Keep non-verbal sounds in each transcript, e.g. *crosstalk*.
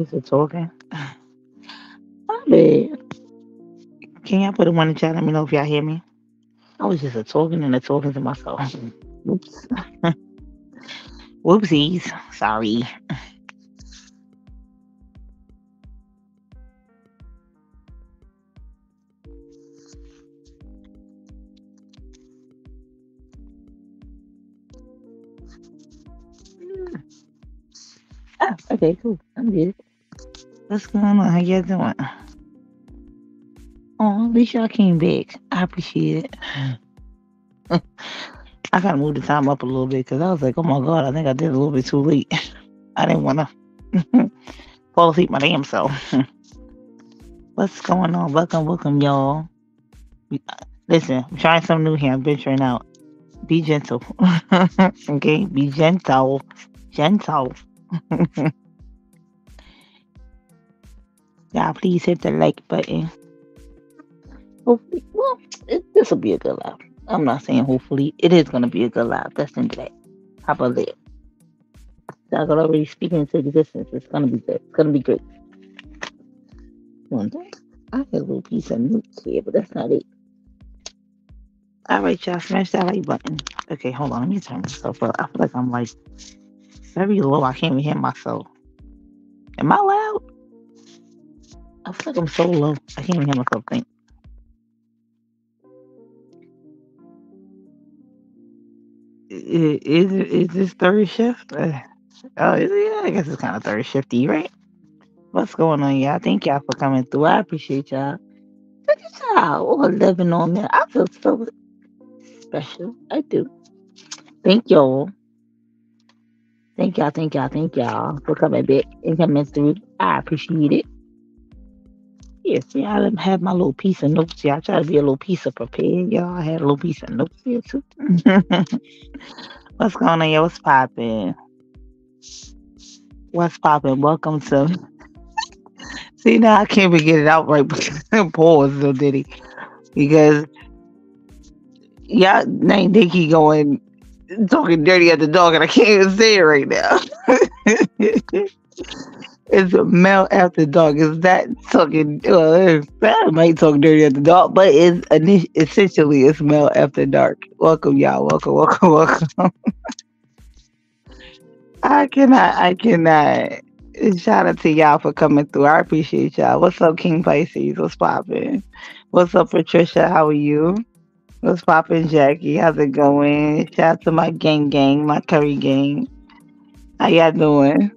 A talking. Bad. Can y'all put a one in chat? Let me know if y'all hear me. I was just a talking and a talking to myself. Whoops. *laughs* Whoopsies. Sorry. Ah, okay, cool. I'm good. What's going on? How y'all doing? Oh, at least y'all came back. I appreciate it. *laughs* I gotta move the time up a little bit because I was like, oh my god, I think I did a little bit too late. *laughs* I didn't want to *laughs* fall asleep my damn self. What's going on? Welcome, welcome, y'all. Uh, listen, I'm trying something new here. I'm venturing out. Be gentle. okay? Be gentle. Gentle. Y'all, please hit the like button. Hopefully, well, this will be a good live. I'm not saying hopefully. It is going to be a good live. That's in that. How about that? Could already speak into existence. It's going to be good. It's going to be great. One thing. I had a little piece of notes here, but that's not it. All right, y'all, smash that like button. Okay, hold on. Let me turn myself up. I feel like I'm like very low. I can't even hear myself. Am I loud? I feel like I'm so low. I can't even hear myself think. I- Is this third shift? Uh, Oh, is it? Yeah, I guess it's kind of third shifty, right? What's going on, y'all? Thank y'all for coming through. I appreciate y'all. At y'all all living on there. I feel so special. I do. Thank y'all. Thank y'all, thank y'all, thank y'all for coming back and coming through. I appreciate it. Yes, see, I have my little piece of notes here. I try to be a little piece of prepared, y'all. I had a little piece of notes here too. *laughs* What's going on, y'all? What's popping? What's popping? Welcome to. *laughs* See now I can't even get it out right. Pause, little Diddy, because y'all name Dicky going talking dirty at the dog, and I can't even say it right now. *laughs* it's a male after dog. Is that talking? Well, it's- that might talk dirty at the dog, but it's essentially it's Mel after dark. Welcome, y'all. Welcome, welcome, *laughs* welcome. I cannot. I cannot. Shout out to y'all for coming through. I appreciate y'all. What's up, King Pisces? What's poppin'? What's up, Patricia? How are you? What's poppin', Jackie? How's it going? Shout out to my gang gang, my curry gang. How y'all doing?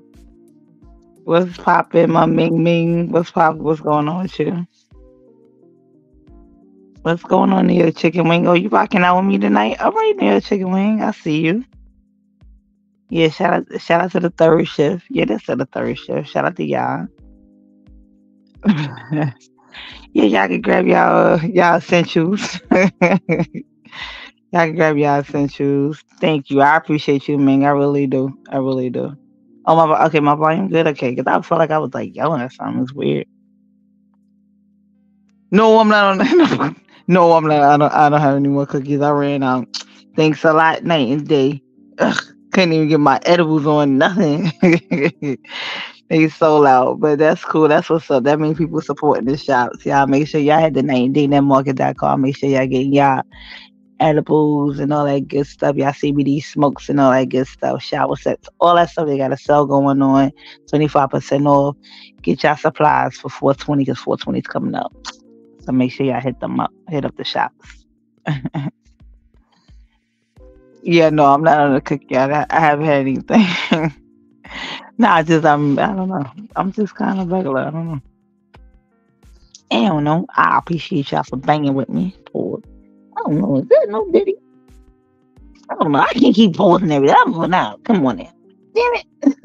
What's poppin', my Ming Ming? What's poppin'? What's going on with you? What's going on your chicken wing? Oh, you rocking out with me tonight? All right, there, chicken wing. I see you. Yeah, shout out, shout out to the third shift. Yeah, that's to the third shift. Shout out to y'all. *laughs* yeah, y'all can grab y'all y'all essentials. *laughs* y'all can grab y'all essentials. Thank you. I appreciate you, Ming. I really do. I really do. Oh my, okay, my volume good. Okay, because I felt like I was like yelling or something. It's weird. No, I'm not on. *laughs* no, I'm not. I don't. I don't have any more cookies. I ran out. Thanks a lot, night and day. Ugh, couldn't even get my edibles on. Nothing. *laughs* they so loud, but that's cool. That's what's up. That means people supporting the shops. Y'all make sure y'all had the night and day netmarket.com. Make sure y'all getting y'all edibles and all that good stuff. Y'all CBD smokes and all that good stuff. Shower sets, all that stuff. They got a sale going on. 25% off. Get y'all supplies for 420 because 420 is coming up. So make sure y'all hit them up. Hit up the shops. *laughs* yeah, no, I'm not on the cookie. I, I haven't had anything. *laughs* nah, just I'm I don't know. I'm just kind of regular. I don't know. I don't know. I appreciate y'all for banging with me. Don't know. Is that no Diddy? I don't know. I can't keep posting everything. I'm going out. Come on now. Damn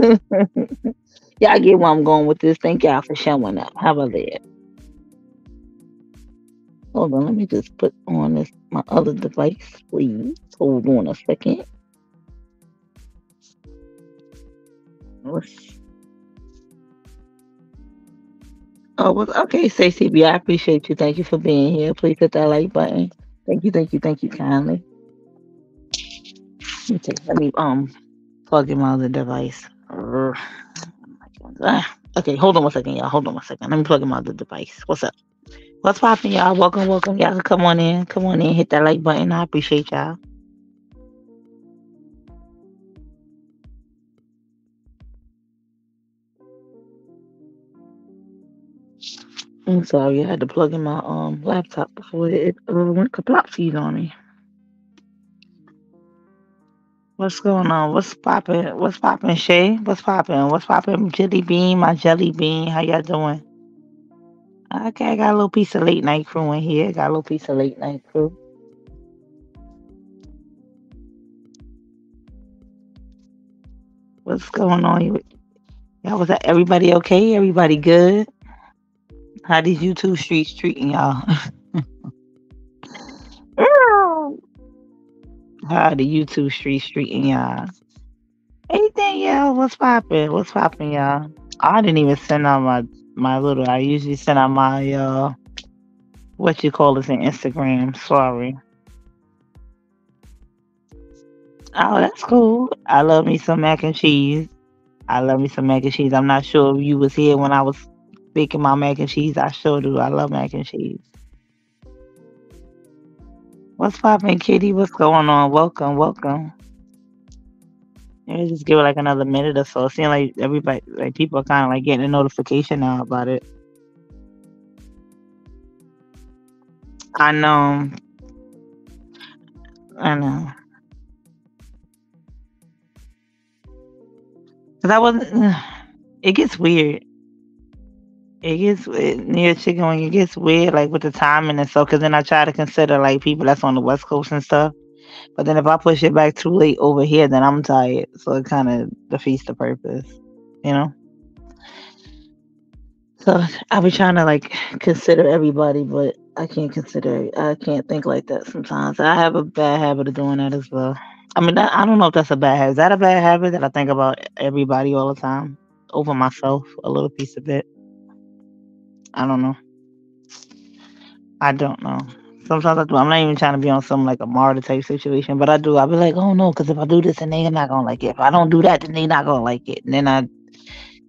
it. *laughs* y'all get where I'm going with this. Thank y'all for showing up. How about that? Hold on, let me just put on this my other device, please. Hold on a second. Oh, well, okay, Stacey B, I appreciate you. Thank you for being here. Please hit that like button. Thank you, thank you, thank you kindly. Let me take, let me um plug in my other device. Ah, Okay, hold on one second, y'all. Hold on one second. Let me plug in my other device. What's up? What's popping, y'all? Welcome, welcome. Y'all come on in. Come on in. Hit that like button. I appreciate y'all. I'm sorry, I had to plug in my um laptop before it uh, went kaplopsies on me. What's going on? What's popping? What's popping, Shay? What's popping? What's popping, Jelly Bean, my jelly bean. How y'all doing? Okay, I got a little piece of late night crew in here. Got a little piece of late night crew. What's going on? Y'all was that everybody okay? Everybody good? How these YouTube streets treating y'all? *laughs* How the YouTube streets treating y'all? Hey Danielle, what's poppin'? What's poppin', y'all? I didn't even send out my my little. I usually send out my uh what you call this in Instagram. Sorry. Oh, that's cool. I love me some mac and cheese. I love me some mac and cheese. I'm not sure if you was here when I was baking my mac and cheese. I sure do. I love mac and cheese. What's poppin', Kitty? What's going on? Welcome, welcome. Yeah, just give it like another minute or so. It seems like everybody, like people are kind of like getting a notification now about it. I know. I know. Cause I wasn't. *sighs* It gets weird. It gets near chicken when it gets weird, like with the timing and stuff. Cause then I try to consider like people that's on the West Coast and stuff. But then if I push it back too late over here, then I'm tired. So it kind of defeats the purpose, you know. So I be trying to like consider everybody, but I can't consider. I can't think like that sometimes. I have a bad habit of doing that as well. I mean, I don't know if that's a bad habit. Is that a bad habit that I think about everybody all the time over myself a little piece of it? I don't know. I don't know. Sometimes I do. I'm not even trying to be on some like a martyr type situation, but I do. I'll be like, oh no, because if I do this, then they're not gonna like it. If I don't do that, then they're not gonna like it. And then I,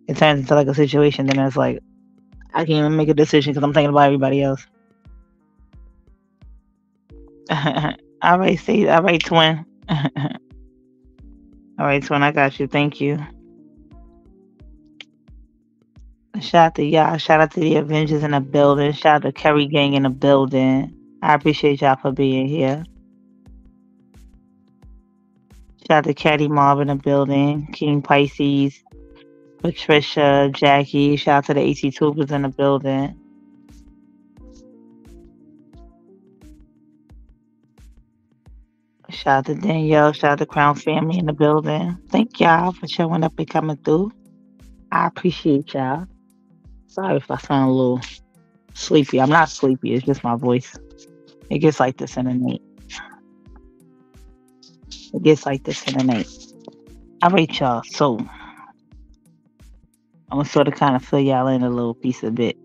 it turns into like a situation. Then it's like I can't even make a decision because I'm thinking about everybody else. *laughs* all right, see, all right, twin. *laughs* all right, twin, I got you. Thank you. Shout out to y'all. Shout out to the Avengers in the building. Shout out to Kerry Gang in the building. I appreciate y'all for being here. Shout out to Caddy Mob in the building. King Pisces. Patricia, Jackie. Shout out to the AC Tubers in the building. Shout out to Danielle. Shout out to Crown Family in the building. Thank y'all for showing up and coming through. I appreciate y'all. Sorry if I sound a little sleepy. I'm not sleepy. It's just my voice. It gets like this in the night. It gets like this in the night. All right, y'all. So I'm gonna sort of kind of fill y'all in a little piece of bit.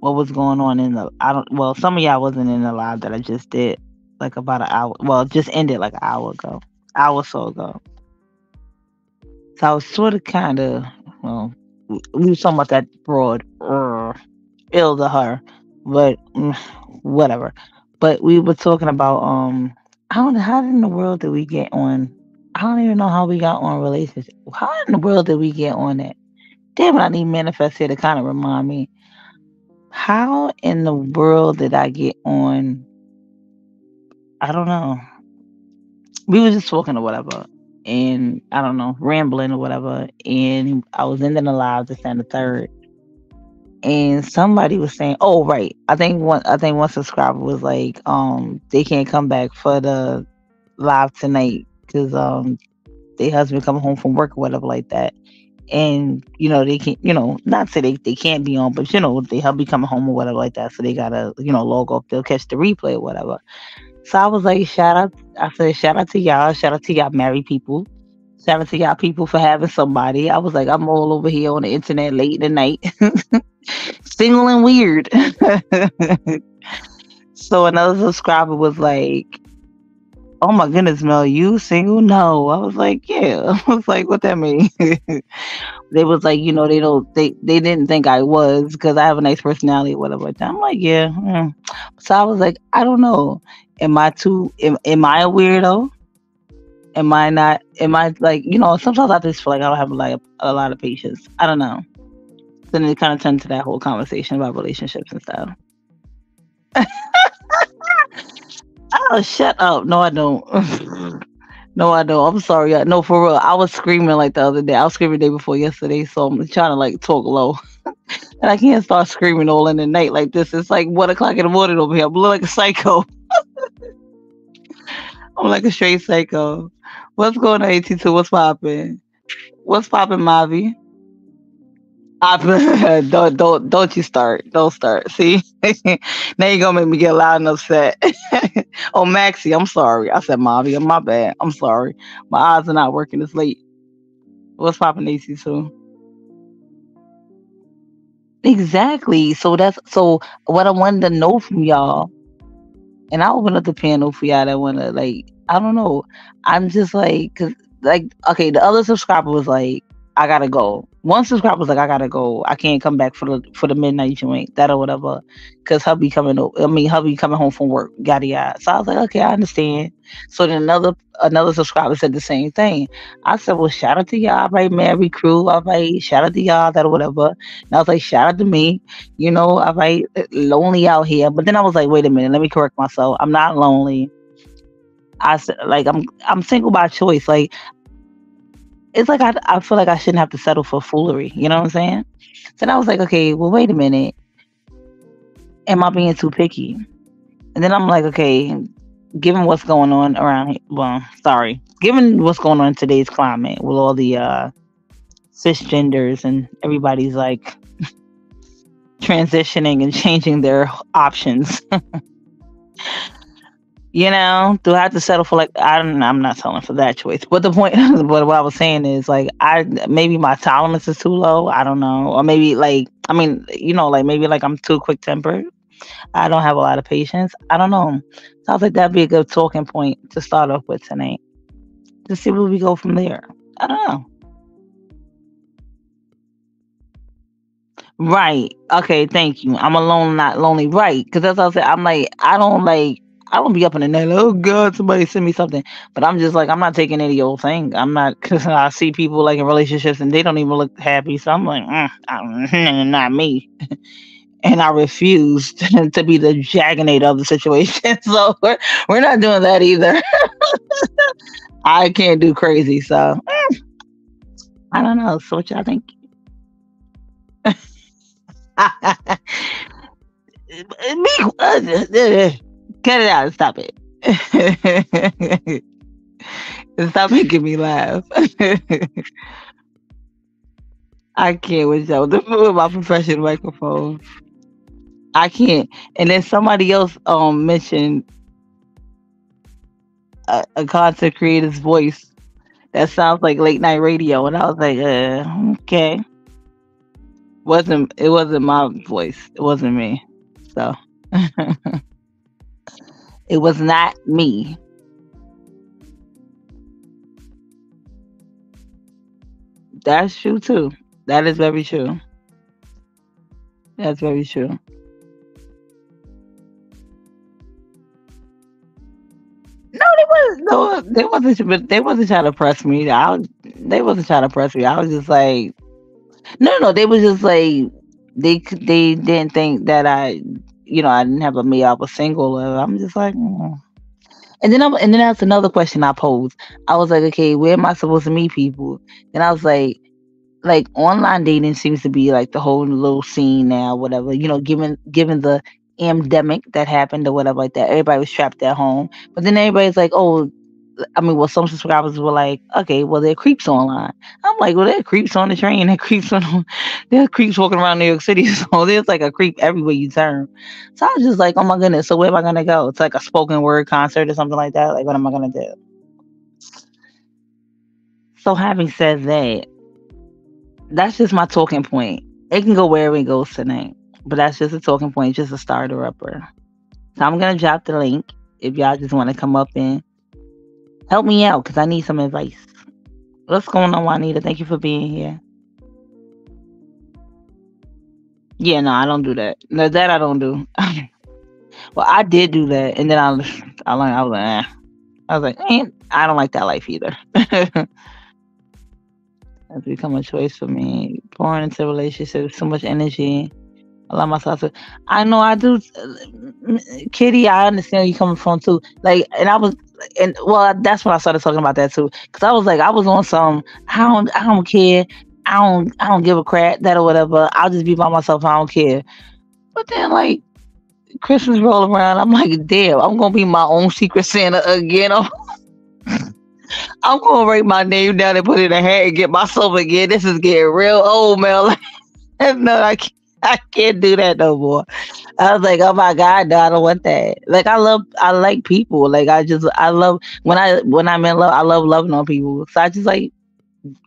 What was going on in the? I don't. Well, some of y'all wasn't in the live that I just did, like about an hour. Well, just ended like an hour ago, hour or so ago. So I was sort of kind of, well, we was talking about that broad, uh, ill to her, but mm, whatever. But we were talking about um, I don't know how in the world did we get on? I don't even know how we got on relationship. How in the world did we get on that? Damn I need manifest here to kind of remind me. How in the world did I get on? I don't know. We were just talking or whatever, and I don't know, rambling or whatever. And I was ending the live December third, and somebody was saying, "Oh, right." I think one. I think one subscriber was like, "Um, they can't come back for the live tonight because um, their husband coming home from work or whatever like that." and you know they can't you know not say they, they can't be on but you know they be coming home or whatever like that so they gotta you know log off they'll catch the replay or whatever so i was like shout out i said shout out to y'all shout out to y'all married people. Shout out to y'all people for having somebody. I was like i'm all over here on the internet late the night *laughs* single and weird. *laughs* So another subscriber was like oh my goodness, Mel, you single? No. I was like, yeah. *laughs* I was like, what that mean? *laughs* they was like, you know, they don't they they didn't think I was because I have a nice personality or whatever. I'm like, yeah. Mm. So I was like, I don't know. Am I too am, am I a weirdo? Am I not am I like, you know, sometimes I just feel like I don't have like a, a lot of patience. I don't know. Then it kind of turned to that whole conversation about relationships and stuff. *laughs* Oh, shut up. No, I don't. *laughs* no, I don't. I'm sorry. No, for real. I was screaming like the other day. I was screaming the day before yesterday, so I'm trying to like talk low. *laughs* and I can't start screaming all in the night like this. It's like one o'clock in the morning over here. I'm like a psycho. *laughs* I'm like a straight psycho. What's going on, AT2? What's popping? What's popping, Mavi? I, *laughs* don't don't don't you start. Don't start. See? *laughs* now you're gonna make me get loud and upset. *laughs* oh Maxie, I'm sorry. I said Mavi, my bad. I'm sorry. My eyes are not working this late. What's popping AT2? Exactly. So that's so what I wanted to know from y'all. And I open up the panel for y'all that wanna like, I don't know. I'm just like, cause like, okay, the other subscriber was like, I gotta go. One subscriber was like, I gotta go. I can't come back for the for the midnight joint, that or whatever. Cause hubby coming I mean hubby coming home from work, yada yada. So I was like, okay, I understand. So then another another subscriber said the same thing. I said, Well, shout out to y'all, right, Mary Crew. All right, shout out to y'all, that or whatever. And I was like, shout out to me, you know, all right, lonely out here. But then I was like, wait a minute, let me correct myself. I'm not lonely. I said like I'm I'm single by choice. Like it's like I, I feel like I shouldn't have to settle for foolery. You know what I'm saying? So I was like, okay, well, wait a minute. Am I being too picky? And then I'm like, okay, given what's going on around here, well, sorry, given what's going on in today's climate with all the uh, cisgenders and everybody's like *laughs* transitioning and changing their options. *laughs* you know, do I have to settle for like I don't I'm not settling for that choice. But the point *laughs* what, what I was saying is like I maybe my tolerance is too low. I don't know. Or maybe like I mean, you know, like maybe like I'm too quick tempered. I don't have a lot of patience. I don't know. So Sounds like that'd be a good talking point to start off with tonight. To see where we go from there. I don't know. Right. Okay, thank you. I'm alone, not lonely. Right. Because that's what I said. I'm like, I don't like I won't be up in the night like, oh God, somebody send me something. But I'm just like, I'm not taking any old thing. I'm not because I see people like in relationships and they don't even look happy. So I'm like, mm, *laughs* not me. *laughs* and I refuse *laughs* to be the jaginator of the situation. So we're, we're not doing that either. I can't do crazy. So mm, I don't know. So what y'all think? me, Cut it out. Stop it. *laughs* Stop making me laugh. *laughs* I can't with y'all. The with my professional microphone. I can't. And then somebody else um mentioned a, a content creator's voice that sounds like late night radio, and I was like, uh, okay. wasn't It wasn't my voice. It wasn't me. So. *laughs* It was not me. That's true too. That is very true. That's very true. No, they was no, they wasn't. But they wasn't trying to press me. I they wasn't trying to press me. I was just like, no, no. They was just like they they didn't think that I you know, I didn't have a me. I was single. I'm just like, mm. and then I'm, and then that's another question I posed. I was like, okay, where am I supposed to meet people? And I was like, like online dating seems to be like the whole little scene now, whatever. You know, given given the endemic that happened or whatever like that, everybody was trapped at home. But then everybody's like, oh, I mean, well, some subscribers were like, okay, well, they're creeps online. I'm like, well, they're creeps on the train. They're creeps on, they're creeps walking around New York City. *laughs* So there's like a creep everywhere you turn. So I was just like, oh my goodness. So where am I gonna go? It's like a spoken word concert or something like that. Like, what am I gonna do? So having said that, that's just my talking point. It can go wherever it goes tonight, but that's just a talking point, just a starter upper. So I'm gonna drop the link if y'all just want to come up and help me out because I need some advice. What's going on, Juanita? Thank you for being here. Yeah, no, I don't do that. No, that I don't do. *laughs* well, I did do that, and then I, I. I was like, eh. I was like, eh, I don't like that life either. *laughs* It's become a choice for me. Pouring into relationships, so much energy. Love myself. I know I do. Kitty, I understand you're coming from too. Like, and I was, and well, that's when I started talking about that too. Cause I was like, I was on some. I don't, I don't care. I don't, I don't give a crap that or whatever. I'll just be by myself. I don't care. But then, like, Christmas roll around, I'm like, damn, I'm gonna be my own secret Santa again. *laughs* I'm gonna write my name down and put it in a hat and get myself again. This is getting real old, man. *laughs* No, I can't, *laughs* I can't do that no more. I was like, oh my god, no, I don't want that. Like, I love, I like people. Like, I just, I love when I when I'm in love, I love loving on people. So I just like,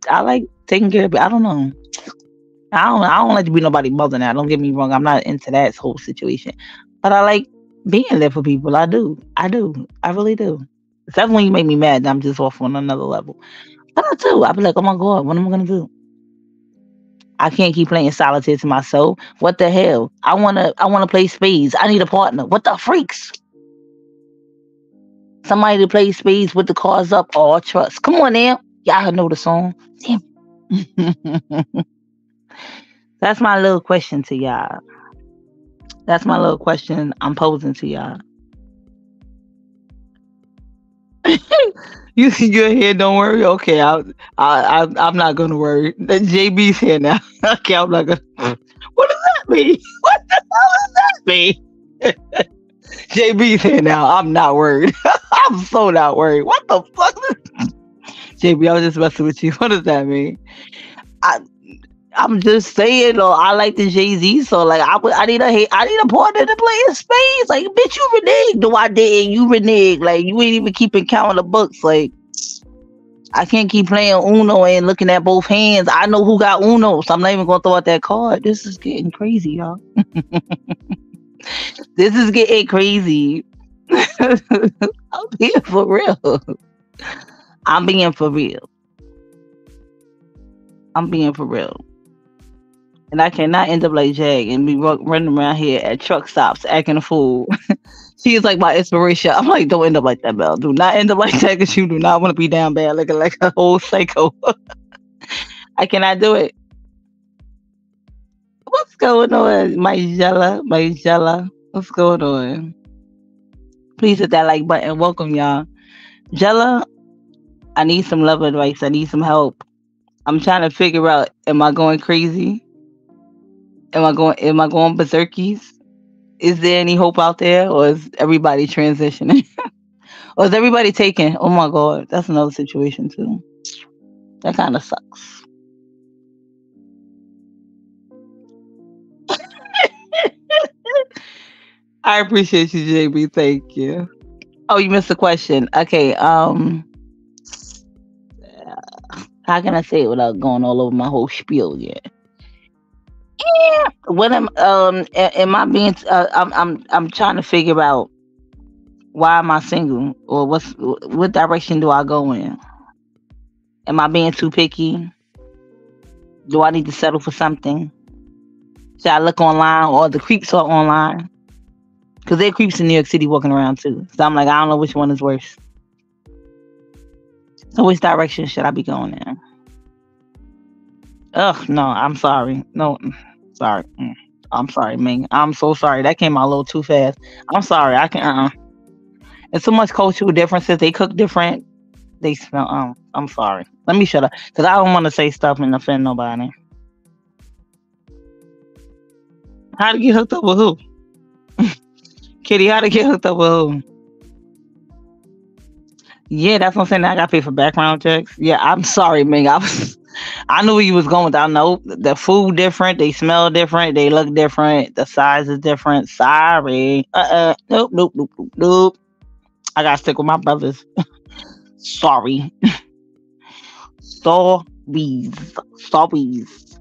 I like taking care of. People. I don't know. I don't, I don't like to be nobody mother now. Don't get me wrong. I'm not into that whole situation, but I like being there for people. I do. I do. I really do. Except when you make me mad, I'm just off on another level. But I do. I be like, oh my god, what am I gonna do? I can't keep playing solitaire to myself. What the hell? I wanna I wanna play spades. I need a partner. What the freaks? Somebody to play spades with the cards up. All trust. Come on now. Y'all know the song. Damn. *laughs* That's my little question to y'all. That's my little question I'm posing to y'all. *laughs* you you're here. Don't worry. Okay, I, I, I I'm not gonna worry. JB's here now. okay, I'm not gonna. Mm. What does that mean? *laughs* What the hell does that mean? JB's here now. I'm not worried. *laughs* I'm so not worried. What the fuck? *laughs* JB, I was just messing with you. What does that mean? I I'm just saying, though, I like the Jay Z, so like I I need a I need a partner to play in space. Like, bitch, you reneged. Do I did? You reneged. Like, you ain't even keeping count of the books. Like, I can't keep playing Uno and looking at both hands. I know who got Uno, so I'm not even gonna throw out that card. This is getting crazy, y'all. *laughs* this is getting crazy. *laughs* I'm being for real. I'm being for real. I'm being for real and I cannot end up like Jag and be running around here at truck stops acting a fool. *laughs* she is like my inspiration. I'm like, don't end up like that, Belle. Do not end up like that because you do not want to be down bad looking like a whole psycho. *laughs* I cannot do it. What's going on, my Jella? My Jella. What's going on? Please hit that like button. Welcome, y'all. Jella, I need some love advice. I need some help. I'm trying to figure out, am I going crazy? Am I going? Am I going berserkies? Is there any hope out there, or is everybody transitioning, *laughs* or is everybody taking? Oh my god, that's another situation too. That kind of sucks. *laughs* I appreciate you, JB. Thank you. Oh, you missed a question. Okay. Um, how can I say it without going all over my whole spiel yet? Yeah. What am um am I being? Uh, I'm I'm I'm trying to figure out why am I single or what's what direction do I go in? Am I being too picky? Do I need to settle for something? Should I look online or the creeps are online? Because there are creeps in New York City walking around too. So I'm like, I don't know which one is worse. So which direction should I be going in? Ugh, no, I'm sorry. No, Sorry. Mm. I'm sorry, Ming. I'm so sorry. That came out a little too fast. I'm sorry. I can uh It's so much cultural differences. They cook different. They smell um I'm sorry. Let me shut up. Because I don't want to say stuff and offend nobody. How to get hooked up with who? *laughs* Kitty, how to get hooked up with who? Yeah, that's what I'm saying. I got paid for background checks. Yeah, I'm sorry, man. I was, I knew where you was going with. I know the food different, they smell different, they look different, the size is different. Sorry. Uh uh nope, nope, nope, nope, nope. I gotta stick with my brothers. *laughs* sorry. *laughs* Sorries. Sorries.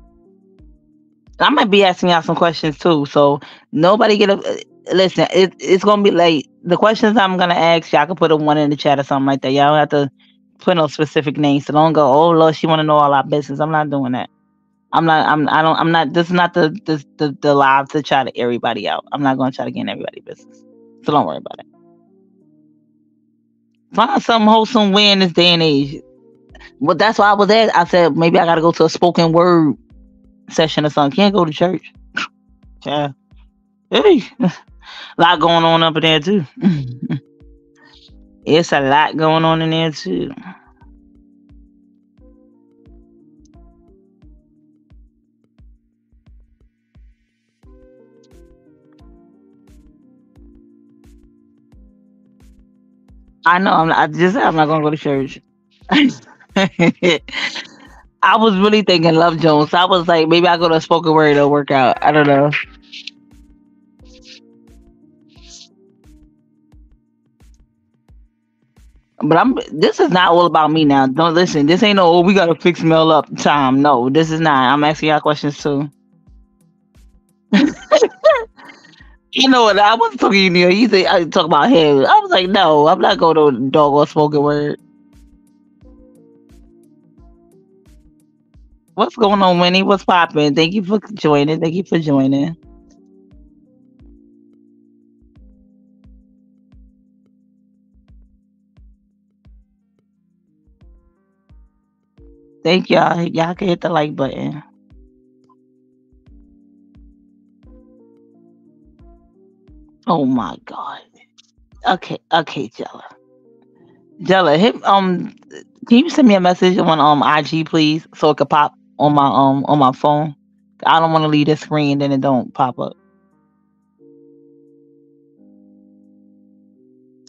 I might be asking y'all some questions too. So nobody get a listen. It, it's gonna be like the questions I'm gonna ask. Y'all can put a one in the chat or something like that. Y'all have to put no specific names. So don't go. Oh Lord, she want to know all our business. I'm not doing that. I'm not. I'm. I don't. I'm not. This is not the the the, the live to try to everybody out. I'm not gonna try to get in everybody business. So don't worry about it. Find something wholesome way in this day and age. Well, that's why I was at. I said maybe I gotta go to a spoken word session or something. Can't go to church. *laughs* Yeah. Hey, a *laughs* lot going on up in there too. *laughs* it's a lot going on in there too. I know. I'm not, I just I'm not gonna go to church. *laughs* I was really thinking Love Jones. I was like, maybe I go to a spoken word to work out. I don't know. But I'm. This is not all about me now. Don't listen. This ain't no. Oh, we gotta fix Mel up time. No, this is not. I'm asking y'all questions too. *laughs* you know what? I was talking to you. Neil. You say I talk about him. I was like, no, I'm not going to dog or spoken word. What's going on, Winnie? What's popping? Thank you for joining. Thank you for joining. Thank y'all. Y'all can hit the like button. Oh my god. Okay, okay, Jella. Jella, hit um can you send me a message on um IG please so it could pop on my um on my phone? I don't want to leave the screen then it don't pop up.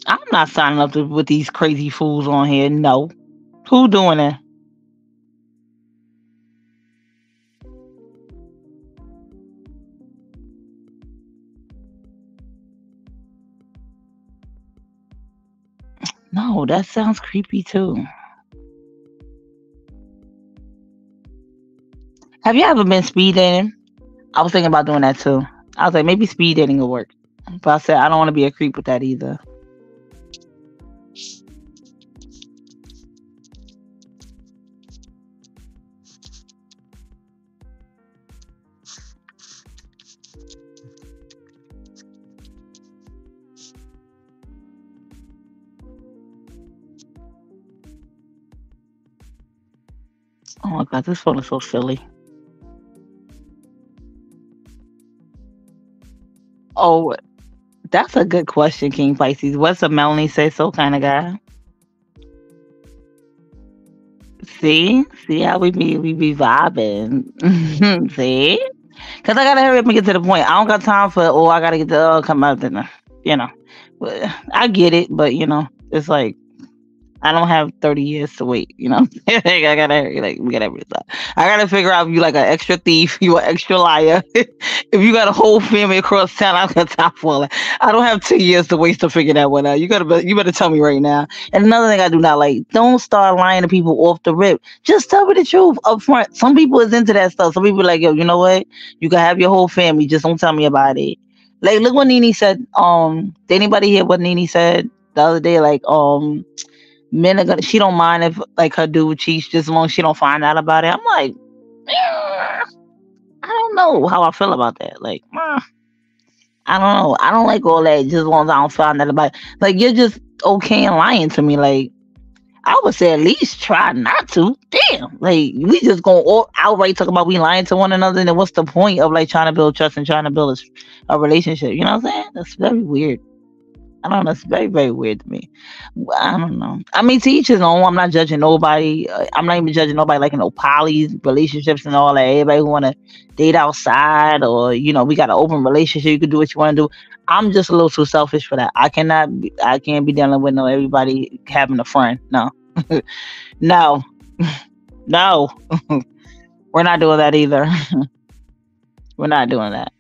I'm not signing up to, with these crazy fools on here. No. Who doing that? No, that sounds creepy too. Have you ever been speed dating? I was thinking about doing that too. I was like, maybe speed dating will work. But I said, I don't want to be a creep with that either. Oh my god, this phone is so silly. Oh, that's a good question, King Pisces. What's a Melanie say so kind of guy? See, see how we be we be vibing. *laughs* see, because I gotta hurry up and get to the point. I don't got time for oh I gotta get the oh come out dinner. You know, I get it, but you know, it's like I don't have 30 years to wait, you know. *laughs* Like, I gotta hurry, like we gotta I gotta figure out if you like an extra thief, you an extra liar. *laughs* if you got a whole family across town, I got time for it. I don't have two years to waste to figure that one out. You gotta you better tell me right now. And another thing I do not like, don't start lying to people off the rip. Just tell me the truth up front. Some people is into that stuff. Some people like, yo, you know what? You can have your whole family, just don't tell me about it. Like look what Nene said. Um, did anybody hear what Nene said the other day? Like, um, men are gonna she don't mind if like her dude cheats just as long as she don't find out about it. I'm like, "Eh, I don't know how I feel about that. Like, I don't know. I don't like all that just as long as I don't find out about it. Like you're just okay and lying to me. Like I would say at least try not to. Damn. Like we just gonna all outright talk about we lying to one another, then what's the point of like trying to build trust and trying to build a relationship? You know what I'm saying? That's very weird. I don't know. It's very, very weird to me. I don't know. I mean, to each his own. I'm not judging nobody. Uh, I'm not even judging nobody like you know poly relationships and all that. Everybody who want to date outside or you know we got an open relationship. You can do what you want to do. I'm just a little too selfish for that. I cannot. Be, I can't be dealing with no everybody having a friend. No, *laughs* no, *laughs* no. *laughs* We're not doing that either. We're not doing that.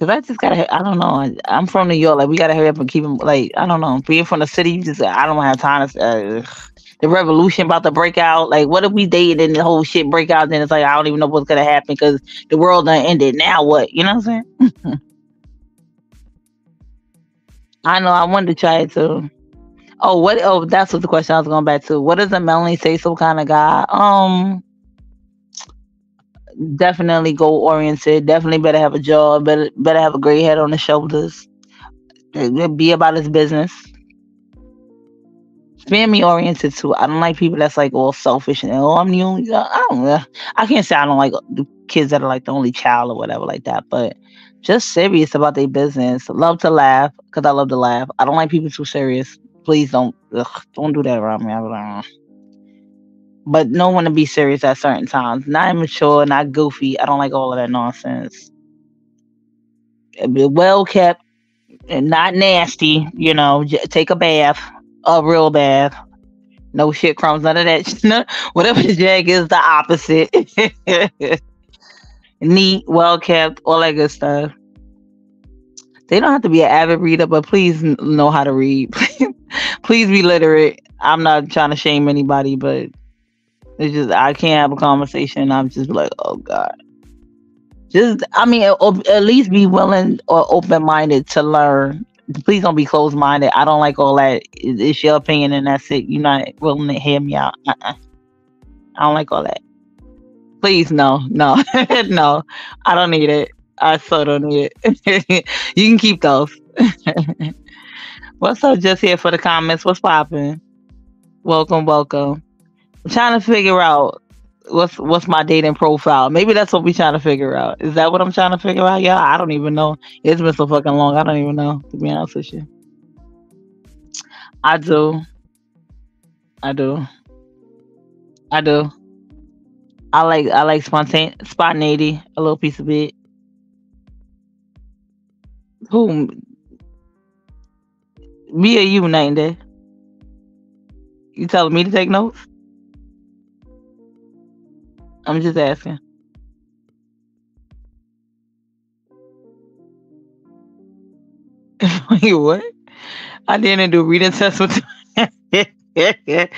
Cause I just gotta, I don't know. I, I'm from New York. Like we gotta hurry up and keep them. Like I don't know. Being from the city, you just I don't have time. To, uh, the revolution about to break out. Like what if we dated and the whole shit break out? Then it's like I don't even know what's gonna happen because the world done ended. Now what? You know what I'm saying? *laughs* I know. I wanted to try it too. Oh, what? Oh, that's what the question I was going back to. What does a Melanie say? Some kind of guy? Um, definitely goal oriented. Definitely better have a job. Better better have a great head on his shoulders. Be about his business. Family oriented too. I don't like people that's like all selfish and oh I'm the only. I don't. I can't say I don't like the kids that are like the only child or whatever like that, but just serious about their business. Love to laugh because I love to laugh. I don't like people too serious. Please don't ugh, don't do that around me. But no one to be serious at certain times. Not immature, not goofy. I don't like all of that nonsense. Well kept and not nasty. You know, take a bath, a real bath. No shit crumbs, none of that. *laughs* Whatever the jag is, the opposite. *laughs* Neat, well kept, all that good stuff. They don't have to be an avid reader, but please know how to read. *laughs* please be literate. I'm not trying to shame anybody, but it's just I can't have a conversation. I'm just like, oh god. Just I mean, at least be willing or open minded to learn. Please don't be closed minded. I don't like all that. It's your opinion and that's it. You're not willing to hear me out. Uh-uh. I don't like all that. Please, no, no, *laughs* no. I don't need it. I so don't need it. *laughs* you can keep those. *laughs* What's up? Just here for the comments. What's popping? Welcome, welcome. Trying to figure out what's what's my dating profile. Maybe that's what we're trying to figure out. Is that what I'm trying to figure out? Yeah, I don't even know. It's been so fucking long. I don't even know, to be honest with you. I do. I do. I do. I like I like spontan spontaneity, a little piece of it. Who me or you, named it? You telling me to take notes? I'm just asking. *laughs* Wait, what? I didn't do reading test with you. *laughs*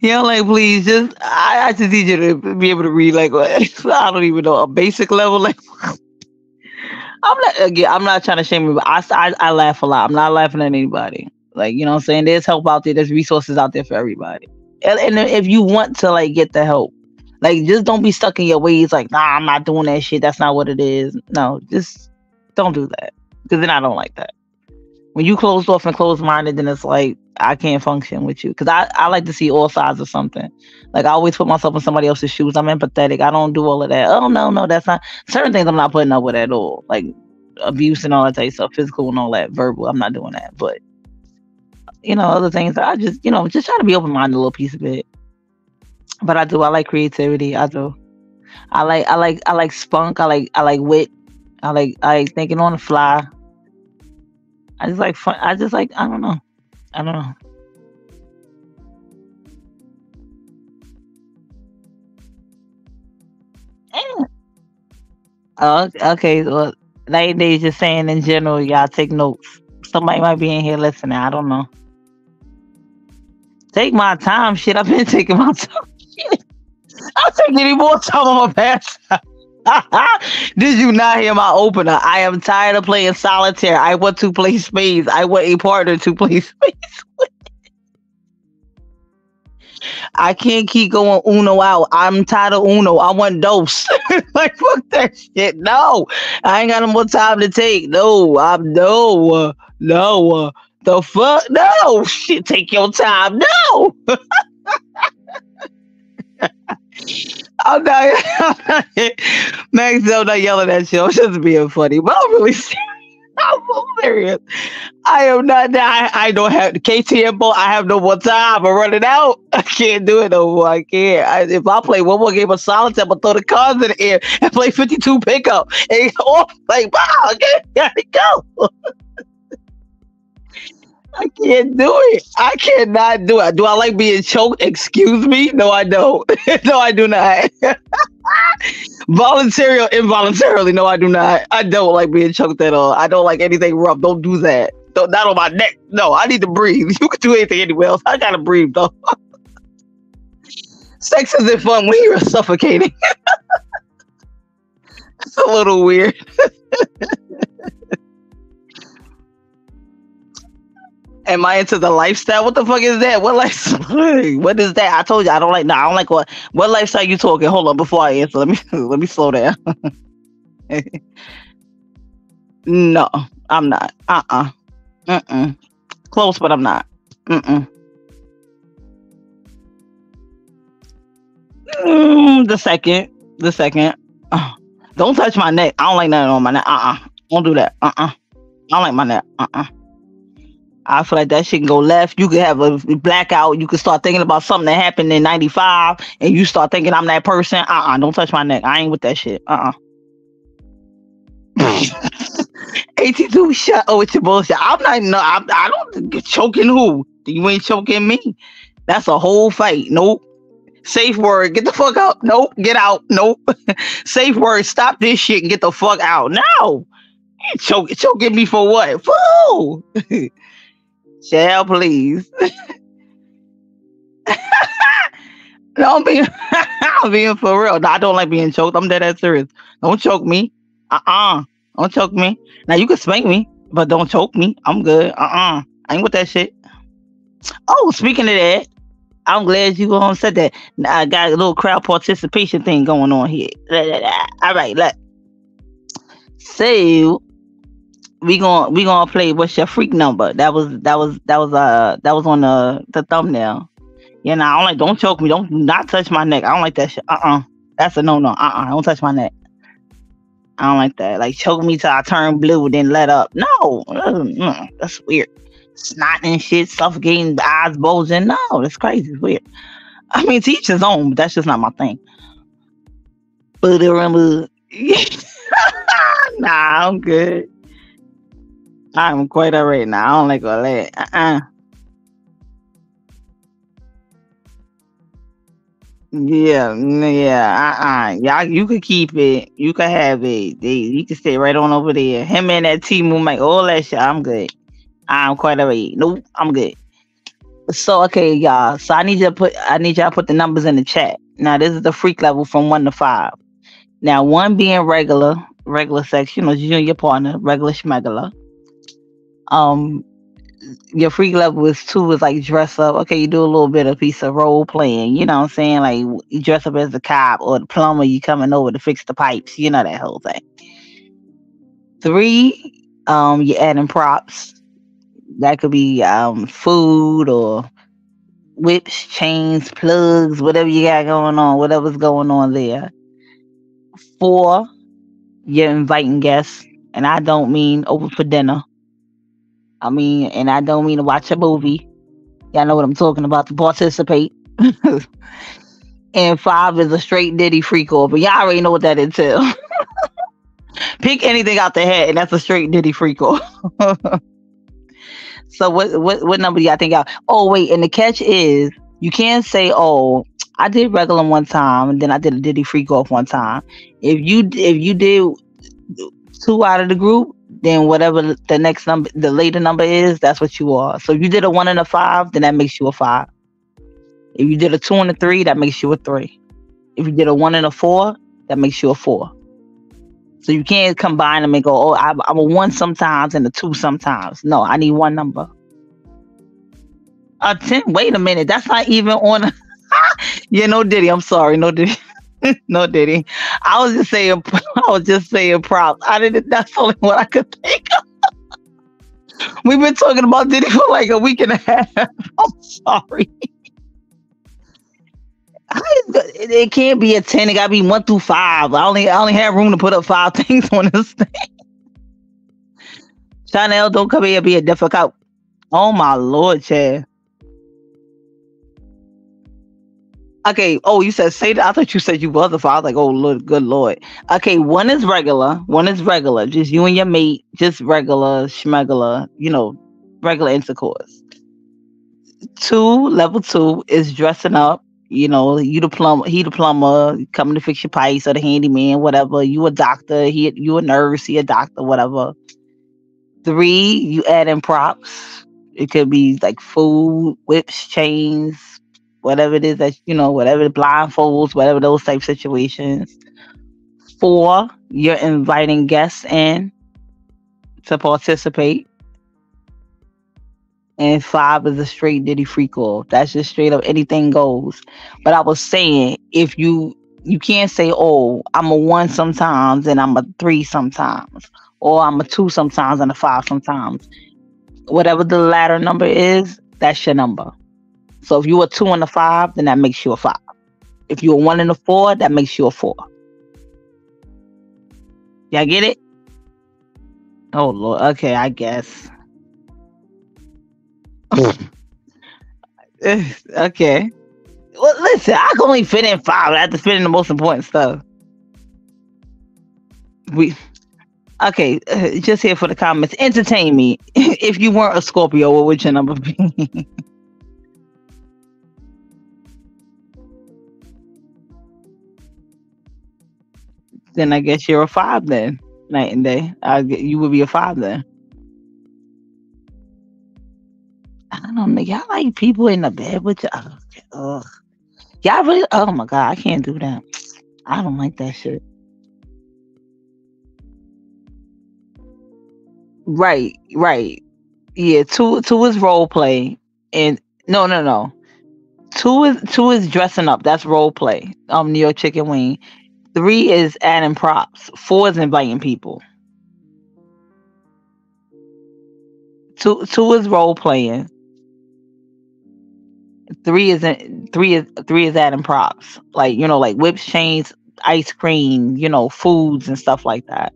Know, like please just I, I just need you to be able to read like *laughs* I don't even know a basic level like I'm not again I'm not trying to shame you but I, I I laugh a lot. I'm not laughing at anybody. Like you know I'm saying? There's help out there. There's resources out there for everybody. And, and if you want to like get the help like, just don't be stuck in your ways. Like, nah, I'm not doing that shit. That's not what it is. No, just don't do that. Because then I don't like that. When you closed off and closed minded, then it's like I can't function with you. Because I, I like to see all sides of something. Like I always put myself in somebody else's shoes. I'm empathetic. I don't do all of that. Oh no, no, that's not certain things I'm not putting up with at all. Like abuse and all that type of stuff, physical and all that, verbal. I'm not doing that. But you know, other things I just, you know, just try to be open minded a little piece of it. But I do. I like creativity. I do. I like. I like. I like spunk. I like. I like wit. I like. I like thinking on the fly. I just like fun. I just like. I don't know. I don't know. Oh, okay. Well, they they just saying in general, y'all take notes. Somebody might be in here listening. I don't know. Take my time. Shit, I've been *laughs* taking my time. I'll take any more time on my pass. *laughs* Did you not hear my opener? I am tired of playing solitaire. I want to play spades. I want a partner to play *laughs* spades. I can't keep going Uno out. I'm tired of Uno. I want dose. *laughs* like fuck that shit. No, I ain't got no more time to take. No, I'm no, no. The fuck? No, shit. Take your time. No. I'm not, *laughs* I'm not Max, I'm not yelling at you. I'm just being funny, but I'm really serious. *laughs* I'm serious. I am not I, I don't have the KTM. I have no more time. I'm running out. *laughs* I can't do it no more. I can't. I, if I play one more game of solitaire, I'm gonna throw the cards in the air and play 52 pickup. And off oh, like wow, okay, gotta go. I can't do it. I cannot do it. Do I like being choked? Excuse me? No, I don't. *laughs* no, I do not. *laughs* Voluntarily or involuntarily? No, I do not. I don't like being choked at all. I don't like anything rough. Don't do that. Don't, not on my neck. No, I need to breathe. *laughs* You can do anything anywhere else. I gotta breathe though. Sex isn't fun when you're suffocating. it's a little weird. Am I into the lifestyle? What the fuck is that? What lifestyle? *laughs* what is that? I told you I don't like. No, I don't like what. What lifestyle you talking? Hold on, before I answer, let me *laughs* let me slow down. *laughs* no, I'm not. Uh uh-uh. uh. Mm Close, but I'm not. Mm mm. the second. The second. Uh, don't touch my neck. I don't like nothing on my neck. Uh uh. Don't do that. Uh uh. I don't like my neck. Uh uh. I feel like that shit can go left. You could have a blackout. You could start thinking about something that happened in 95 and you start thinking I'm that person. Uh uh-uh, uh, don't touch my neck. I ain't with that shit. Uh uh-uh. *laughs* uh. 82 shut oh it's your bullshit. I'm not no I, I don't choking who? You ain't choking me. That's a whole fight. Nope. Safe word. Get the fuck out. Nope. Get out. Nope. *laughs* Safe word. Stop this shit and get the fuck out. No. Choke, choking me for what? Fool. *laughs* Shall please. *laughs* I'm being, *laughs* I'm being for real. I don't like being choked. I'm dead ass serious. Don't choke me. Uh uh-uh. uh. do not choke me. Now you can spank me, but don't choke me. I'm good. Uh uh-uh. uh. I ain't with that shit. Oh, speaking of that, I'm glad you um said that. I got a little crowd participation thing going on here. All right, look. So we gonna we gonna play what's your freak number. That was that was that was uh that was on the the thumbnail. Yeah, now I don't like don't choke me. Don't not touch my neck. I don't like that shit. Uh uh That's a no no. Uh uh-uh, uh. Don't touch my neck. I don't like that. Like choke me till I turn blue, and then let up. No, that's weird. Snot and shit, suffocating, eyes bulging. No, that's crazy. It's weird. I mean, teach his own, but that's just not my thing. But remember, *laughs* nah, I'm good. I'm quite alright now. I don't like all that. Uh-uh. Yeah, mm, yeah, uh-uh. Y'all, you could keep it. You could have it. They, you can stay right on over there. Him and that team make all that shit. I'm good. I'm quite alright. Nope, I'm good. So okay, y'all. So I need you to put. I need y'all to put the numbers in the chat. Now this is the freak level from one to five. Now one being regular, regular sex. You know, you and your partner, regular schmegular um your freak level is two is like dress up. Okay, you do a little bit of piece of role playing, you know what I'm saying? Like you dress up as the cop or the plumber, you coming over to fix the pipes, you know that whole thing. Three, um, you're adding props. That could be um food or whips, chains, plugs, whatever you got going on, whatever's going on there. Four, you're inviting guests, and I don't mean over for dinner. I mean, and I don't mean to watch a movie. Y'all know what I'm talking about to participate. *laughs* and five is a straight Diddy freak off, but y'all already know what that entails. *laughs* Pick anything out the head, and that's a straight Diddy freak off. *laughs* so what what what number do y'all think out? Oh wait, and the catch is you can't say, oh, I did regular one time, and then I did a Diddy freak off one time. If you if you did two out of the group, then whatever the next number, the later number is, that's what you are. So if you did a one and a five, then that makes you a five. If you did a two and a three, that makes you a three. If you did a one and a four, that makes you a four. So you can't combine them and go, oh, I'm, I'm a one sometimes and a two sometimes. No, I need one number. A 10, wait a minute. That's not even on. A, *laughs* yeah, no Diddy. I'm sorry. No Diddy. *laughs* no, Diddy. I was just saying. *laughs* *laughs* I was just saying props. I didn't. That's only what I could think of. *laughs* We've been talking about Diddy for like a week and a half. *laughs* I'm sorry. it can't be a ten. It gotta be one through five. I only I only have room to put up five things on this thing. Chanel, don't come here being difficult. Oh my lord, Chad. Okay. Oh, you said say. I thought you said you was a father. Like, oh lord, good lord. Okay, one is regular. One is regular. Just you and your mate. Just regular, schmegular. You know, regular intercourse. Two, level two is dressing up. You know, you the plumber, he the plumber, coming to fix your pipes or the handyman, whatever. You a doctor, he you a nurse, he a doctor, whatever. Three, you add in props. It could be like food, whips, chains, whatever it is that you know, whatever blindfolds, whatever those type situations. Four, you're inviting guests in to participate. And five is a straight Diddy freak off. That's just straight up anything goes. But I was saying, if you you can't say, oh, I'm a one sometimes and I'm a three sometimes, or I'm a two sometimes and a five sometimes. Whatever the latter number is, that's your number. So if you're a two and a five, then that makes you a five. If you're one and a four, that makes you a four. Y'all get it? Oh Lord. Okay, I guess. *laughs* okay. Well, listen, I can only fit in five. I have to fit in the most important stuff. We okay. Uh, just here for the comments. Entertain me. *laughs* if you weren't a Scorpio, what would your number be? *laughs* then I guess you're a five. Then night and day. I you would be a five then. I don't know. Y'all like people in the bed with you. Ugh. ugh. Y'all really? Oh my god, I can't do that. I don't like that shit. Right, right. Yeah, two two is role play, and no, no, no. Two is two is dressing up. That's role play. Um, New York Chicken Wing. Three is adding props. Four is inviting people. Two two is role playing. Three is three is three is adding props. Like, you know, like whips, chains, ice cream, you know, foods and stuff like that.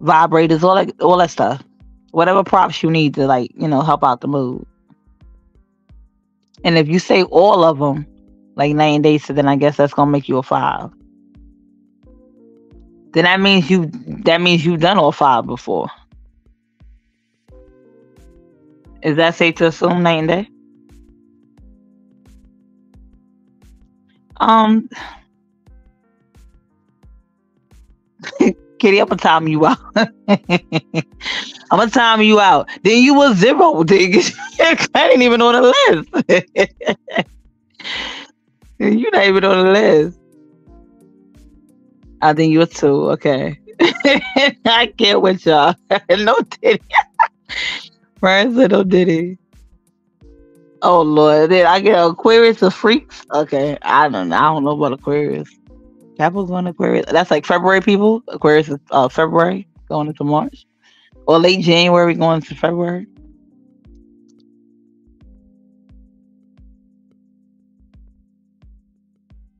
Vibrators, all that all that stuff. Whatever props you need to like, you know, help out the mood. And if you say all of them, like nine days, so then I guess that's gonna make you a five. Then that means you that means you've done all five before. Is that safe to assume night and day? Um *laughs* Kitty, I'm gonna time you out. *laughs* I'm gonna time you out. Then you was zero. *laughs* I didn't even on the list. *laughs* You're not even on the list. I think you're two. Okay. *laughs* I can't with y'all. *laughs* no Diddy. Ryan said no Diddy. Oh Lord. Then I get Aquarius of freaks. Okay. I don't know. I don't know about Aquarius. Capricorn going Aquarius. That's like February people. Aquarius is uh, February going into March. Or late January going into February.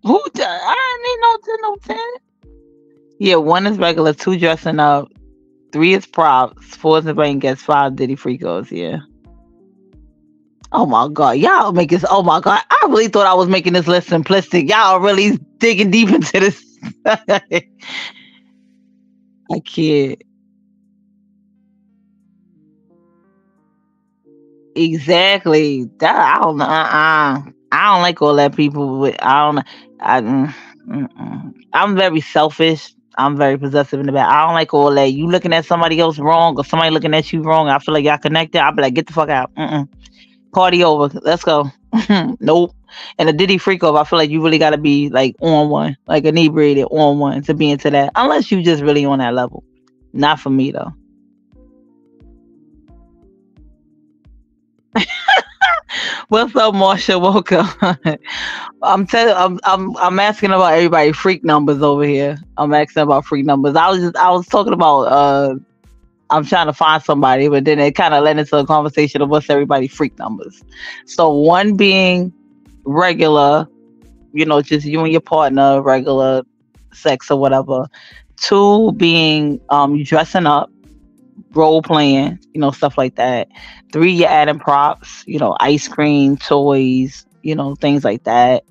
Who? I ain't no 10, no 10. Yeah, one is regular, two dressing up, three is props, four is inviting guests, five Diddy Freakos. Yeah. Oh my God. Y'all make this. Oh my God. I really thought I was making this less simplistic. Y'all really digging deep into this. *laughs* I can't. Exactly. That I don't know. Uh-uh. I don't like all that people. I don't. I. mm. I'm very selfish. I'm very possessive in the back. I don't like all that. You looking at somebody else wrong or somebody looking at you wrong. I feel like y'all connected. I'll be like, get the fuck out. Mm-mm. Party over. Let's go. *laughs* nope. And a Diddy freak off, I feel like you really got to be like on one, like inebriated on one to be into that. Unless you just really on that level. Not for me though. *laughs* What's up, Marsha? Welcome. *laughs* I'm telling. I'm. I'm. I'm asking about everybody freak numbers over here. I'm asking about freak numbers. I was just. I was talking about. uh I'm trying to find somebody, but then it kind of led into a conversation of what's everybody freak numbers. So one being regular, you know, just you and your partner, regular sex or whatever. Two being um dressing up, role playing, you know, stuff like that. Three, you're adding props, you know, ice cream, toys, you know, things like that.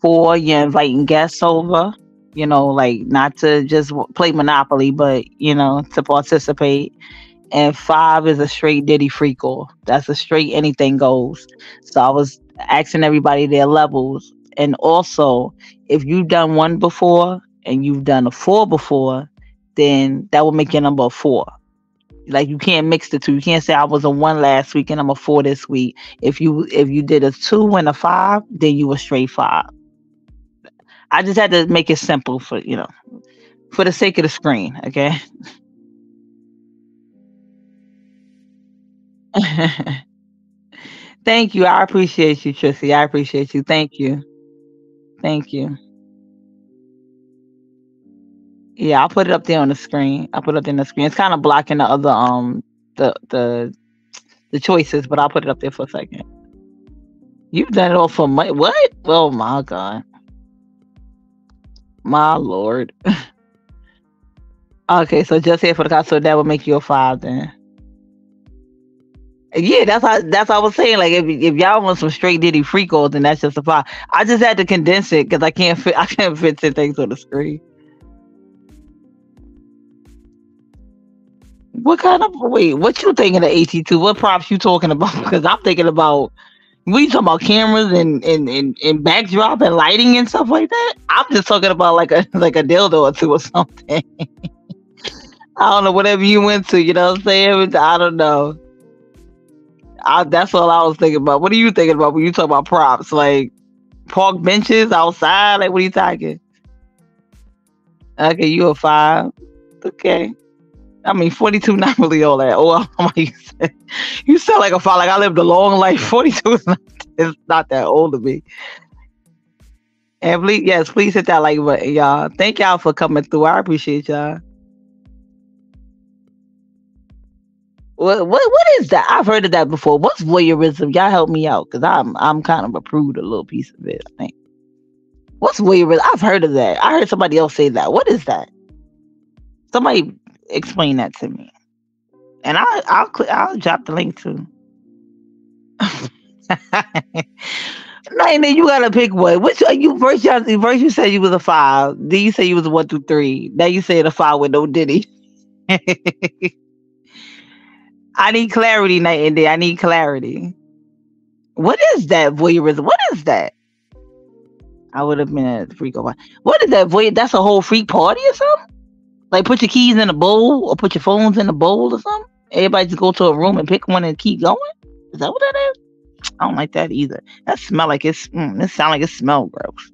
Four, you're inviting guests over, you know, like not to just play Monopoly, but you know, to participate. And five is a straight Diddy free call. That's a straight anything goes. So I was asking everybody their levels. And also, if you've done one before and you've done a four before, then that will make your number a four. Like you can't mix the two. You can't say I was a one last week and I'm a four this week. If you if you did a two and a five, then you were straight five. I just had to make it simple for you know, for the sake of the screen. Okay. *laughs* Thank you. I appreciate you, Trissy. I appreciate you. Thank you. Thank you. Yeah, I'll put it up there on the screen. I'll put it up there on the screen. It's kind of blocking the other um the the the choices, but I'll put it up there for a second. You've done it all for my What? Oh my god. My lord. *laughs* okay, so just here for the cost, so that would make you a five then. Yeah, that's how that's how I was saying. Like if if y'all want some straight Diddy free calls, then that's just a five. I just had to condense it because I can't fit *laughs* I can't fit ten things on the screen. What kind of wait? What you thinking of AT2? What props you talking about? *laughs* Because I'm thinking about we talking about cameras and, and and and backdrop and lighting and stuff like that. I'm just talking about like a *laughs* like a dildo or two or something. *laughs* I don't know whatever you went to. You know what I'm saying? I don't know. I, that's all I was thinking about. What are you thinking about when you talk about props? Like park benches outside? Like what are you talking? Okay, you a five. Okay. I mean, 42 *laughs* not really all that. *laughs* I'm you, say, you sound like a father. Like I lived a long life. *laughs* 42 is not, is not that old to me. And please, yes, please hit that like button, y'all. Thank y'all for coming through. I appreciate y'all. What what what is that? I've heard of that before. What's voyeurism? Y'all help me out, cause I'm I'm kind of a prude a little piece of it. I think. What's voyeurism? I've heard of that. I heard somebody else say that. What is that? Somebody explain that to me, and I'll cl- I'll drop the link too. *laughs* Then you gotta pick one. Which are you first? You first you said you was a five. Then you say you was a one through three. Now you say a five with no Diddy. *laughs* I need clarity, night and day. I need clarity. What is that voyeurism? What is that? I would have been a freak over. What is that voyeur? That's a whole freak party or something? Like put your keys in a bowl or put your phones in a bowl or something? Everybody just go to a room and pick one and keep going? Is that what that is? I don't like that either. That smell like it's. Mm, it sound like it smell gross.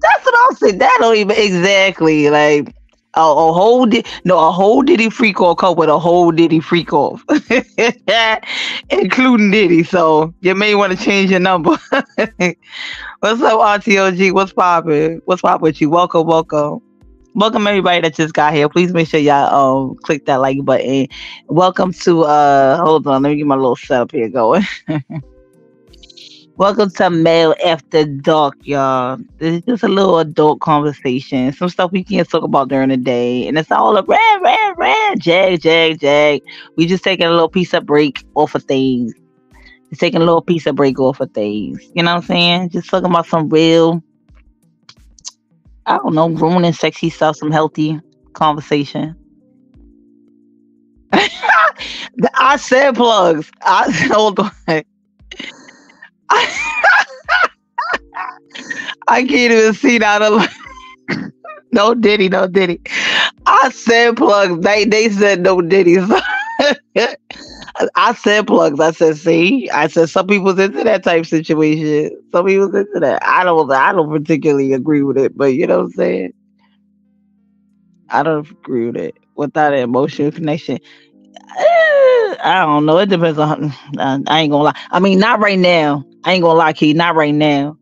That's what I'll say. That don't even exactly like a, a whole di- no a whole Diddy freak off come with a whole Diddy freak off, *laughs* including Diddy. So you may want to change your number. *laughs* What's up, RTOG? What's poppin'? What's poppin' with you? Welcome, welcome. Welcome everybody that just got here. Please make sure y'all um click that like button. Welcome to uh hold on, let me get my little setup here going. *laughs* Welcome to Mel After Dark, y'all. This is just a little adult conversation. Some stuff we can't talk about during the day. And it's all a red, red, red, jag, jag, jag. We just taking a little piece of break off of things. Just taking a little piece of break off of things. You know what I'm saying? Just talking about some real, I don't know, and sexy stuff, some healthy conversation. *laughs* I said plugs. I *laughs* hold on. I can't even see that. alone. *laughs* no Diddy, no Diddy. I said plugs. They they said no Diddy. *laughs* I said plugs. I said, see, I said some people's into that type situation. Some people's into that. I don't I don't particularly agree with it, but you know what I'm saying? I don't agree with it without an emotional connection. *sighs* I don't know. It depends on. *sighs* I ain't gonna lie. I mean, not right now. I ain't gonna lie, Key. Not right now.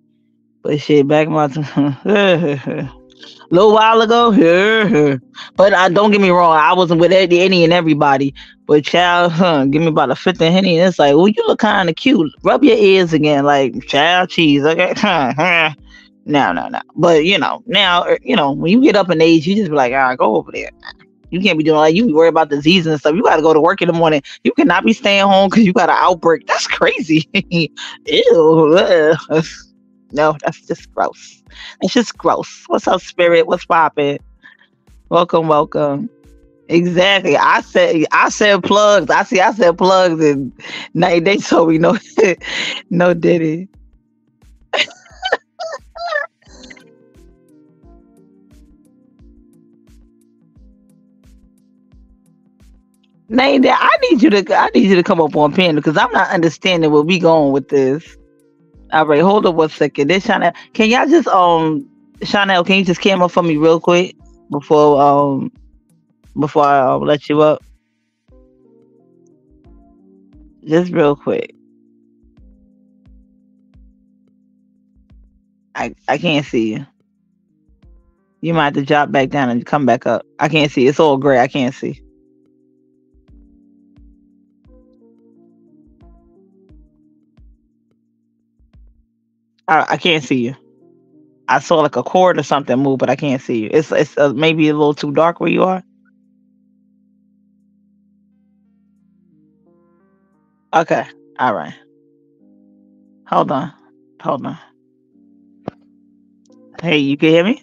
But shit, back in my a *laughs* little while ago. *laughs* but uh, don't get me wrong. I wasn't with any, any and everybody. But child, *laughs* huh, give me about a fifth of henny, and it's like, well, you look kind of cute. Rub your ears again, like child cheese. Okay, No, no, no. But you know, now er, you know when you get up in age, you just be like, all right, go over there. You can't be doing like you be worried about disease and stuff. You got to go to work in the morning. You cannot be staying home because you got an outbreak. That's crazy. *laughs* Ew. No, that's just gross. It's just gross. What's up, spirit? What's poppin'? Welcome, welcome. Exactly. I said I said plugs. I see I said plugs and now they told me no no did diddy. Name that I need you to I need you to come up on pen because I'm not understanding where we going with this. All right, hold up one second. This Chanel. Can y'all just um Chanel, can you just cam up for me real quick before um before I uh, let you up? Just real quick. I I can't see you. You might have to drop back down and come back up. I can't see. It's all gray. I can't see. I, I can't see you. I saw like a cord or something move, but I can't see you. It's it's uh, maybe a little too dark where you are. Okay. All right. Hold on. Hold on. Hey, you can hear me?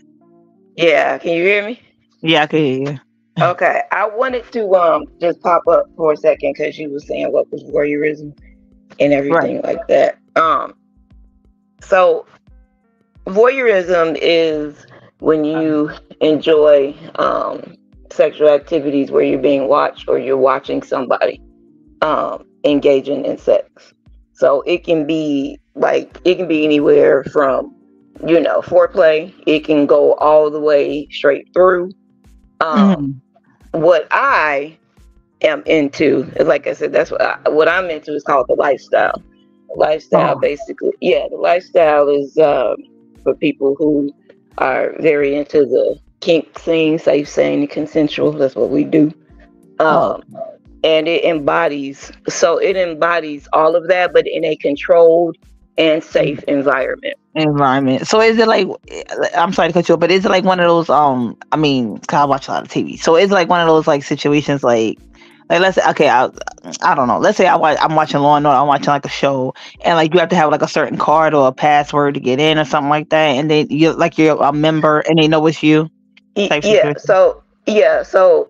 Yeah, can you hear me? Yeah, I can hear you. Okay, I wanted to um just pop up for a second because you were saying what was voyeurism and everything like that. Um, so voyeurism is when you enjoy um sexual activities where you're being watched or you're watching somebody um engaging in sex. So it can be like it can be anywhere from you know foreplay. It can go all the way straight through. Um, Mhm. what I am into, like I said, that's what I, what I'm into is called the lifestyle. The lifestyle, Oh. basically, yeah, the lifestyle is um, for people who are very into the kink scene, safe, sane, consensual. That's what we do. Oh. Um, and it embodies, so it embodies all of that, but in a controlled and safe environment. Environment. So is it like I'm sorry to cut you off, but is it like one of those um I mean, 'cause I watch a lot of TV. So it's like one of those like situations like like let's say okay, I I don't know. Let's say I watch, I'm watching Law and Order, I'm watching like a show, and like you have to have like a certain card or a password to get in or something like that, and then you like you're a member and they know it's you. Yeah situation. so yeah so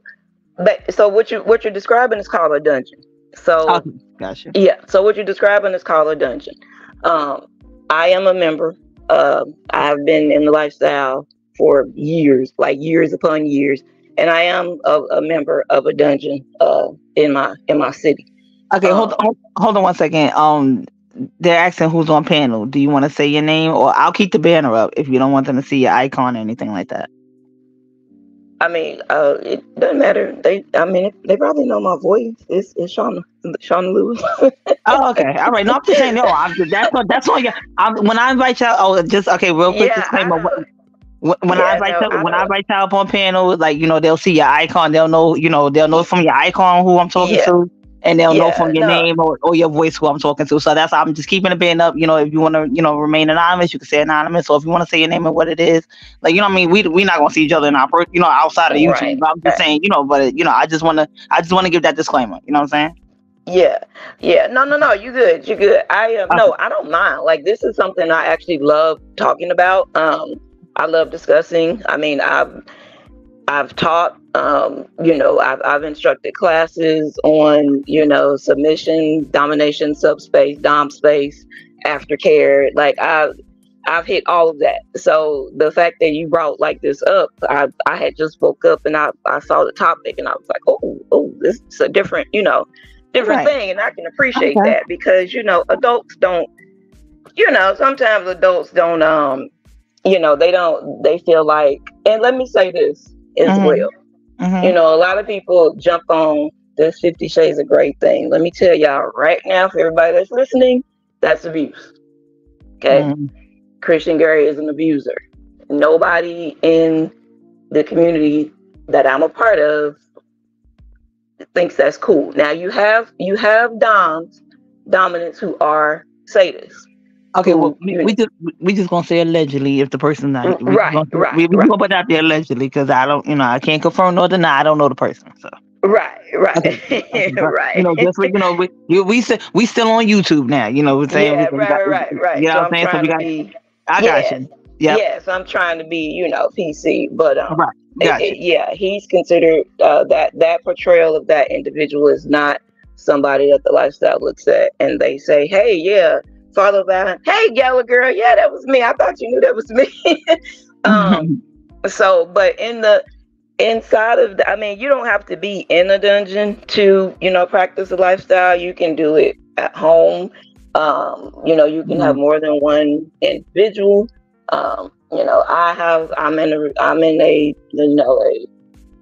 but so what you what you're describing is called a dungeon so Okay, gotcha. yeah so what you're describing is called a dungeon um i am a member um i've been in the lifestyle for years like years upon years and i am a, a member of a dungeon uh in my in my city Okay, hold Um, on, hold on one second. Um, they're asking who's on panel. Do you want to say your name, or I'll keep the banner up if you don't want them to see your icon or anything like that. i mean uh it doesn't matter they i mean they probably know my voice it's it's shauna shauna lewis *laughs* Oh, okay, all right. No, I'm just saying. No, I'm, just, that's what that's all. Yeah, I'm, when I invite y'all, oh, just okay. Real quick Yeah, disclaimer. I- When, when Yeah, I invite no, I when I know. invite y'all up on panel, like you know, they'll see your icon. They'll know, you know, they'll know from your icon who I'm talking Yeah. to, and they'll know from your no. name or, or your voice who I'm talking to. So that's I'm just keeping the band up. You know, if you want to, you know, remain anonymous, you can say anonymous. Or if you want to say your name and what it is, like you know, what I mean, we we not gonna see each other in our, per- you know, outside of YouTube. Right, I'm just right. saying, you know, but you know, I just want to, I just want to give that disclaimer. You know what I'm saying? Yeah, yeah. No, no, no. You good. You good. I am. no, I don't mind. Like this is something I actually love talking about. Um, I love discussing. I mean, I've I've taught. Um, you know, I've I've instructed classes on you know submission, domination, subspace, dom space, aftercare. Like I've I've hit all of that. So the fact that you brought like this up, I I had just woke up and I I saw the topic and I was like, oh oh, this is a different you know different Right. thing, and I can appreciate Okay. that because you know adults don't. You know, sometimes adults don't. Um, you know, they don't. They feel like, and let me say this as Mhm. well. Mhm. You know, a lot of people jump on this Fifty Shades of Grey thing. Let me tell y'all right now, for everybody that's listening, that's abuse. Okay, Mhm. Christian Grey is an abuser. Nobody in the community that I'm a part of thinks that's cool. Now you have you have doms, dominants who are sadists. Okay, well, we, we just we just gonna say allegedly if the person not we Right, gonna, right, we, we right. gonna put out there allegedly because I don't you know I can't confirm nor deny I don't know the person so. Right, right, Okay, *laughs* but, right. you know just like, you know we you, we still we still on YouTube now you know we're saying yeah, we, right, got- right, right. you know so what I'm saying? So we got be I got yeah. you. Yeah Yes, I'm trying to be, you know, PC, but um, right. it- got it- you. yeah, he's considered uh, that that portrayal of that individual is not somebody that the lifestyle looks at and they say, "Hey, yeah, follow that. Hey, yellow girl, yeah, that was me. I thought you knew that was me." *laughs* um, so, but in the inside of the, I mean, you don't have to be in a dungeon to, you know, practice a lifestyle. You can do it at home. Um, you know, you can have more than one individual. Um, you know, I have I'm in a I'm in a you know a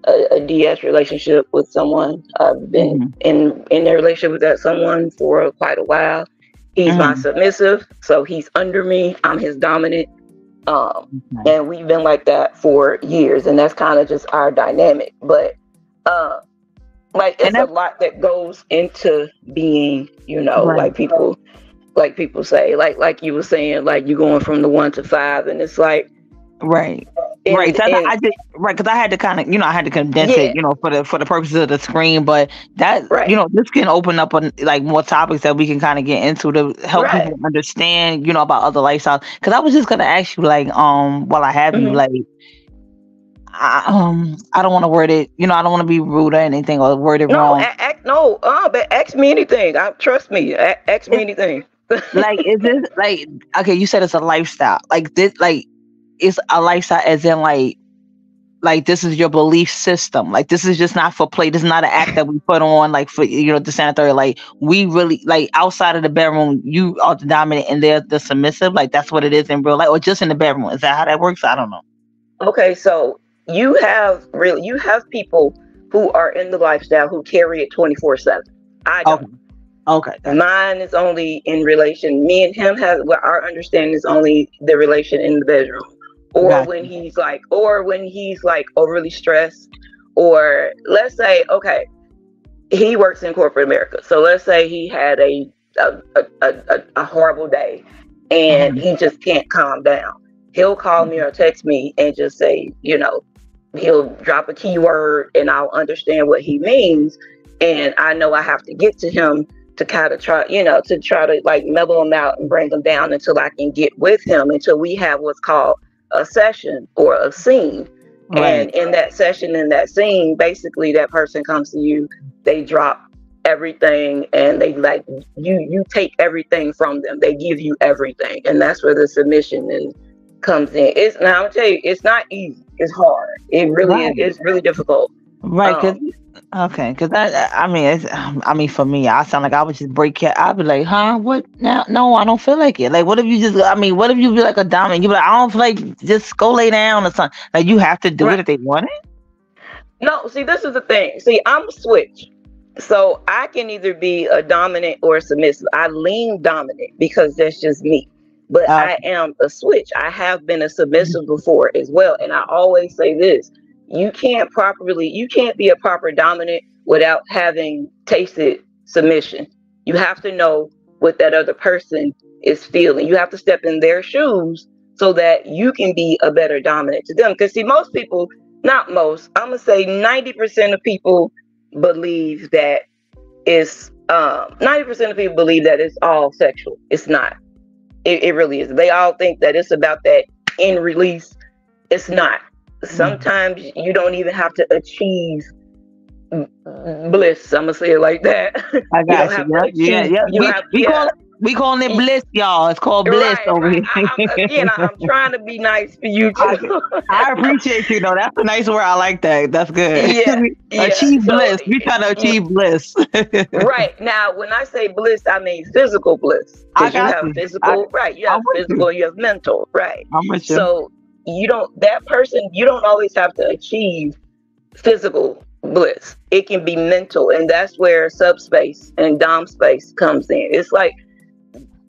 a, a DS relationship with someone. I've been Mhm. in in a relationship with that someone for quite a while. He's my Mhm. submissive, so he's under me. I'm his dominant. Um, Okay. and we've been like that for years and that's kind of just our dynamic but uh like it's a lot that goes into being you know Right. like people like people say like like you were saying like you going from the one to five and it's like right in- right. In- I, I did right because I had to kind of you know I had to condense Yeah. it you know for the for the purposes of the screen, but that Right. you know this can open up on like more topics that we can kind of get into to help Right. people understand you know about other lifestyles. Because I was just gonna ask you like um while I have you Mhm. like. I, um, I don't want to word it. You know, I don't want to be rude or anything or word it no wrong. act, no uh but ask me anything I, trust me ask me anything like, is this like okay? You said it's a lifestyle. Like this, like it's a lifestyle, as in like, like this is your belief system. Like this is just not for play. This is not an act that we put on, like for you know the sanitary. Like we really like outside of the bedroom, you are the dominant and they're the submissive. Like that's what it is in real life, or just in the bedroom. Is that how that works? I don't know. Okay, so you have really you have people who are in the lifestyle who carry it 24/7. I don't. Okay. Okay. Mine is only in relation. Me and him have well, our understanding is only the relation in the bedroom, or Gotcha. when he's like, or when he's like overly stressed, or let's say, okay, he works in corporate America, so let's say he had a a a, a, a horrible day, and Mhm. he just can't calm down. He'll call me or text me and just say, you know, he'll drop a keyword and I'll understand what he means, and I know I have to get to him to kind of try, you know, to try to like mellow him out and bring him down until I can get with him until we have what's called a session or a scene. And in that session, in that scene, basically that person comes to you, they drop everything and they like you you take everything from them. They give you everything. And that's where the submission and comes in. It's now I'm gonna tell you, it's not easy. It's hard. It really Right. is it's really difficult. Right, Um, okay, cause I, I mean, it's, I mean, for me, I sound like I would just break it. I'd be like, huh, what? Now, no, I don't feel like it. Like, what if you just? I mean, what if you be like a dominant? You be like, I don't feel like just go lay down or something. Like, you have to do Right. it if they want it. No, see, this is the thing. See, I'm a switch. So I can either be a dominant or a submissive. I lean dominant because that's just me. But Uh, I am a switch. I have been a submissive before as well. And I always say this you can't properly, you can't be a proper dominant without having tasted submission. You have to know what that other person is feeling. You have to step in their shoes so that you can be a better dominant to them. Because, see, most people, not most, I'm gonna say 90% of people believe that it's um 90% of people believe that it's all sexual. It's not. It, it really is. They all think that it's about that in release. It's not. Mm-hmm. Sometimes you don't even have to achieve bliss. I'm gonna say it like that. *laughs* I got have you. Yeah, yeah, yeah. you We, have- we yeah. call it, we calling it bliss, y'all. It's called bliss Right, over right. I, here. I'm, again, I- I'm *laughs* trying to be nice for you too. I appreciate you though. That's a nice word. I like that. That's good. Yeah, *laughs* yeah. achieve So, bliss. We trying to achieve bliss. right now when i say bliss i mean physical bliss I because you got have you. physical right you I'm have you. physical you have mental right I'm with you. so you don't that person you don't always have to achieve physical bliss it can be mental and that's where subspace and dom space comes in it's like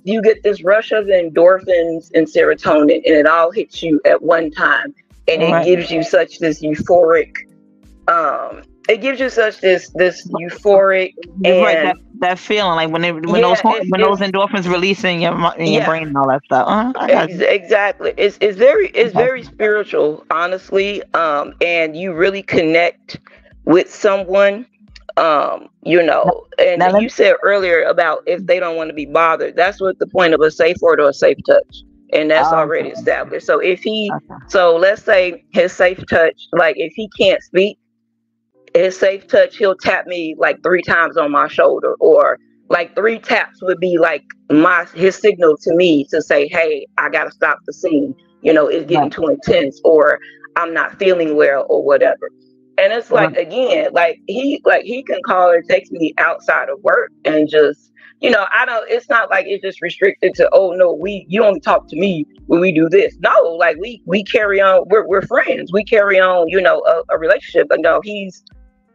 you get this rush of endorphins and serotonin and it all hits you at one time and it Right. gives you such this euphoric um it gives you such this this euphoric You're right, that, that feeling like when it, when Yeah, those it's- when those endorphins release in your in your Yeah. brain and all that stuff. Uh, Ex- exactly it's it's very it's Okay. very spiritual honestly um and you really connect with someone um you know and now you said earlier about if they don't want to be bothered that's what the point of a safe word or a safe touch and that's Oh, already okay. established so if he Okay. so let's say his safe touch like if he can't speak his safe touch he'll tap me like three times on my shoulder or like three taps would be like my his signal to me to say hey i gotta stop the scene. You know it's getting Right. too intense or i'm not feeling well or whatever. And it's like again like he like he can call or text me outside of work and just you know i don't it's not like it's just restricted to oh no we you only talk to me when we do this. No like we we carry on we're, we're friends. We carry on you know a, a relationship but no he's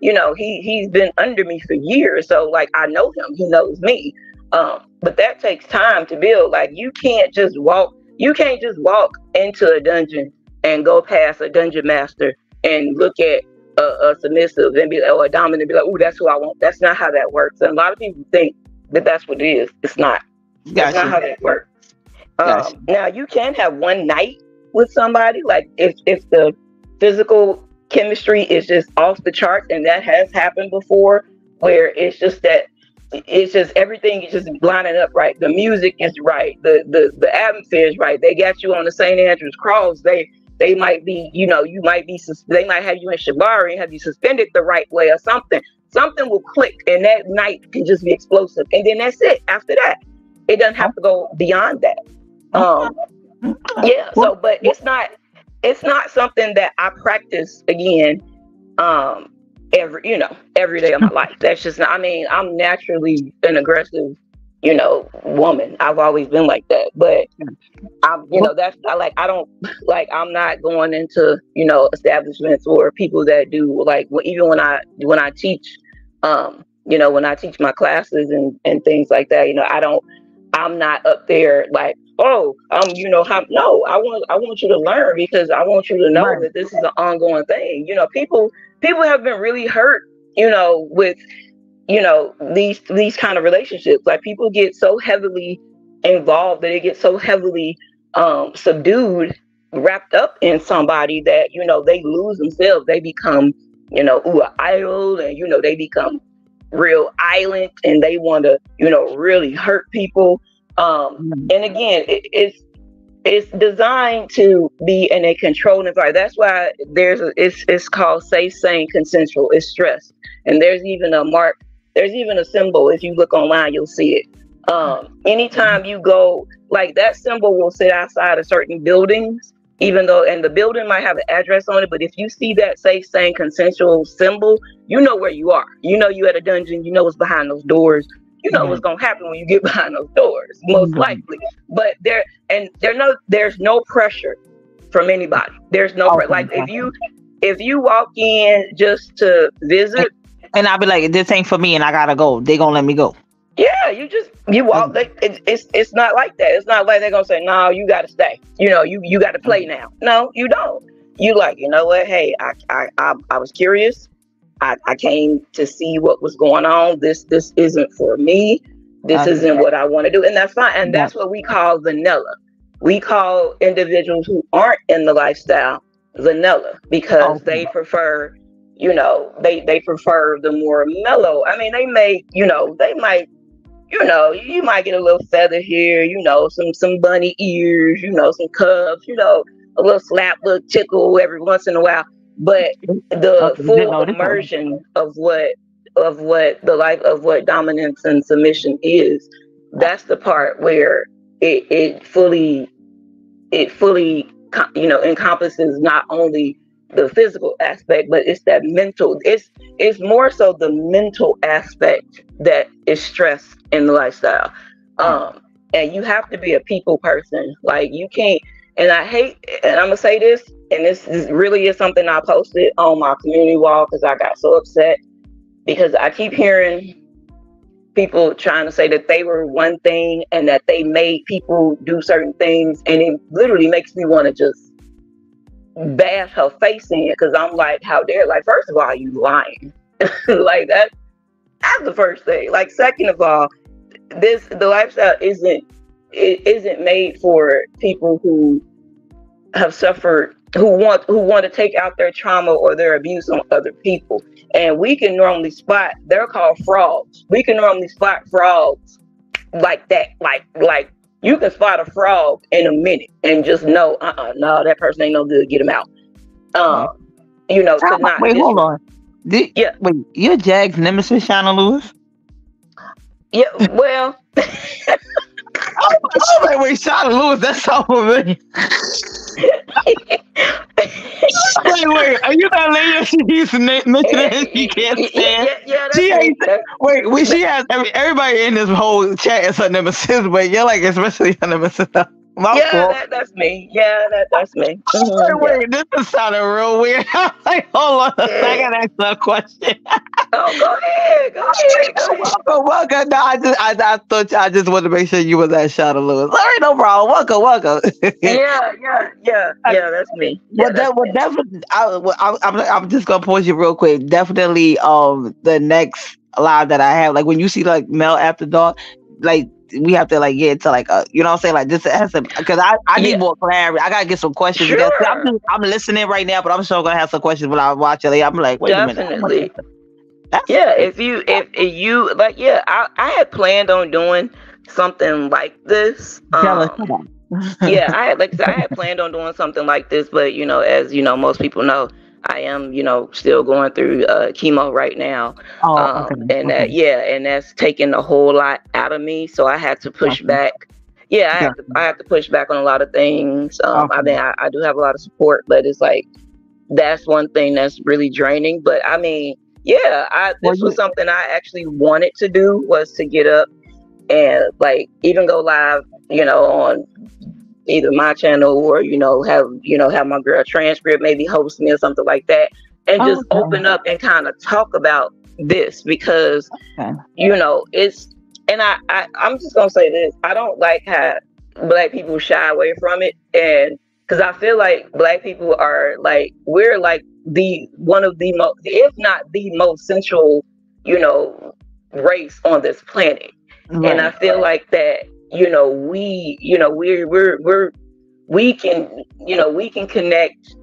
you know he he's been under me for years so like i know him he knows me um but that takes time to build like you can't just walk you can't just walk into a dungeon and go past a dungeon master and look at a, a submissive and be like, or a dominant and be like, oh, that's who I want. That's not how that works. And a lot of people think that that's what it is. It's not. That's not how Gotcha. that works. Um, Gotcha. Now you can have one night with somebody, like if if the physical chemistry is just off the charts, and that has happened before, where it's just that it's just everything is just lining up right. The music is right. The the the atmosphere is right. They got you on the St. Andrew's cross. They they might be, you know, you might be, they might have you in Shibari and have you suspended the right way or something. Something will click, and that night can just be explosive, and then that's it. After that, it doesn't have to go beyond that. Um, yeah. So, but it's not, it's not something that I practice again. Um, every, you know, every day of my life. That's just, I mean, I'm naturally an aggressive, you know, woman. I've always been like that, but I'm, you know, that's I like. I don't like. I'm not going into, you know, establishments or people that do like. Even when I when I teach, um, you know, when I teach my classes and and things like that, you know, I don't. I'm not up there like, oh, um, you know, how? No, I want I want you to learn because I want you to know Right. that this is an ongoing thing. You know, people people have been really hurt, you know, with you know these these kind of relationships. Like people get so heavily involved that they get so heavily um, subdued, wrapped up in somebody that you know they lose themselves. They become you know ooh, idol, and you know they become real island, and they want to you know really hurt people. Um, and again, it, it's it's designed to be in a controlled environment. That's why there's a, it's it's called safe, sane, consensual. It's stress, and there's even a mark. There's even a symbol. If you look online, you'll see it. Um, anytime you go, like that symbol will sit outside of certain buildings, even though, and the building might have an address on it. But if you see that safe, sane, consensual symbol, you know where you are. You know you at a dungeon. You know what's behind those doors. You know what's mm-hmm. gonna happen when you get *laughs* behind those doors, most Mhm. likely. But there and there no there's no pressure from anybody. There's no pre- like if you if you walk in just to visit, And I'll be like, this ain't for me, and I gotta go. They gonna let me go. yeah, you just you walk. Mm-hmm. They, it, it's it's not like that. It's not like they're gonna say, no, you got to stay. You know, you you got to play mm-hmm. now. No, you don't. You like, you know what? Hey, I I I, I was curious. I, I came to see what was going on. This this isn't for me. This I- isn't what I want to do, and that's fine. And that's what we call vanilla. We call individuals who aren't in the lifestyle vanilla because Okay. they prefer, you know, they they prefer the more mellow. I mean, they may, you know, they might, you know, you might get a little feather here, you know, some some bunny ears, you know, some cubs, you know, a little slap, little tickle every once in a while. But the full this one. immersion of what of what the life of what dominance and submission is, that's the part where it it fully it fully you know encompasses not only the physical aspect but it's that mental it's it's more so the mental aspect that is stressed in the lifestyle um and you have to be a people person like you can't and i hate and i'm gonna say this and this is really is something i posted on my community wall because i got so upset because i keep hearing people trying to say that they were one thing and that they made people do certain things and it literally makes me want to just bash her face in because i'm like how dare like first of all you lying *laughs* like that. That's the first thing. Like second of all, this the lifestyle isn't it isn't made for people who have suffered who want who want to take out their trauma or their abuse on other people. And we can normally spot they're called frauds. We can normally spot frauds like that. Like like you can spot a fraud in a minute and just know, uh uh no, that person ain't no good, get him out. Um, you know, to not Wait, dis- hold on. Did, Yeah. Wait, you're Jag's nemesis, Shauna Lewis? Yeah, well, *laughs* Oh, oh wait, wait, Shauna Lewis, that's all for me. Wait, wait, are you that lady she used to na- mention it? She can't stand. yeah, yeah, She ain't- Wait, wait, she has every, everybody in this whole chat is her nemesis, but you're like especially her nemesis. My yeah, that, that's me. Yeah, that, that's me. Wait, Mhm, wait, this is sounding real weird. I'm *laughs* like, hold on, a Yeah. second, ask her a question. Oh, go ahead, go ahead, go ahead. welcome, welcome. No, I just, I, I thought, I just wanted to make sure you was at Shauna Lewis. All right, no problem. Welcome, welcome. Yeah, yeah, yeah, yeah. That's me. Yeah, well, that, well, definitely. I, well, I, I'm, I'm just gonna pause you real quick. Definitely, um, the next live that I have, like when you see like Mel after dark, like we have to like get to like a, you know what I'm saying, like this has to because I, I need Yeah. more clarity. I gotta get some questions. I'm, Sure. just, I'm listening right now, but I'm sure gonna have some questions when I watch it. Like, I'm like, wait a minute. That's Yeah, if you if, if you like, yeah, I, I had planned on doing something like this. Um, yeah, I had like I had *laughs* planned on doing something like this, but you know, as you know, most people know, I am you know still going through uh, chemo right now, Oh, um, okay, and that okay. yeah, and that's taking a whole lot out of me. So I had to push Okay. back. Yeah, I have to I have to push back on a lot of things. Um, I mean, I, I do have a lot of support, but it's like that's one thing that's really draining. But I mean, yeah, I this was something I actually wanted to do was to get up and like even go live, you know, on either my channel or you know have you know have my girl transcript maybe host me or something like that and just okay. open up and kind of talk about this because Okay. you know it's and I, I i'm just gonna say this i don't like how black people shy away from it and because i feel like black people are like we're like the one of the most if not the most central you know race on this planet and I Right. feel like that you know we you know we're we're we're we can you know we can connect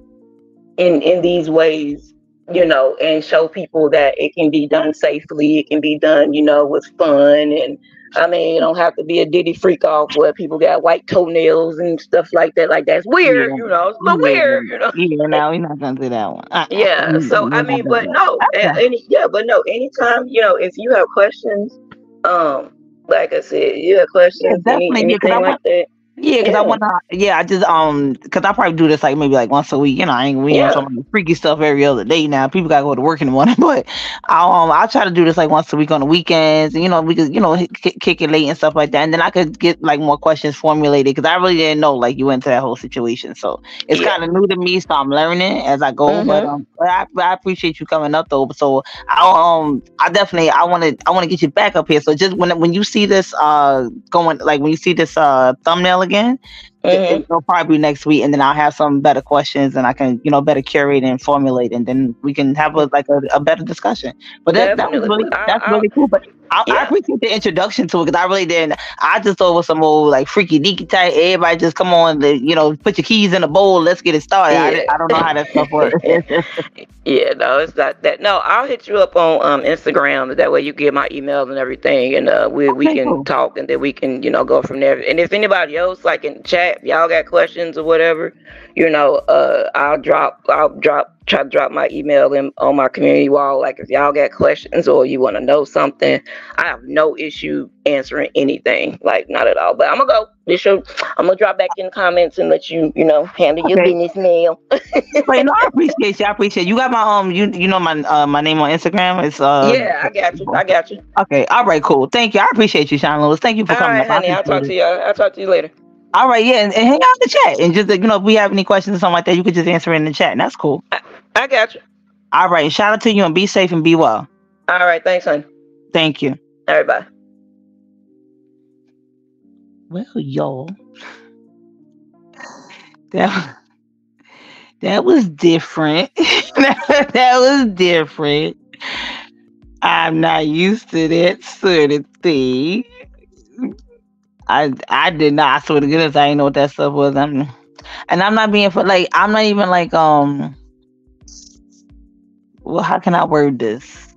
in in these ways you know and show people that it can be done safely it can be done you know with fun and I mean, you don't have to be a Diddy freak off where people got white toenails and stuff like that. Like that's weird, Yeah. you know. It's Yeah. weird, you know. Yeah, no, we're not gonna do that one. Uh, Yeah. So I mean, but no, and, any yeah, but no. Anytime you know, if you have questions, um, like I said, you have questions, definitely, yeah, I anything like that. Yeah, because I want to. Yeah, I just um, because I probably do this like maybe like once a week. You know, I ain't we Yeah. talking about freaky stuff every other day now. People gotta go to work in the morning, *laughs* but I'll um, I'll try to do this like once a week on the weekends. And, you know, we could you know hit- kick, it late and stuff like that, and then I could get like more questions formulated because I really didn't know like you went to that whole situation. So it's Yeah. kind of new to me, so I'm learning as I go. But Mhm. um, but I, but I appreciate you coming up though. So I um, I definitely I want to I want to get you back up here. So just when when you see this uh going like when you see this uh thumbnail again. It- It'll probably be next week, and then I'll have some better questions, and I can, you know, better curate and formulate, and then we can have a like a, a better discussion. But that, that was really I- that's I- really cool. But I, I appreciate the introduction to it because I really didn't. I just thought it was some old like freaky deaky type. Everybody just come on, the, you know, put your keys in a bowl. Let's get it started. I, Yeah. I don't know how that stuff works. *laughs* Yeah, no, it's not that. No, I'll hit you up on um Instagram. That way you get my email and everything, and uh, we we can cool. talk, and then we can you know go from there. And if anybody else like in chat, if y'all got questions or whatever, you know, uh, I'll drop I'll drop try to drop my email in on my community wall. Like if y'all got questions or you want to know something, I have no issue answering anything. Like not at all. But I'm gonna go. This show, I'm gonna drop back in the comments and let you you know handle your Okay. business mail. *laughs* Wait, no, I appreciate you. I appreciate you. you. Got my um, you you know my uh my name on Instagram. It's uh yeah, I got you. I got you. Okay, all right, cool. Thank you. I appreciate you, Shauna Lewis. Thank you for All coming right, honey. I'll talk to you. I'll talk to you later. All right, yeah, and, and hang out in the chat, and just you know, if we have any questions or something like that, you could just answer in the chat, and that's cool. I got you. All right, shout out to you, and be safe and be well. All right. Thanks, honey. Thank you. All right. Bye. Well, y'all, that that was different. *laughs* that was different. I'm not used to that sort of thing. I I did not. I swear to goodness, I didn't know what that stuff was. I'm, and I'm not being like I'm not even like um. Well, how can I word this?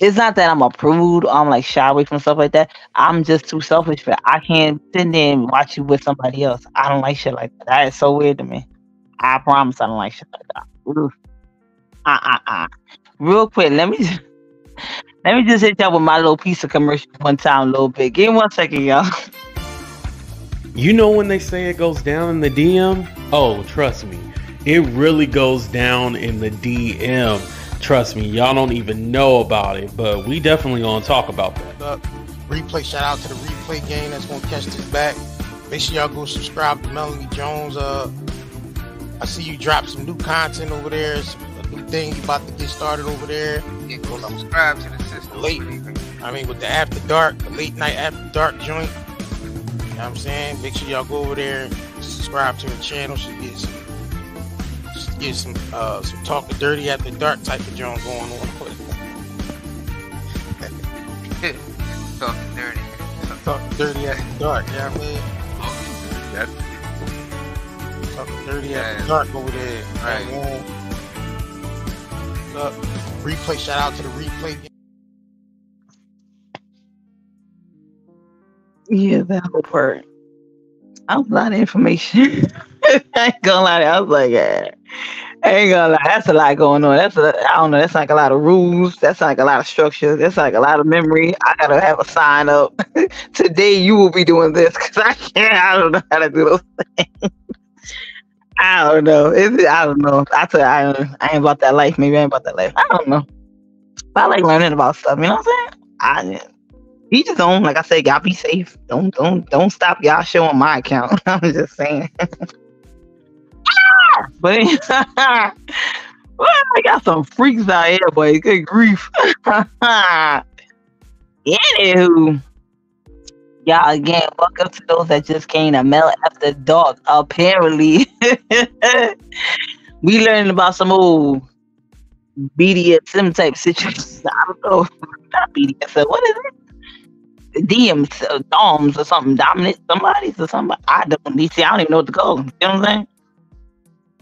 It's not that I'm a prude. I'm like shy away from stuff like that. I'm just too selfish for. I can't sit there and watch you with somebody else. I don't like shit like that. That is so weird to me. I promise I don't like shit like that. Uh uh uh. Real quick, let me. *laughs* Let me just hit y'all with my little piece of commercial one time, a little bit. Give me one second, y'all. *laughs* You know when they say it goes down in the DM? Oh, trust me, it really goes down in the DM. Trust me, y'all don't even know about it, but we definitely gonna talk about that. Up. Replay, shout out to the replay game that's gonna catch this back. Make sure y'all go subscribe to Melanie Jones. Uh, I see you drop some new content over there. Some, a new thing you about to get started over there. Yeah, go subscribe to the system. Late. I mean, with the after dark, the late night after dark joint. You know what I'm saying? Make sure y'all go over there and subscribe to her channel. She gets she get some uh some talking dirty after dark type of joint going on. *laughs* Talking dirty. talking dirty after the dark, you know what I mean? Talking dirty Yeah. after dark over there. you know what I Right. Uh, replay, shout out to the replay Yeah, that whole part. I was a lot of information. *laughs* I ain't gonna lie. I was like, yeah. I ain't gonna lie. That's a lot going on. That's a, I don't know. That's like a lot of rules. That's like a lot of structure. That's like a lot of memory. I gotta have a sign up. *laughs* Today you will be doing this because I can't. I don't know how to do those things. *laughs* I don't know. It's, I don't know. I tell you, I, I ain't about that life. Maybe I ain't about that life. I don't know. But I like learning about stuff. You know what I'm saying? I his own. Like I said, y'all be safe. Don't don't don't stop y'all showing my account. *laughs* I'm just saying. *laughs* but *laughs* well, I got some freaks out here, boy. Good grief. Anywho, y'all again, welcome to those that just came to Mel After Dark. Apparently, we learning about some old BDSM type situation. I don't know, not BDSM. What is it? DMs, uh, DOMs or something, dominant somebody's or somebody. I don't see. I don't even know what to call them. You know what I'm saying?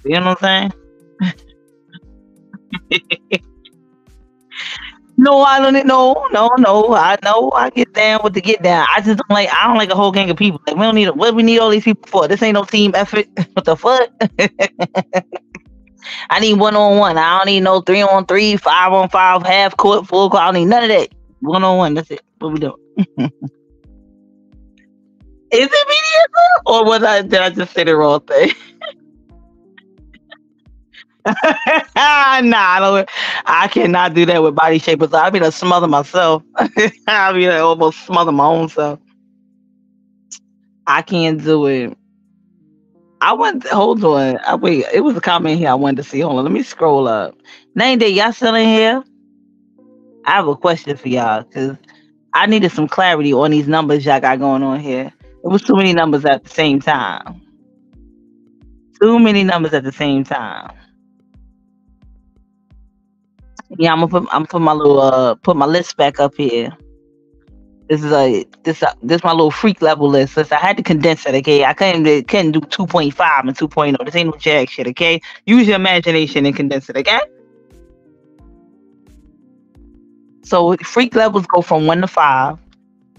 You know what I'm saying? *laughs* no, I don't. No, no, no. I know. I get down with the get down. I just don't like. I don't like a whole gang of people. Like we don't need. What we need all these people for? This ain't no team effort. *laughs* what the fuck? *laughs* I need one on one. I don't need no three on three, five on five, half court, full court. I don't need none of that. One on one. That's it. What we doing? *laughs* Is it BDSM or was I did I just say the wrong thing? *laughs* *laughs* nah, I don't. I cannot do that with body shapers. I'll be to smother myself. I'll be like almost smother my own self. I can't do it. I went. Hold on. I wait. It was a comment here I wanted to see. Hold on. Let me scroll up. Name day, y'all still in here? I have a question for y'all because I needed some clarity on these numbers y'all got going on here. It was too many numbers at the same time. Too many numbers at the same time. Yeah, I'm gonna put I'm gonna put my little uh put my list back up here. This is a this uh, this my little freak level list. Since I had to condense it, okay. I couldn't couldn't do 2.5 and 2.0. This ain't no jack shit, okay. Use your imagination and condense it, okay. So freak levels go from one to five.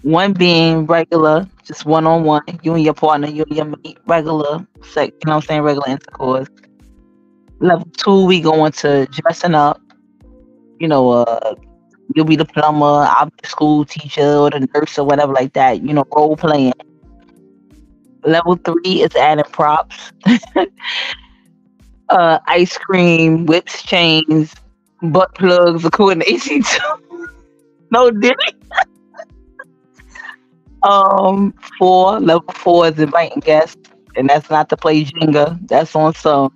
One being regular, just one on one, you and your partner, you and your mate, regular sex, you know what I'm saying, regular intercourse. Level two, we go into dressing up. You know, uh, you'll be the plumber, I'll be the school teacher or the nurse or whatever like that, you know, role playing. Level three is adding props. *laughs* uh, ice cream, whips, chains, butt plugs, *laughs* according to AT2. No, did it? *laughs* um, four, level four is inviting guests, and that's not to play Jenga. That's on some.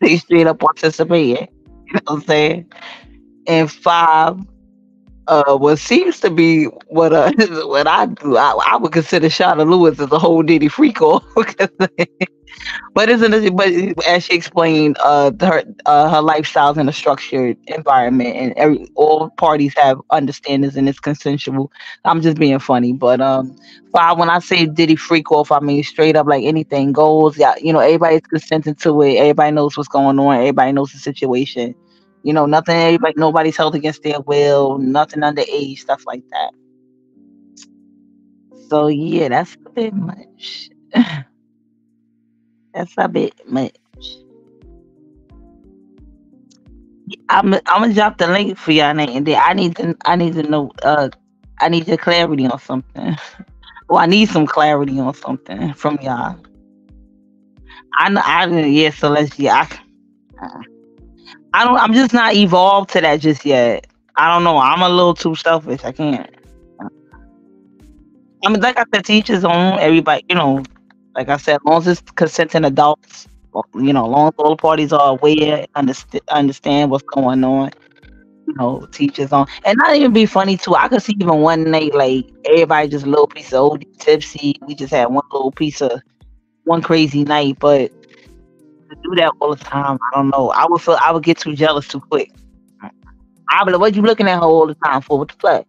They straight up participating. You know what I'm saying? And five uh, what seems to be what uh, *laughs* what I do, I, I would consider Shauna Lewis as a whole Diddy freak *laughs* off. but isn't it? But as she explained, uh, her uh, her lifestyles in a structured environment, and every all parties have understandings, and it's consensual. I'm just being funny, but um, when I say Diddy freak off, I mean straight up like anything goes. Yeah, you know, everybody's consenting to it. Everybody knows what's going on. Everybody knows the situation. You know, nothing. Everybody, nobody's held against their will. Nothing underage, stuff like that. So yeah, that's a bit much. *laughs* that's a bit much. I'm I'm gonna drop the link for y'all, and then I need to I need to know. Uh, I need your clarity on something. *laughs* well, I need some clarity on something from y'all. I know. I yeah. So let's yeah. I, I don't. I'm just not evolved to that just yet. I don't know. I'm a little too selfish. I can't. I mean, like I said, teachers on everybody. You know, like I said, long as it's consenting adults, you know, long as all the parties are aware, understand, understand what's going on. You know, teachers on, and not even be funny too. I could see even one night like everybody just a little piece of old tipsy. We just had one little piece of one crazy night, but to do that all the time, I don't know. I would feel I would get too jealous too quick. I'd be like, what you looking at her all the time for? What the fuck?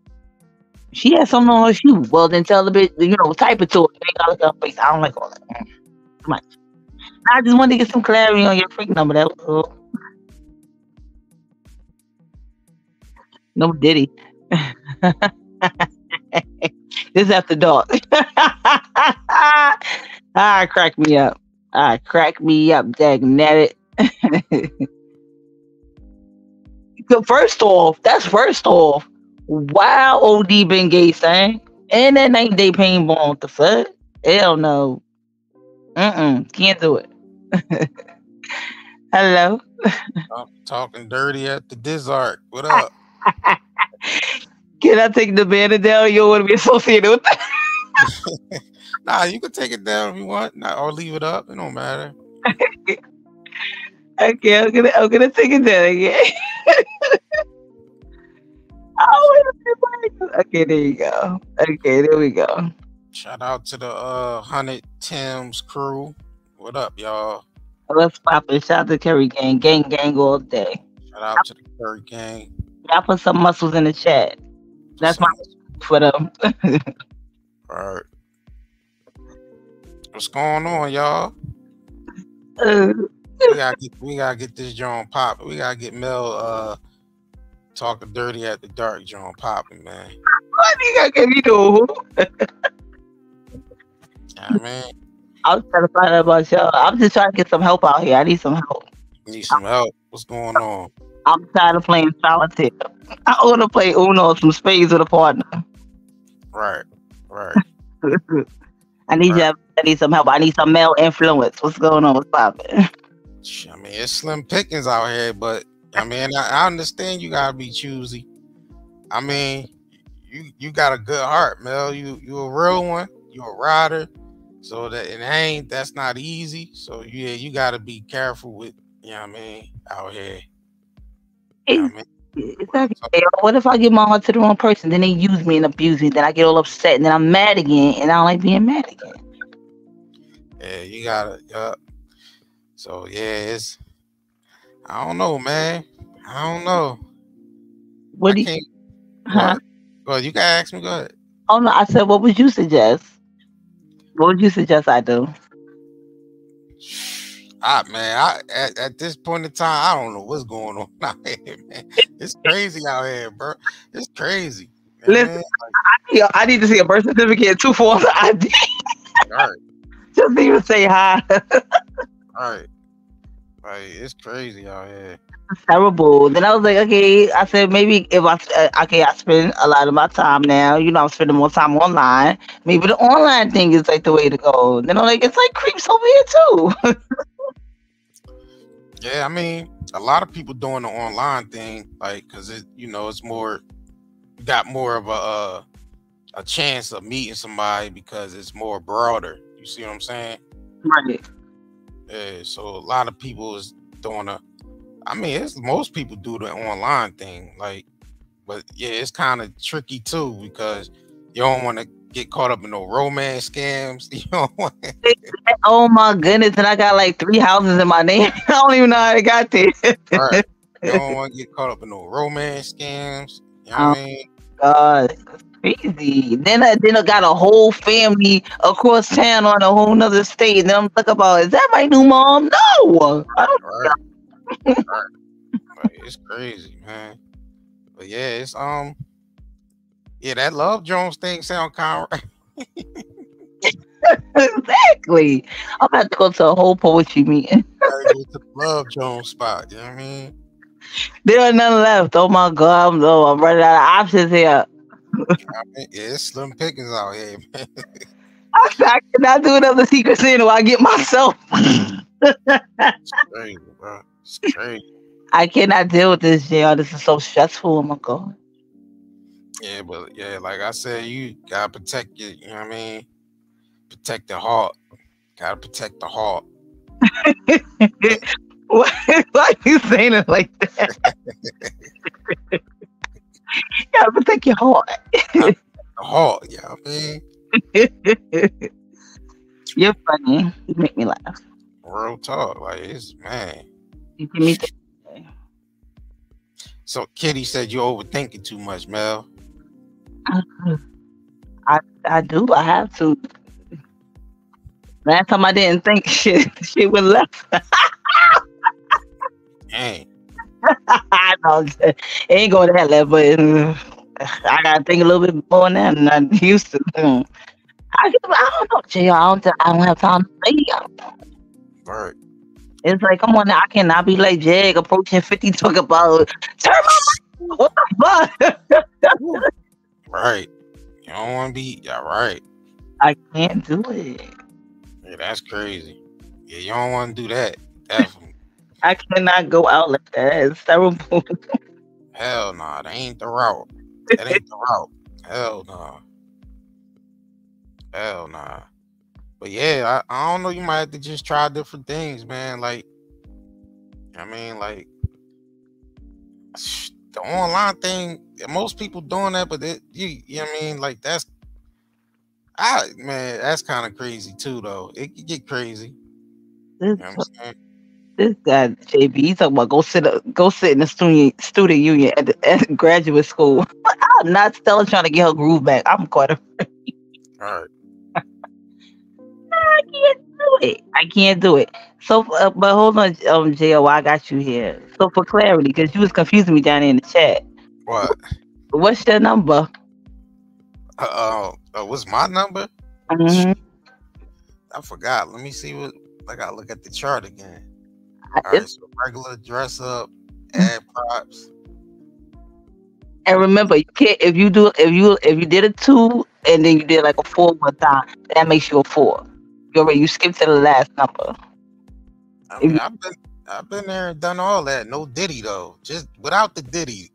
She had something on her shoe. Well, then tell the bitch, you know, type it to her. Her face. I don't like all that. Too much. I just wanted to get some clarity on your freak number. That was all. No Diddy. *laughs* this after dark. *laughs* ah, crack me up. Ah, crack me up, dagnabbit. *laughs* So first off, that's first off. Wow, OD been gay thing. And that ain't they paintball. What the fuck? Hell no. Mm-mm. Can't do it. *laughs* Hello. I'm talking dirty at the Dizark. What *laughs* up? Can I take the banner down? You don't want to be associated with that? Nah, you can take it down if you want, nah, or leave it up. It don't matter. *laughs* Okay, I'm gonna I'm gonna take it down again. *laughs* oh, wait a minute. okay, there you go. Okay, there we go. Shout out to the uh hundred Tim's crew. What up, y'all? Let's pop it. Shout out to Curry Gang, gang, gang all day. Shout out to the Curry gang. Y'all put some muscles in the chat. That's my for them. *laughs* All right. What's going on, y'all? Uh, We gotta get we gotta get this joint popping. We gotta get Mel uh talking dirty at the dark joint popping, man. what you gonna get me to? Yeah, *laughs* man. I was trying to find out about y'all. I'm just trying to get some help out here. I need some help. Need some help. What's going on? I'm tired of playing solitaire. I want to play Uno, some spades with a partner. Right, right. *laughs* I need you. I need some help. I need some male influence. What's going on? What's poppin'? I mean, it's slim pickings out here, but I mean, I, I understand you gotta be choosy. I mean, you you got a good heart, Mel. You you a real one. You a rider. So that it ain't that's not easy. So yeah, you gotta be careful with you know what I mean out here. You know what I mean? What if I give my heart to the wrong person? Then they use me and abuse me. Then I get all upset, and then I'm mad again, and I don't like being mad again. Yeah, you gotta. Yeah. So yeah, it's. I don't know, man. I don't know. What I do you? Huh? Ahead. You can ask me. Go ahead. Oh no, I said, what would you suggest? What would you suggest I do? Ah, man. I at, at this point in time, I don't know what's going on *laughs* out here, man. It's crazy out here, bro. It's crazy. man. Listen, I need, I need to see a birth certificate, two forms of ID. all right, Just even say hi. all *laughs* right. Like it's crazy out here. It's terrible. Then I was like, okay. I said maybe if I uh, okay, I spend a lot of my time now. You know, I'm spending more time online. Maybe the online thing is like the way to go. Then I'm like, it's like creeps over here too. *laughs* Yeah, I mean, a lot of people doing the online thing, like, cause it, you know, it's more, got more of a uh, a chance of meeting somebody because it's more broader. You see what I'm saying? right. Yeah. So a lot of people is doing a. I mean, it's most people do the online thing. Like, but yeah, it's kind of tricky too because you don't want to get caught up in no romance scams. *laughs* You want *laughs* Oh my goodness! And I got like three houses in my name. *laughs* I don't even know how I got there. right. You don't want to get caught up in no romance scams. You know what Um, I mean? God, crazy. Then I then I got a whole family across town on a whole nother state. And I'm like about, is that my new mom? No, I don't. Right. right. It's crazy, man. But yeah, it's um, yeah, that Love Jones thing sound kind of *laughs* exactly. I'm about to go to a whole poetry meeting. *laughs* gotta go to the Love Jones spot. You know what I mean? There are none left. Oh my god, I'm, oh, I'm running out of options here. Yeah, it's slim pickings out here, *laughs* man. I, I cannot do another secret sin while I get myself. Crazy, bro. Crazy. I cannot deal with this, JR. This is so stressful. Oh my god. Yeah, but yeah, like I said, you gotta protect your, you know what I mean? Protect the heart. Gotta protect the heart. *laughs* Why, why are you saying it like that? *laughs* you gotta protect your heart. Heart, you know what I mean? *laughs* You're funny. You make me laugh. Real talk. Like it's man. You give me So Kitty said you're overthinking too much, Mel. Mm-hmm. I I do. I have to. Last time I didn't think *laughs* shit, shit went left. *laughs* Dang. *laughs* I know it ain't going to that level, but I gotta think a little bit more now than I used to. Mm. I, I don't know, Jay. I don't. I don't have time to say. Right. It's like, come on, now, I cannot be like Jag approaching fifty, talk about turn my mic- what the fuck? Right. You don't want to be yeah, right. I can't do it. Yeah, that's crazy. Yeah, you don't want to do that. Definitely. I cannot go out like that. It's terrible. Hell nah, that ain't the route. That ain't the route. Hell nah. Hell nah. But yeah, I, I don't know. You might have to just try different things, man. Like, I mean, like the online thing. Most people doing that, but it, you, you know what I mean? Like that's, I man, that's kind of crazy too, though. It could get crazy. You know what I'm saying? This guy JB, he talking about go sit up, go sit in the student student union at, the, at graduate school. *laughs* I'm not Stella trying to get her groove back. I'm caught up. All right. *laughs* I can't do it. I can't do it. So, uh, but hold on, um, JO, I got you here. So for clarity, because you was confusing me down in the chat. What? What's your number? Uh, uh, what's my number? Mhm. I forgot. Let me see what. I gotta look at the chart again. All right, so regular dress up, mm-hmm. add props. And remember, you can't if you do if you if you did a two and then you did like a four one time, that makes you a four. You already you skipped to the last number. I mean, I've been, I've been there and done all that. No Diddy though, just without the Diddy.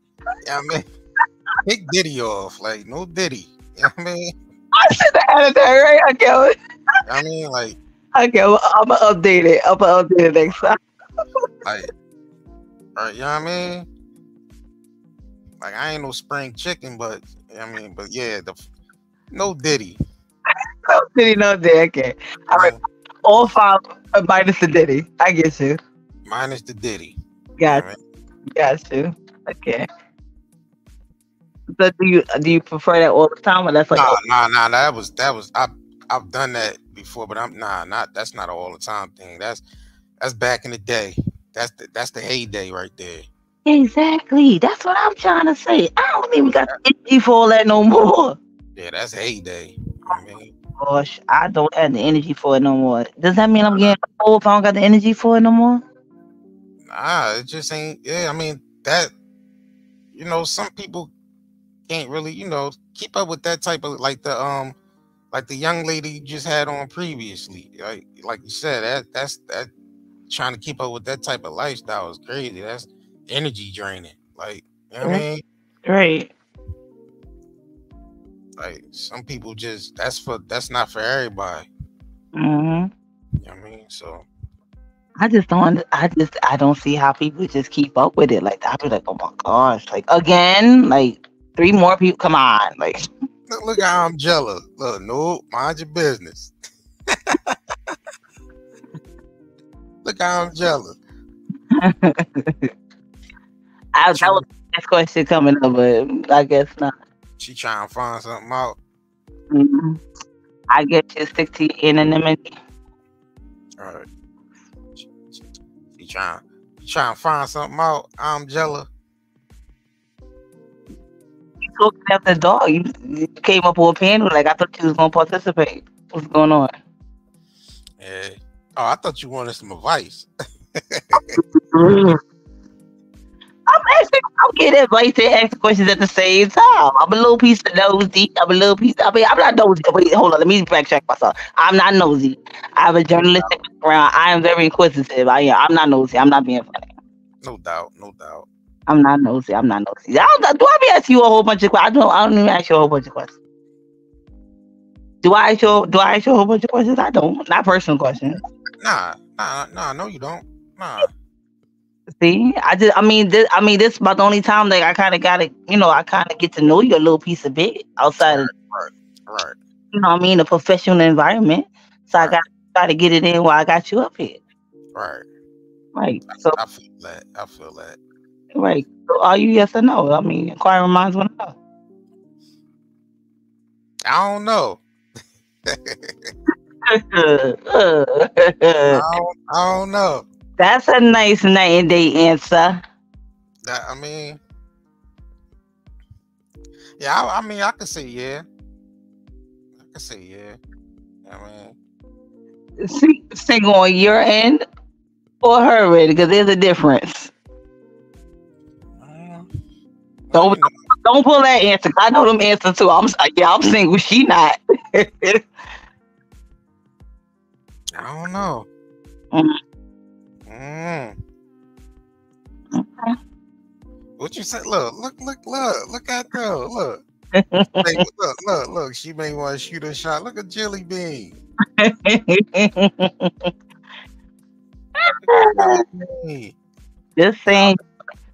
I mean, *laughs* take Diddy off, like no Diddy. You know what I mean? I should have added that right. Okay, I mean, like, okay, well, I'm gonna update it. I'm gonna update it next time. Like, right? You know what I mean? Like, I ain't no spring chicken, but I mean, but yeah, the no Diddy. No *laughs* Diddy, no Diddy. Okay, all right, all five uh, minus the Diddy. I get you. minus the Diddy. Got I mean, got you. Okay. So do you do you prefer that all the time, or that's like Nah, nah, nah. That was that was I I've done that before, but I'm nah, not that's not an all the time thing. That's that's back in the day. That's the that's the heyday right there. exactly? That's what I'm trying to say. I don't even got the energy for all that no more. Yeah, that's heyday. I mean, Gosh, I don't have the energy for it no more. Does that mean I'm getting old if I don't got the energy for it no more? nah, it just ain't. Yeah, I mean that. You know, some people can't really, you know, keep up with that type of like the um, like the young lady you just had on previously. Like like you said, that that's that trying to keep up with that type of lifestyle is crazy. That's energy draining. Like you know what I mean. Right. Like some people just that's for that's not for everybody. hmm You know what I mean? So I just don't. I just I don't see how people just keep up with it. Like I'd be like, oh my gosh, like again, like three more people. Come on, like Look, look how I'm jealous. Look, no, mind your business. *laughs* look how I'm jealous. *laughs* I that was the next question coming up, but I guess not. She trying to find something out. Mhm. I guess you stick to your anonymity. All right. She, she, she trying, she trying to find something out. I'm jealous. You talking at the dog. You, you came up with a panel. Like I thought you was gonna participate. What's going on? Yeah. Oh, I thought you wanted some advice. *laughs* I'm asking, I'm getting advice and asking questions at the same time. I'm a little piece of nosy. I'm a little piece. I mean, I'm not nosy. Wait, hold on. Let me backtrack myself. I'm not nosy. I have a journalistic background. I am very inquisitive. I am. I'm not nosy. I'm not being funny. No doubt, no doubt. I'm not nosy. I'm not nosy. I don't, do I be asking you a whole bunch of questions? I don't. I don't even ask you a whole bunch of questions. Do I ask you? Do I ask you a whole bunch of questions? I don't. Not personal questions. Nah, nah, nah. No, you don't. Nah. See, I just, I mean, this, I mean, this is about the only time that I kind of got to, you know, I kind of get to know you a little piece of bit outside of, Right. right. you know, what I mean, a professional environment. So I got got to get it in while I got you up here, Right. right? So, I feel that. I feel that. right. So are you yes or no? I mean, inquiring minds want to know. I don't know. *laughs* I don't, I don't know. That's a nice night and day answer. That I mean, yeah. I, I mean, I could say yeah. I can say yeah. I mean, See, sing on your end or her end because there's a difference. uh, Don't don't pull that answer. I know them answers too. I'm yeah, I'm single. She not. *laughs* I don't know. Mm. Mm. What you say? Look, look, look, look, look at that. Look. *laughs* Hey, look, look, look. She may want to shoot a shot. Look at Jelly *laughs* Bean. Just saying.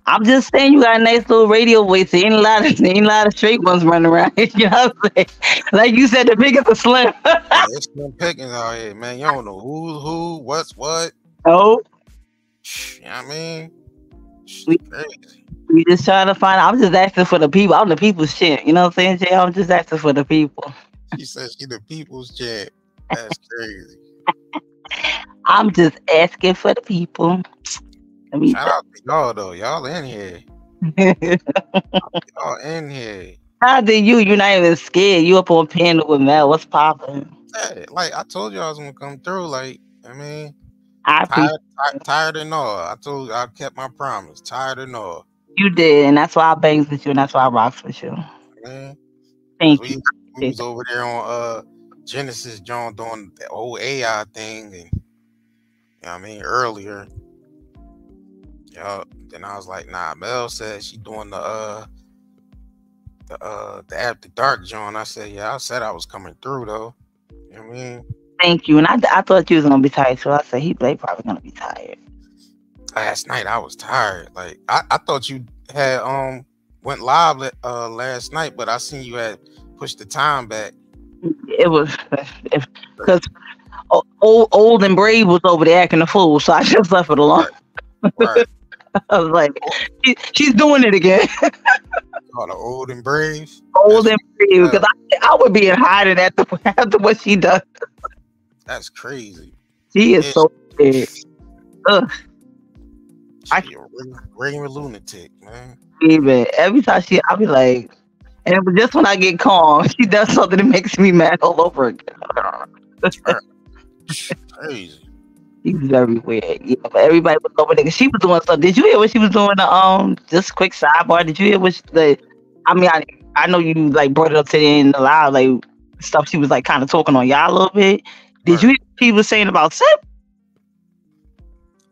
I'm just saying you got a nice little radio voice. There ain't a lot of ain't a lot of straight ones running around. *laughs* You know what I'm saying? Like you said, the biggest are slim. *laughs* yeah, it's slim pickings out here, man. You don't know who's who, what's what. oh, You know what I mean? We- we just trying to find. out. I'm just asking for the people. I'm the people's shit. You know what I'm saying, Jay? I'm just asking for the people. She says she the people's champ. That's crazy. *laughs* I'm just asking for the people. Let me. Shout out to y'all though. Y'all in here. *laughs* Y'all in here. How did you? You're not even scared. You up on panel with Mel. What's popping? Yeah, like I told you I was gonna come through. Like, I mean, I tired, tired, tired and all. I told you I kept my promise. Tired and all. you did, and that's why I bangs with you, and that's why I rocks with you. Man, Thank we, you. we was over there on uh Genesis John doing the old AI thing and you know what I mean earlier. Yeah, then I was like, nah, Mel said she doing the uh the uh the after dark John. I said, yeah, I said I was coming through though. You know what I mean? Thank you. And I, I thought you was gonna be tired, so I said he they probably gonna be tired. Last night I was tired. Like I, I thought you had um went live uh last night, but I seen you had pushed the time back. It was because old old and brave was over there acting a fool, so I just left it alone. Right. *laughs* I was like, she, she's doing it again. *laughs* oh, the old and brave. old and brave, because I, I would be in hiding after *laughs* after what she does. That's crazy. She is Yeah. so big. Ugh. I- She a regular, lunatic, man. Even every time she, I'll be like, and but just when I get calm, she does something that makes me mad all over again. That's crazy. She's very weird. Yeah, but everybody was over there. She was doing stuff. Did you hear what she was doing? The, um, just quick sidebar. Did you hear what she, the? I mean, I I know you like brought it up today in the live, like stuff. She was like kind of talking on y'all a little bit. Did Right. you hear what she was saying about Sip?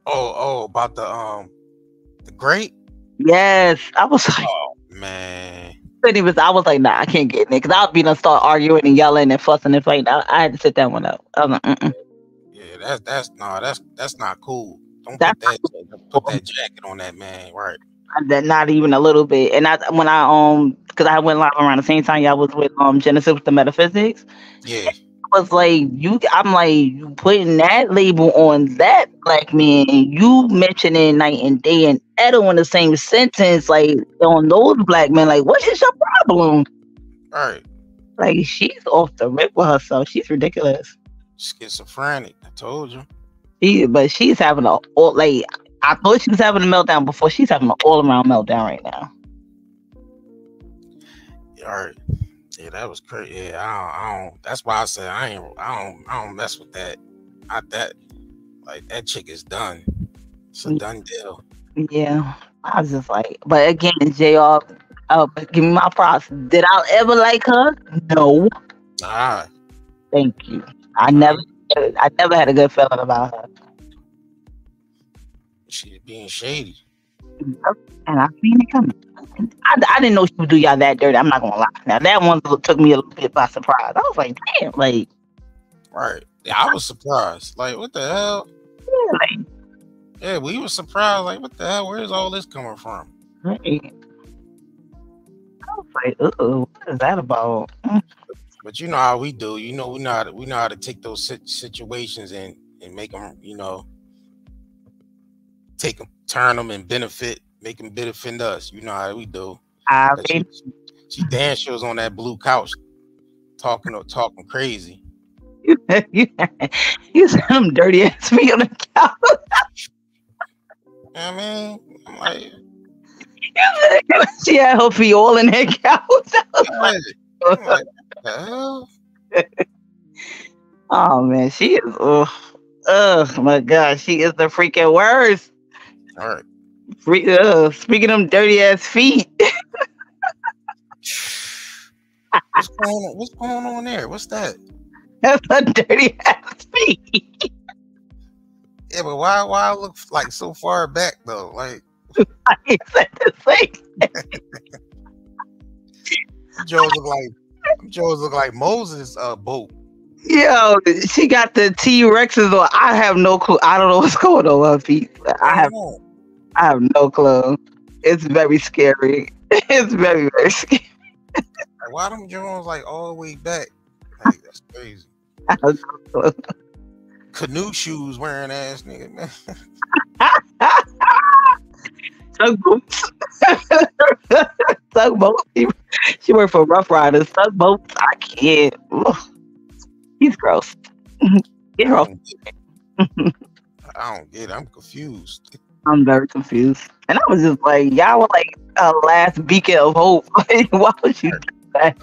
Oh, oh, about the um the great? Yes, I was like, Oh man. couldn't was, I was like, nah, I can't get in it because I'll be done start arguing and yelling and fussing and fighting. I, I had to sit that one up. I was like, Mm-mm. That's that's no, that's that's not cool. Don't That's put that put that jacket on that man, right? That not even a little bit. And I when I um because I went live around the same time y'all was with um Genesis with the metaphysics. Yeah, I was like you I'm like you putting that label on that black man you mentioning night and day and AT2 in the same sentence like on those black men like what is your problem? right. Like she's off the rip with herself. She's ridiculous. Schizophrenic. Told you. She but she's having a all like I thought she was having a meltdown before. She's having an all around meltdown right now. All right. Yeah, that was crazy. Yeah, I don't, I don't. That's why I said I ain't. I don't. I don't mess with that. I that like that chick is done. It's a Mm. done deal. Yeah, I was just like, but again, Jr. Uh, give me my props. Did I ever like her? No, Nah, thank you. I never, I never had a good feeling about her. she's being shady. And I seen it coming. I, I didn't know she would do y'all that dirty. I'm not gonna lie. Now that one took me a little bit by surprise. I was like, damn, like, Right. Yeah, I was surprised. Like, what the hell? yeah, like, Yeah, we were surprised. Like, what the hell? Where's all this coming from? right. I was like, uh what is that about? But you know how we do. You know we know how to, we know how to take those situations and and make them. You know, take them, turn them, and benefit, make them benefit us. You know how we do. I she, she damn sure was on that blue couch, talking or talking crazy. *laughs* you, you, you them dirty ass me on the couch. You know what I mean, I'm like, *laughs* she had her feet all in that couch. Like, like, what the hell? *laughs* oh man, she is. Oh, ugh, my God, she is the freaking worst. All right. Freak, ugh, speaking of them dirty ass feet, *laughs* What's going on? What's going on there? What's that? that's her dirty ass feet. Yeah, but why why look like so far back though? Like *laughs* I said the same. Joe's look like Joe's look like Moses uh boat. Yo, she got the T Rexes on. I have no clue. I don't know *laughs* what's going on her feet. I have, I have no clue. It's very scary. *laughs* It's very, very scary. like, why them Jones like all the way back? Like that's crazy. *laughs* No clue. Canoe shoes wearing ass nigga, man. Tugboats. *laughs* Tugboats. She, she worked for Rough Riders. Tugboats. I can't. Ugh. He's gross. Get her I off. don't get. I don't get it. I'm confused. I'm very confused. And I was just like, y'all were like a last beacon of hope. *laughs* Like, why would you do that?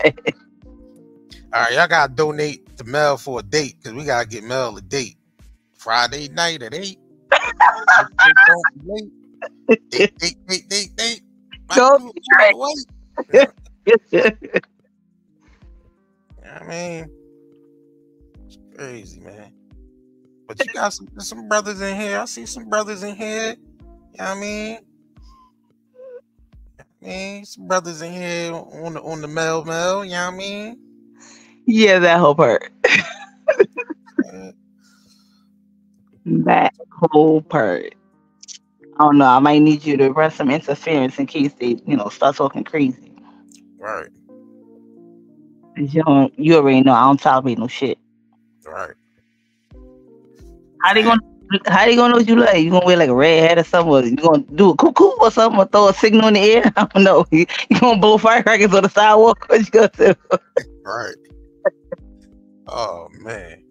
All right, y'all gotta donate to Mel for a date because we gotta get Mel a date. Friday night at eight. *laughs* date, date, date, date, date. Go dude, straight. wait. You what I mean, it's crazy, man. But you got some some brothers in here. I see some brothers in here. You know what I mean? I mean, some brothers in here on the on the Mel Mel, you know what I mean? yeah, that whole part. *laughs* That whole part. I don't know. I might need you to run some interference in case they, you know, start talking crazy. Right. You don't, you already know I don't tolerate no shit. right. How they gonna how they gonna know what you like? You gonna wear like a red hat or something? Or you gonna do a cuckoo or something? Or throw a signal in the air? *laughs* I don't know. You, you gonna blow firecrackers on the sidewalk? *laughs* What you gonna do? *laughs* Right. Oh man.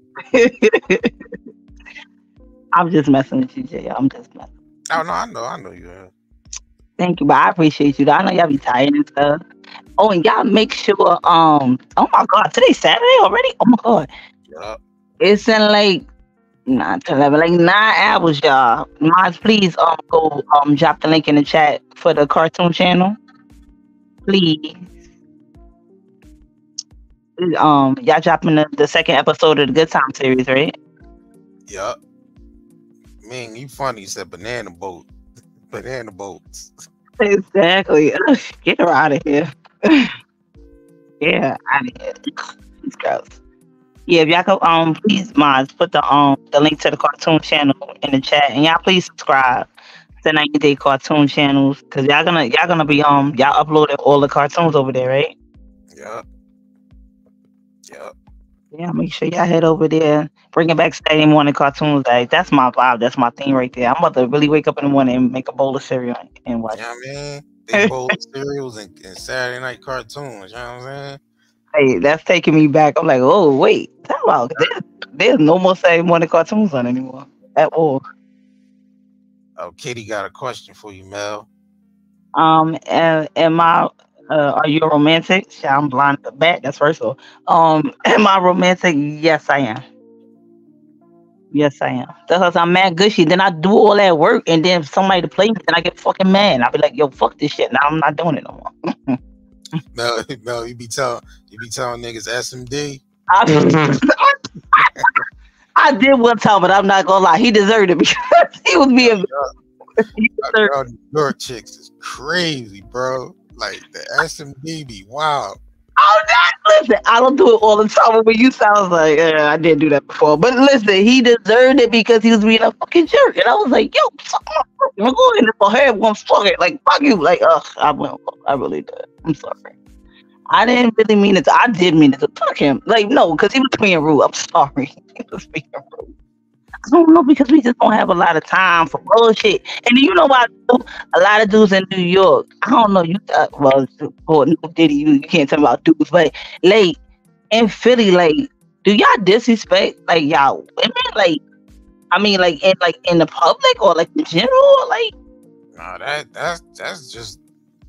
I'm just messing with you, Jay. I'm just messing. Oh no, I know, I know you have. Thank you, but I appreciate you. I know y'all be tired and stuff. Oh, and y'all make sure. Um. Oh my God, today's Saturday already. Oh my God, Yup. it's in like nine to eleven, like nine hours, y'all. Mods, please um go um drop the link in the chat for the cartoon channel, please. Um, y'all dropping the, the second episode of the Good Time series, right? Yup. Man, you funny, you said banana boat. *laughs* Banana boats. Exactly. Ugh, *laughs* Get her out of here. yeah, out of here. It's gross. Yeah, if y'all could um please mods put the um the link to the cartoon channel in the chat and y'all please subscribe to Night and Day Cartoon channels because y'all gonna y'all gonna be um y'all uploading all the cartoons over there, right? Yep. Yep. Yeah, make sure y'all head over there. Bringing back Saturday morning cartoons. Like that's my vibe. That's my thing right there. I'm about to really wake up in the morning and make a bowl of cereal and watch. You know what I mean? Big bowl of *laughs* cereals and, and Saturday night cartoons. You know what I'm saying? Hey, that's taking me back. I'm like, oh wait, time out. There's, there's no more Saturday morning cartoons on anymore at all. Oh, Kitty got a question for you, Mel. Um, am, am I? Uh, are you a romantic? Yeah, I'm blind at the back. That's first of all. Um, *clears throat* am I romantic? Yes, I am. Yes, I am. That's because I'm mad gushy. Then I do all that work, and then somebody to play me, then I get fucking mad. I'll be like, yo, fuck this shit. Now I'm not doing it no more. *laughs* *laughs* Mel, Mel, you be telling you be telling niggas SMD. I, *laughs* I did one time, but I'm not gonna lie. He deserved it because he was being. he deserved Y'all New York chicks is crazy, bro. Like the SMD be wild. Oh, not listen. I don't do it all the time. But you sound like eh, I didn't do that before. But listen, he deserved it because he was being a fucking jerk, and I was like, "Yo, my I'm going for her one fuck it, like fuck you, like ugh." I went, I really did. I'm sorry. I didn't really mean it. To, I did mean it to fuck him. Like no, because he was being rude. I'm sorry. *laughs* He was being rude. I don't know because we just don't have a lot of time for bullshit. And you know what? A lot of dudes in New York. I don't know. You uh, well, for no Diddy, you, you can't me about dudes, but like in Philly, like, do y'all disrespect like y'all women? Like, I mean, like in like in the public or like in general? Like, Nah, that that's that's just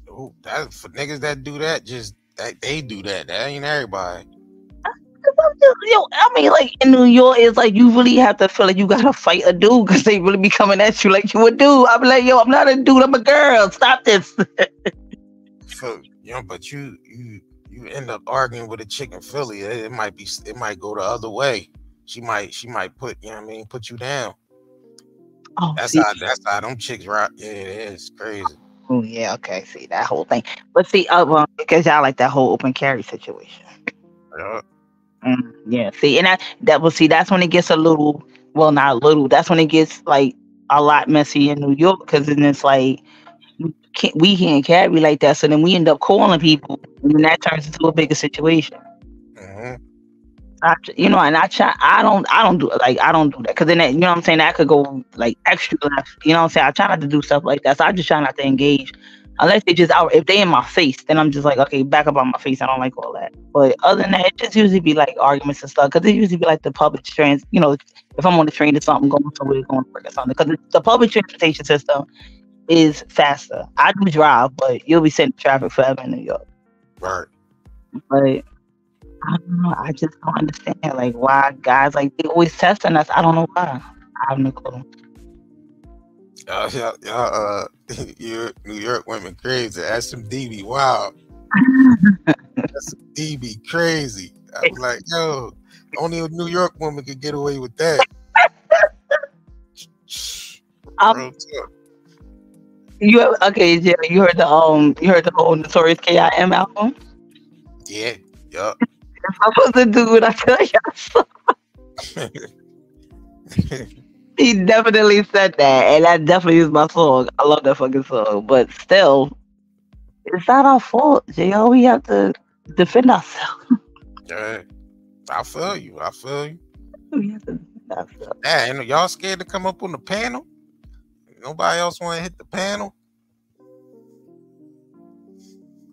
oh, that for niggas that do that. Just that they do that. That ain't everybody. 'Cause I'm just, yo, I mean, like in New York, it's like you really have to feel like you gotta fight a dude because they really be coming at you like you a dude. I'm like, yo, I'm not a dude. I'm a girl. Stop this. *laughs* So you know, but you you you end up arguing with a chick in Philly. It, it might be it might go the other way. She might she might put you know what I mean put you down. oh, That's see, how that's how them chicks rock. Yeah, it is crazy. oh, yeah, okay. See that whole thing, but see, uh, well, because y'all like that whole open carry situation. Yeah. Mm, yeah, see, and that that will see that's when it gets a little well, not a little. That's when it gets like a lot messy in New York because then it's like we can't, we can't carry like that. So then we end up calling people, and then that turns into a bigger situation. hmm I, you know, and I try. I don't. I don't do. Like I don't do that because then that, you know what I'm saying. That could go like extra left. You know what I'm saying. I try not to do stuff like that. So I just try not to engage unless they just out. If they in my face, then I'm just like, okay, back up on my face. I don't like all that. But other than that, it just usually be like arguments and stuff because it usually be like the public trans. You know, if I'm on the train or something, going somewhere, going to work or something. Because the public transportation system is faster. I do drive, but you'll be sitting in traffic forever in New York. Right. But I don't know. I just don't understand like why guys like they always testing us. I don't know why. I have no clue. Y'all, y'all, y'all, uh, *laughs* you New York women crazy. SMD be wild. SMD DB crazy. I was like, yo, only a New York woman could get away with that. Um, You okay? Yeah, you heard the um, you heard the whole Notorious K.I.M. album. Yeah, yup. If I was a dude, I tell you, *laughs* he definitely said that, and that definitely is my song. I love that fucking song, but still, it's not our fault, Jo. We have to defend ourselves. *laughs* yeah. I feel you. I feel you. we have to defend ourselves. Yeah, and y'all scared to come up on the panel? Nobody else want to hit the panel?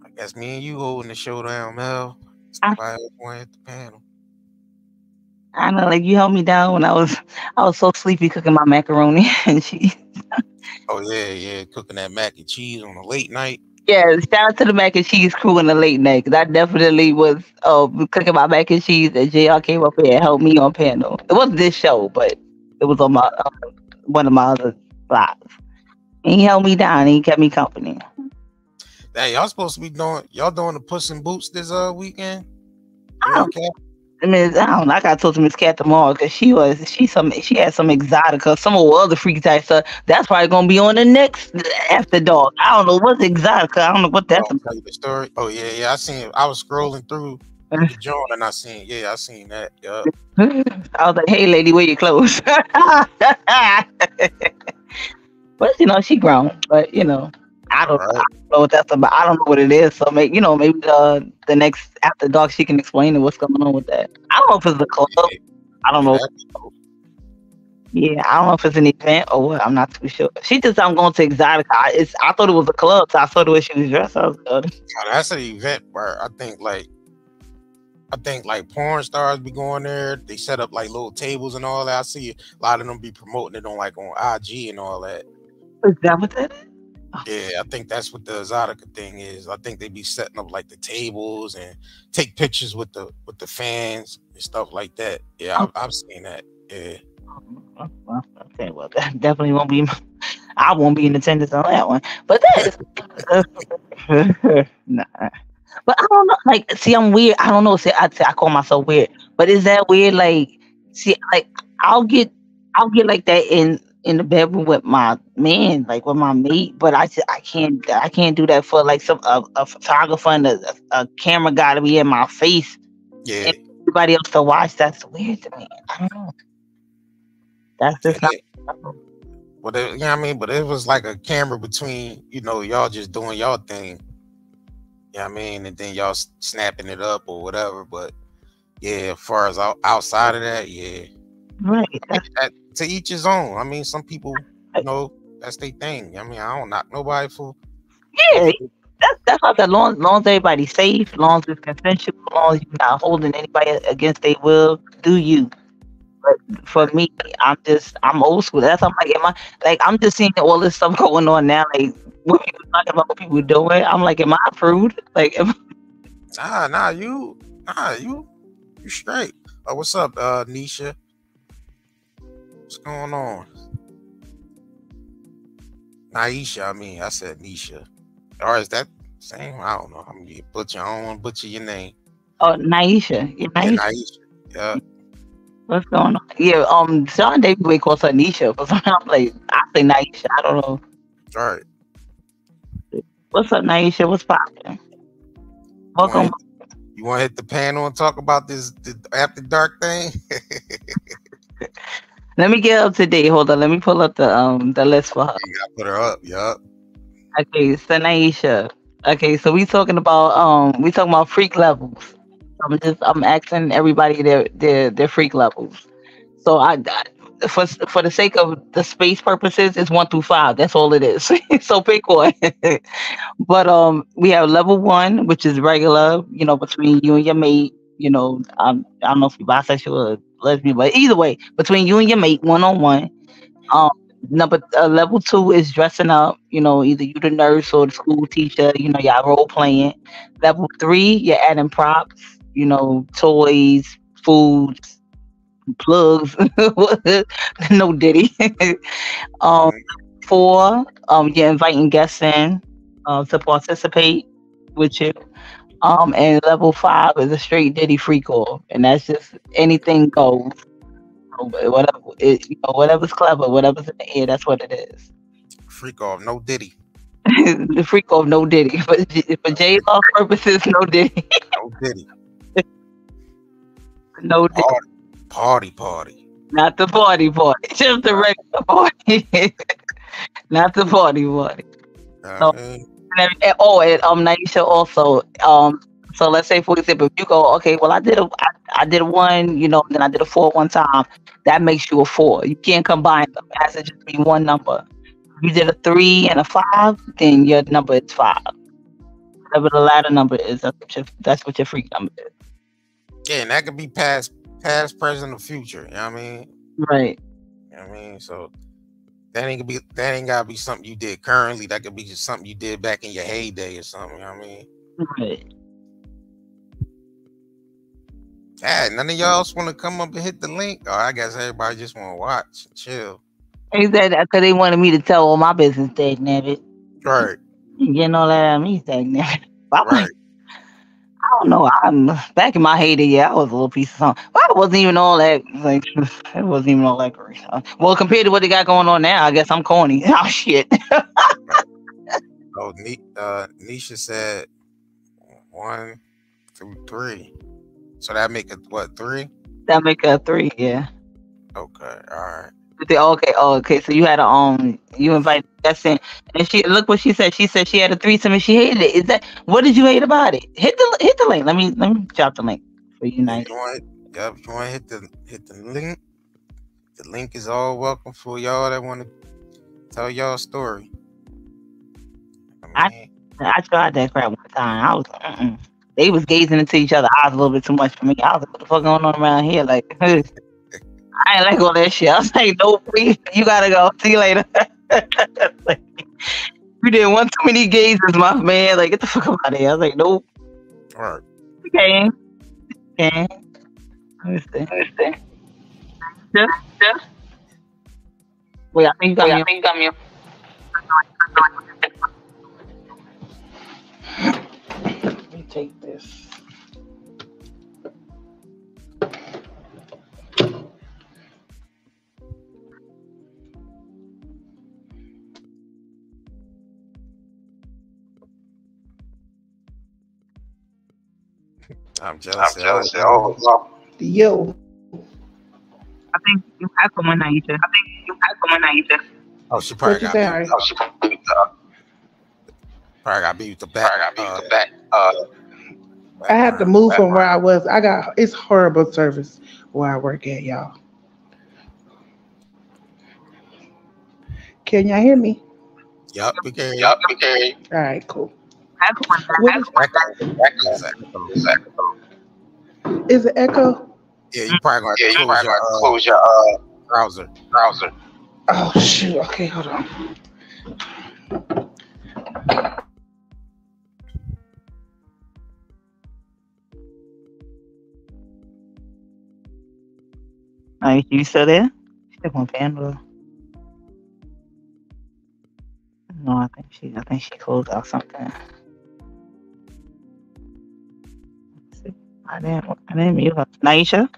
I guess me and you holding the show down, Mel. I- Nobody else want to hit the panel. I know, like you held me down when I was, I was so sleepy cooking my macaroni *laughs* and cheese. Oh yeah, yeah, cooking that mac and cheese on a late night. Yeah, shout out to the mac and cheese crew in the late night. 'cause I definitely was uh, cooking my mac and cheese, and JR came up here and helped me on panel. It wasn't this show, but it was on my uh, one of my other lives. And he held me down. And he kept me company. Hey, y'all supposed to be doing y'all doing the Puss in Boots this uh weekend? Oh. okay? I mean, I don't know. I got to talk to Miss Cat tomorrow because she was she some she had some exotica, uh, some of the other freaky type stuff. That's probably gonna be on the next after dark. I don't know what's exotica. I don't know what that's tell you the story. Oh yeah, yeah. I seen. I was scrolling through the *laughs* joint and I seen, yeah, I seen that. Yeah. I was like, "Hey, lady, where your clothes?" *laughs* but you know, she grown. But you know, I don't, Right. Know what that's about. I don't know what it is. So maybe you know, maybe the the next after dark, she can explain it, what's going on with that. I don't know if it's a club. I don't know. Yeah, I don't know if it's an event or what. I'm not too sure. She just, I'm going to Exotica. I, it's, I thought it was a club, so I saw the way she was dressed. I was oh, good. *laughs* Now, that's an event where I think like I think like porn stars be going there. They set up like little tables and all that. I see a lot of them be promoting it on like on IG and all that. Is that what that is? Ah. Yeah, I think that's what the Exotica thing is. I think they'd be setting up like the tables and take pictures with the with the fans and stuff like that. Yeah, oh. I've, I've seen that. Yeah, oh, Well, okay, well, *laughs* that definitely won't be. *laughs* I won't be in attendance on that one. But that is. *laughs* nah. But I don't know. Like, see, I'm weird. I don't know. See, I, I call myself weird. But is that weird? Like, see, like, I'll get, I'll get like that in in the bedroom with my man, like with my mate. But I, said I can't, I can't do that for like some a, a photographer and a, a camera guy to be in my face. yeah. Everybody else to watch. That's weird to me. I don't know. That's just not. But it, you know what I mean? But it was like a camera between, you know, y'all just doing y'all thing. You know what I mean? And then y'all snapping it up or whatever. But yeah, as far as out, outside of that, yeah. Right. That, to each his own. I mean, some people, you know, that's their thing. I mean, I don't knock nobody for yeah. That's that's how that long long as everybody's safe, long as it's consensual, long as you're not holding anybody against their will, do you. But for me, I'm just I'm old school. That's I'm like, am I like I'm just seeing all this stuff *laughs* going on now, like what people talking about what people doing. I'm like, am I approved? *laughs* Like am, Nah, nah, you, nah, you, you straight. Oh, what's up, uh, Nisha? What's going on? Naisha, I mean, I said Nisha. Or is that same? I don't know. I'm gonna butcher. I don't want to butcher your name. oh Naisha. Yeah, Yeah, Naisha. Naisha. Yeah, What's going on? Yeah, um Sean David Way calls her Nisha, but *laughs* I'm like I say Naisha. I don't know. all right. What's up, Naisha? What's poppin'? Welcome. You want to hit the panel and talk about this the after dark thing? *laughs* Let me get up to date. Hold on. Let me pull up the um the list for her. you gotta put her up. Yup. Okay, so Naisha. Okay, so we talking about um we talking about freak levels. I'm just I'm asking everybody their their their freak levels. So I, I for for the sake of the space purposes, it's one through five. That's all it is. *laughs* so pick one. *laughs* but um we have level one, which is regular, you know, between you and your mate. You know, um, I don't know if you're bisexual or lesbian, but either way, between you and your mate, one on one. Um, number uh, level two is dressing up. You know, either you the nurse or the school teacher. You know, y'all role playing. Level three, you're adding props. You know, toys, foods, plugs. *laughs* no diddy. *laughs* um, four, um, you're inviting guests in uh, to participate with you. Um, and level five is a straight diddy freak off, and that's just anything goes. Whatever, it, you know, whatever's clever, whatever's in the air, that's what it is. Freak off. No Diddy. *laughs* the freak off no diddy, but for J Law purposes, no diddy, No Diddy. *laughs* no diddy, Party. Party. Party. not the party party, just the regular party, *laughs* not the party party. Uh, No. And, oh, and um, Naisha also, um, so let's say for example, if you go, okay, well, I did a, I, I did one, you know, then I did a four one time, that makes you a four. You can't combine them; as it just be one number. If you did a three and a five, then your number is five. Whatever the latter number is, that's what your, that's what your freak number is. Yeah, and that could be past, past, present, or future. You know what I mean? Right. You know what I mean? So that ain't gonna be that ain't gotta be something you did currently. That could be just something you did back in your heyday or something. You know what I mean? Right. Yeah, none of y'all else want to come up and hit the link. Or I guess everybody just want to watch, and chill. That because they wanted me to tell all my business, dag nabbit. Right, You *laughs* Getting all that out of me, dag nabbit. *laughs* Right. I don't know. I'm back in my heyday. Yeah, I was a little piece of something. Well, I wasn't even all that. Like, *laughs* it wasn't even all that great. Well, compared to what they got going on now, I guess I'm corny. *laughs* Oh shit. *laughs* Oh, uh, Nisha said one, two, three. So that make it what three? That make a three, yeah. Okay, all right. They- okay, oh, okay. So you had a um, you invited that's in, and she look what she said. She said she had a threesome and she hated it. Is that what did you hate about it? Hit the hit the link. Let me let me drop the link for you, nice. You want, yep, you want to hit the hit the link. The link is all welcome for y'all that want to tell y'all story. I I- mean, I tried that crap one time. I was Mm-mm. they was gazing into each other eyes a little bit too much for me. I was like, what the fuck going on around here? Like, *laughs* *laughs* I ain't like all that shit. I was like, no, please, you gotta go. See you later. *laughs* like, you did one too many gazes, my man. Like, get the fuck out of here. I was like, nope. all right. Okay. Okay. Understand. Understand. Yeah, yeah. Wait, I think you got me. I think you got me. Let me take this. I'm jealous. I'm jealous. Oh, Yo, I think you have someone that you I think you have someone that you oh, she probably got say? beat, oh, she probably probably got beat with the back. got beat with the back. Uh, I had to move from where I was. I got it's horrible service where I work at, y'all. Can y'all hear me? Yup, we can. Yup, we can. All right, cool. Have someone What is, is it echo? Yeah, you probably gonna Yeah, you close probably your gonna uh, close your uh, browser. browser. Oh shoot. Okay, hold on. Are you still there? Still on Pandora. No, I think she. I think she closed out something. I didn't. I didn't mute her. Naisha.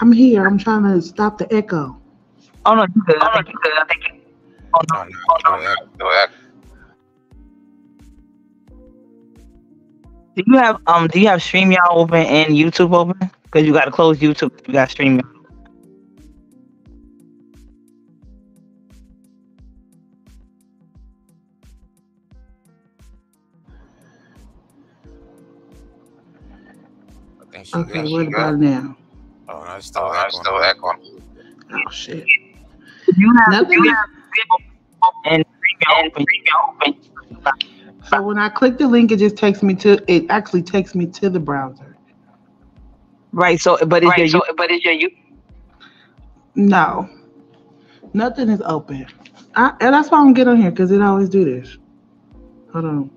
I'm here. I'm trying to stop the echo. Oh no, you good. I think you good. I think. You, oh no. Oh, no, no, that- No, that- Do you have um? Do you have StreamYard open and YouTube open? Because you got to close YouTube. if You got StreamYard. I think Okay, got- what about now? Oh, no, it's still Oh, that's echoing. still echoing. Oh shit. You have? Nothing. Do you have and open? Open. So when I click the link, it just takes me to. It actually takes me to the browser. Right. So, but it's Right, your so- but it's your you. No, nothing is open. I, and that's why I don't get on here because it always do this. Hold on,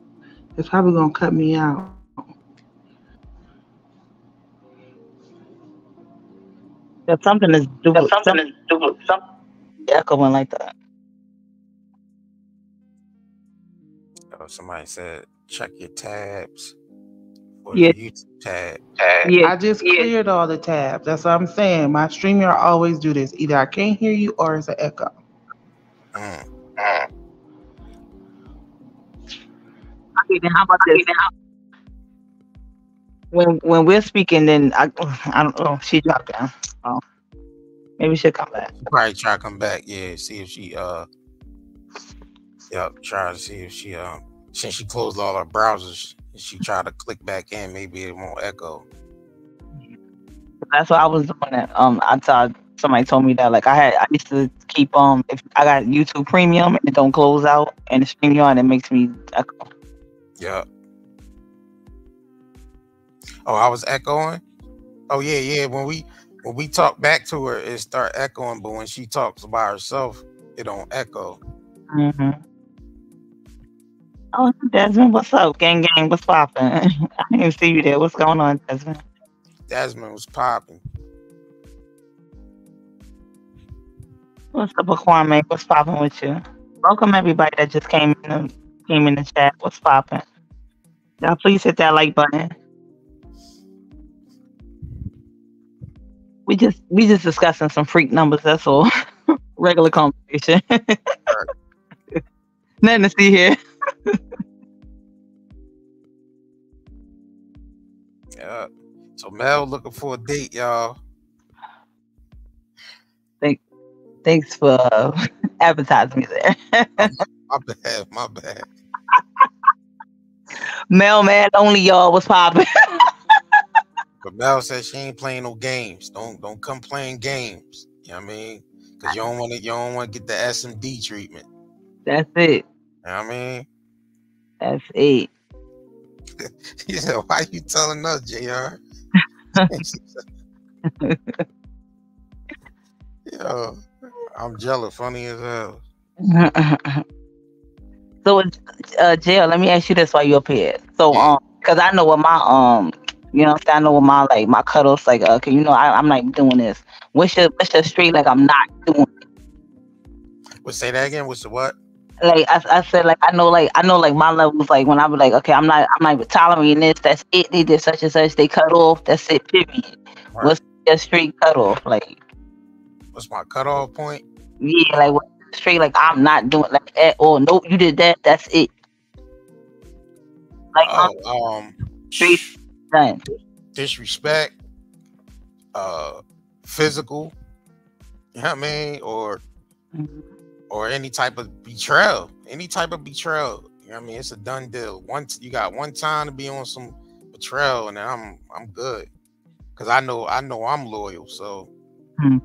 it's probably gonna cut me out. That something is doing Something something is doing something echoing like that. Oh, somebody said check your tabs for Yeah. the YouTube tab. Tag. Yeah. I just yeah. cleared all the tabs. That's what I'm saying. My streamer always do this. Either I can't hear you or it's an echo. Mm. Mm. Okay, then how about this? When when we're speaking, then I *sighs* I don't know. She dropped down. Oh, maybe she'll come back. Probably try to come back. Yeah, see if she uh. Yep, try to see if she um since she closed all her browsers, she tried to click back in. Maybe it won't echo. That's what I was doing. That um, I saw somebody told me that like I had I used to keep um if I got YouTube Premium and it don't close out and you on, it makes me echo. Yep. Oh, I was echoing. Oh yeah, yeah. When we when we talk back to her, it start echoing. But when she talks by herself, it don't echo. Mm-hmm. Oh, Desmond, what's up, gang, gang? What's popping? *laughs* I didn't see you there. What's going on, Desmond? Desmond was popping. What's up, Kwame? What's popping with you? Welcome everybody that just came in the came in the chat. What's popping? Y'all please hit that like button. We just we just discussing some freak numbers, that's all. *laughs* Regular conversation. *laughs* Nothing to see here. *laughs* Yeah. So Mel looking for a date, y'all. Thank, Thanks for uh, advertising me there. My bad, my bad. Mailman only y'all was popping. But Mel said she ain't playing no games. Don't don't come playing games. You know what I mean? Cause you don't want to you don't want to get the SMD treatment. That's it. You know what I mean? That's it. *laughs* He said, Why you telling us, JR? *laughs* Yo, I'm jealous, funny as hell. *laughs* so, uh, jail. Let me ask you this while you're up here. So, um, cause I know what my um, you know, what I'm saying? I know what my like my cutoffs like. Uh, you know, I, I'm not doing this. What's your what's your street like? I'm not doing. But say that again. What's the what? Like I, I said, like I know, like I know, like my levels. Like when I be like, okay, I'm not, I'm not even tolerating this. That's it. They did such and such. They cut off. That's it. Period. Right. What's your street cutoff? Like What's my cutoff point? yeah, like what straight. Like I'm not doing like at all. Nope, you did that. That's it. Like Oh, um, straight done. disrespect, uh, physical. You know what I mean? Or Mhm. or any type of betrayal. Any type of betrayal. You know what I mean? It's a done deal. Once you got one time to be on some betrayal, and then I'm I'm good. Cause I know I know I'm loyal. So Mhm.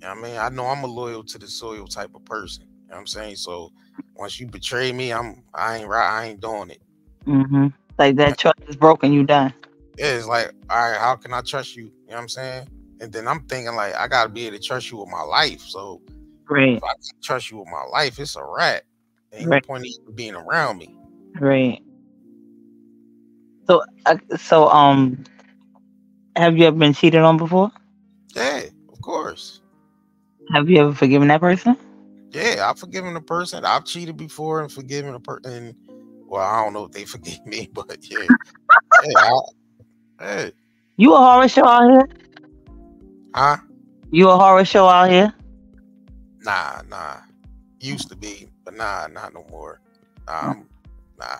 you know I mean? I know I'm a loyal to the soil type of person. You know what I'm saying? So once you betray me, I'm I ain't right, I ain't doing it. Mhm. Like that trust is broken. You done. Yeah, it's like, all right, how can I trust you? You know what I'm saying? And then I'm thinking like I gotta be able to trust you with my life. So Great. if I can't trust you with my life, it's a rat. Ain't Right. no point in being around me. Great. So, uh, so um, have you ever been cheated on before? Yeah, of course. Have you ever forgiven that person? Yeah, I've forgiven a person. I've cheated before and forgiven a person. Well, I don't know if they *laughs* forgive me, but yeah. *laughs* yeah, I, hey, You a horror show out here? huh? You a horror show out here? Nah, nah. Used to be, but nah, not no more. Nah, I'm, nah.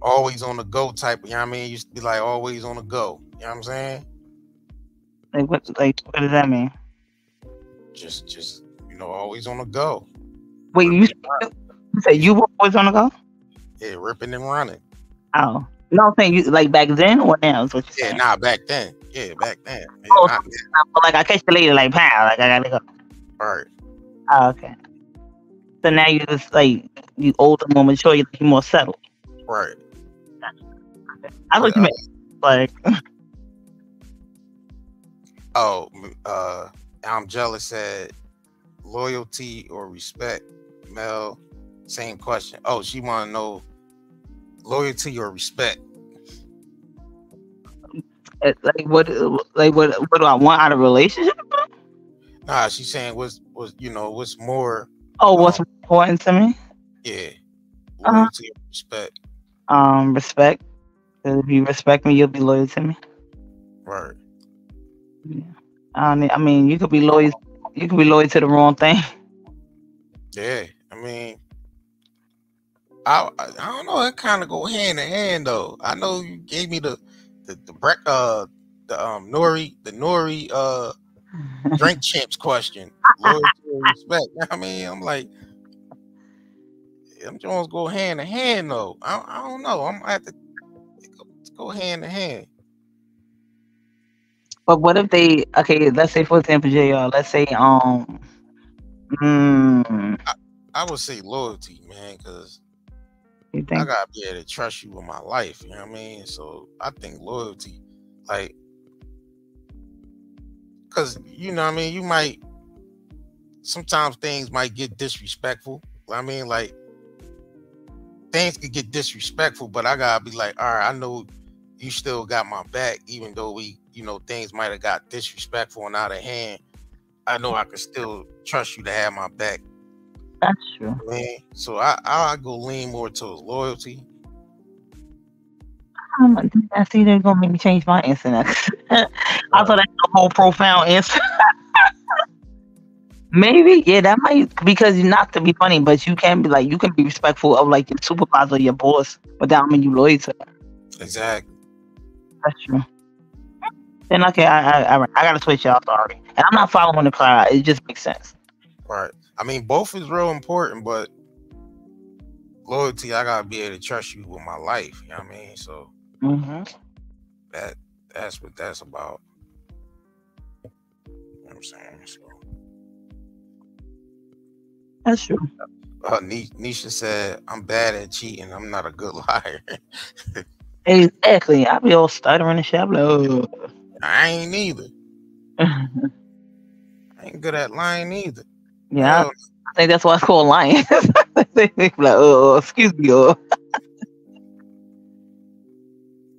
Always on the go type. You know what I mean? Used to be like always on the go. You know what I'm saying? Like what? Like what does that mean? Just, just you know, always on the go. Wait, you, you said you were always on the go? Yeah, ripping and running. Oh, no, I'm saying you like back then or now? Is what you're Yeah, saying? nah, back then. Yeah, back then. Yeah, Oh, But, like I catch the lady like pow, like I gotta go. All right. Oh, okay. So now you just like you older, more mature, you you more settled. Right. I thought you meant like *laughs* Oh, uh, I'm jealous. at loyalty or respect. Mel, same question. Oh, she want to know loyalty or respect. uh, like what like what what do I want out of a relationship? Nah, she's saying what's was you know what's more. Oh, what's Um, important to me? Yeah, Uh-huh. loyalty or respect. Um, respect. if you respect me, you'll be loyal to me. Right. I don't I mean, you could be loyal. You could be loyal to the wrong thing. Yeah. I mean, I I, don't know. It kind of go hand in hand though. I know you gave me the the the brec uh the um N.O.R.E. the N.O.R.E. uh drink *laughs* champs question. Respect. You know what I mean, I'm like, them Jones go hand in hand though. I, I don't know. I'm gonna have to go, go hand in hand. But what if they? Okay, let's say for example, Jr. Let's say um, mm, I would say loyalty, man, because I gotta be able to trust you with my life. You know what I mean? So I think loyalty, like, because you know what I mean. You might sometimes things might get disrespectful. I mean, like things could get disrespectful, but I gotta be like, all right, I know you still got my back, even though we, you know, things might have got disrespectful and out of hand. I know I can still trust you to have my back, That's true. So I I go lean more towards loyalty. Um, I see they're gonna make me change my answer. *laughs* I thought that's a whole profound answer. *laughs* Maybe, yeah, that might because you're not to be funny, but you can be like you can be respectful of like your supervisor, your boss, but that don't mean you loyal to them. Exactly. That's true. Then okay, I I, I, I gotta switch y'all. Sorry, and I'm not following the crowd. It just makes sense. Right. I mean, both is real important, but loyalty, I gotta be able to trust you with my life. You know what I mean? So hmm that that's what that's about. You know what I'm saying? So That's true. uh, Nisha said, I'm bad at cheating. I'm not a good *laughs* liar. Exactly. I be all stuttering and shit. I'm like, I ain't either. *laughs* I ain't good at lying either. Yeah, I, I think that's why it's called lying. *laughs* They like, oh, oh, excuse me, oh.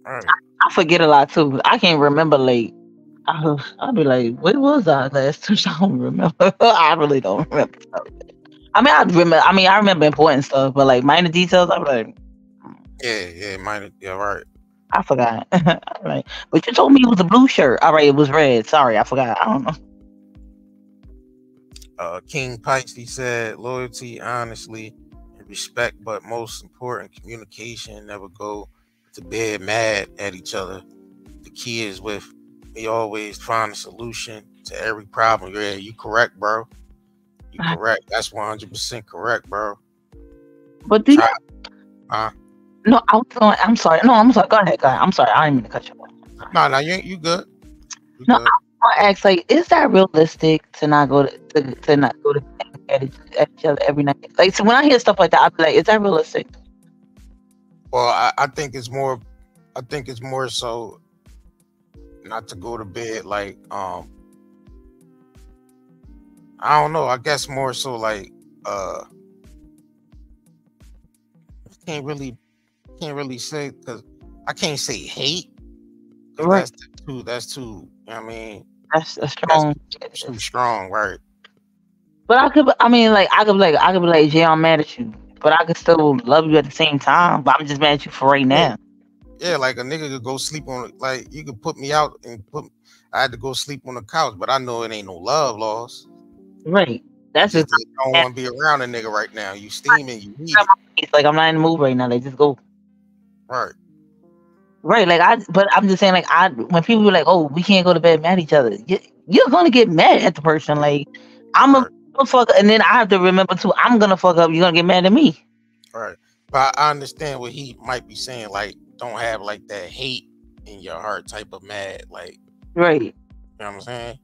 right. I forget a lot too. I can't remember like I, I'll be like, where was I last time? *laughs* I don't remember. *laughs* I really don't remember. I mean, I remember. I mean, I remember important stuff, but like minor details, I'm like, hmm. Yeah, yeah, minor, Yeah, right. I forgot. All right, but you told me it was a blue shirt. All right, it was red. Sorry, I forgot. I don't know. Uh, King he said, loyalty, honestly, and respect, but most important, communication. Never go to bed mad at each other. The key is with we always find a solution to every problem. Yeah, you correct, bro. You Uh, correct. That's 100% correct, bro. But do you, Huh? no, I was going. I'm sorry. No, I'm sorry. Go ahead. Go ahead. I'm sorry. I didn't mean to cut you off. No, no, you, you good. You No, good. I to ask, like, is that realistic to not go to, to, to not go to bed at each, at each other every night? Like, so when I hear stuff like that, I be like, is that realistic? Well, I, I think it's more. I think it's more so not to go to bed like um. I don't know. I guess more so like uh. Can't really, can't really say because I can't say hate. Right. That's too. That's too. You know what I mean, That's a strong. That's too strong, right? But I could, I mean, like, I could be like, I could be like, Jay, I'm mad at you, but I could still love you at the same time. But I'm just mad at you for right now. Yeah, like a nigga could go sleep on like you could put me out and put. I had to go sleep on the couch, but I know it ain't no love loss. Right. That's Just I don't want to be around a nigga right now. You steaming, you it's like I'm not in the mood right now. Like, just go. Right. Right. Like, I, but I'm just saying, like, I, when people be like, oh, we can't go to bed mad at each other, you, you're gonna get mad at the person. Like, I'm Right. a fuck, and then I have to remember too, I'm gonna fuck up. You're gonna get mad at me. Right. But I understand what he might be saying. Like, don't have like that hate in your heart type of mad. Like, Right. you know what I'm saying?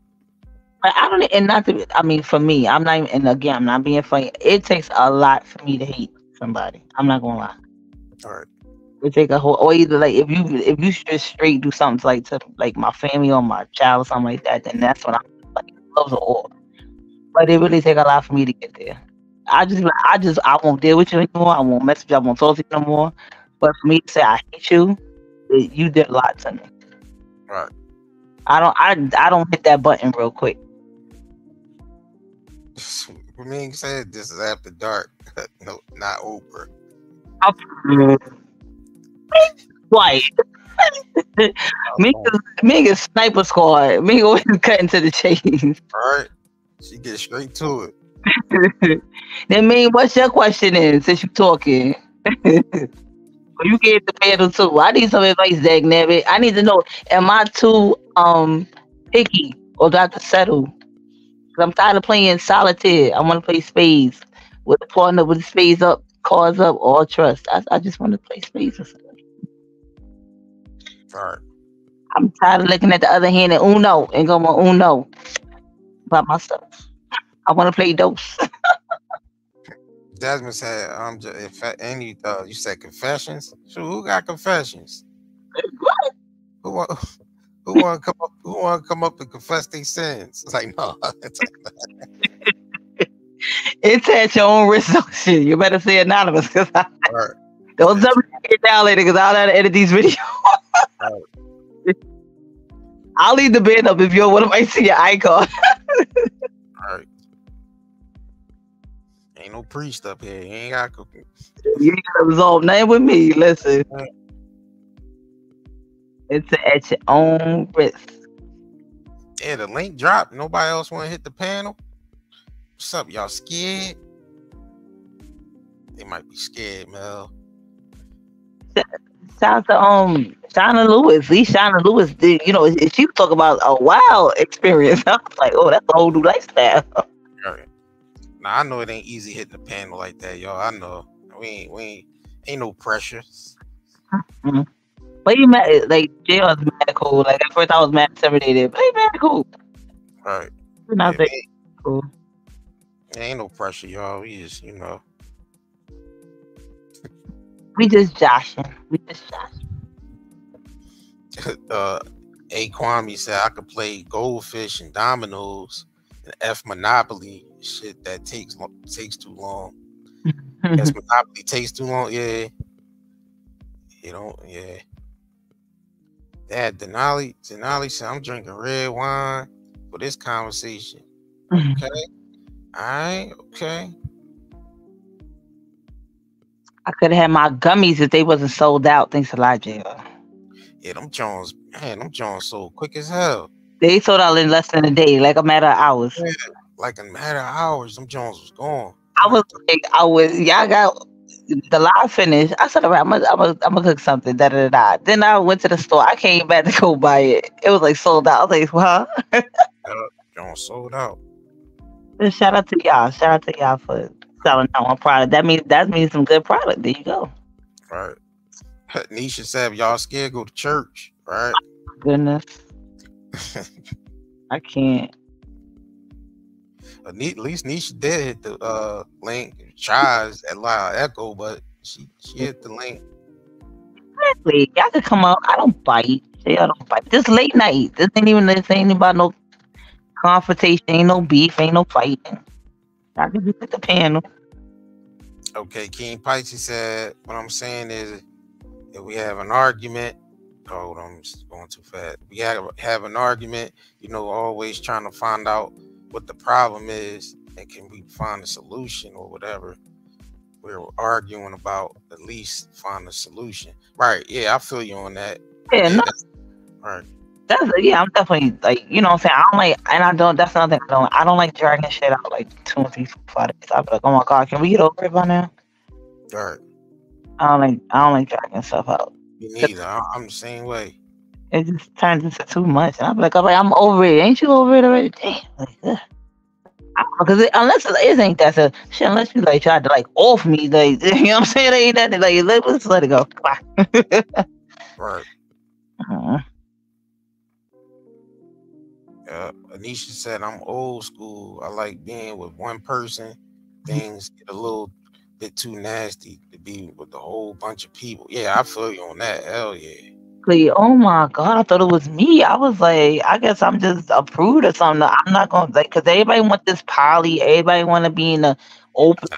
I don't, and not to, I mean, for me, I'm not, even, and again, I'm not being funny. It takes a lot for me to hate somebody. I'm not gonna lie. All right. It take a whole, or either like if you if you just straight do something to, like to like my family or my child or something like that, then that's when I'm like loves all. But it really take a lot for me to get there. I just I just I won't deal with you anymore. I won't mess with you. I won't talk to you no more. But for me to say I hate you, it, you did a lot to me. Right. I don't I I don't hit that button real quick. Ming said this is after dark. *laughs* no, not Oprah. White. Me, me is sniper squad. Me always *laughs* cutting to the chase. All right. She gets straight to it. *laughs* then me, what's your question is since you're talking? *laughs* You gave the panel too. I need some advice, Dag Nabbit. I need to know, am I too um picky or do I have to settle? Cause I'm tired of playing solitaire. I want to play spades with a partner with spades up, cards up, all trust. I, I just want to play spades. All right. I'm tired of looking at the other hand and Uno and going on Uno by myself. I want to play dose. *laughs* Jasmine said, "Um, ju- if any, uh, you said confessions. So who got confessions? Who want, *laughs* who want to come up? Who want to come up and confess their sins? It's like *laughs* no. It's like, it's at your own risk. shit. You better say anonymous because right. me to get down later because I'll have to edit these videos. I'll leave the band up if you want to see your icon. All right. Ain't no priest up here. You ain't got. You ain't gotta resolve nothing with me. Listen. It's at your own risk. Yeah, the link dropped. Nobody else want to hit the panel. What's up? Y'all scared? They might be scared, Mel. Shout out to um Shauna Lewis. Least Shauna Lewis did, you know, she talk about a wild experience. *laughs* I was like, oh, that's a whole new lifestyle. Right. Now I know it ain't easy hitting the panel like that, y'all. I know. We ain't we ain't ain't no pressure. Mm-hmm. But you mad like Jay was mad cool. Like at first I was mad intimidated, but he mad cool. Right. We're not Yeah, saying cool. Ain't no pressure, y'all. We just, you know. We just joshing. We just joshing. *laughs* uh A Kwame said I could play goldfish and dominoes and F Monopoly shit that takes takes too long. Yes, *laughs* Monopoly takes too long. Yeah. You don't, yeah. That Denali, Denali said, I'm drinking red wine for this conversation. *laughs* Okay. All right. Okay. I could have had my gummies if they wasn't sold out. Thanks a lot, Jay. Yeah, them Jones, man, them Jones so quick as hell. They sold out in less than a day, like a matter of hours. Yeah, like a matter of hours, them Jones was gone. I was like, I was, y'all got the live finished. I said, all right, I'm gonna, I'm gonna, I'm gonna cook something. Da, da, da, da. Then I went to the store. I came back to go *laughs* buy it. It was like sold out. I was like, well, *laughs* Jones sold out. then shout out to y'all. Shout out to y'all for selling out one product. That means that means some good product. There you go. Right. Nisha said, y'all scared, go to church. Right. Goodness, *laughs* I can't. At at least Nisha did hit the uh link. Tries at Loud Echo, but she she hit the link. Exactly. Y'all could come out. I don't bite. Y'all don't bite. This late night. This ain't even this ain't about no confrontation. Ain't no beef. Ain't no fighting. Y'all can just hit the panel. Okay, King he said, what I'm saying is if we have an argument, hold on, I'm going too fast. We have, have an argument, you know, always trying to find out what the problem is and can we find a solution or whatever we're arguing about, at least find a solution. Right. Yeah, I feel you on that. Yeah, no, that's- right. that's yeah. I'm definitely like you know what I'm saying. I don't like, and I don't. That's another thing I don't. I don't like dragging shit out like two and three, four, five days. I'm like, oh my god, can we get over it by now? Right. I don't like. I don't like dragging stuff out. Me neither. I'm the same way. It just turns into too much, and I'm like, I'm like, I'm over it. Ain't you over it already? Damn. Like, ugh. Because unless it, it ain't that so shit, unless you like tried to like off me, like *laughs* you know what I'm saying, it ain't that like let, let's let it go. *laughs* Right. Uh, Uh, Anisha said, I'm old school. I like being with one person. Things get a little bit too nasty to be with a whole bunch of people. Yeah, I feel you on that. Hell yeah. oh my god, I thought it was me. I was like, I guess I'm just a prude or something. I'm not gonna like, cause everybody want this poly. Everybody want to be in the open.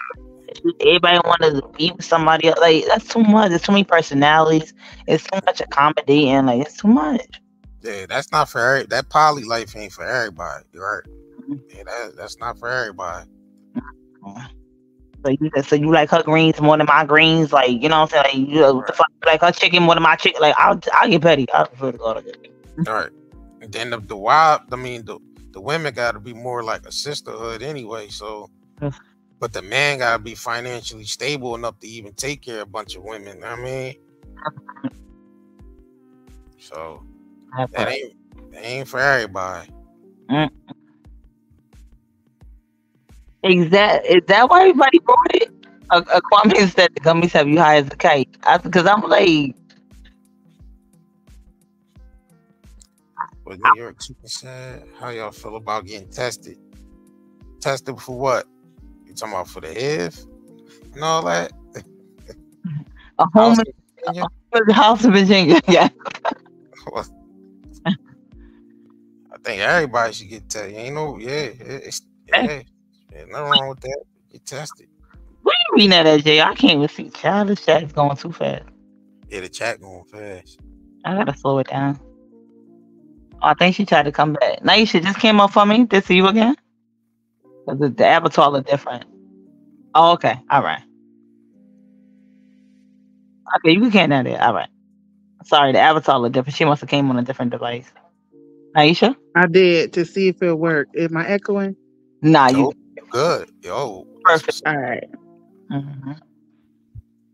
Everybody want to be with somebody else. Like that's too much. There's too many personalities. It's too much accommodating. Like it's too much. Yeah, that's not for every, that poly life ain't for everybody. Right. Mm-hmm. Yeah, that, that's not for everybody. Mm-hmm. So you so you like her greens more than my greens, like you know what I'm saying? Like you know, the fuck, like her chicken more than my chicken. Like I'll I'll get petty. I prefer to go to get All right. And then the, the wild, I mean, the, the women got to be more like a sisterhood anyway. So, but the man got to be financially stable enough to even take care of a bunch of women. I mean, *laughs* so that ain't that ain't for everybody. Is that is that why everybody bought it? A, a Kwame said the gummies have you high as a kite. Because I'm like, But New York Chicken said, how y'all feel about getting tested? Tested for what? You talking about for the HIV and all that? a home in Virginia? the house of Virginia. *laughs* Yeah. Well, I think everybody should get tested. Ain't no, yeah, it's yeah, yeah, nothing wrong with that. Get tested. What do you reading that at, Jay? I can't even see. Child, this chat is going too fast. Yeah, the chat going fast. I gotta slow it down. Oh, I think she tried to come back. Naisha just came up for me. Did see you again? 'Cause The, the avatar look different. Oh, okay. All right. Okay, you can't now there. All right. Sorry, the avatar look different. She must have came on a different device. Naisha? I did to see if it worked. Am I echoing? Nah, you. Nope. Good. Yo, Perfect. All right. hmm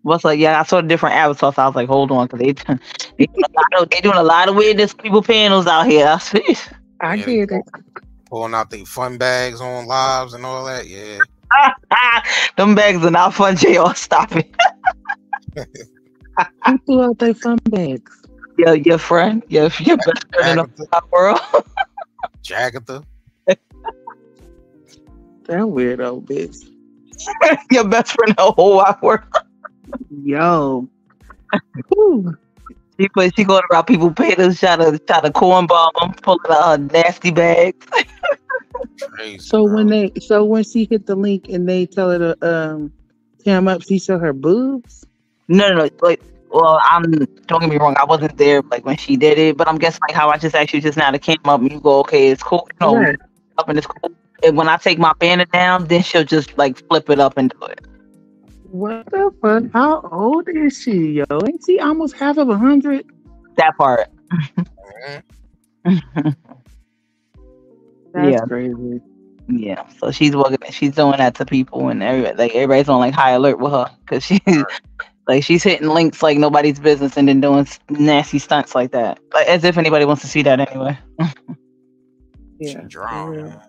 What's like? Yeah, I saw the different avatars. So I was like, hold on, because they *laughs* they doing a lot of they doing a lot of weirdness people panels out here. *laughs* I see. I Yeah, get it. pulling out the fun bags on lives and all that. Yeah. *laughs* Them bags are not fun, Jr. Stop it. Who threw out their fun bags? Your your friend, your your best friend in the Agatha, whole world. Jagatha. That weirdo bitch. *laughs* your best friend in the whole wide world. Yo. Whew. She put she going around people panels, trying to try to corn bomb them, pulling out her nasty bags. Crazy. So bro. when they so when she hit the link and they tell her to um cam up, she show her boobs. No, no, no. Like, well, I'm don't get me wrong. I wasn't there like when she did it, but I'm guessing like how I just asked you just now to came up and you go, okay, it's cool. You know, Right. up and it's cool. And when I take my banner down, then she'll just like flip it up and do it. What the fuck? How old is she, yo? Ain't she almost half of a hundred? That part. *laughs* That's Yeah. crazy. yeah. So she's working. She's doing that to people, and everybody like everybody's on like high alert with her because she. *laughs* Like she's hitting links like nobody's business and then doing nasty stunts like that. Like as if anybody wants to see that anyway. *laughs* She Yeah. drawn. Yeah.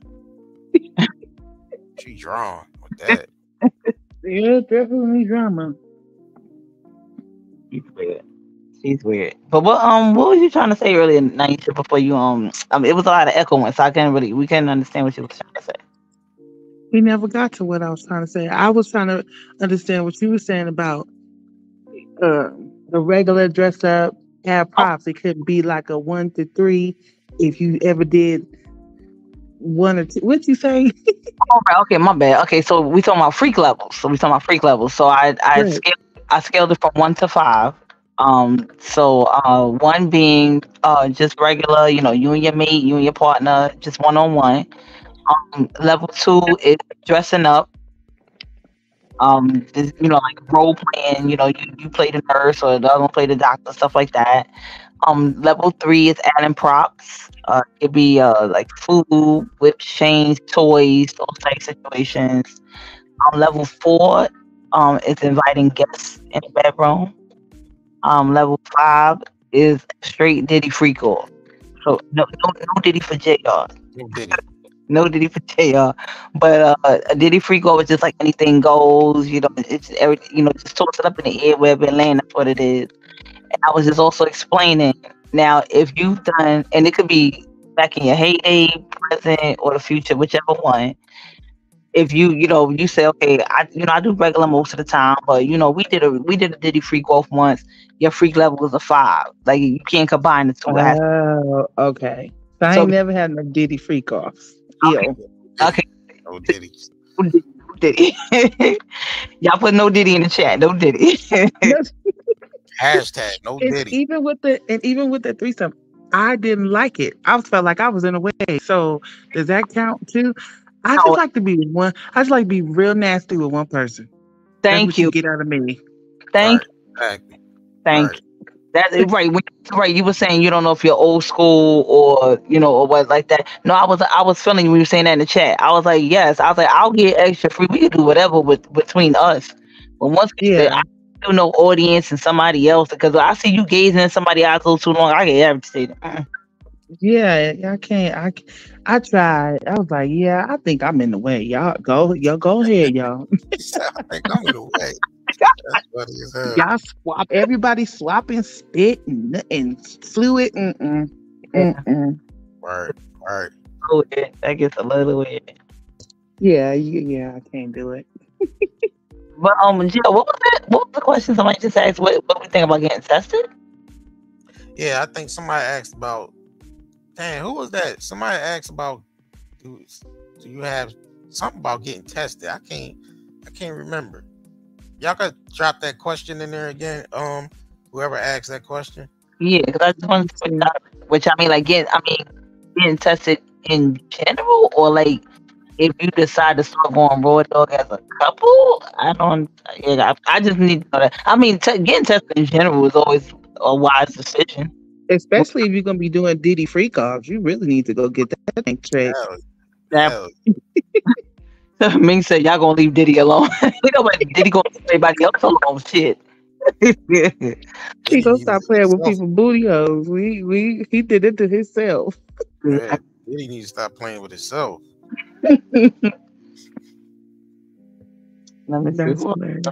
Man. she drawn with *laughs* that. Yeah, definitely drama. She's weird. She's weird. But what um what was you trying to say earlier, Naisha, before you um I mean it was a lot of echoing, so I couldn't really we couldn't understand what you was trying to say. We never got to what I was trying to say. I was trying to understand what you were saying about uh, the regular dress up, have props. It could be like a one to three if you ever did one or two. What'd you say? *laughs* Oh, right, okay, my bad. Okay, so we talking about freak levels. So we talking about freak levels. So I I Right. scaled I scaled it from one to five. Um, so uh, one being uh just regular, you know, you and your mate, you and your partner, just one on one. Um, level two is dressing up. Um, just, you know, like role playing. You know, you, you play the nurse or the other one play the doctor, stuff like that. Um, level three is adding props. Uh, it'd be uh like food, whip chains, toys, those type situations. Um, level four, um, is inviting guests in the bedroom. Um, level five is straight Diddy freak off. So no, no, no Diddy for Jr. Who did it? *laughs* No Diddy for Jr. But uh, a Diddy freak off is just like anything goes. You know, it's every you know just toss it up in the air wherever it land. That's what it is. And I was just also explaining now if you've done, and it could be back in your heyday, present, or the future, whichever one. If you, you know, you say, okay, I, you know, I do regular most of the time, but you know, we did a, we did a Diddy freak off once. Your freak level was a five. Like you can't combine the two. It has- Oh, okay. So I So- ain't never had no Diddy freak offs. Yo. Okay. Oh, did he? No Diddy. *laughs* Y'all put no Diddy in the chat. No Diddy. *laughs* Hashtag no And Diddy. even with the and even with the threesome, I didn't like it. I felt like I was in a way. So does that count too? I No. just like to be one. I just like to be real nasty with one person. Thank what you. Get out of me. Thank Exactly. Thank Right. That is right. When, right. You were saying you don't know if you're old school or you know or what like that. No, I was I was feeling you when you were saying that in the chat. I was like, yes. I was like, I'll get extra free. We can do whatever with between us. But once we Yeah. I do no audience and somebody else because I see you gazing at somebody eyes a little too long. I get irritated. Yeah, I can't. I I tried. I was like, yeah, I think I'm in the way. Y'all go, y'all go ahead, y'all. *laughs* I think I'm in the way. That's funny as hell. Y'all swap. Everybody swapping spit and, and fluid. Mm-mm. Mm-mm. Right. Right. Oh, that gets a little weird. Yeah, yeah, I can't do it. *laughs* But um, Jill, what was it? What was the question somebody just asked? What what we think about getting tested? Yeah, I think somebody asked about. Damn, who was that? Somebody asked about. Do, do you have something about getting tested? I can't. I can't remember. Y'all could drop that question in there again. Um, whoever asked that question. Yeah, because I just wanted to that, which I mean, like, get, I mean, getting tested in general, or like, if you decide to start going raw dog as a couple, I don't, yeah, I, I just need to know that. I mean, te- getting tested in general is always a wise decision. Especially if you're gonna be doing Diddy freak offs, you really need to go get that thing checked. Hell, That, *laughs* Ming said, "Y'all gonna leave Diddy alone? you know what? Diddy gonna leave everybody else alone? Shit." *laughs* He gonna stop playing with people booty holes. We we he did it to himself. Yeah, *laughs* he needs to stop playing with himself. Let me see. That's who- hilarious.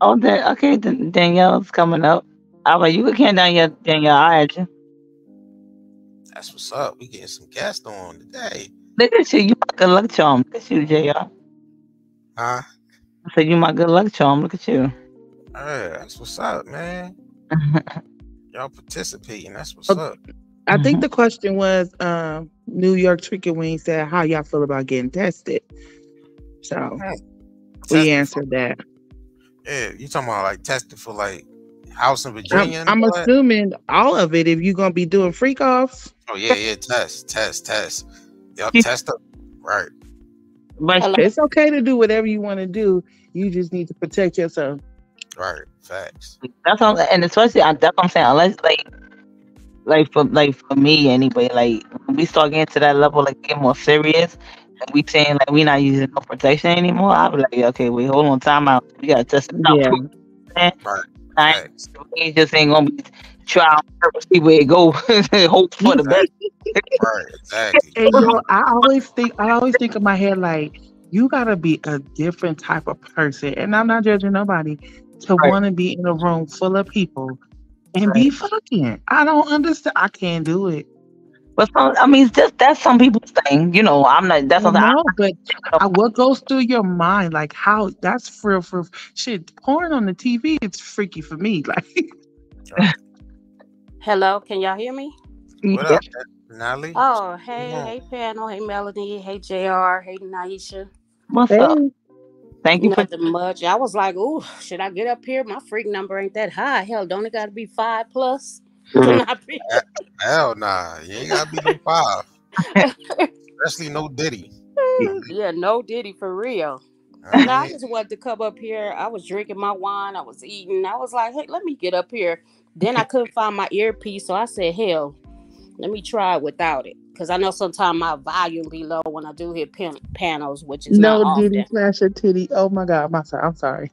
Oh, Dan- okay. Dan- Danielle's coming up. All right, you can Danielle. Danielle, I add you. That's what's up. We getting some guests on today. Look at you. You my good luck charm. Look at you, Jr. Huh? I said you my good luck charm. Look at you. Yeah, that's what's up, man. *laughs* Y'all participating. That's what's Okay. up. I Mm-hmm. think the question was um, New York Chicken Wing said how y'all feel about getting tested. So we Tested answered that. yeah, you talking about like tested for like House in I'm, Virginia? I'm assuming all of it. If you're gonna be doing freak offs, Oh yeah, yeah. Test, test, test. Yep, Yeah. *laughs* test up. Right. But Hello. it's okay to do whatever you want to do. You just need to protect yourself. Right. Facts. that's what I'm, and especially that's what I'm saying. Unless like, like for like for me anyway, like when we start getting to that level, like get more serious, and we saying like we not using no protection anymore. I'll be like, okay, wait, hold on, time out. We gotta test it out. Yeah. Right. I Facts. we just ain't gonna be trying to see where it go. *laughs* Hope for the best. *laughs* Right. Exactly. And yo, I always think I always think in my head like you gotta be a different type of person, and I'm not judging nobody to Right. want to be in a room full of people and be fucking. I don't understand. I can't do it. But some, I mean, just that's some people's thing. You know, I'm not. That's I something. I, know, but *laughs* I, what goes through your mind? Like how that's for for shit. Porn on the TV, it's freaky for me. *laughs* Like Hello, can y'all hear me? What Yeah. up, Natalie? Oh, hey, Yeah. hey, panel, hey, Melody, hey, Jr., hey, Naisha. What's up? Hey, Thank you for. Nothing much. I was like, ooh, should I get up here? My freak number ain't that high. Hell, don't it got to be five plus? *laughs* be- Hell nah. You ain't gotta be no five. *laughs* Especially no Diddy. *laughs* yeah, no Diddy for real. I No, I just wanted to come up here. I was drinking my wine. I was eating. I was like, hey, let me get up here. Then I couldn't find my earpiece, so I said, hell, let me try without it. Because I know sometimes my volume be low when I do hit pan- panels, which is no not Diddy often. flash a titty. Oh my god, my sorry. I'm sorry.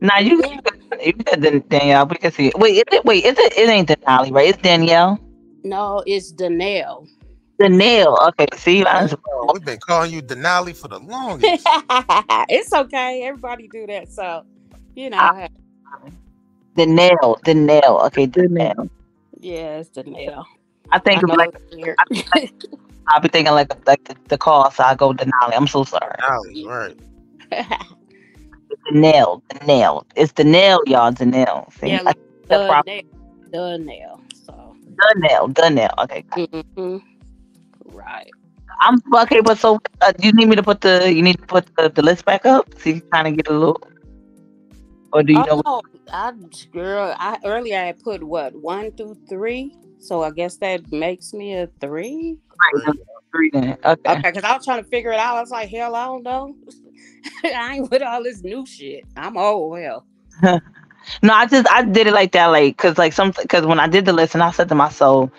Now you, you, you got Danielle. We can see it. Wait, is it? Wait, is it? It ain't Denali, right? It's Danielle. No, it's Danelle. Danielle. Okay. See, I was, oh, we've been calling you Denali for the longest. *laughs* it's okay. Everybody do that. So, you know, Ah. Danielle. Danielle. Okay, Danielle. yeah, it's Danelle. I think I of know like it's weird. I'll *laughs* be thinking like like the, the call, so I go Denali. I'm so sorry. Denali, right. Danielle. Danielle. It's Danielle, y'all. Danielle. See, yeah, I- like that's nail, Danelle. Danelle. So, Danielle. Danielle. Okay. mhm. right. I'm okay, but so uh, you need me to put the you need to put the, the list back up so you kind of get a little, or do you know? Oh, no, I girl, I earlier I put what one through three, so I guess that makes me a three. Three then. Okay. Okay, because I was trying to figure it out. I was like, hell, I don't know. *laughs* I ain't with all this new shit. I'm old hell. *laughs* No, I just I did it like that, like because like some because when I did the list and I said to myself,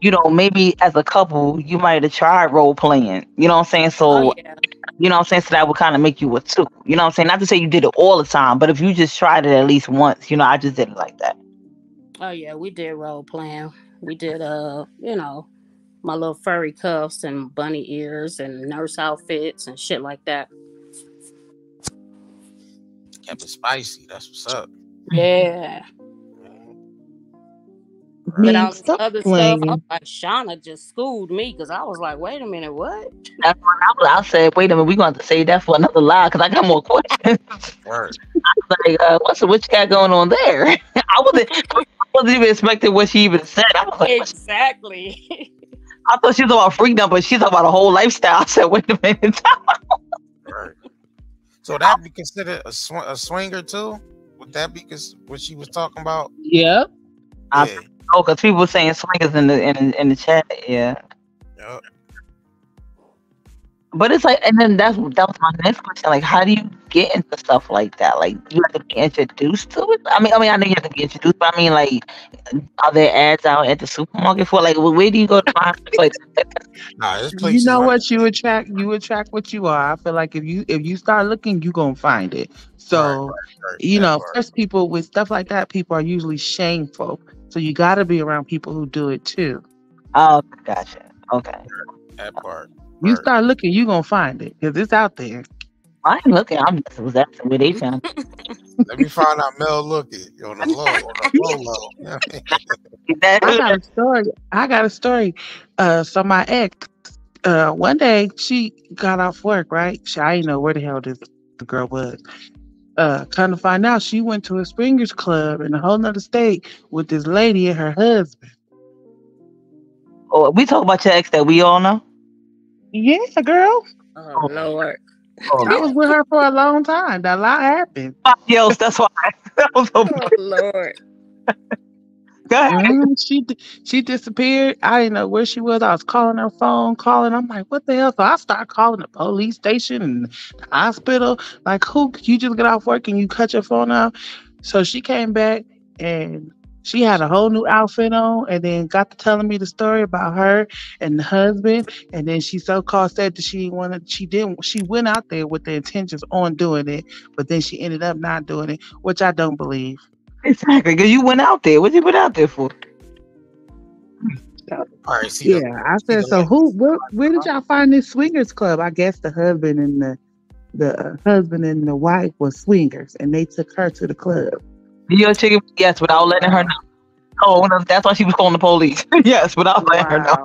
you know, maybe as a couple you might have tried role playing. You know what I'm saying? So Oh yeah, you know what I'm saying. So that would kind of make you a two. You know what I'm saying? Not to say you did it all the time, but if you just tried it at least once, you know, I just did it like that. oh yeah. We did role playing. We did uh, you know, my little furry cuffs and bunny ears and nurse outfits and shit like that. Kept it spicy. That's what's up. Yeah. But Man, all this stop other playing. stuff, like, Shauna just schooled me because I was like, wait a minute, what? That's when I, was, I said, wait a minute, we're going to have to say that for another live because I got more questions. Word. *laughs* like, uh, what's what you got going on there? *laughs* I wasn't, I wasn't even expecting what she even said. I was like, Exactly. I thought she was about freedom, but she's about a whole lifestyle. *laughs* I said, wait a minute. Right. So that be considered a, sw- a swinger too? Would that be cause what she was talking about? Yep. I- Yeah. oh, because people were saying swingers in the in, the- in the chat. Yeah. Yup. But it's like, and then that's that was my next question. Like, how do you get into stuff like that? Like, you have to be introduced to it. I mean, I mean, I know you have to be introduced, but I mean, like, are there ads out at the supermarket for? Like, where do you go to find *laughs* like? Nah, there's You places. know right- what? You attract. You attract what you are. I feel like if you if you start looking, you are gonna find it. So right, you that know, part. first people with stuff like that, people are usually shameful. So you got to be around people who do it too. Oh, gotcha. Okay, that part. You Right. start looking, you're gonna find it because it's out there. I ain't looking. I'm just was asking where they found. it. *laughs* Let me find out Mel look it on the low, on the *laughs* low low. You *laughs* know I mean? I got a story. I got a story. Uh, so my ex, uh, one day she got off work, right? She, I didn't know where the hell this the girl was. Uh, kind of find out she went to a swingers club in a whole nother state with this lady and her husband. oh, we talk about your ex that we all know. Yeah, girl. Oh Lord. Oh, I was with her for a long time. That lot happened. else. That's why. *laughs* That was so. Oh *laughs* Lord. Go ahead. Mhm, She she disappeared. I didn't know where she was. I was calling her phone, calling. I'm like, what the hell? So I start calling the police station and the hospital. Like, who? You just get off work and you cut your phone off. So she came back and she had a whole new outfit on, and then got to telling me the story about her and the husband. And then she so called said that she wanted. She didn't. She went out there with the intentions on doing it, but then she ended up not doing it, which I don't believe. Exactly, because you went out there. What you went out there for? All right, see, the- Yeah, I said so. Who? Where, where did y'all find this swingers club? I guess the husband and the the uh, husband and the wife were swingers, and they took her to the club. Your chicken? Yes, without letting her know. Oh, that's why she was calling the police. *laughs* yes, without letting her know.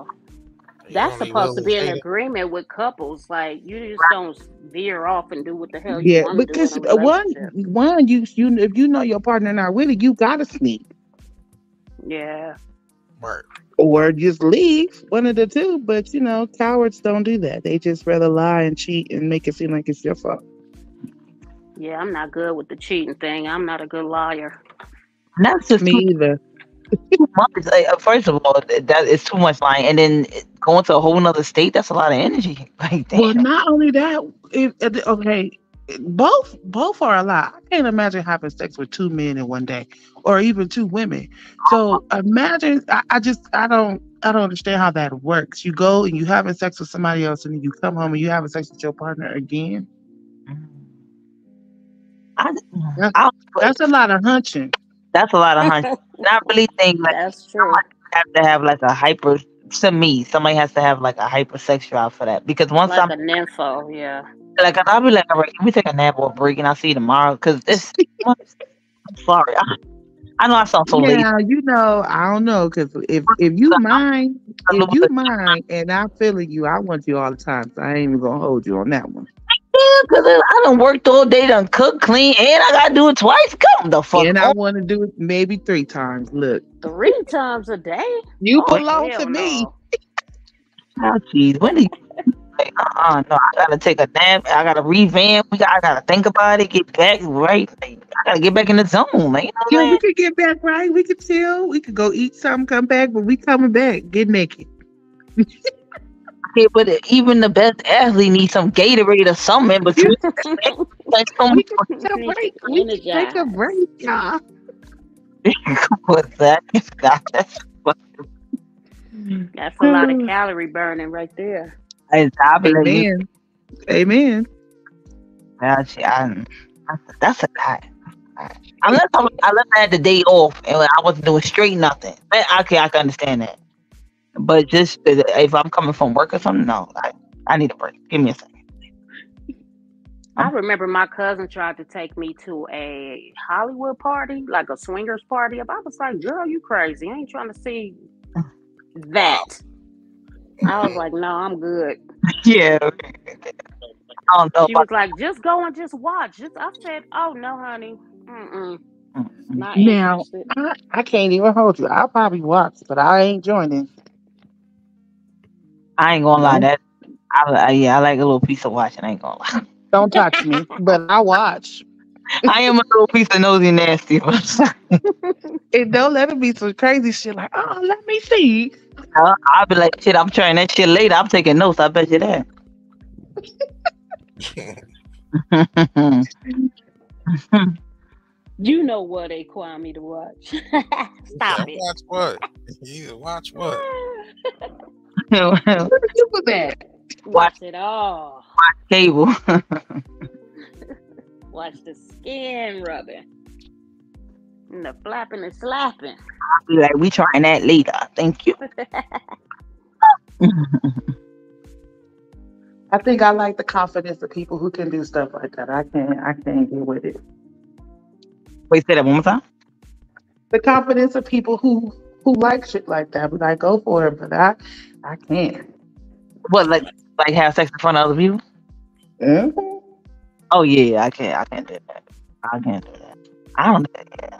That's supposed to be an agreement with couples. Like you just don't veer off and do what the hell Yeah, want to do. because in a uh, one one you you if you know your partner not with it, you gotta sneak Yeah. Right. or just leave. One of the two. But you know, cowards don't do that. They just rather lie and cheat and make it seem like it's your fault. Yeah, I'm not good with the cheating thing. I'm not a good liar. Not that's just Me either. too much. Like, uh, first of all, th- that is too much lying, and then going to a whole nother state. That's a lot of energy. *laughs* Like, damn. Well, not only that, if, if- okay, both both are a lot. I can't imagine having sex with two men in one day, or even two women. So imagine. I, I just I don't I don't understand how that works. You go and you having sex with somebody else, and then you come home and you having sex with your partner again. I, That's- I, That's a lot of hunching. that's a lot of hunch. *laughs* Not really think like That's true. I have to have like a hyper. To me, somebody has to have like a hypersexual for that because once Like I'm a nympho, yeah. like, I'll be like, all right, can we take a nap or a break, and I'll see you tomorrow. Because this, *laughs* I'm sorry, I, I know I sound so lazy. Now you know I don't know because if if you mind if you mind and I'm feeling you, I want you all the time. So I ain't even gonna hold you on that one. Yeah, because I done worked all day, done cook, clean, and I gotta do it twice. Come the fuck And I want to do it maybe three times. Look, Three times a day? you Oh, belong hell to me. no. *laughs* Oh, jeez, when do you? Like, uh-uh, no, I gotta take a nap. I gotta revamp. We got, I gotta think about it. Get back right. Like, I gotta get back in the zone. Like, you know Yeah, we could get back right. We could chill. We could go eat something, come back, but we coming back. Get naked. *laughs* Okay, but even the best athlete needs some Gatorade or something in between. *laughs* *laughs* like, some, We can take a break. We can take a break, y'all. *laughs* what's that? That's That's a lot of calorie burning right there. I, I'll be like, you- Amen. Amen. That's, I, that's a guy. Unless I, unless I had the day off and I wasn't doing straight nothing. Then, Okay, I can understand that. But just uh, if I'm coming from work or something, no, I, I need a break. Give me a second. I remember my cousin tried to take me to a Hollywood party, like a swingers party. I was like, girl, you crazy. I ain't trying to see that. I was like, no, I'm good. *laughs* Yeah. I don't know She about was like, just go and just watch. Just I said, oh no, honey. Mm-mm. Not Now. I, I can't even hold you. I'll probably watch, but I ain't joining. I ain't gonna lie. No. That I, I yeah, I like a little piece of watching. I ain't gonna lie. *laughs* Don't touch me, but I watch. I am a little piece of nosy nasty. And don't let it be some crazy shit like, oh, let me see. I'll, I'll be like, shit. I'm trying that shit later. I'm taking notes. I bet you that. *laughs* *laughs* You know what they require me to watch. *laughs* Stop it. Watch what? You watch what? What did you with that? Watch it all. Watch Cable. *laughs* Watch the skin rubbing. And the flapping and slapping. I'll Be like, we trying that later. Thank you. *laughs* I think I like the confidence of people who can do stuff like that. I can't. I can't get with it. Wait, say that one more time. The confidence of people who who like shit like that. But I go for it, but I I can't. What, like, like have sex in front of other people? Mhm. Oh yeah, I can't. I can't do that. I can't do that. I don't. Yeah.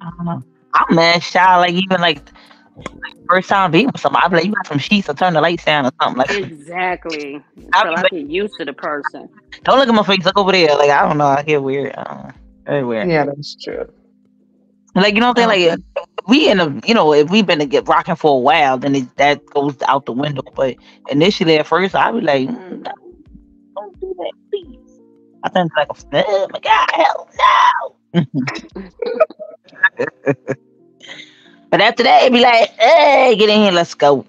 I don't know. I'm mad shy. Like even like, like first time being with somebody, I be like, you got some sheets or turn the lights down or something. Like, Exactly. I So be I like- get used to the person. don't look at my face. Look over there. Like I don't know. I get weird. I don't weird. Yeah, that's true. Like you know what I'm saying? Like if we in a you know if we've been to get rocking for a while, then it, that goes out the window. But initially at first, I'd be like, mm, no, don't do that, please. I think like, oh my god, hell no. *laughs* but after that, it'd be like, hey, get in here, let's go.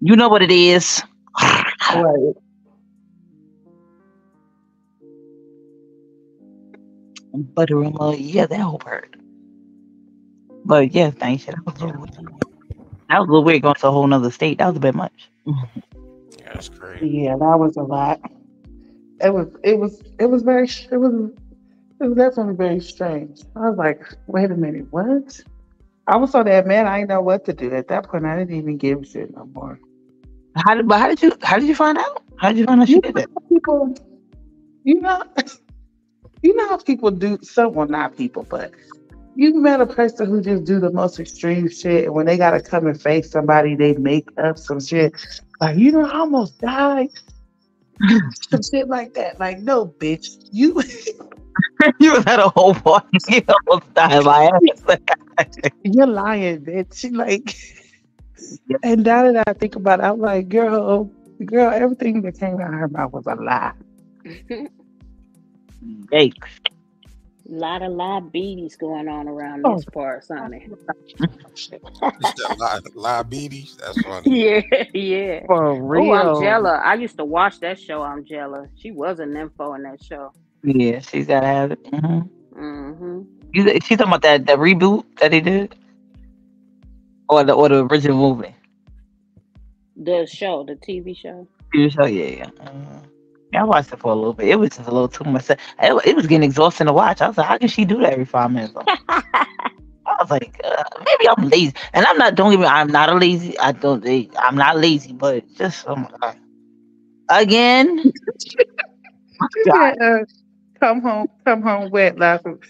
You know what it is. Right. Butter and uh, mud, yeah, that whole part. But yeah, thanks. That was a little weird. That was a little weird going to a whole nother state. That was a bit much. *laughs* Yeah, that's crazy. Yeah, that was a lot. It was. It was. It was very. It was. It was definitely very strange. I was like, wait a minute, what? I was so that man, I didn't know what to do. At that point, I didn't even give a shit no more. How did but how did you how did you find out? How did you find out she did know that? people, you know, *laughs* you know how people do. Some, well, not people, but you met a person who just do the most extreme shit, and when they gotta come and face somebody, they make up some shit. Like, you know, I almost died. *laughs* some shit like that. Like, no, bitch, you. *laughs* you was at a whole party. You almost died my ass. You're lying, bitch. Like, Yep. and now that I think about it, I'm like, girl, girl, everything that came out of her mouth was a lie. *laughs* Yikes. lot of diabetes going on around Oh. this part, Sonny. Li- Diabetes. That's funny. *laughs* Yeah, yeah. For Oh, real. Angela. I used to watch that show, Angela. She was an info in that show. Yeah, she's gotta have it. Mm-hmm. mm-hmm. You, she talking about that that reboot that he did, or the or the original movie. The show, the TV show. TV show, yeah, yeah. Mhm. Yeah, I watched it for a little bit. It was just a little too much. It, it was getting exhausting to watch. I was like, how can she do that every five minutes? *laughs* I was like, uh, maybe I'm lazy, and I'm not. Don't get me. I'm not a lazy. I don't. I'm not lazy, but just oh my god. Again, *laughs* Yeah, uh, come home, come home wet last week.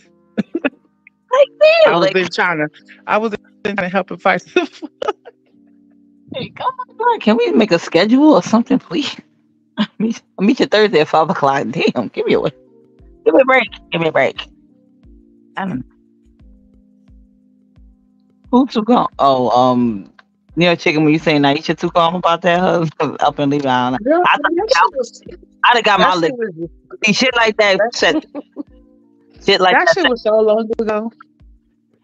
like *laughs* I was like in China. I was in China helping fight. hey, come on, can we make a schedule or something, please? *laughs* meet, meet you Thursday at five o'clock. *laughs* Damn, give me a give me a break. Give me a break. I don't know. Who took on? Oh, um, you know, chicken. When you say Naisha took on about that, huh? *laughs* up and leave it on. Girl, I thought that was, I'd have got my lip. shit like that. Shit, shit like that that. shit was so long ago.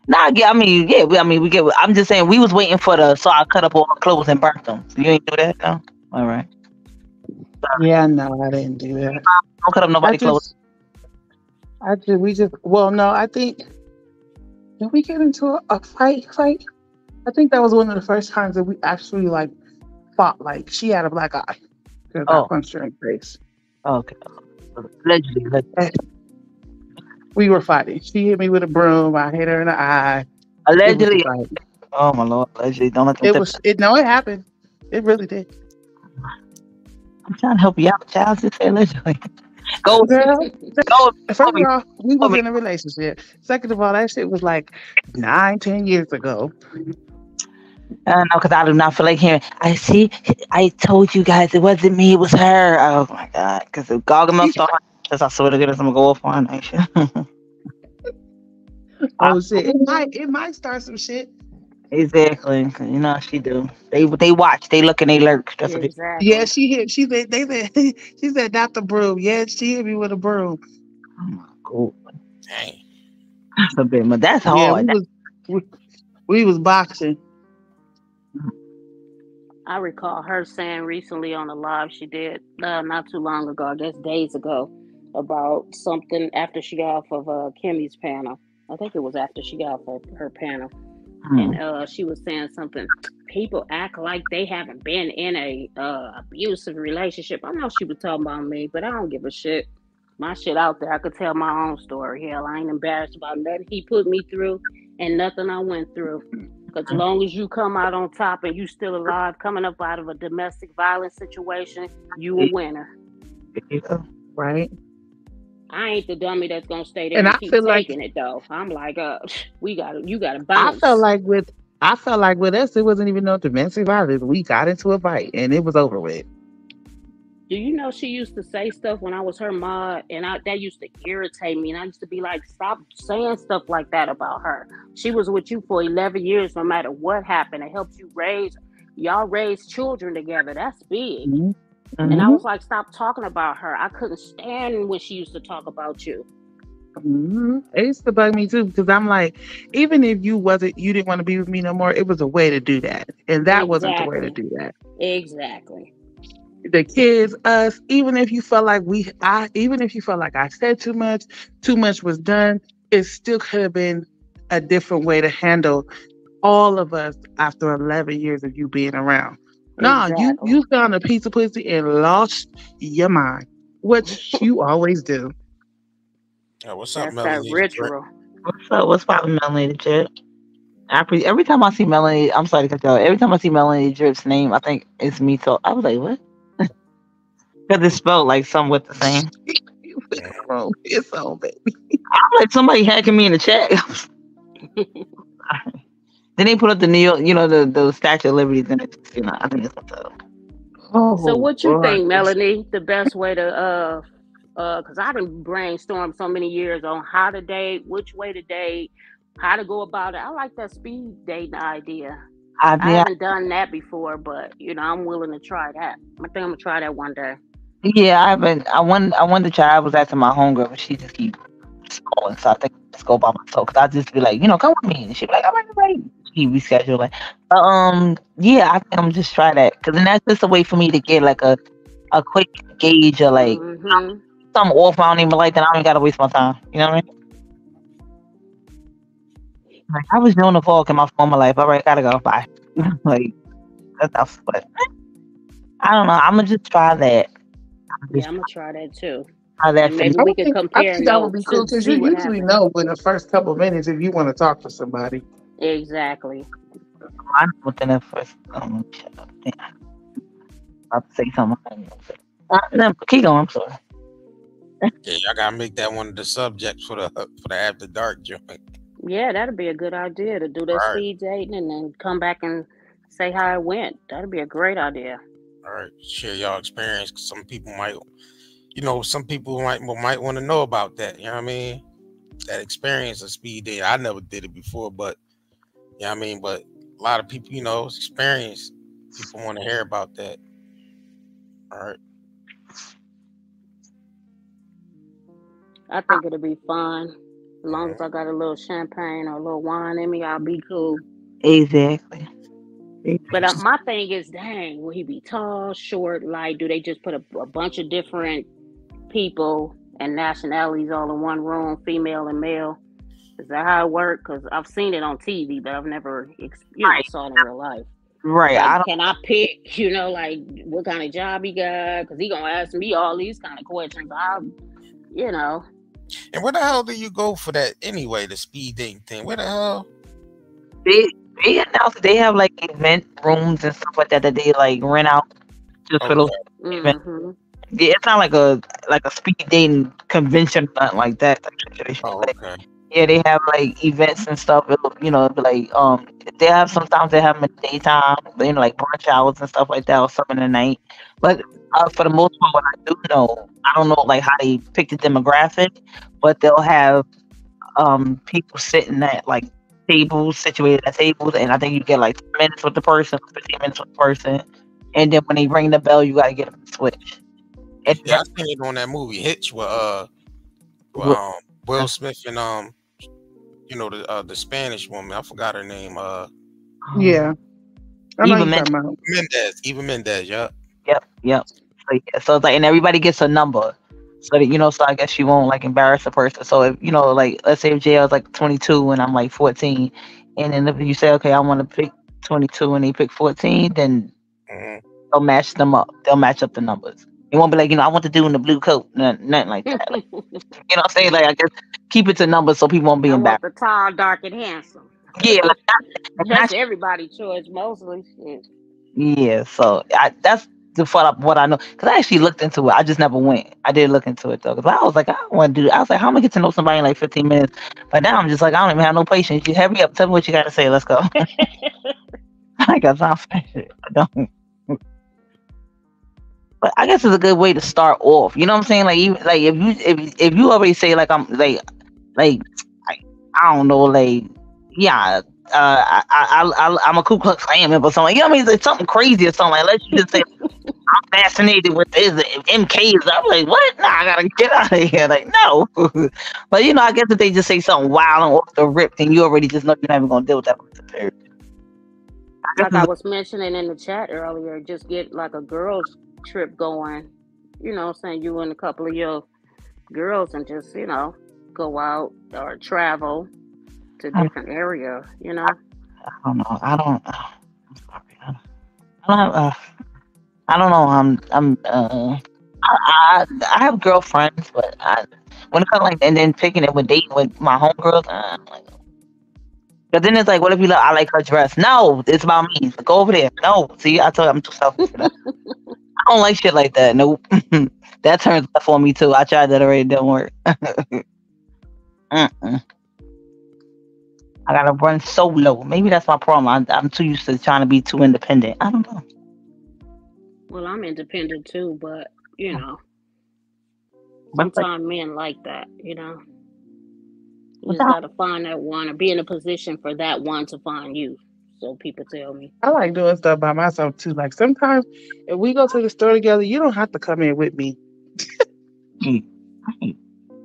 Nah, yeah, I mean, yeah, we, I mean, we get. I'm just saying, we was waiting for the, so I cut up all the clothes and burnt them. You ain't do that, no. All right, Yeah, no, I didn't do that. don't cut up I nobody's clothes. just, I just, we just, well, no, I think, did we get into a, a fight? Fight? I think that was one of the first times that we actually like fought. Like she had a black eye because Oh. I punched her in the face. Okay, allegedly, allegedly. Eh. We were fighting. She hit me with a broom. I hit her in the eye. It was, a allegedly. Oh my lord, allegedly. Don't let them. it was. It no, it happened. It really did. I'm trying to help you out, child. Just say allegedly. Go, Girl, go. first of me. all, we was in a relationship. Second of all, that shit was like nine, ten years ago. I don't know, cause I do not feel like hearing. I see. I told you guys it wasn't me. It was her. Oh my god. Cause if Gargamel started, because I swear to goodness, I'm gonna go off on that shit. *laughs* Oh shit! It might. It might start some shit. Exactly. 'cause You know she do. They they watch. They look and they lurk. That's what they Exactly. Yeah, she hit. She said. They said. *laughs* she said, "Not the broom." Yeah, she hit me with a broom. Oh my god. Dang. That's a bit, but that's Yeah, hard. we was, we, we was boxing. I recall her saying recently on a live she did uh, not too long ago, I guess days ago, about something after she got off of uh, Kimmy's panel. I think it was after she got off of her panel. And uh, she was saying something. People act like they haven't been in a uh, abusive relationship. I know she was talking about me, but I don't give a shit. My shit out there. I could tell my own story. Hell, I ain't embarrassed about nothing he put me through and nothing I went through. Because as long as you come out on top and you still alive, coming up out of a domestic violence situation, you a winner. Yeah. Right. I ain't the dummy that's gonna stay there And and, I keep feel like- taking it though. I'm like, uh, *laughs* we got you got to I felt like with. I felt like with us, it wasn't even no domestic violence. We got into a fight and it was over with. Do you know she used to say stuff when I was her mom, and I, that used to irritate me. And I used to be like, "Stop saying stuff like that about her." She was with you for eleven years, no matter what happened. It helped you raise. Y'all raised children together. That's big. And I Mhm. was like, "Stop talking about her." I couldn't stand when she used to talk about you. hmm It used to bug me too because I'm like, even if you wasn't, you didn't want to be with me no more. It was a way to do that, and that wasn't the way to do that. Exactly. The kids, us, even if you felt like we, I, even if you felt like I said too much, too much was done, it still could have been a different way to handle all of us after 11 years of you being around. No, you Exactly. you found a piece of pussy and lost your mind, which *laughs* you always do. Oh, what's up, That's that Melanie? ritual. What's up? What's poppin', Melanie the Drip? I pre- every time I see Melanie, I'm sorry to cut you off. Every time I see Melanie the Drip's name, I think it's me. So I was like, what? *laughs* Because it's spelled like somewhat the same. *laughs* It's on, baby. I'm like, somebody hacking me in the chat. Then they put up the New York, you know, the, the Statue of Liberty. Then it's, you know, I think it's what's up. Oh, So what you boy. think, Melanie? The best way to uh uh because I've been brainstormed so many years on how to date, which way to date, how to go about it. I like that speed dating idea. I, I haven't done that before, but you know, I'm willing to try that. I think I'm gonna try that one day. yeah, I haven't. I want. I want to try. I was asking my homegirl, but she just keep calling. So I think let's go by myself. Cause I just be like, you know, come with me, and she be like, all right, all right. He rescheduling. But, um, yeah, I think I'm just try that. Cause then that's just a way for me to get like a, a quick gauge of like Mhm. something off. I don't even like that. I don't gotta waste my time. You know what I mean? Like I was doing the Falk in my former life. All right, gotta go. Bye. *laughs* like that's enough. But I don't know. I'm gonna just try that. I'm Yeah, I'm gonna try that too. try that And maybe we would could think, I compare think that would be cool because you what usually happens. know in the first couple minutes if you want to talk to somebody. Exactly. I know within the first. Um, shut up. Damn. I'll say something. I. Uh, no, keep going. I'm sorry. Yeah, y'all gotta make that one of the subjects for the for the after dark joint. Yeah, that'd be a good idea to do that Right. speed dating and then come back and say how it went. That'd be a great idea. All right, share y'all experience. 'cause some people might, you know, some people might might want to know about that. You know what I mean? That experience of speed dating. I never did it before, but you know what I mean. But a lot of people, you know, experience. People want to hear about that. All right. I think it'll be fun. As long as I got a little champagne or a little wine in me, I'll be cool. Exactly. But uh, my thing is, dang, will he be tall, short, light? Do they just put a, a bunch of different people and nationalities all in one room, female and male? Is that how it works? Because I've seen it on TV, but I've never, ex- you know, Right. saw it in real life. Right. I Like, don't. can I pick, *laughs* you know, like what kind of job he got? Because he gonna ask me all these kind of questions. I, you know, And where the hell do you go for that anyway? The speed dating thing. Where the hell? They they announced they have like event rooms and stuff like that that they like rent out just for those. Okay. hmm Yeah, it's not like a like a speed dating convention, nothing like that. type. Oh, But, okay. Yeah, they have like events and stuff. It'll, you know, like um, they have sometimes they have them in the daytime, you know, like brunch hours and stuff like that, or some in the night. But uh, for the most part, what I do know, I don't know like how they pick the demographic, but they'll have um people sitting at like tables situated at tables, and I think you get like 10 minutes with the person, 15 minutes with the person, and then when they ring the bell, you gotta get them to switch. And Yeah, I seen it on that movie Hitch with uh, with, um, Will Smith and um, you know the uh, the Spanish woman. I forgot her name. Uh, Yeah. I know Eva you're Mendes. talking about. Mendes. Eva Mendes. Yeah. Yep, yep. So, yeah, so it's like, and everybody gets a number. So that you know, so I guess you won't like embarrass the person. So if you know, like let's say if JL's like 22 and I'm like 14, and then if you say, okay, I want to pick 22 and they pick 14, then Mhm. they'll match them up. They'll match up the numbers. It won't be like you know, I want to do in the blue coat, nothing, nothing like that. Like, *laughs* you know what I'm saying? Like I guess keep it to numbers so people won't be I want embarrassed. the tall, dark, and handsome. Yeah, like, That's everybody's choice mostly. Shit. Yeah, so I, that's the what I, what I know. Cause I actually looked into it. I just never went. I did look into it though. Cause I was like, I want to do. I was like, how am I get to know somebody in like 15 minutes? But now I'm just like, I don't even have no patience. You hurry up. Tell me what you got to say. Let's go. *laughs* *laughs* I got time for that shit. I don't. But I guess it's a good way to start off. You know what I'm saying? Like, even like if you if if you already say like I'm like like I, don't know like yeah uh, I, I, I'm a Ku Klux Klan member something. You know what I mean? It's something crazy or something. Like, let's just say *laughs* I'm fascinated with this. MK is. I'm like, what? Nah, I gotta get out of here. Like, no. *laughs* but you know, I guess if they just say something wild and off the rip, then you already just know you're not even gonna deal with that person. Like I was mentioning in the chat earlier, just get like a girls trip going. You know, saying you and a couple of your girls and just you know go out or travel to different area. You know, I don't know. I don't. *sighs* I'm sorry. I don't, I don't have. Uh, I don't know. I'm. I'm. Uh, I, I I have girlfriends, but I when it comes like and then picking it with dating with my homegirls, uh, I'm like. But then it's like, what if you like? I like her dress. No, it's about me. Go over there. No, see, I told you I'm too selfish for that. *laughs* I don't like shit like that. Nope. *laughs* that turns left on me too. I tried that already. Didn't work. *laughs* I gotta run solo. Maybe that's my problem. I'm, I'm too used to trying to be too independent. I don't know. well I'm independent too, but you know But it's like, sometimes men like that. You know, you What's just gotta find that one or be in a position for that one to find you. So people tell me. I like doing stuff by myself too. Like sometimes if we go to the store together, you don't have to come in with me. *laughs*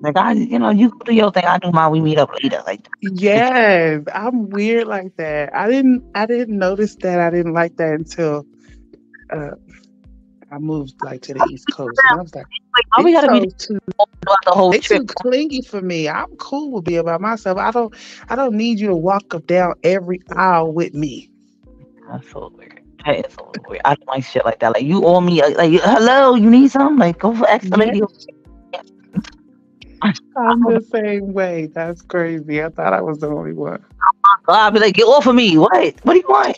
like I, you know, you do your thing. I do mine. We meet up later. Like Yes, I'm weird like that. I didn't I didn't notice that. I didn't like that until uh I moved like to the East Coast. And I was like, why we "This gotta be too, the whole they too clingy for me. I'm cool with being by myself. I don't I don't need you to walk up down every aisle with me. That's so weird. That is so weird. I don't like shit like that. Like you owe me. Like, hello, you need something? Like go for extra lady. *laughs* I'm the same way. That's crazy. I thought I was the only one. Oh I'll be like, get off of me. What? What do you want?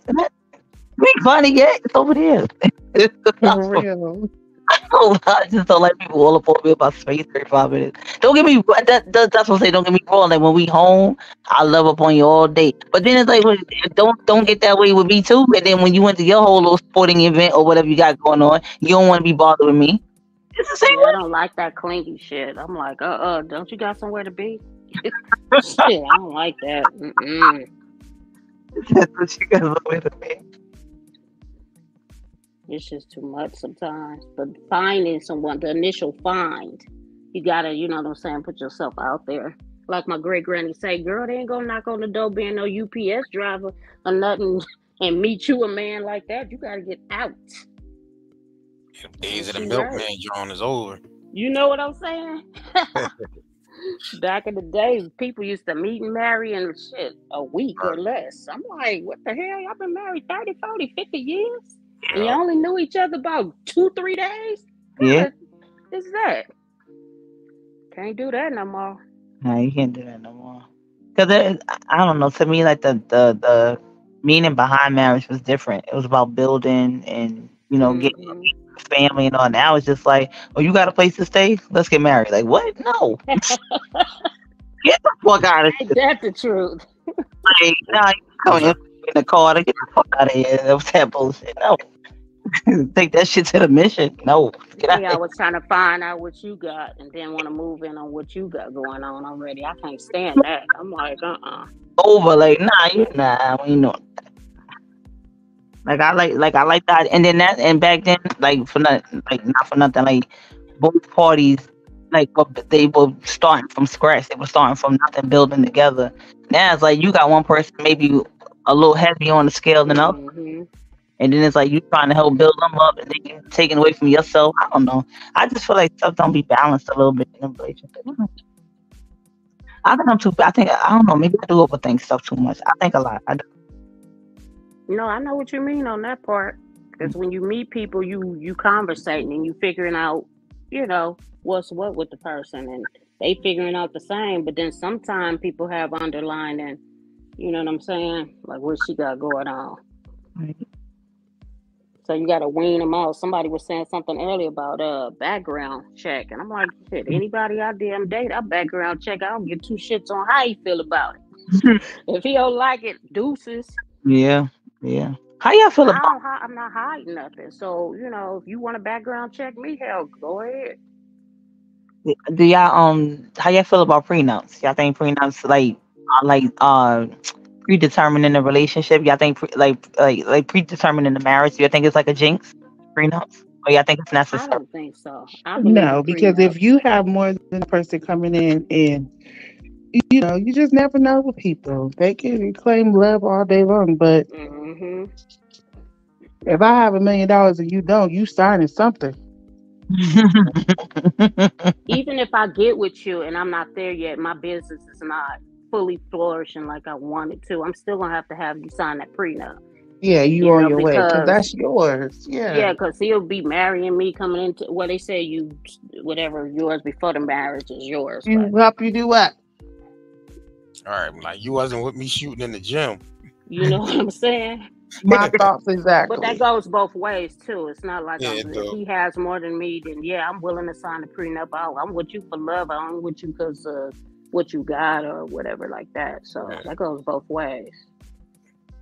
We ain't find it yet. It's over there. *laughs* For *laughs* real. Oh, I just don't like people all up on me about space every five minutes. Don't get me that, that that's what I'm saying. Don't get me wrong. Like when we home, I love up on you all day. But then it's like don't don't get that way with me too. And then when you went to your whole little sporting event or whatever you got going on, you don't want to be bothered with me. It's the same Yeah, I don't like that clingy shit. I'm like, uh, uh, don't you got somewhere to be? *laughs* shit, I don't like that. Mm-mm. That's what you got somewhere to with me. It's just too much sometimes. But finding someone, the initial find, you gotta, you know what I'm saying, put yourself out there. Like my great granny say, girl, they ain't gonna knock on the door being no UPS driver or nothing *laughs* and meet you a man like that. You gotta get out. Days of the milkman right. John is over. You know what I'm saying? *laughs* Back in the day, people used to meet and marry in shit a week or less. I'm like, what the hell? Y'all been married 30, 40, 50 years? And you only knew each other about two, three days? Yeah. is that? Can't do that no more. No, you can't do that no more. Cause it, I don't know. To me, like the the the meaning behind marriage was different. It was about building and you know getting Mhm. a family and all. Now it's just like, oh, you got a place to stay? Let's get married. Like what? No. *laughs* get the fuck out of here. that the truth? Like, nah, you coming *laughs* in the car to get the fuck out of here. That was that bullshit. No. *laughs* Take that shit to the mission. No. Yeah, I was trying to find out what you got and then want to move in on what you got going on already. I can't stand that. I'm like, uh uh over. Like, nah, you nah, we know. Like I like, like I like that, and then that, and back then, like for not, like not for nothing, like both parties, like they were starting from scratch. They were starting from nothing, building together. Now it's like you got one person maybe a little heavy on the scale than other, hmm and then it's like you trying to help build them up, and then you taking away from yourself. I don't know. I just feel like stuff don't be balanced a little bit in a relationship. I think I'm too. I think I don't know. Maybe I do overthink stuff too much. I think a lot. I do. No, I know what you mean on that part. Because when you meet people, you you conversating and you figuring out, you know, what's what with the person, and they figuring out the same. But then sometimes people have underlining, you know what I'm saying, like what she got going on. So you got to wean them out. Somebody was saying something earlier about uh background check, and I'm like, shit, anybody I damn date, I background check. I don't give two shits on how he feel about it. *laughs* if he don't like it, deuces. Yeah, yeah. How y'all feel I about? hi- I'm not hiding nothing. So you know, if you want a background check me, hell, go ahead. Do y'all um? How y'all feel about prenups? Y'all think prenups like are like uh predetermining the relationship? Y'all think pre- like like like predetermining the marriage? Do you think it's like a jinx? Prenups? Or y'all think it's necessary? I necessary? don't think so. I believe No, because prenup. if you have more than a person coming in and you know, you just never know with people. They can claim love all day long, but hmm if I have a million dollars and you don't, you signing something. *laughs* even if I get with you and I'm not there yet, my business is not fully flourishing like I wanted to. I'm still gonna have to have you sign that prenup. Yeah, you, You on know, your way because because- that's yours. Yeah. Yeah, because he'll be marrying me coming into what they say you whatever yours before the marriage is yours. You But help you do what? All right, like you wasn't with me shooting in the gym. you know what I'm *laughs* saying? My thoughts exactly. But that goes both ways too. It's not like Yeah, I'm, if he has more than me, then yeah, I'm willing to sign the prenup. I, I'm with you for love. I'm with you because of what you got or whatever like that. So Yeah. that goes both ways.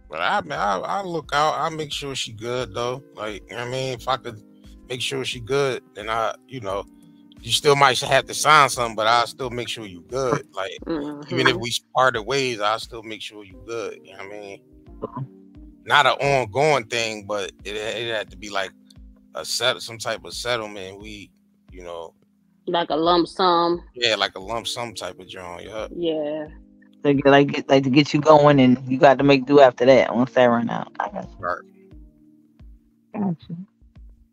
But I, man, I, I look out. I make sure she good though. Like you know I mean, if I could make sure she good, then I, you know, you still might have to sign something, but I'll still make sure you good. Like even if Mhm. we parted ways, I'll still make sure you good. You know what I mean? Not an ongoing thing, but it it had to be like a set some type of settlement. We, you know, like a lump sum. yeah, like a lump sum type of joint. Yeah. Yeah. to get, like get, like to get you going, and you got to make do after that once that run out. I got you. Right. Got you.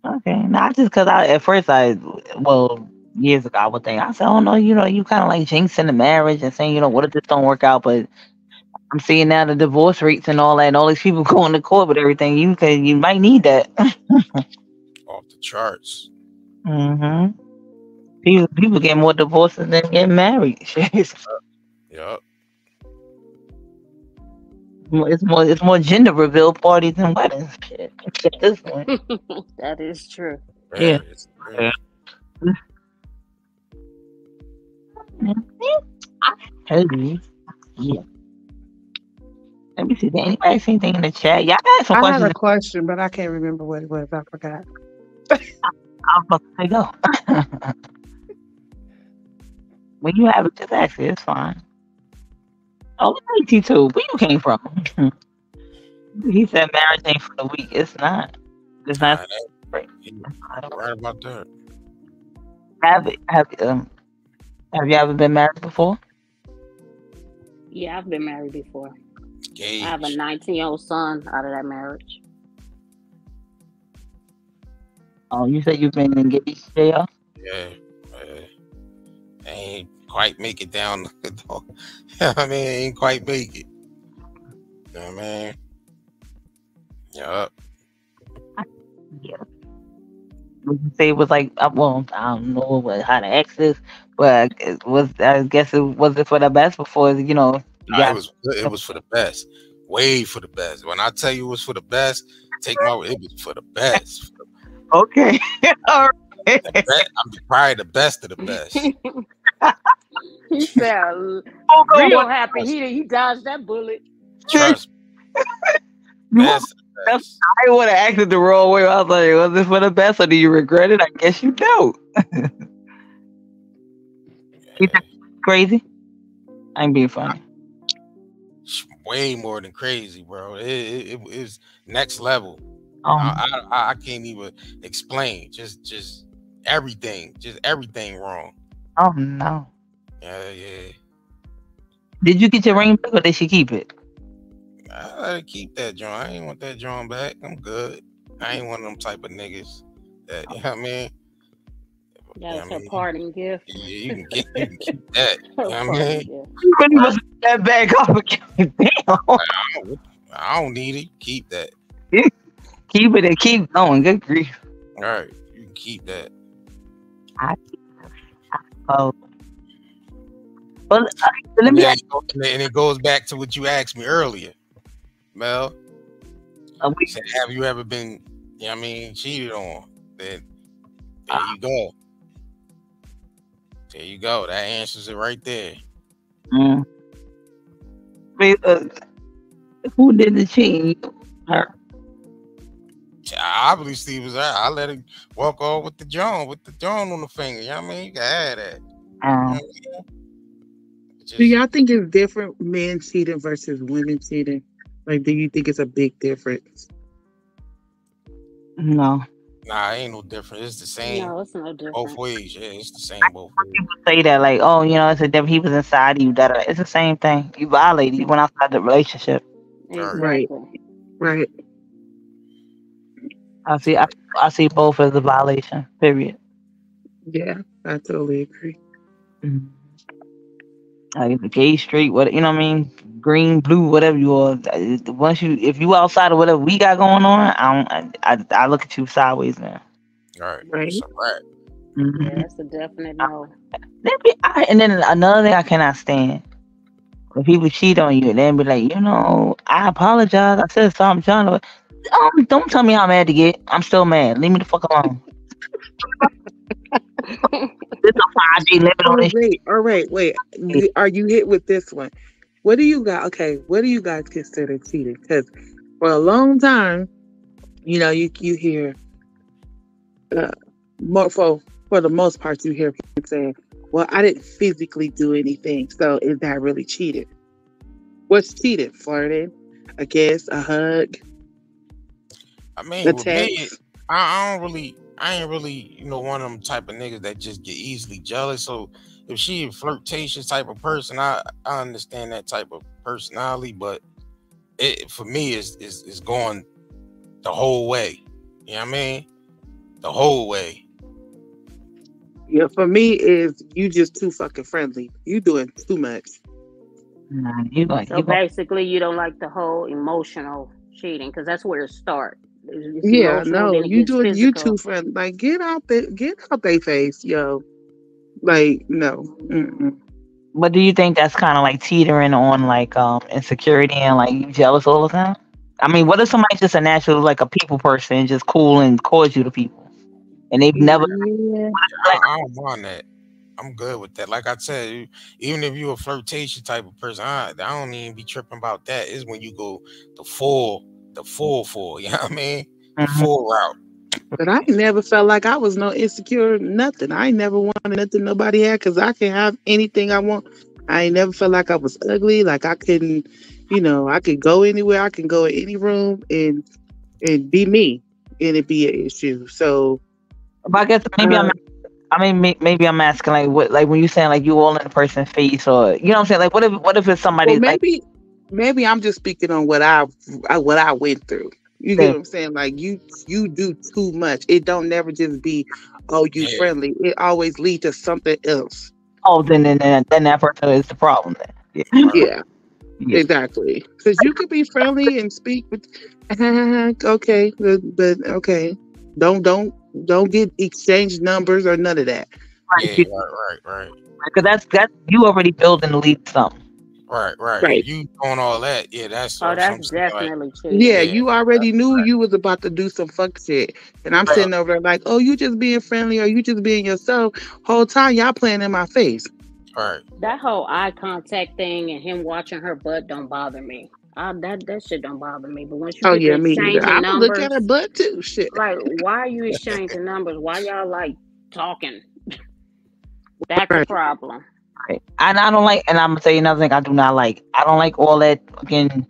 Okay, not just because I at first I well years ago I would think I said, oh no, you know, you kind of like jinxing the marriage and saying, you know, what if this don't work out? But I'm seeing now the divorce rates and all that, and all these people *laughs* going to court with everything. You can you might need that. *laughs* Off the charts. hmm People people get more divorces than get married. Shit, *laughs* it's Yep. more it's more it's more gender reveal parties than weddings. Shit, at this point. *laughs* that is true. Yeah. Yeah. Hey, yeah. Let me see. Did anybody see anything in the chat? Y'all got some I questions. had a question, but I can't remember what it was. I forgot. *laughs* I was about to go. When you have it, just ask it. It's fine. Oh, me too. Where you came from? *laughs* he said marriage ain't for the weak. It's not. It's Nah, not. that- Right. right about that. Have? Have um? Have you ever been married before? Yeah, I've been married before. Gauge. I have a 19 year old son out of that marriage. Oh, you said you've been engaged, JR? Yeah, yeah. I ain't quite make it down. *laughs* the door. I mean, ain't quite make it. You know what I mean? Yup. Yeah. Say it was like uh, well, I don't know what, how to access, but it was I guess it was it for the best before you know. Nah, Yeah. It was. It was for the best. Way for the best. When I tell you it was for the best, take my it was for the best. *laughs* Okay. *laughs* All right. The best I'm probably the best of the best. He said, real happy. He he dodged that bullet. Trust me. Best, best. I would have acted the wrong way. I was like, was it for the best or do you regret it? I guess you don't. *laughs* You crazy? I ain't being funny. It's way more than crazy, bro. It, it, it is next level. Um, I, I I can't even explain. Just just everything, just everything wrong. Oh no. Yeah, yeah. Did you get your ring back or did she keep it? I let her keep that joint. I ain't want that joint back. I'm good. I ain't one of them type of niggas that you know what I mean. That Yeah, I was her mean, parting gift. Yeah, you can get you can keep that. *laughs* You know what I mean? You really was that bag off again. *laughs* Damn. I don't need it. Keep that. Keep it and keep going. Good grief. All right, you can keep that. Oh. Well, uh, let And, me and and it goes back to what you asked me earlier, Mel. uh, we- Said, have you ever been, you know I mean, cheated on? Then there you go. There you go. That answers it right there. Mm. Wait, uh, who did the cheating? Her. I believe Steve was there. I let him walk off with the John, with the John on the finger. You know what I mean? You can have that. You know Um, I mean? Just- Do y'all think it's different men cheating versus women cheating? Like, do you think it's a big difference? no. Nah, ain't no different. It's the same No, it's no both different. ways. Yeah, it's the same both ways. Say that like, oh, you know, it's a different. He was inside of you. That it's the same thing. You violated. You went outside the relationship. Right, Right. I see. I, I see both as a violation. Period. Yeah, I totally agree. Mhm. Like the gay, straight, what you know what I mean? Green, blue, whatever you are. Once you, if you outside of whatever we got going on, I don't. I, I, I look at you sideways now. All right. Right. It's a wrap. Yeah, that's a definite no. Be- I, and then another thing I cannot stand when people cheat on you and then be like, you know, I apologize. I said something, John. Um, don't tell me how mad to get. I'm still mad. Leave me the fuck alone. *laughs* There's a five day limit on this. right, all right, wait. Are you hit with this one? What do you got? Okay, what do you guys consider cheating? Because for a long time, you know, you you hear, uh, more for for the most part, you hear people saying, "Well, I didn't physically do anything, so is that really cheating?" What's cheating? Flirting, a kiss, a hug, I mean, a with me. I, I don't really, I ain't really, you know, one of them type of niggas that just get easily jealous. So if she a flirtatious type of person, I, I understand that type of personality, but it for me is is is going the whole way. You know what I mean? The whole way. Yeah, for me, is you just too fucking friendly. You doing too much. Nah, you like So you gonna, basically, you don't like the whole emotional cheating because that's where it starts. It's Yeah, emotional, no, then it you gets doing you physical. too friend. Like get out the get out their face, yo. Like no, Mm-mm. but do you think that's kind of like teetering on like um insecurity and like you jealous all the time? I mean, what if somebody's just a natural like a people person, just cool and cordial to people, and they've never Yeah. I, I don't mind that. I'm good with that. Like I said, you- even if you're a flirtation type of person, I, I don't even be tripping about that. Is when you go the full, the full, full. You know what I mean? The Mhm. full route. But I never felt like I was no insecure, nothing. I never wanted nothing nobody had because I can have anything I want. I never felt like I was ugly, like I couldn't, you know, I could go anywhere, I can go in any room and and be me, and it be an issue. So But I guess maybe I'm. uh, I mean, may- maybe I'm asking like what, like when you saying like you all in the person's face, or you know what I'm saying? Like, what if, what if it's somebody well, like, maybe maybe I'm just speaking on what I, I what I went through. You get Yeah. what I'm saying? Like you you do too much. It don't never just be oh you Yeah. friendly. It always lead to something else. oh, then then then, then that person is the problem then. Yeah, Yeah. *laughs* exactly. Because you could be friendly and speak with *laughs* okay, but, but okay. Don't don't don't get exchange numbers or none of that. Yeah, Right, right, right, right. because that's that's you already building the lead something. Right, right. Right. If you doing all that, yeah, that's Oh, that's saying, like, definitely cheating. Yeah, Yeah. you already knew you was about to do some fuck shit. And I'm sitting over there like, oh, you just being friendly or you just being yourself. Whole time y'all playing in my face. right. That whole eye contact thing and him watching her butt don't bother me. I, that that shit don't bother me. But once you Oh get yeah, to me exchanging either. I'm look at her butt too. Shit. like *laughs* why are you exchanging numbers? Why y'all like talking? *laughs* That's a problem. Right. And I don't like, and I'm gonna tell you another thing I do not like. I don't like all that fucking.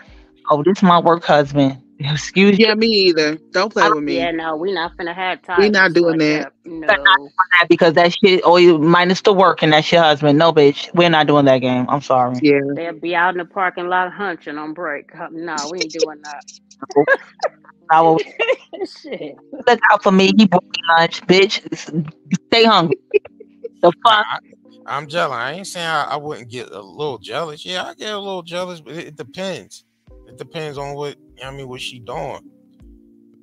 Oh, this is my work husband. *laughs* Excuse me. Yeah, me either. Don't play with me. Yeah, no, we're not finna have time. We titles not doing like that. No. that because that shit. Oh, you minus the work and that's your husband. No, bitch, we're not doing that game. I'm sorry. Yeah. They'll be out in the parking lot hunching on break. Huh, No, we ain't doing that. *laughs* I will *laughs* Shit. look out for me. He brought me lunch, bitch. Stay hungry. The fuck. I, I'm jealous. I ain't saying I, I wouldn't get a little jealous. Yeah, I get a little jealous, but it, it depends. It depends on what I mean, what she doing.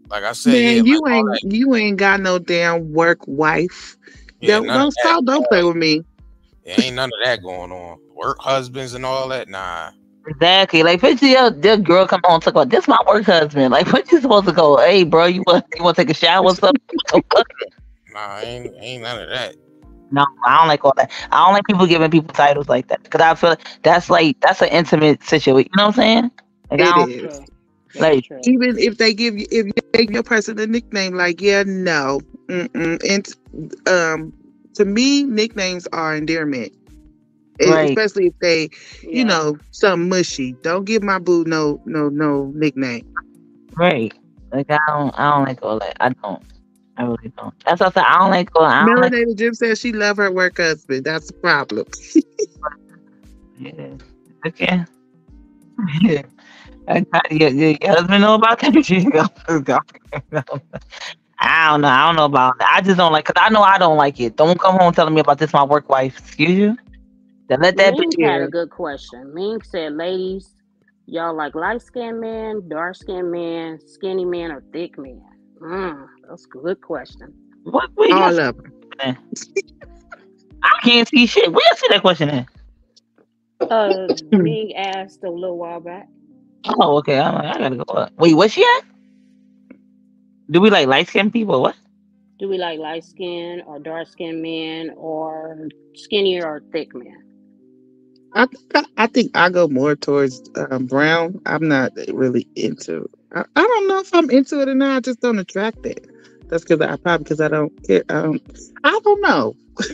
Like I said, Man, yeah, you like, ain't that- you ain't got no damn work wife. yeah, don't don't that. stop, don't play with me. There ain't none of that going on. Work husbands and all that. Nah. Exactly. Like, picture your, your girl come home and talk about this. My work husband. Like, what you supposed to go? Hey, bro, you want you want to take a shower or something? Nah, ain't ain't none of that. No, I don't like all that. I don't like people giving people titles like that because I feel like that's like that's an intimate situation. You know what I'm saying? Like, I It don't, is. True. like True. Even if they give you if you give your person a nickname, like yeah, no. Mm-mm. And um to me, nicknames are endearment. Right. Especially if they, you Yeah. know, something mushy. Don't give my boo no no no nickname. right. Like I don't I don't like all that. I don't. I really don't. That's what I said. I don't like all. I don't like. Melanated Jim says she love her work husband. That's the problem. *laughs* Yeah. Okay. Yeah. *laughs* I got your, your, your husband know about that? *laughs* You go- go- I don't know. I don't know about that. I just don't like because I know I don't like it. Don't come home telling me about this. My work wife. Excuse you. Then let that Mink be had a good question. Mink said, ladies, y'all like light skinned men, dark skinned men, skinny men, or thick men? Mm, that's a good question. What? Where you All of them. *laughs* I can't see shit. Where see that question in? Uh, Mink asked a little while back. Oh, okay. I'm like, I gotta go. Up. Wait, what's she at? Do we like light skinned people? What? Do we like light skinned or dark skinned men or skinnier or thick men? I think I, I think I go more towards um, brown. I'm not really into. I, I don't know if I'm into it or not. I just don't attract it. That's because I probably because I don't care. I don't. I don't know. *laughs*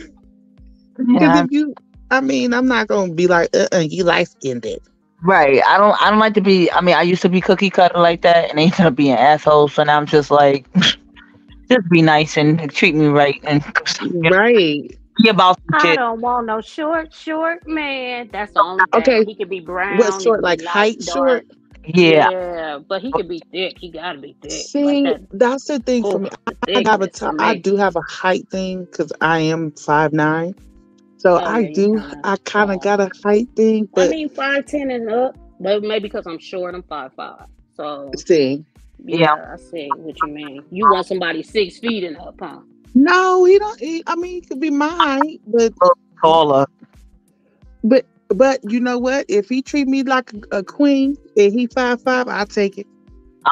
Because Yeah, if you, I mean, I'm not gonna be like, uh, uh you light skinned it. Right. I don't. I don't like to be. I mean, I used to be cookie cutter like that, and they ended up being assholes. So now I'm just like, *laughs* just be nice and treat me right and *laughs* Right. be about some I shit. don't want no short, short man. That's the only thing. Okay. He could be brown. What he short? Like light, height dark. short? Yeah. Yeah, but he could be thick. He gotta be thick. See, Like that, that's the thing for me. the I have a thickness t- for I me. do have a height thing because I am five nine. So Oh, I yeah, do. kinda I kind of tall. got a height thing, I mean, five ten and up, but maybe because I'm short, I'm five five. So see, yeah, Yeah. I see what you mean. You want somebody six feet and up, huh? no, he don't. He, I mean, he could be my height, but Taller. but but you know what? If he treat me like a, a queen and he five five, I'll take it.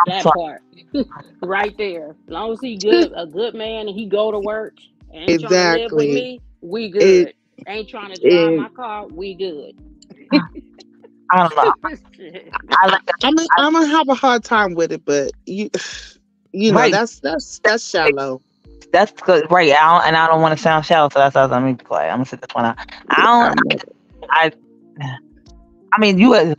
That part, *laughs* right there. As long as he *laughs* good, a good man, and he go to work, and ain't trying to live with Exactly. me, we good. ain't trying to drive it- my car, we good. I don't know. *laughs* I like that. I'm gonna I'm gonna have a hard time with it, but you *sighs* you know Right. that's that's that's shallow. That's good. Right. I don't, and I don't want to sound shallow, so that's why I'm be quiet. I'm gonna sit this one out. I don't. I. I mean, you. uh,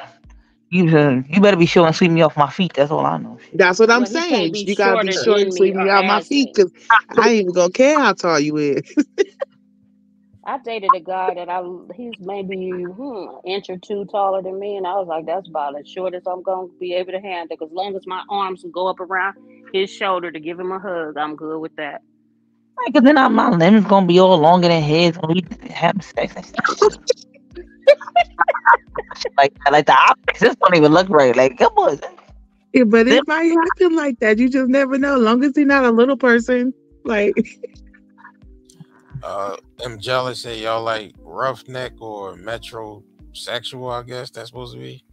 You. uh, You better be sure and sweep me off my feet. That's all I know. That's what I'm Well, saying. be You gotta be shorter sure and me sweep me or out my feet because I ain't even gonna care how tall you is. I dated a guy that I he's maybe hmm, an inch or two taller than me, and I was like, that's about as short as I'm gonna be able to handle. As long as my arms can go up around his shoulder to give him a hug, I'm good with that. Because then I, my limbs gonna be all longer than his when we have sex and stuff. Shit like that. Like the optics just don't even look right. Like, come on. Yeah, but Them- it might happen like that. You just never know. Long as he's not a little person, like Uh, I'm jealous that y'all like roughneck or metrosexual. I guess that's supposed to be.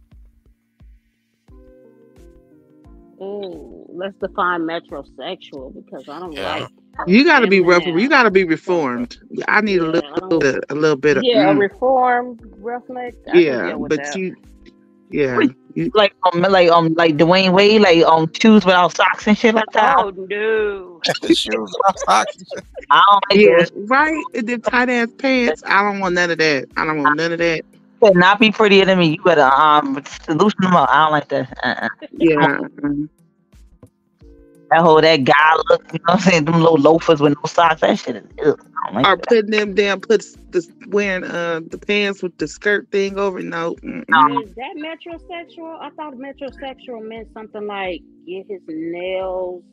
Ooh, let's define metrosexual because I don't Yeah. like. You got to be rough. You got to be reformed. I need a Yeah, little, little bit, a little bit of. Yeah, a mm, reformed roughneck. I yeah, but that. you, yeah, you, like um like um like Dwyane Wade, like um shoes without socks and shit like that. Oh no. *laughs* Shoes off socks. *laughs* I don't like Yeah, that. right. And then tight ass pants. I don't want none of that. I don't want none of that. Could not be prettier than me. You better um loosen them up. I don't like that. Uh-uh. Yeah. That whole that guy look, you know what I'm saying? Them little loafers with no socks. That shit is ugh. I don't like Or that. putting them down, puts the wearing uh the pants with the skirt thing over. No. mm-mm. Is that metrosexual? I thought metrosexual meant something like get his nails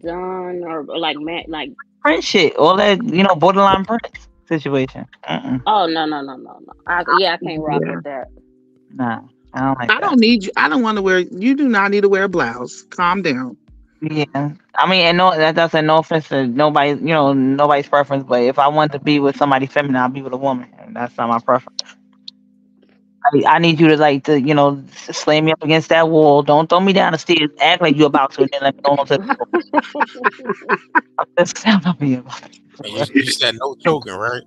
done or, or like man like print shit. All that, you know, borderline print situation. Mm-mm. oh no no no no no. I, yeah, I can't rock Yeah. with that. Nah. I don't like I that. don't need you. I don't want to wear. You do not need to wear a blouse. Calm down. Yeah, I mean, and no, that doesn't no offense to nobody, you know, nobody's preference. But if I want to be with somebody feminine, I'll be with a woman, that's not my preference. I, I need you to like to, you know, slam me up against that wall. Don't throw me down the stairs. Act like you're about to, and then let me go on to the *laughs* I'm just telling you. And you, you said no choking, right?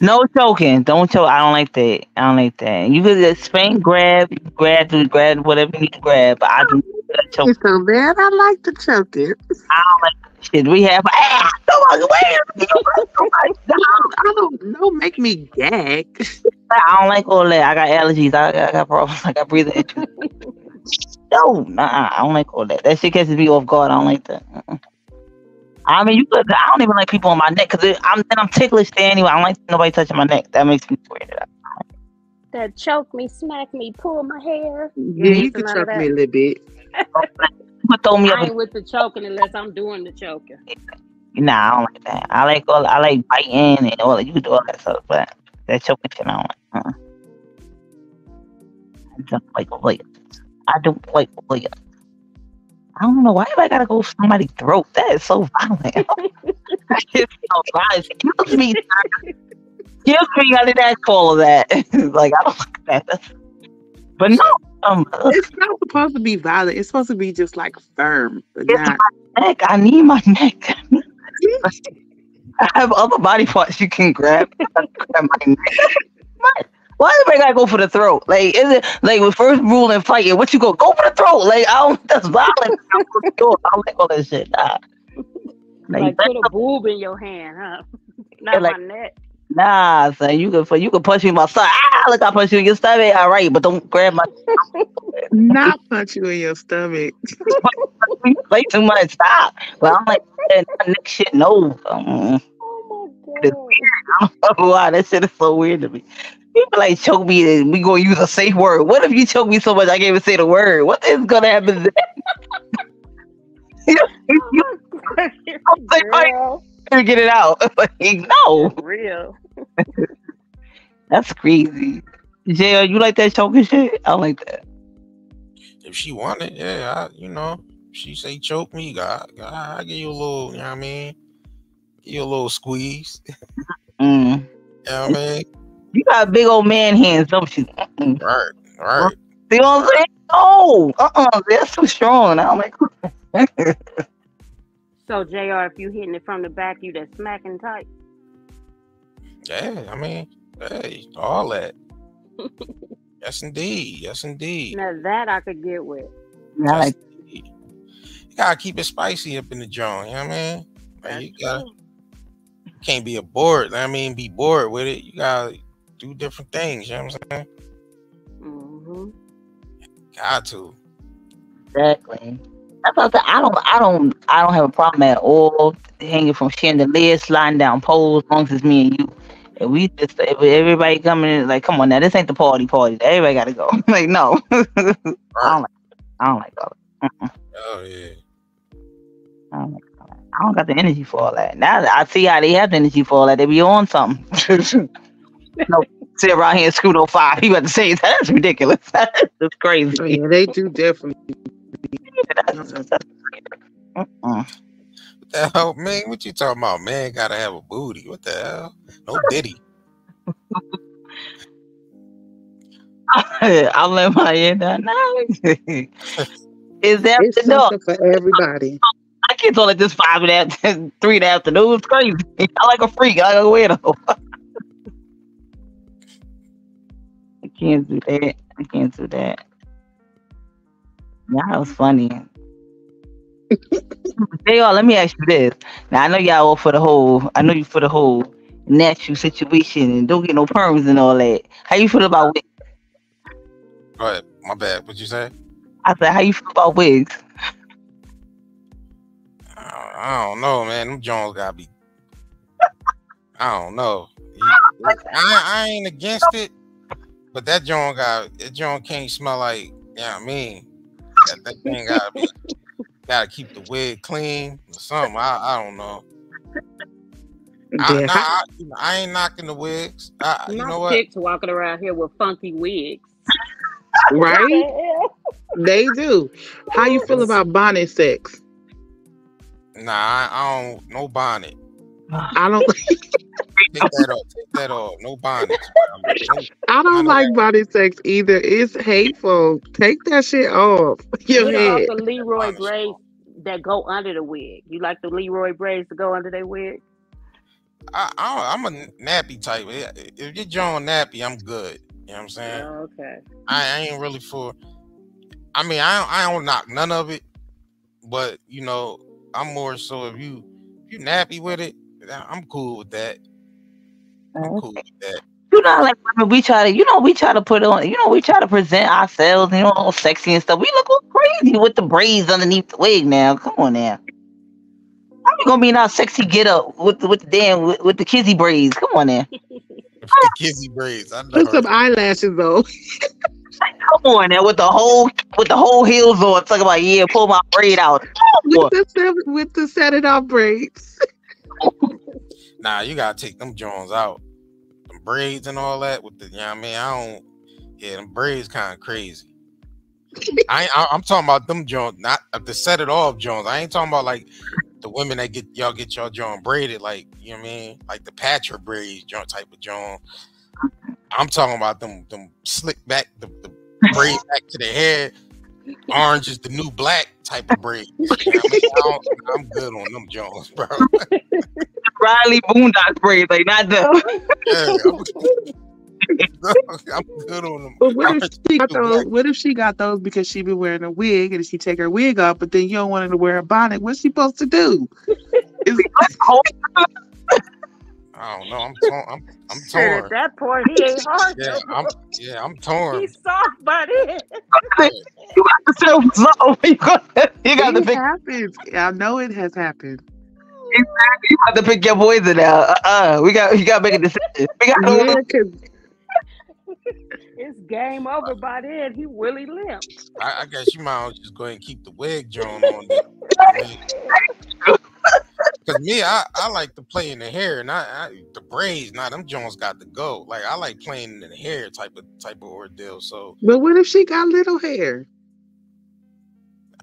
No choking. Don't choke. I don't like that. I don't like that. You could just spank, grab, grab, do grab whatever you need to grab. But I do not choke. It's so bad. I like to choke it. I don't like that shit. We have ah, somebody, wait, somebody, I don't. Don't make me gag. I don't like all that. I got allergies. I, I got problems. I got breathing issues. *laughs* no, nah, I don't like all that. That shit catches me off guard. I don't like that. I mean, you could. I don't even like people on my neck because I'm then I'm ticklish there anyway. I don't like nobody touching my neck. That makes me weird. That choke me, smack me, pull my hair. Yeah, you need can some choke me a little bit. You could throw me I ain't with the choking unless I'm doing the choking. Nah, I don't like that. I like all. I like biting and all that. You can do all that stuff, but that choking shit, I don't like. Uh-uh. I don't like Williams. I don't like Williams. I don't know why I gotta go somebody's throat. That is so violent. *laughs* that is so violent. Excuse me. Excuse me, I didn't ask of that. *laughs* like I don't like that. That's- But no, um, It's not supposed to be violent. It's supposed to be just like firm, but it's not. my neck. I need my neck. *laughs* *laughs* I have other body parts you can grab. *laughs* grab my neck. What? Why everybody gotta go for the throat? Like, is it like with first rule in fighting? What you go go for the throat? Like, I don't. That's violent. I don't like all that shit. Nah. Like, Like put a boob in your hand, huh? Not like- my neck. Nah, son. You can you can punch me in my side. Ah, look, I punch you in your stomach. All right, but don't grab my *laughs* Not punch you in your stomach. *laughs* play too much. Stop. But I'm like neck shit. No. Um, Oh my god. *laughs* I don't know why that shit is so weird to me. People like choke me and we gonna use a safe word. What if you choke me so much I can't even say the word? What is gonna happen then? you you can't get it out. *laughs* Like, no, real. *laughs* that's crazy. JR, you like that choking shit? I like that. If she wanted, yeah, I, you know, she say choke me, God, I, I give you a little, you know what I mean? Give you a little squeeze. *laughs* Mm. You know what I mean? You got big old man hands, don't you? Mm-mm. Right, right. See what I'm saying? No, uh-uh, that's too strong. I don't like. So Jr. If you hitting it from the back, you that smacking tight. Yeah, I mean, hey, all that. yes, indeed. Yes, indeed. Now that I could get with. I like. Indeed. You gotta keep it spicy up in the joint. You know what I mean? Like, you gotta true. you can't be a bored. I mean, be bored with it. You gotta do different things. You know what I'm saying? Mhm. Got to. Exactly. That's what I. I don't, I don't, I don't have a problem at all hanging from chandeliers, sliding down poles, as long as it's me and you. And we just, everybody coming in, like, come on now, this ain't the party party. Everybody got to go. *laughs* like, no, *laughs* I don't like, I don't like all that. Oh yeah. I don't like all that. I don't got the energy for all that. Now that I see how they have the energy for all that. They be on something. *laughs* no, sit around here and scoot on five people at the same time. That's ridiculous. That's crazy. yeah, they do definitely. What the hell, man? What you talking about? Man, gotta have a booty. What the hell? No diddy. *laughs* I'll let my ear down now. Is that It's the dog? something for everybody. I can't tell it this five in the afternoon, *laughs* three in the afternoon. It's crazy. I like a freak. I like a weirdo. *laughs* I can't do that. I can't do that. That was funny. hey y'all, let me ask you this. Now I know y'all all for the whole I know you for the whole natural situation and don't get no perms and all that. How you feel about wigs? Go ahead. My bad. What you say? I said, how you feel about wigs? I don't know, man. Them Jones gotta be. I don't know. I, I ain't against it, but that John got that John can't smell like. You know I mean? That, that thing gotta be. Gotta keep the wig clean or something. I, I don't know. *laughs* I, nah, I, I ain't knocking the wigs. I, you know what? chicks walking around here with funky wigs. Right? *laughs* They do. How you feel about bonnet sex? Nah, I, I don't. No bonnet. I don't *laughs* *laughs* Take that off. Take that off. No bonnet. No- I don't like body sex either. It's hateful. Take that shit off *laughs* your What about head. the Leroy Honest, braids that go under the wig? You like the Leroy braids to go under their wig? I, I, I'm a nappy type. If you're John Nappy, I'm good. You know what I'm saying? Oh, okay. I, I ain't really for. I mean, I don't, I don't knock none of it, but you know, I'm more so if you if you nappy with it, I'm cool with that. I'm cool with that. You know, like we try to, you know, we try to put on, you know, we try to present ourselves, you know, all sexy and stuff. We look all crazy with the braids underneath the wig. Now, come on now. How we gonna be in our sexy get up with the, with the damn with, with the kizzy braids? Come on now, the kizzy braids. I know. Put some eyelashes though. *laughs* come on now with the whole with the whole heels on. Talking about yeah, pull my braid out. with the with the set it off braids. *laughs* Nah, you gotta take them Jones out. Them braids and all that with the, you know what I mean? I don't, yeah, them braids kind of crazy. I, I I'm talking about them Jones, not uh, the set it off Jones. I ain't talking about like the women that get y'all get y'all John braided, like, you know what I mean? Like the patcher braids, John type of John. I'm talking about them, them slick back, the, the braid back to the hair. Orange is the new black type of braid. You *laughs* know what I mean? I don't- I'm good on them Jones, bro. *laughs* Riley Boondock braids, like not them. Oh. *laughs* Yeah, I'm, I'm good on them. But what if she got those? black. What if she got those because she be wearing a wig and she take her wig off, but then you don't want her to wear a bonnet? What's she supposed to do? Is I don't know. I'm torn. I'm, I'm Shit, at that point, he ain't hard. Yeah, I'm yeah, I'm torn. He's soft by then. *laughs* You got to say what's up. You got, you got to it pick. happens. I know it has happened. Exactly. You got to pick your poison now. Uh, uh we got you got to make a decision. We got Yeah, It's game over by then. He really limp. I, I guess you might as well just go ahead and keep the wig Joan on *laughs* there. Because me, I, I like to play in the hair, not I, the braids. Not them Jones got to go. Like I like playing in the hair type of type of ordeal. So But what if she got little hair?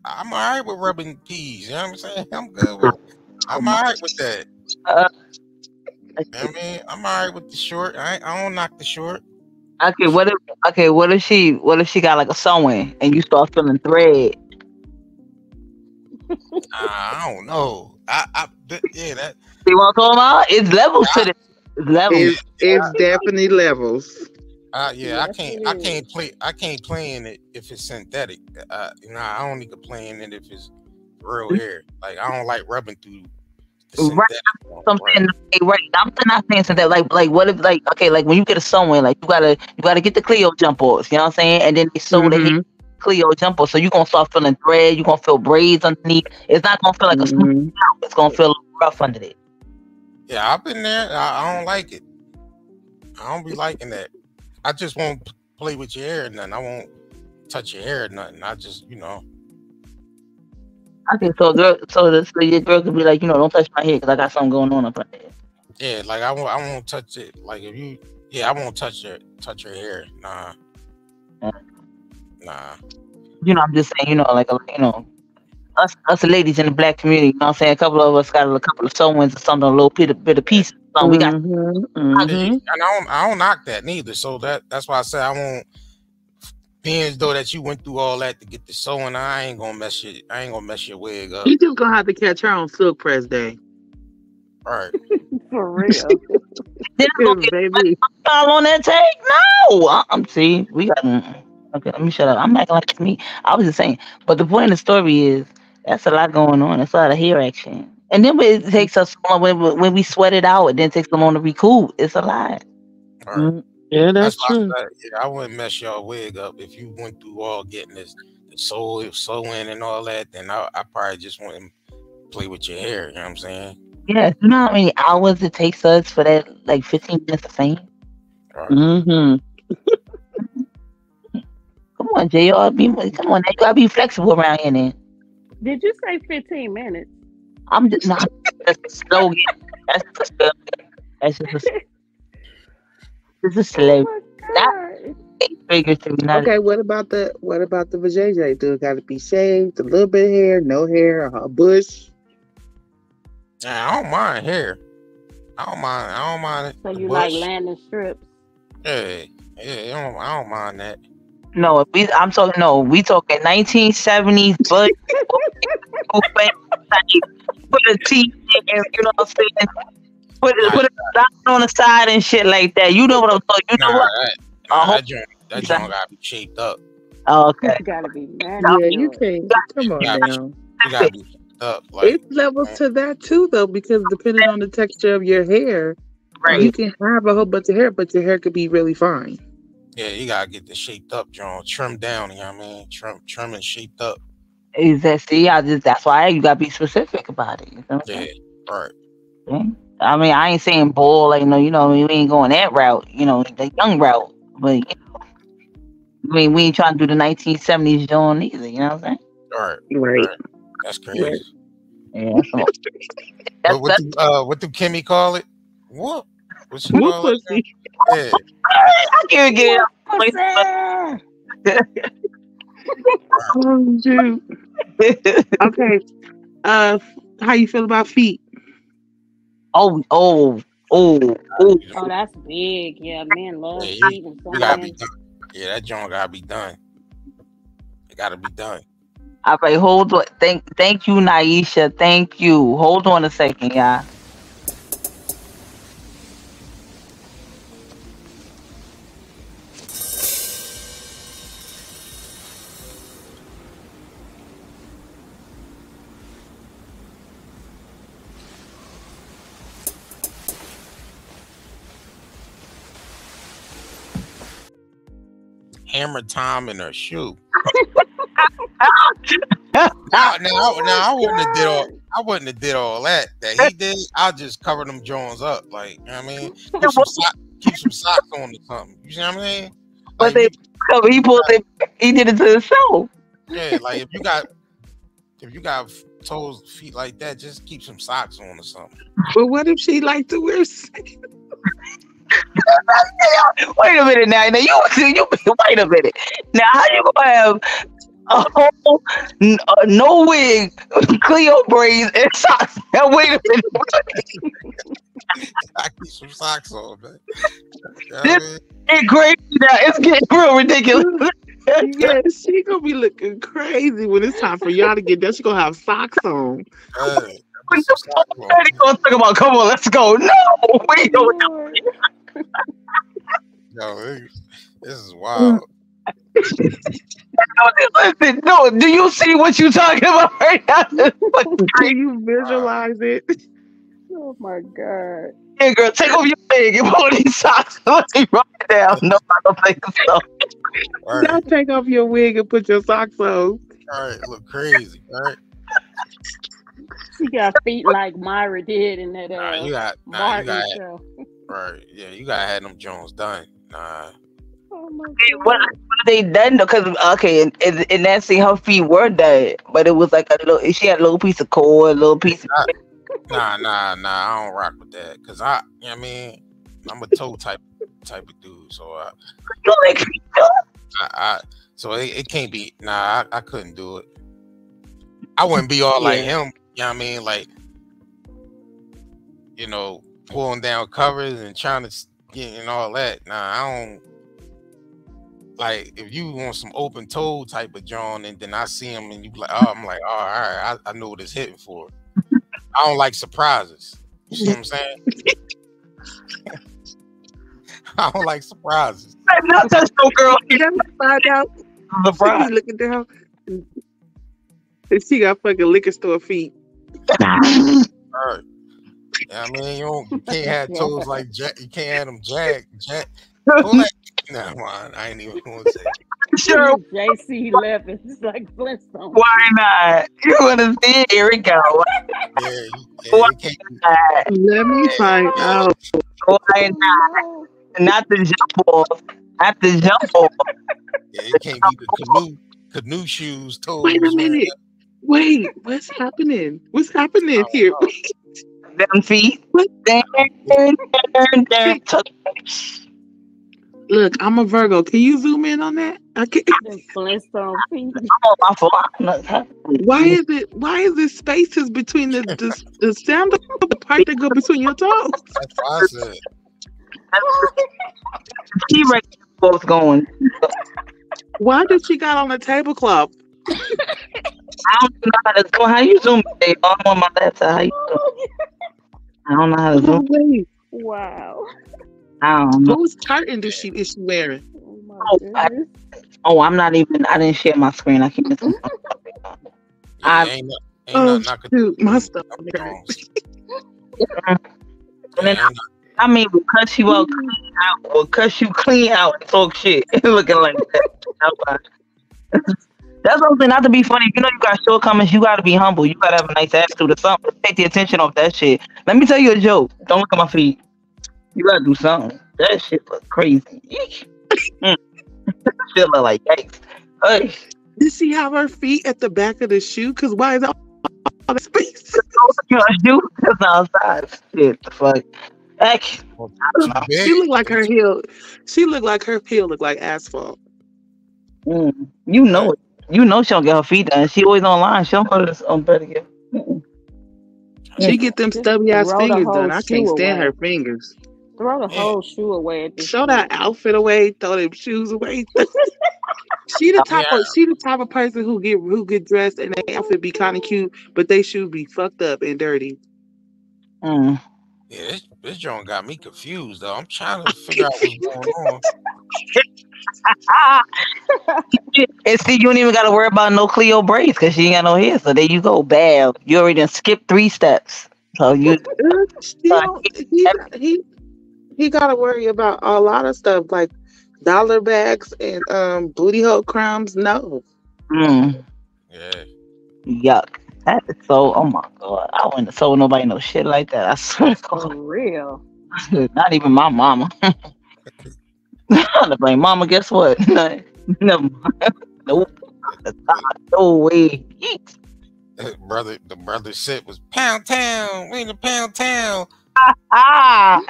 I'm all right with rubbing peas. You know what I'm saying? *laughs* I'm good with. I'm all right with that. Uh, You know I mean, I'm all right with the short. I, I don't knock the short. Okay, what if okay, what if she what if she got like a sewing and you start feeling thread? Nah, I don't know. I, I th- yeah, that See what I'm talking about? It's levels to this. It's levels. It's, it's definitely levels. Uh, yeah, I can't. I can't play. I can't play in it if it's synthetic. Uh, you know, I only can play in it if it's real hair. Like I don't like rubbing through Right, synthetic. one, Something right. right. I'm not saying something like like what if like okay like when you get a sewing like you gotta you gotta get the Clio jump offs, you know what I'm saying? And then they sew the Mhm, Cleo jump off, so you're gonna start feeling thread, You're gonna feel braids underneath. It's not gonna feel like a smooth mhm. out, it's gonna feel rough under it. Yeah, I've been there. I, I don't like it. I don't be liking that. I just won't play with your hair or nothing. I won't touch your hair or nothing. I just, you know, Okay, so girl, so the so your girl could be like, you know, don't touch my hair because I got something going on up there. yeah. Like I won't. I won't touch it. Like if you, yeah, I won't touch your touch your hair. Nah, Yeah. Nah. You know, I'm just saying, you know, like you know, us us ladies in the black community, you know what I'm saying? A couple of us got a couple of sewings or something, a little bit of bit of pieces. So we got Mhm, Yeah, mhm. and I don't, I don't knock that neither. So that that's why I say I won't. Being though that you went through all that to get the sewing, I ain't gonna mess your, I ain't gonna mess your wig up. You just gonna have to catch her on Silk Press Day, All right. *laughs* For real. *laughs* then I'm gonna *laughs* get baby. all on that tag. No, I- I'm see, we got. Okay, let me shut up. I'm not acting like it's me. I was just saying. But the point of the story is that's a lot going on. That's a lot of hair action. And then when it takes us long when, when we sweat it out, it then takes so long to recoup. It's a lot. Right. Mm, Yeah, that's That's why I true. yeah, I wouldn't mess your wig up if you went through all getting this the soul sewing and all that. Then I, I probably just wouldn't play with your hair. You know what I'm saying? Yeah, you know how many hours it takes us for that like 15 minutes of fame? Right. Mm-hmm. *laughs* Come on, JR. Be, come on, you gotta be flexible around here then. Did you say 15 minutes? I'm just not that's a slogan. That's just a slogan. That's just a It's a *laughs* Oh slogan. my That- God. Figures to not Okay, what about the what about the vajayjay? Do it got to be shaved? A little bit of hair, no hair, a bush? Nah, I don't mind hair. I don't mind. I don't mind it. So The you like landing strips? Yeah, yeah. I don't, I don't mind that. No, we, I'm talking. No, we talking 1970s, but put a T, in, you know what I'm saying? Put a, put a dot on the side and shit like that. You know what I'm talking. You know Nah, what? that, nah, Uh-huh. that joint, that joint gotta be shaped up. Oh, okay. You gotta be Yeah, you can't. Come on Yeah. now. You gotta be shaped up. Like, It's levels to that too, though, because depending on the texture of your hair, right. you can have a whole bunch of hair, but your hair could be really fine. Yeah, you gotta get the shaped up John. trimmed down. You know what I mean? Trim, trim and shaped up. Is that see? I just that's why you gotta be specific about it. You know what I'm Yeah, saying? right. I mean, I ain't saying bull, like no, you know, I mean, we ain't going that route. You know, the young route, but you know, I mean, we ain't trying to do the 1970s John either. You know what I'm saying? Right. Right. Right. That's crazy. Right. Yeah. That's, *laughs* What, what, that's do, uh, what do Kimmy call it? Whoop. What she Whoop call it? pussy. Yeah. I can't get it. Pussy! Oh, shoot. Okay. Uh, how you feel about feet? oh, oh, oh, oh. Oh, that's big. Yeah, man, love Yeah, feet and You gotta be done. Yeah, that joint gotta be done. It gotta be done. I All right, hold on. Thank, thank you, Naisha. Thank you. Hold on a second, y'all. Hammer time in her shoe. *laughs* now, now, now, I wouldn't have did all. I wouldn't have did all that that he did. I'll just cover them Jones up, like you know what I mean. *laughs* Keep some, sock, keep some socks on or something. You see what I mean? But Like, they, so he pulled it. He did it to himself. yeah, like if you got if you got toes, feet like that, just keep some socks on or something. But what if she like to wear? *laughs* s- *laughs* Wait a minute now. Now you, you wait a minute. Now how you gonna have a whole n- uh, no wig, Cleo braids, and socks? Now wait a minute. I keep some socks on, man. You know what I mean? It's crazy now. It's getting real ridiculous. Yeah, she gonna be looking crazy when it's time for y'all to get there. She gonna have socks on. Yeah, keep some socks on. Daddy gonna talk about, come on, let's go. No, wait, oh, no, Lord. Yo, this is wild. no, *laughs* listen, no. Do you see what you're talking about right now? *laughs* Can you visualize it? Oh my god. Hey, girl, take off your wig and pull these socks. Let me write it down. No, I don't think so. All right, Don't take off your wig and put your socks on. all right, look crazy. All right, She got feet like Myra did in that nah, uh, you got, nah, you Martin got, show. right, yeah, you gotta have them Jones done. Nah, Oh my What, god. what they done though? Because okay, and, and, in that scene, her feet were dead, but it was like a little. She had a little piece of cord, a little piece. Of, nah, nah, nah. I don't rock with that because I, you know what I mean, I'm a toe type type of dude, so I, like, I, I so it, it can't be. Nah, I, I couldn't do it. I wouldn't be all like him. You know what I mean? Like, you know, pulling down covers and trying to get and all that. Nah, I don't. Like, if you want some open toe type of John, and then I see him and you be like, oh, I'm like, oh, all right, I, I know what it's hitting for. *laughs* I don't like surprises. You see what I'm saying? *laughs* I don't like surprises. *laughs* not touch no girl. You gotta find out. The She looking down. And she got fucking liquor store feet. Right. I mean, you, don't, you *laughs* can't have toes like Jack. You can't have them Jack. Jack. Pull that. *laughs* Nah, man, I ain't even going to say. *laughs* Sure, JC left. It's like Flintstone. why not? You want to see it? Here we go. Yeah, yeah, you can't. Let me find out. why not? Not the jump off. Not the jump off. Yeah, it can't be the canoe canoe shoes toes. Wait a man. minute. Wait, what's happening? What's happening here? Them feet. Look, I'm a Virgo. Can you zoom in on that? I can't. Flintstone feet. *laughs* Oh, my fault. I'm not- Why is it? Why is there spaces between the the, the sandal, the part that go between your toes? That's what I said. T-Rex both going. Why did she got on a tablecloth? I don't know how to go. How you zoom? babe? I'm on my laptop. How you oh, zoom? I don't know how to Oh, zoom. wait. Wow. I don't know. Whose curtain does she is she wearing? Oh Oh, I, oh, I'm not even. I didn't share my screen. I *laughs* can't. Yeah, I- ain't, no- ain't Oh, nothing I could shoot, my stuff. I'm hurts. wrong. *laughs* And then Yeah, ain't I mean, we'll cut you out, clean out, we'll cut you clean out and talk shit, *laughs* looking like that. That's fine. That's something not to be funny. You know, you got shortcomings. You got to be humble. You got to have a nice attitude or something. Take the attention off that shit. Let me tell you a joke. Don't look at my feet. You got to do something. That shit look crazy. Mm. shit look like yikes. Hey, Did she have her feet at the back of the shoe? Cause why is all all that space? you *laughs* know. That's outside. Shit, the fuck. Heck. She looked like her heel. She looked like her heel looked like asphalt. Mm. You know it. You know she don't get her feet done. She always online. She don't go to this on pedicure. She get them stubby ass fingers done. I can't stand away. her fingers. Throw the whole shoe away at this Show that outfit away. Throw them shoes away. *laughs* she the type of she the type of person who get who get dressed and their outfit be kind of cute, but they shoes be fucked up and dirty. Mm. Yeah, this, this joint got me confused though. I'm trying to *laughs* figure out what's going on. *laughs* *laughs* and see, you don't even got to worry about no Cleo braids because she ain't got no hair. So there you go. Bam. You already done skipped three steps. So you, *laughs* he, he he got to worry about a lot of stuff like dollar bags and um booty hole crumbs. No, mm, Yeah. yuck. That is so, oh my God. I wouldn't have told nobody no shit like that. I swear For real. *laughs* Not even my mama. I'm to blame mama. Guess what? *laughs* no, nope. No way. Yeet. *laughs* brother, the brother said was Pound Town. We in the Pound Town. *laughs* Ah.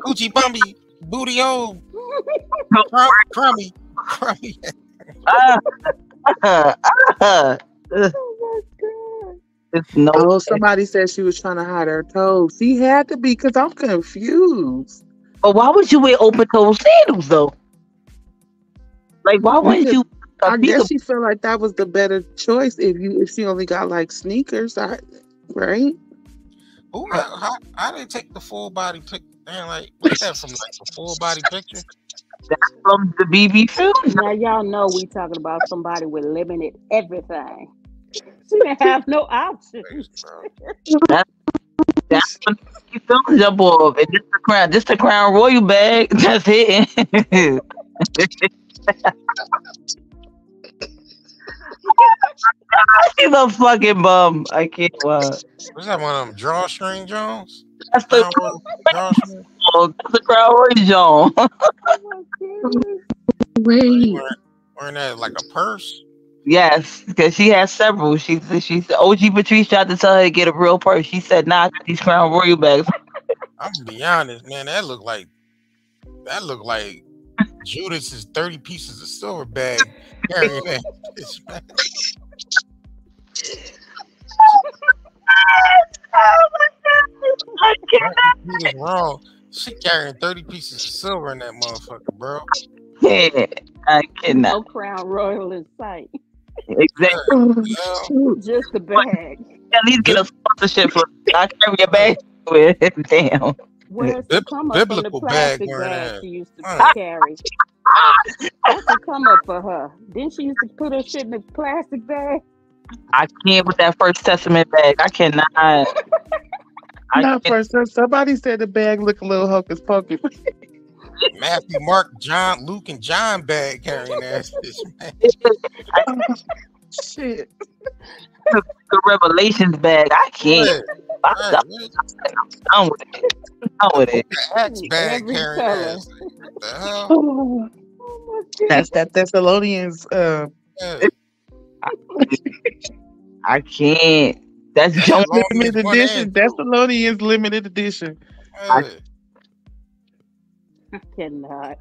Coochie Bumby. Booty hole. Crum, crummy. Crummy. My god. It's no. oh somebody said she was trying to hide her toes. She had to be because I'm confused. But why would you wear open toe sandals though? Like, why wouldn't you? I guess she felt like that was the better choice if you if she only got like sneakers, I, right? Who, how, how they take the full body picture? Man, like, what's that from? Like the full body picture? from the BB film. Now y'all know we talking about somebody with limited everything. *laughs* She didn't have no options. Bro. That's what you film jump off. And just the crown, just the crown royal bag. *laughs* That's it. *laughs* She's a fucking bum. I can't. Uh, wow. What's that one of them drawstring Jones? That's the Crown Royal drawstring? that's the crown royal John. Oh my goodness. Wait, Wearing, wearing that like a purse? Yes, because she has several. She she said OG Patrice tried to tell her to get a real purse. She said, "Nah, these Crown Royal bags." *laughs* I'm gonna be honest, man. That look like that look like Judas's thirty pieces of silver bag carrying that. bitch, man. *laughs* oh my god! I cannot. Wrong. She carrying thirty pieces of silver in that motherfucker, bro. Yeah, I cannot. No crown royal in sight. *laughs* Exactly. Yeah. Just the bag. At least get a sponsorship for. I carry a bag with. *laughs* Damn. Where's the come up from the biblical bag bag she used to Huh. carry? That's a come up for her. Didn't she used to put her shit in a plastic bag? I can't with that First Testament bag. I cannot. *laughs* I Not can't. first. so Somebody said the bag look a little hocus pocus. *laughs* Matthew, Mark, John, Luke, and John bag carrying ass. *laughs* bitch, man. Shit. the Revelations bag. I can't. Right, I'm right, done what? done with it. Done with it. The Acts bag Every carrying color. ass. What the hell? Oh, That's that Thessalonians. Uh, Yeah. I can't. That's Jones. Limited edition. Thessalonians limited edition. Yeah. I *laughs* cannot.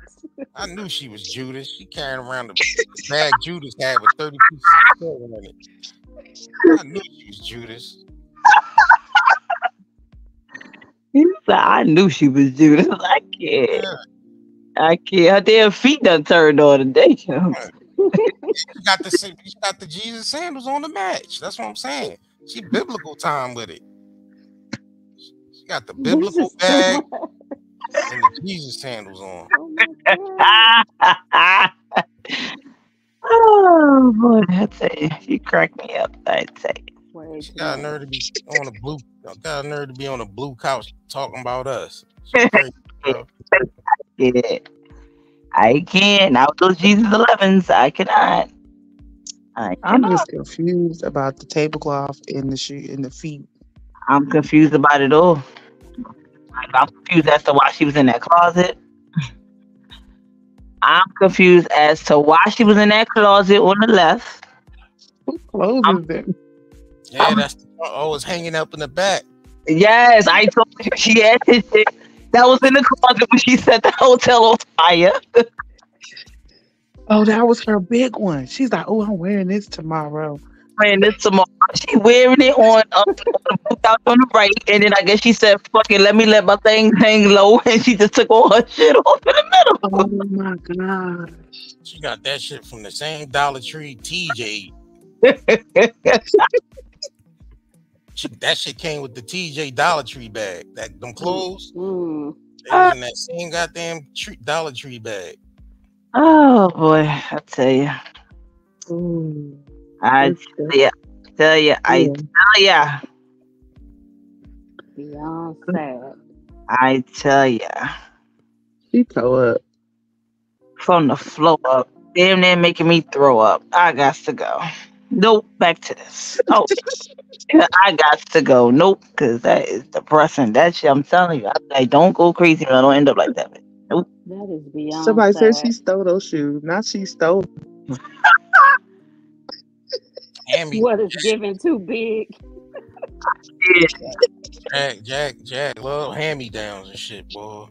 I knew she was Judas. She carrying around the *laughs* bag Judas had with 30 pieces of silver in it. I knew she was Judas. I knew she was Judas. *laughs* I can't. Yeah. I can't. Her damn feet done turned on today. She got the she got the Jesus sandals on the match. That's what I'm saying. She biblical time with it. She got the biblical bag and the Jesus sandals on. Oh my God. *laughs* oh boy, I tell you, you crack me up. I'd say. Way She too got a much. nerve to be on the blue. Got a nerve to be on the blue couch talking about us. She *laughs* crazy, bro. Yeah. I can't. Now with those Jesus 11s, I cannot. I I'm just confused about the tablecloth and the shoe and the feet. I'm confused about it all. Like, I'm confused as to why she was in that closet. I'm confused as to why she was in that closet on the left. Who closes I'm- them? Yeah, that's oh, it's hanging up in the back. Yes, I told you she had this shit that was in the closet when she set the hotel on fire. Oh, that was her big one. She's like, "Oh, I'm wearing this tomorrow." Man, this tomorrow. She wearing it on up on the book out on the right, and then I guess she said, "Fuck it, let me let my thing hang low," *laughs* and she just took all her shit off in the middle. Oh my god! She got that shit from the same Dollar Tree TJ. She, that shit came with the TJ Dollar Tree bag. That them clothes, Mm. they was in that same goddamn tree, Dollar Tree bag. oh boy, I tell you, Ooh, I that's good. tell you, tell you, I tell you, Beyond sad. I tell you, She throw up. from the floor up, damn near making me throw up. I got to go. Nope, back to this. Oh, *laughs* I got to go. Nope, because that is depressing. That shit, I'm telling you, I, like, don't go crazy. I don't end up like that. That is beyond Somebody sad. said she stole those shoes. Not she stole. *laughs* Hand What is given too big? Jack, Jack, Jack, love hand me downs and shit, boy.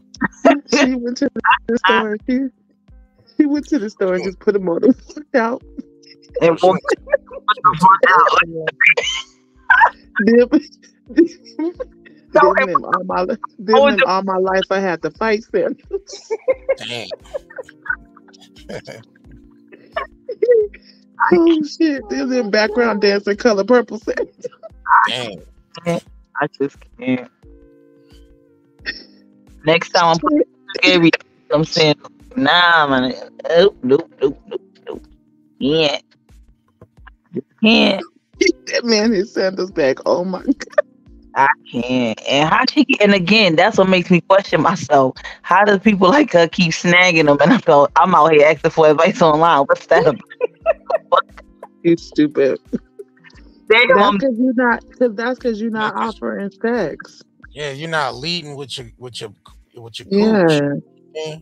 She went to the store. She, she went to the store and just put them on the walked out. And She- walked Them, No, them and all my them Oh, and all my life I had to fight them. Damn. *laughs* Oh shit! Them in background dancing color purple set. Damn. I just can't. Next time I'm putting scary, I'm saying, nah, man. Nope, nope, nope, nope, nope. Can't. Just can't. that man his sandals back. Oh my god! I can't. And how she get, and again, that's what makes me question myself. How do people like her keep snagging them? And I go, I'm out here asking for advice online. What's that about? *laughs* You stupid. Damn, That's because you're not. Cause that's because you're not offering sex. Yeah, you're not leading with your with your with your Yeah. coach. Man.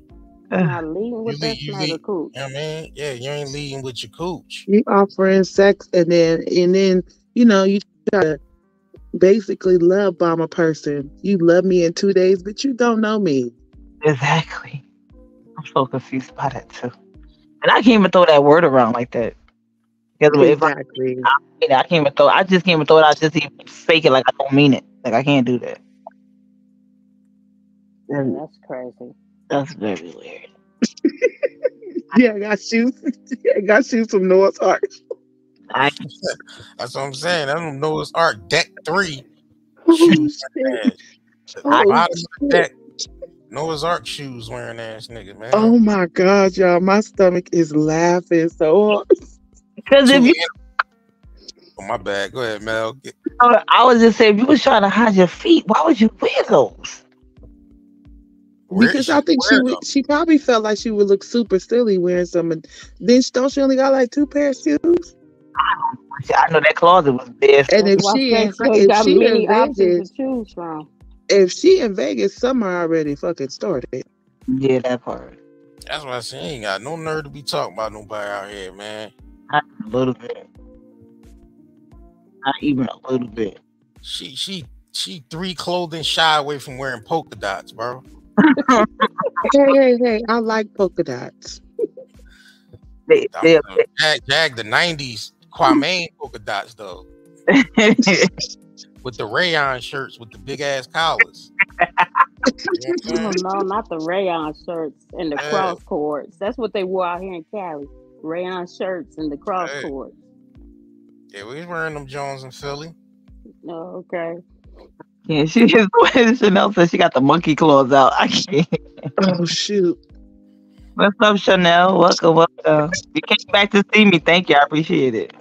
Not leading with You that lead- you sniper lead. cool. You know what I mean? Yeah, you ain't leading with your coach. You offering sex and then and then you know you try to basically love bomb a person. You love me in two days, but you don't know me. exactly. I'm so confused by that too. And I can't even throw that word around like that. Because if I, Exactly. I can't even throw, I just can't even throw it out. Just even fake it like I don't mean it. Like I can't do that. Yeah, That- that's crazy. That's very weird. *laughs* Yeah, I got shoes. *laughs* Yeah, I got shoes from Noah's Ark. I *laughs* That's what I'm saying. I don't know it's Art Deck Three. Oh, Shoes. shit. Yeah. Oh, bottom of deck. Noah's Ark shoes wearing ass nigga, man. Oh my god, y'all, my stomach is laughing so hard. Because if you, Oh, my bad. Go ahead, Mel. Get- I was just saying, if you was trying to hide your feet, why would you wear those? Where Because I think she would, she probably felt like she would look super silly wearing some. And then don't she only got like two pairs of shoes? I know that closet was bare. And if Why she in, Sex Boy if got she many in options Vegas, to choose from. if she in Vegas, summer already fucking started. Yeah, that part. That's why I say ain't got no nerve to be talking about nobody out here, man. Not a little bit. Not even a little bit. She she she three clothing shy away from wearing polka dots, bro. *laughs* Hey, hey, hey! I like polka dots. They, they, Jag, jag the '90s Kwame polka dots though, *laughs* with the rayon shirts with the big ass collars. You know what I'm saying? no, not the rayon shirts and the Yeah. cross cords. That's what they wore out here in Cali. Rayon shirts and the cross Hey. cords. yeah, we was wearing them Jones in Philly. Oh, okay. yeah, she just *laughs* Chanel said she got the monkey claws out. I can't. Oh shoot! What's up, Chanel? Welcome, welcome. You came back to see me. Thank you. I appreciate it.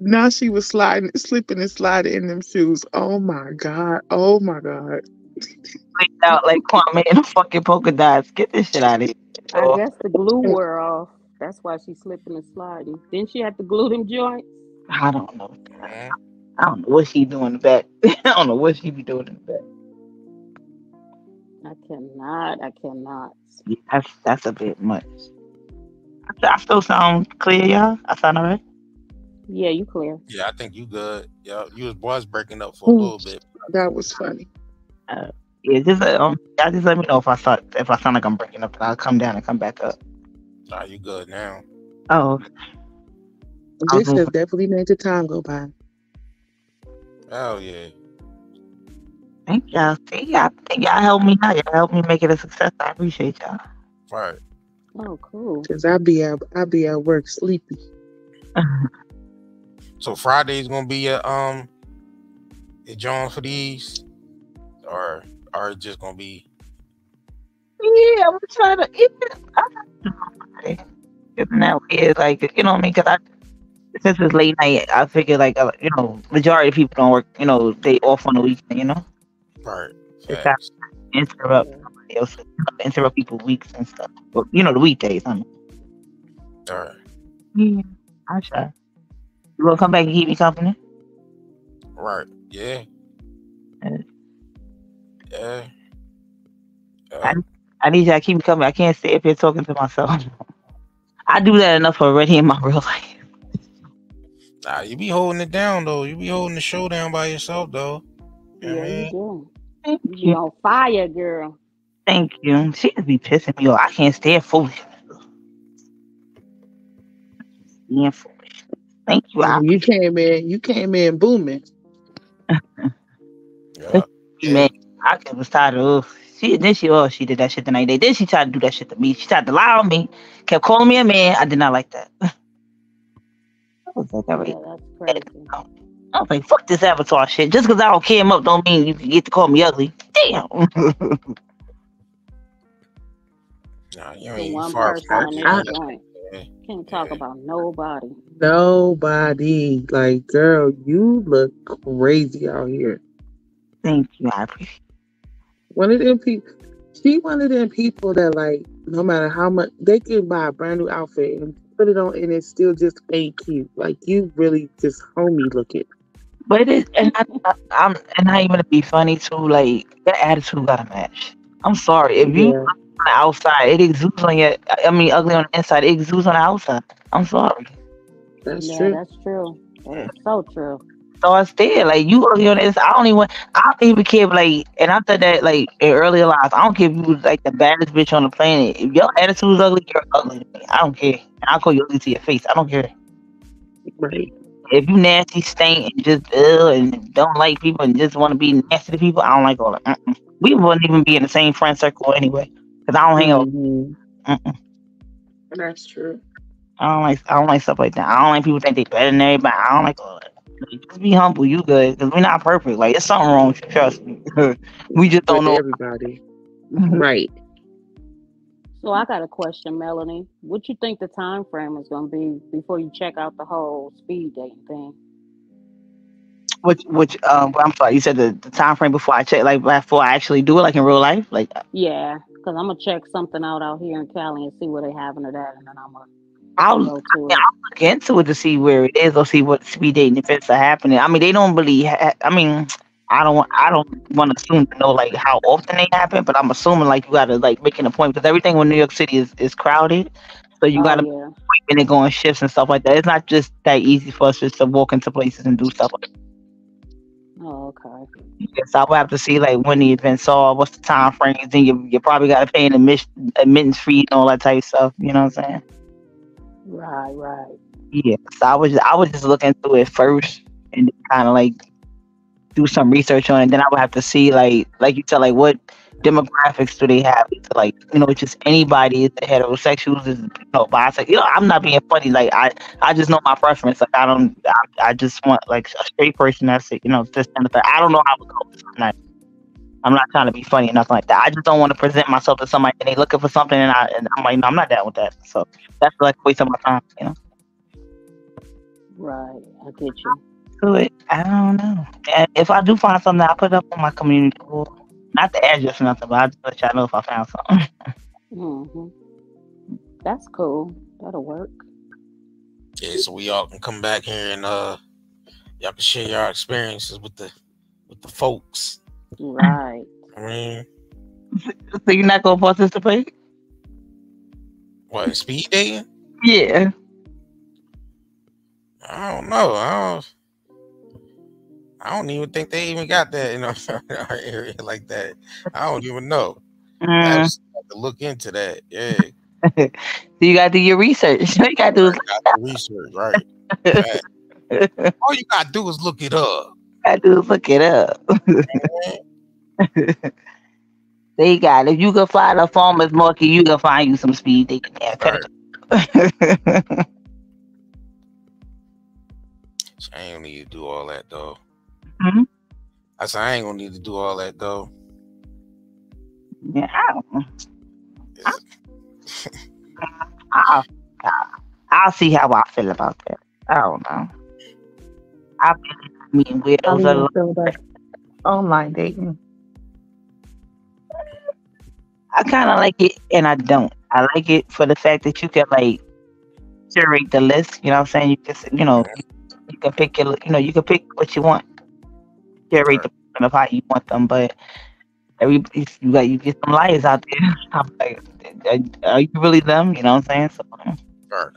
Now she was sliding, slipping and sliding in them shoes. Oh my god! Oh my god! Laid out like Kwame in the fucking polka dots. Get this shit out of here. I Oh, guess the glue wore off. That's why she's slipping and sliding. Didn't she have to glue them joints? I don't know. I don't know what she doing in the back. *laughs* I don't know what she be doing in the back. I cannot. I cannot. Yeah, that's that's a bit much. I, I still sound clear, y'all. I sound alright. Yeah, you clear. Yeah, I think you good. Yeah, you was was breaking up for a little bit. That was funny. Yeah, just uh, um, y'all just let me know if I start if I sound like I'm breaking up. and I'll come down and come back up. Nah, you good now. Oh, This Mhm. has definitely made the time go by. Hell yeah. thank y'all. See, y'all, think y'all helped me out. Y'all helped me make it a success. I appreciate y'all. Right. Oh, cool. Cause I be at I be at work sleepy. *laughs* So Friday is gonna be a um a John for these, or or it just gonna be Yeah, I'm trying to. Yeah, Isn't that weird? Like, you know what I mean? Because I, since it's late night, I figure like, uh, you know, majority of people don't work. You know, they off on the weekend. You know, right. Facts. interrupt somebody else, interrupt people weeks and stuff. But you know, the weekdays. I mean. All right. Yeah, I'm sure. You gonna come back and keep me company? Right. Yeah. Uh, Yeah. I- I need y'all to keep me company. I can't stay up here talking to myself. *laughs* I do that enough already in my *laughs* real life. nah, you be holding it down though. You be holding the show down by yourself though. You know what I Yeah, you do. Thank You be you. on fire, girl. Thank you. She just be pissing me off. I can't stand foolish. Being foolish. Thank you. I You came in, you came in booming. Yeah. man. I just was tired of she then she oh she did that shit the night day. Then she tried to do that shit to me. She tried to lie on me, kept calling me a man. I did not like that. *laughs* I was like, all right. Yeah, that's crazy. I was like, fuck this avatar shit. Just because I don't care him up don't mean you can get to call me ugly. Damn. *laughs* Nah, you The ain't one far person from on that. this joint. Yeah. Can't talk about nobody. Nobody. Like, girl, you look crazy out here. Thank you. I appreciate One of them people she one of them people that like no matter how much they can buy a brand new outfit and put it on and it still just ain't cute. Like you really just homey looking. But it is, and I, I, I'm, and not even to be funny too. Like that attitude gotta match. I'm sorry if you Yeah. On the outside, it exudes on your. I mean, ugly on the inside, it exudes on the outside. I'm sorry. That's yeah, true. that's true. That is so true. So it's there. Like you ugly on the inside. I don't even. I don't even care. Like, and I said that like in earlier life. I don't care if you was like the baddest bitch on the planet. If your attitude is ugly, you're ugly to me. I don't care. And I'll call you ugly to your face. I don't care. Right. If you nasty, stink, and just ill and don't like people and just want to be nasty to people, I don't like all that. Mm-mm. We wouldn't even be in the same friend circle anyway. Cause I don't hang out. Mhm. Mm-mm. That's true. I don't like. I don't like stuff like that. I don't like people think they better than everybody. I don't like all that. Like, Just be humble. You good? Cause we're not perfect. Like it's something wrong with you. Trust me. *laughs* we just don't With know. everybody. right. So I got a question, Melanie. What you think the time frame is going to be before you check out the whole speed dating thing? Which which um I'm sorry, you said the, the time frame before I check like before I actually do it like in real life? Like Yeah, because I'm gonna check something out out here in Cali and see what they having of that, and then I'm gonna I'll go to yeah, it. I'll look into it to see where it is or see what speed dating events are happening. I mean, they don't really. Ha- I mean, I don't. I don't want to assume to know like how often they happen, but I'm assuming like you got to like make an appointment because everything in New York City is is crowded. So you Oh, got to yeah. and it go on shifts and stuff like that. It's not just that easy for us just to walk into places and do stuff. Like Oh, okay. that. So I would have to see like when the events are, what's the time frames, then you you probably got to pay an admission admittance fee and all that type of stuff. You know what I'm saying? Right, right. Yeah, so I was I was just look into it first and kind of like do some research on it. Then I would have to see like like you said like what demographics do they have? Is it, like you know it's just anybody is it heterosexuals is you know bisexual? You know I'm not being funny. Like I I just know my preference. Like I don't I, I just want like a straight person that's it. You know this kind of thing. I don't know how it goes. I'm not I'm not trying to be funny or nothing like that. I just don't want to present myself to somebody and they looking for something and I and I'm like no I'm not down with that. So that's like a waste of my time. You know. Right. I get you. to it. I don't know. And if I do find something, I'll put it up on my community board. Not the address or nothing, but I'll just let y'all know if I found something. *laughs* hmm That's cool. That'll work. Yeah, so we all can come back here and uh y'all can share your experiences with the with the folks. Right. *laughs* I mean, so you're not gonna participate? what speed dating? Yeah. I don't know. I don't I don't even think they even got that in our, *laughs* our area like that. I don't even know. I Mm. just have to look into that. Yeah. *laughs* so you gotta do your research. *laughs* you gotta do I got research, right. Right. All you gotta do is look it up. gotta do look it up. they got if you can find a farmer's market, you can find you some speed They can cut it. I ain't need to do all that though. Mhm. I said I ain't gonna need to do all that though. yeah, I don't know. I'll, I'll, I'll see how I feel about that. I don't know. I've been meeting How do weirdos. you a feel online dating? I kind of like it and I don't. I like it for the fact that you can like curate the list. You know what I'm saying? You just, you know, you can pick your, you know, you can pick what you want. Curate the person of how you want them, but every you got you get some liars out there. *laughs* I'm like, are, are you really them? You know what I'm saying? So, Right.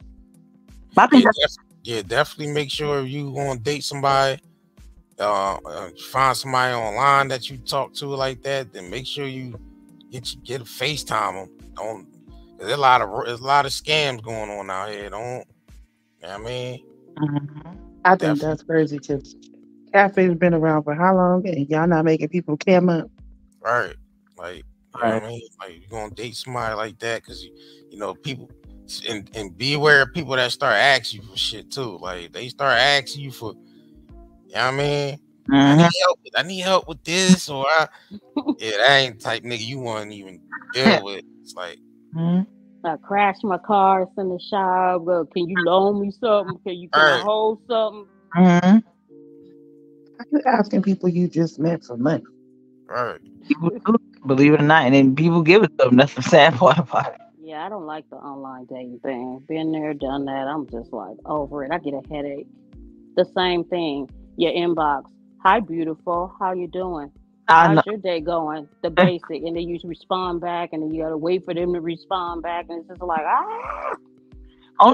I Yeah, think that's def- yeah, definitely make sure if you want to date somebody, uh, uh, find somebody online that you talk to like that, then make sure you get you get a FaceTime them. Don't there's a lot of there's a lot of scams going on out here. Don't you know what I mean? mhm. I think Definitely. that's crazy because cafe's been around for how long and y'all not making people cam up? Right. Like you know what Right. I mean? Like you're gonna date somebody like that because you, you know people and, and be aware of people that start asking you for shit too. Like they start asking you for you know what I mean? I Mhm. need help. with- I need help with this, or I, *laughs* yeah, that ain't the type nigga you want to even deal *laughs* with. It's like, Mhm. I crashed my car. It's in the shop. Well, can you loan me something? Can you can Right. hold something? Mhm. You're asking people you just met for money. right, People do, believe it or not, and then people give it to them. That's the sad part about it. Yeah, I don't like the online dating thing. Been there, done that. I'm just like over it. I get a headache. The same thing. Your inbox. Hi, beautiful. How you doing? How's your day going? The *laughs* basic, and then you respond back, and then you gotta wait for them to respond back, and it's just like ah.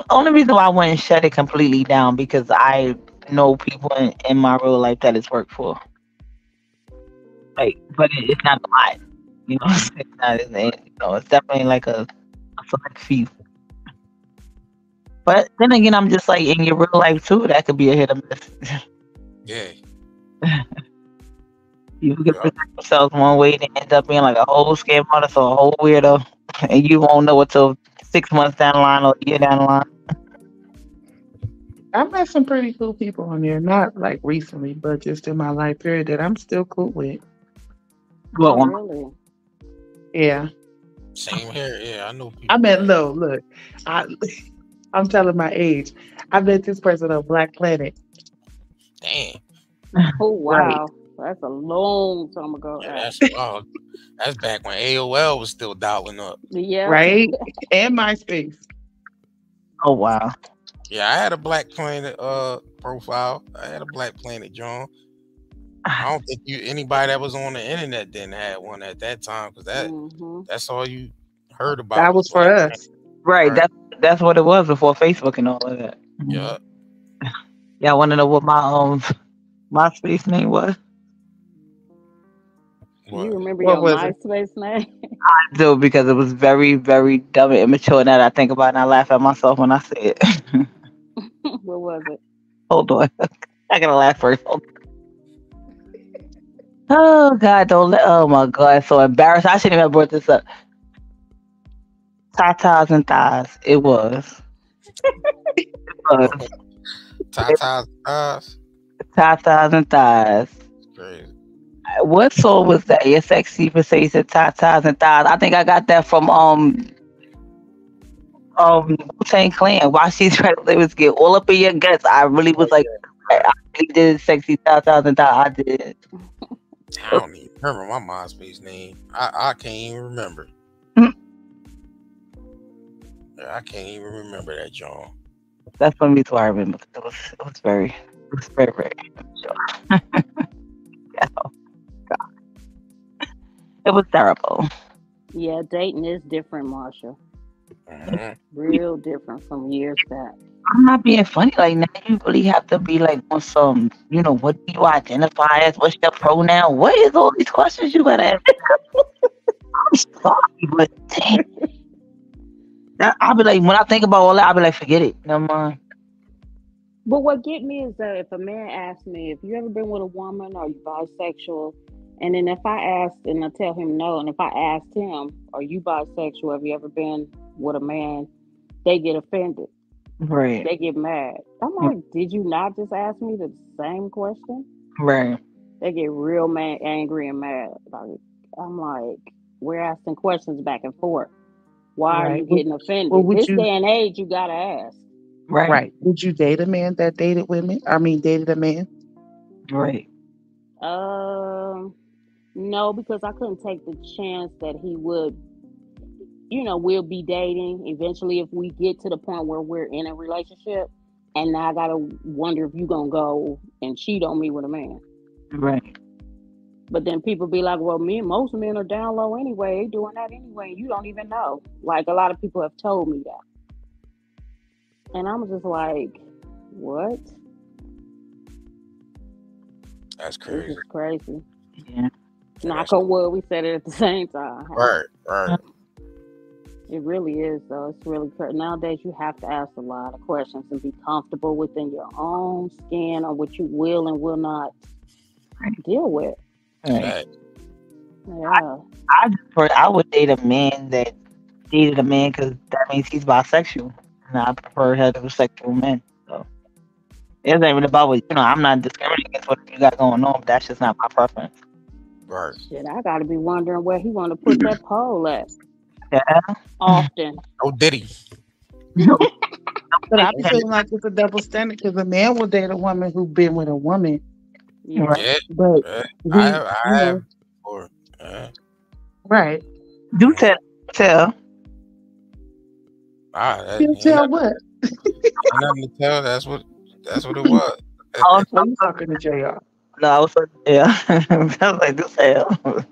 Only reason why I wouldn't shut it completely down because I know people in, in my real life that it's worked for. Like, but it, it's not a lot. You know, *laughs* it's not. It's, you know, it's definitely like a, a select few. But then again, I'm just like in your real life too. That could be a hit or miss. yeah, *laughs* you can Yeah. present themselves one way and end up being like a whole scam artist or a whole weirdo, and you won't know until six months down the line or a year down the line. I met some pretty cool people on there, not like recently, but just in my life period that I'm still cool with. Well, Oh, really? Yeah. Same here. Yeah, I know people. I met no, look, I, *laughs* I'm telling my age. I met this person on Black Planet. Damn. *laughs* Oh wow, that's a long time ago. Yeah, that's wild. That's back when AOL was still dialing up. yeah, right? *laughs* And MySpace. Oh wow. Yeah, I had a Black Planet uh profile. I had a Black Planet John. I don't think you anybody that was on the internet didn't have one at that time because that hmm that's all you heard about. That was for us. Right. Right. That's that's what it was before Facebook and all of that. Yeah. *laughs* Y'all want to know what my um *laughs* MySpace name was? You remember What your was it? MySpace name? *laughs* I do because it was very, very dumb and immature. Now that I think about it, and I laugh at myself when I say it. *laughs* what was it? Hold on. *laughs* I gotta laugh first. Hold on. Oh God, don't let oh my God, so embarrassed. I shouldn't even have brought this up. Tatas and thighs. It was. it was. Tata's eyes. Tatas and thighs. Crazy. What song was that? Your sexy say said tatas and thighs. I think I got that from um um Wu Tang Clan. While she's trying to live was get all up in your guts. I really was like I really did sexy tatas and thighs. I did. I don't even remember my MySpace name. I, I can't even remember. Mm. I can't even remember that, John. That's when me too. I remember. It was it was very it was very very sure. yeah. God. It was terrible. Yeah, dating is different, Marsha. Mhm. Real different from years back. I'm not being funny. Like now, you really have to be like on some. You know, what do you identify as? What's your pronoun? What is all these questions you gotta ask? I'm sorry, but damn. I'll be like, when I think about all that, I'll be like, forget it. Never mind. But what get me is that if a man asks me if you ever been with a woman, are you bisexual? And then if I ask and I tell him no, and if I asked him, are you bisexual? Have you ever been with a man? They get offended. Right, They get mad. I'm like, did you not just ask me the same question? right. They get real mad, angry, and mad. Like I'm like, we're asking questions back and forth. Why are you getting offended? well, would this you- day and age, you gotta ask. Right. Right. Would you date a man that dated women? I mean, dated a man? Right. Um, no, because I couldn't take the chance that he would, you know, we'll be dating eventually if we get to the point where we're in a relationship. And now I gotta wonder if you gonna go and cheat on me with a man. Right. But then people be like, well, me and most men are down low anyway. They doing that anyway. You don't even know. Like a lot of people have told me that. And I'm just like, what? That's This crazy. is crazy. Yeah. Knock on wood, we said it at the *laughs* same time. Right, right. It really is, though. It's really cra- nowadays. You have to ask a lot of questions and be comfortable within your own skin on what you will and will not deal with. Right. Yeah, I just prefer, I would date a man that dated a man because that means he's bisexual, and I prefer heterosexual men. So it ain't even about what you know. I'm not discriminating against what you got going on. But that's just not my preference. Right. shit. I got to be wondering where he want to put that *clears throat* pole at. Yeah. Often, Oh, Diddy. *laughs* But I be feeling like it's a double standard because a man will date a woman who's been with a woman, yeah. Right. Yeah, but yeah. we, I have, I you know, have before. Yeah. right. Do tell, tell. Ah, that, You ain't, tell nothing, what? ain't nothing to tell. That's what. That's what it *laughs* was. Oh, So you talking to Jr. no, I was like, yeah. *laughs* I was like, this hell.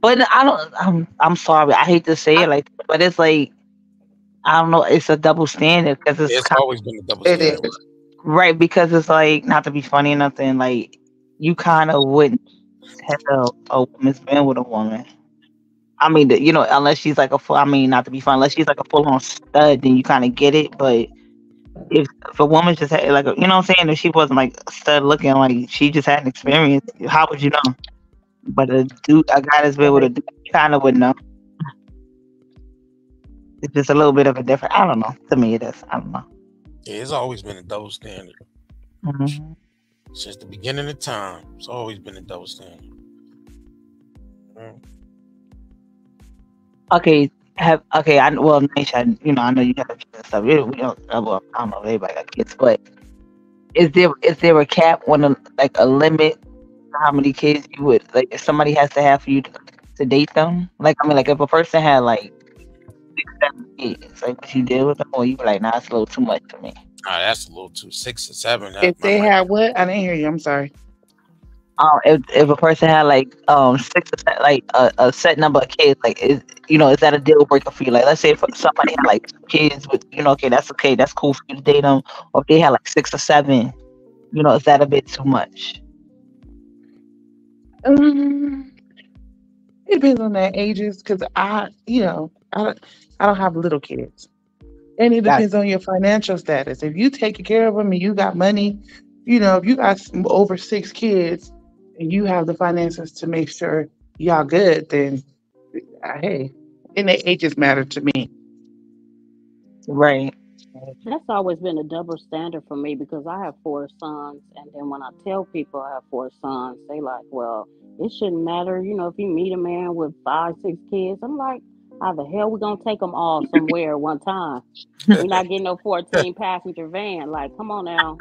But I don't. I'm. I'm sorry. I hate to say it like, but it's like, I don't know. It's a double standard because it's, It's kind always been a double It standard. is. Right, because it's like not to be funny or nothing. Like you kind of wouldn't have a, a woman's been with a woman. I mean, you know, unless she's like a full. I mean, not to be funny, unless she's like a full on stud, then you kind of get it. But if, if a woman just had like, a, you know, what I'm saying, if she wasn't like stud looking, like she just had an experience, how would you know? But a dude, a guy that's been with a dude, kind of would know. It's just a little bit of a different. I don't know. To me, it is. I don't know. Yeah, it's always been a double standard Mhm. since the beginning of time. It's always been a double standard. Mm. Okay, have okay. I well, Nisha, you know, I know you have kids and stuff. We, we don't. uh, Well, I don't know if everybody got kids, but is there is there a cap on a, like a limit for how many kids you would like? If somebody has to have for you to, to date them, like I mean, like if a person had like six, seven kids, like would you deal with them, or you be like, nah, it's a little too much for me. Ah, that's a little too six or seven. If they might- had what? I didn't hear you. I'm sorry. Um, if if a person had like um six or like a, a set number of kids, like is you know is that a deal breaker for you? Like let's say if somebody had like kids with you know okay that's okay that's cool for you to date them, or if they had like six or seven, you know is that a bit too much? Um, it depends on their ages, because I, you know, I don't, I don't have little kids, and it. depends on your financial status. If you take care of them and you got money, you know, if you got over six kids and you have the finances to make sure y'all good, then uh, hey, and their ages matter to me. Right. That's always been a double standard for me because I have four sons, and then when I tell people I have four sons, they like, "Well, it shouldn't matter, you know, if you meet a man with five, six kids." I'm like, "How the hell we gonna take them all somewhere at one time? We're not getting no 14 passenger van. Like, come on now."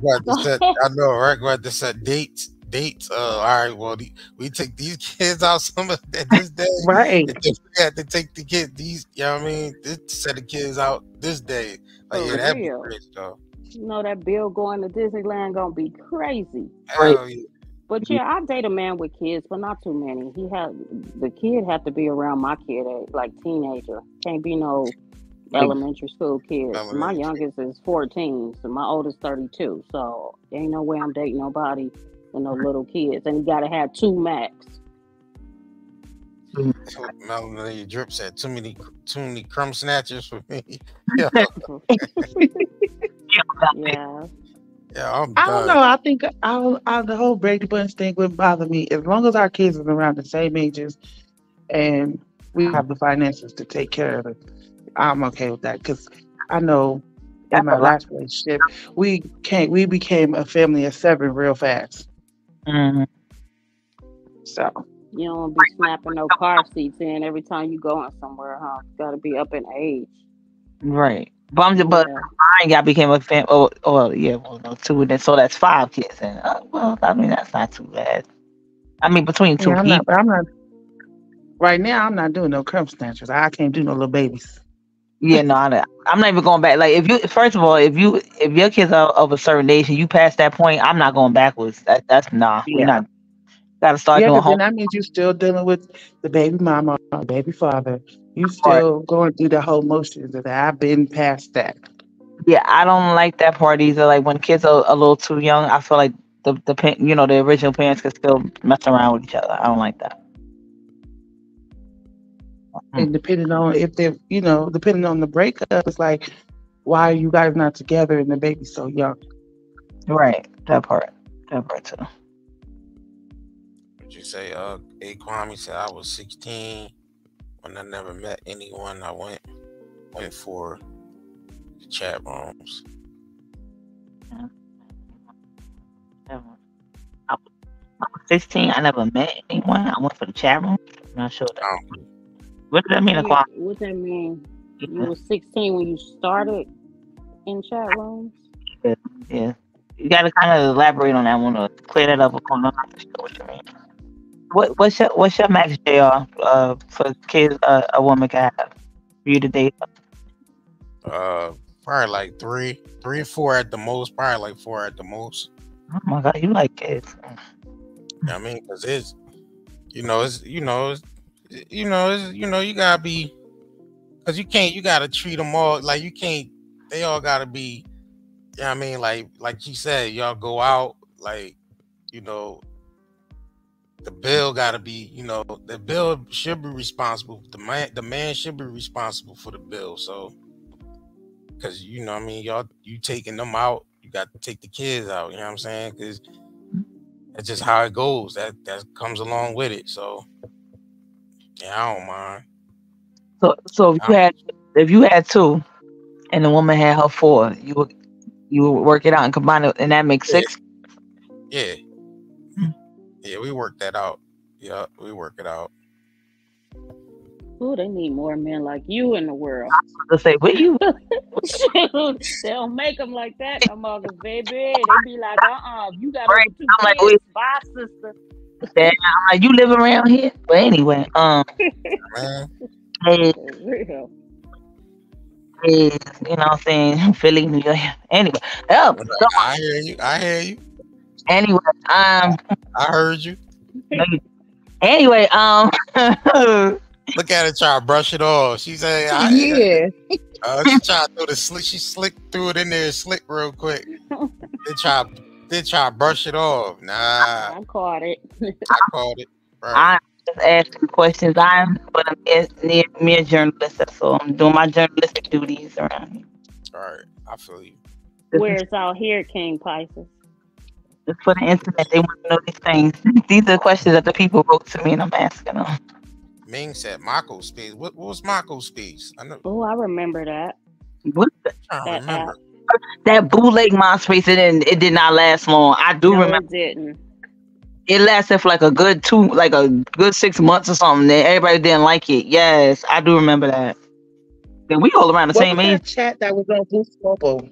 What set, I know, right? What to set dates, dates. Uh, all right. Well, the, we take these *laughs* kids out some of at this day. *laughs* Right. We had to take the kid these. You know what I mean? This set of kids out this day. Like, yeah, that'd be crazy though. You know that bill going to Disneyland gonna be crazy. Right. Hell yeah. But yeah, I date a man with kids, but not too many. He had the kid have to be around my kid like teenager. Can't be no elementary school kids. My youngest is fourteen, so my oldest thirty two. So ain't no way I'm dating nobody with no little kids. And you gotta have two max. Mm. Melanie Drip said too many, too many crumb snatchers for me. *laughs* *laughs* yeah, *laughs* Yeah. yeah, I'm I don't know. I think I, I, the whole Brady Bunch thing wouldn't bother me as long as our kids are around the same ages and we have the finances to take care of it. I'm okay with that because I know in my last relationship we can't we became a family of seven real fast. Mhm. So You don't be snapping no car seats in every time you going somewhere, huh? Gotta be up in age. Right. But I'm just, but Yeah. mine got became a fan. Oh, oh yeah, well, no, two. Then so that's five kids, and uh, well, I mean that's not too bad. I mean between two yeah, I'm people. not I'm not right now I'm not doing no crumb snatchers. I can't do no little babies. Yeah, no, I, I'm not even going back. Like, if you first of all, if you if your kids are of a certain age and you pass that point, I'm not going backwards. That that's nah. Yeah. We're not. Got to start yeah, doing 'cause then home. that means you're still dealing with the baby mama, baby father. You still going through the whole motions of that. I've been past that. Yeah, I don't like that part either. Like when kids are a little too young, I feel like the the you know the original parents can still mess around with each other. I don't like that. And depending on if they're, you know, depending on the breakup, it's like, why are you guys not together and the baby's so young? Right, that part, that part too. Would you say, uh, A. Kwame said I was 16 when I never met anyone. I went went for the chat rooms. Never. I was, I was 16. I never met anyone. I went for the chat room. I'm not sure. That. Um, What does that mean? What, Aqua? what that mean? You were 16 when you started in chat rooms? Yeah. You got to kind of elaborate on that one or clear that up. Aqua. I'm not sure what you mean. What what's your what's your max JR uh for kids uh, a woman can have for you to date? uh, probably like three, three or four at the most. Probably like four at the most. Oh my god, you like kids? You know what I mean, because it's, you know, it's, you know, it's, you know, you know, you gotta be, because you can't, you gotta treat them all like you can't. They all gotta be, you know I mean, like, like you said, y'all go out, like, you know, the bill gotta be, you know, the bill should be responsible. The man, the man should be responsible for the bill. So, because you know, I mean, y'all, you taking them out, you got to take the kids out. You know what I'm saying? Because that's just how it goes. That that comes along with it. So yeah, I don't mind. So so if you had if you had two, and the woman had her four, you would you would work it out and combine it, and that makes six. Yeah. Hmm. Yeah, we work that out. Yeah, we work it out. Ooh, they need more men like you in the world. To say, what you? *laughs* Shoot, they don't make them like that no more, 'cause baby. They be like, uh uh you got Right. over two I'm like, kids. wait. Bye, sister. Damn, I'm like, you live around here? But anyway, um, *laughs* Man, hey, hey, you know what I'm saying? *laughs* Philly, New York. Anyway, oh, so I hear you. I hear you. anyway, um, I heard you. *laughs* anyway, um, Look at her try to brush it off. She's said, I, Yeah. uh, she tried to throw the slick. She slicked threw it in there slick real quick. They try, they try to brush it off. Nah, I caught it. *laughs* I caught it. Right. I'm just asking questions. I'm but I'm a near mere journalist, so I'm doing my journalistic duties around here. All right, I feel you. This Where is it's out here, King Pisces. it's for the internet. They want to know these things. *laughs* These are the questions that the people wrote to me, and I'm asking them. Ming said MocoSpace. What, what was MocoSpace? I know. Oh, I remember that. What the, I don't That remember. That bootleg MySpace? It didn't. It did not last long. I do no, remember. it didn't. It lasted for like a good two, like a good six months or something. Then everybody didn't like it. Yes, I do remember that. Then we all around the What same was age. that chat that was on Boost Mobile?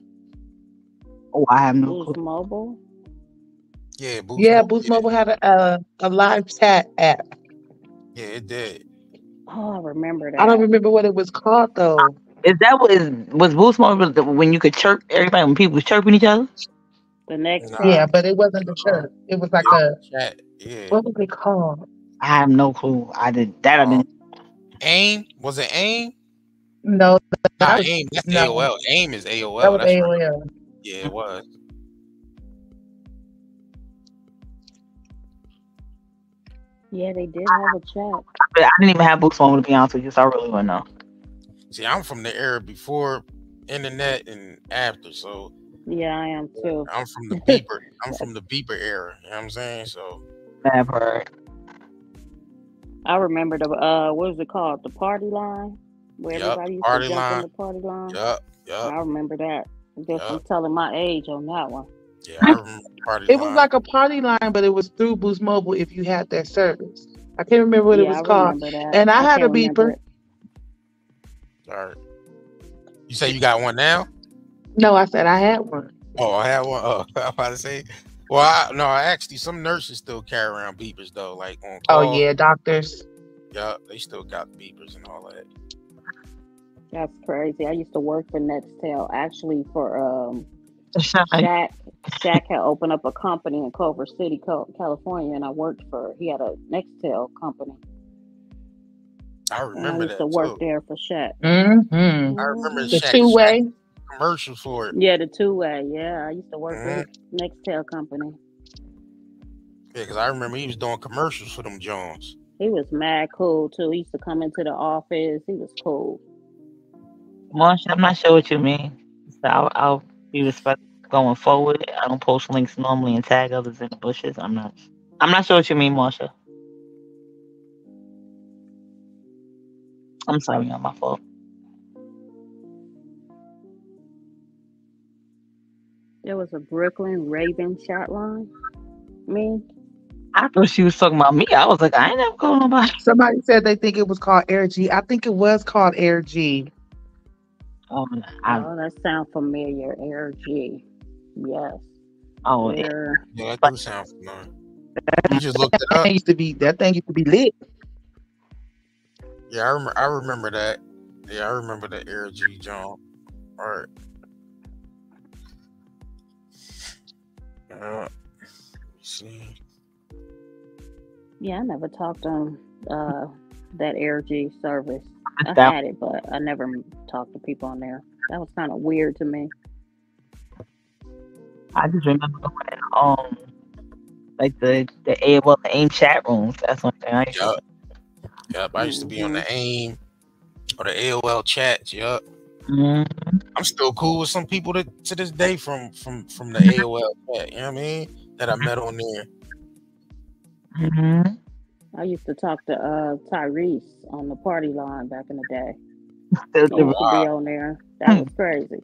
Oh, I have no Boost. Mobile. Yeah, Boost Yeah, Mobile, Boost Mobile had a, a a live chat app. Yeah, it did. Oh, I remember that. I don't remember what it was called though. Is that what is was Boost Mobile when you could chirp everybody when people was chirping each other? The next Nah. time. Yeah, but it wasn't the church. It was like a Chat. Yeah. what was it called? I have no clue. I did that. I didn't. Uh, AIM was it AIM? No, that Not was, AIM. That's no. AOL. AIM is AOL. that was That's right. AOL. Yeah, it was. Yeah, they did have a chat. But I didn't even have Boost Mobile to be honest with you, so I really wouldn't know. See, I'm from the era before internet and after, so Yeah, I am too. I'm from the *laughs* beeper. I'm from the beeper era. You know what I'm saying? So Never. I remember the uh, what was it called? The party line, where Yup, everybody used party to jump line. in the party line. yup, yup, I remember that. I guess I'm telling my age on that one. yeah. I remember party It was like a party line, but it was through Boost Mobile if you had that service. I can't remember what yeah, it was I called. And I had a can't beeper. It. All right. You say you got one now? No, I said I had one. Oh, I had one. Oh, *laughs* I was about to say. Well, I, no, I actually some nurses still carry around beepers though, like on call. Oh yeah, doctors. yeah, they still got beepers and all that. That's crazy. I used to work for Nextel, actually for um Shaq. Shaq. Shaq had opened up a company in Culver City, California, and I worked for. He had a Nextel company, I and I used that to work too. there for Shaq. Mm-hmm. I remember The Shaq, two way commercials for it. Yeah, the two way. Yeah, I used to work Mhm. for Nextel company. Yeah, because I remember he was doing commercials for them Jones. He was mad cool too. He used to come into the office. He was cool. Marsha, I'm not sure what you mean. So I'll, I'll be respectful going forward. I don't post links normally and tag others in the bushes. I'm not. I'm not sure what you mean, Marsha. I'm sorry, not my fault. There was a Brooklyn Raven shot line. Me, I thought she was talking about me. I was like, I ain't never called nobody. Somebody said they think it was called Air G. I think it was called Air G. Oh, I, oh, that sounds familiar. Air G. Yes. oh, yeah. Air. Yeah, that do sound familiar. You just looked it That up. thing used to be that thing used to be lit. Yeah, I remember. I remember that. Yeah, I remember the Air G John. All right. Uh, let me see. Yeah, I never talked on uh, that Air G service. I That- had it, but I never talked to people on there. That was kind of weird to me. I just remember going in, um, like the the AOL the AIM chat rooms. That's one thing I used to. Yup. Yep. I used to be on the AIM or the AOL chats. Yup. Mhm. I'm still cool with some people to, to this day from from from the AOL chat. You know what I mean? That I met on there. Mhm. I used to talk to uh, Tyrese on the party line back in the day. Still He do used to be on there. That was crazy.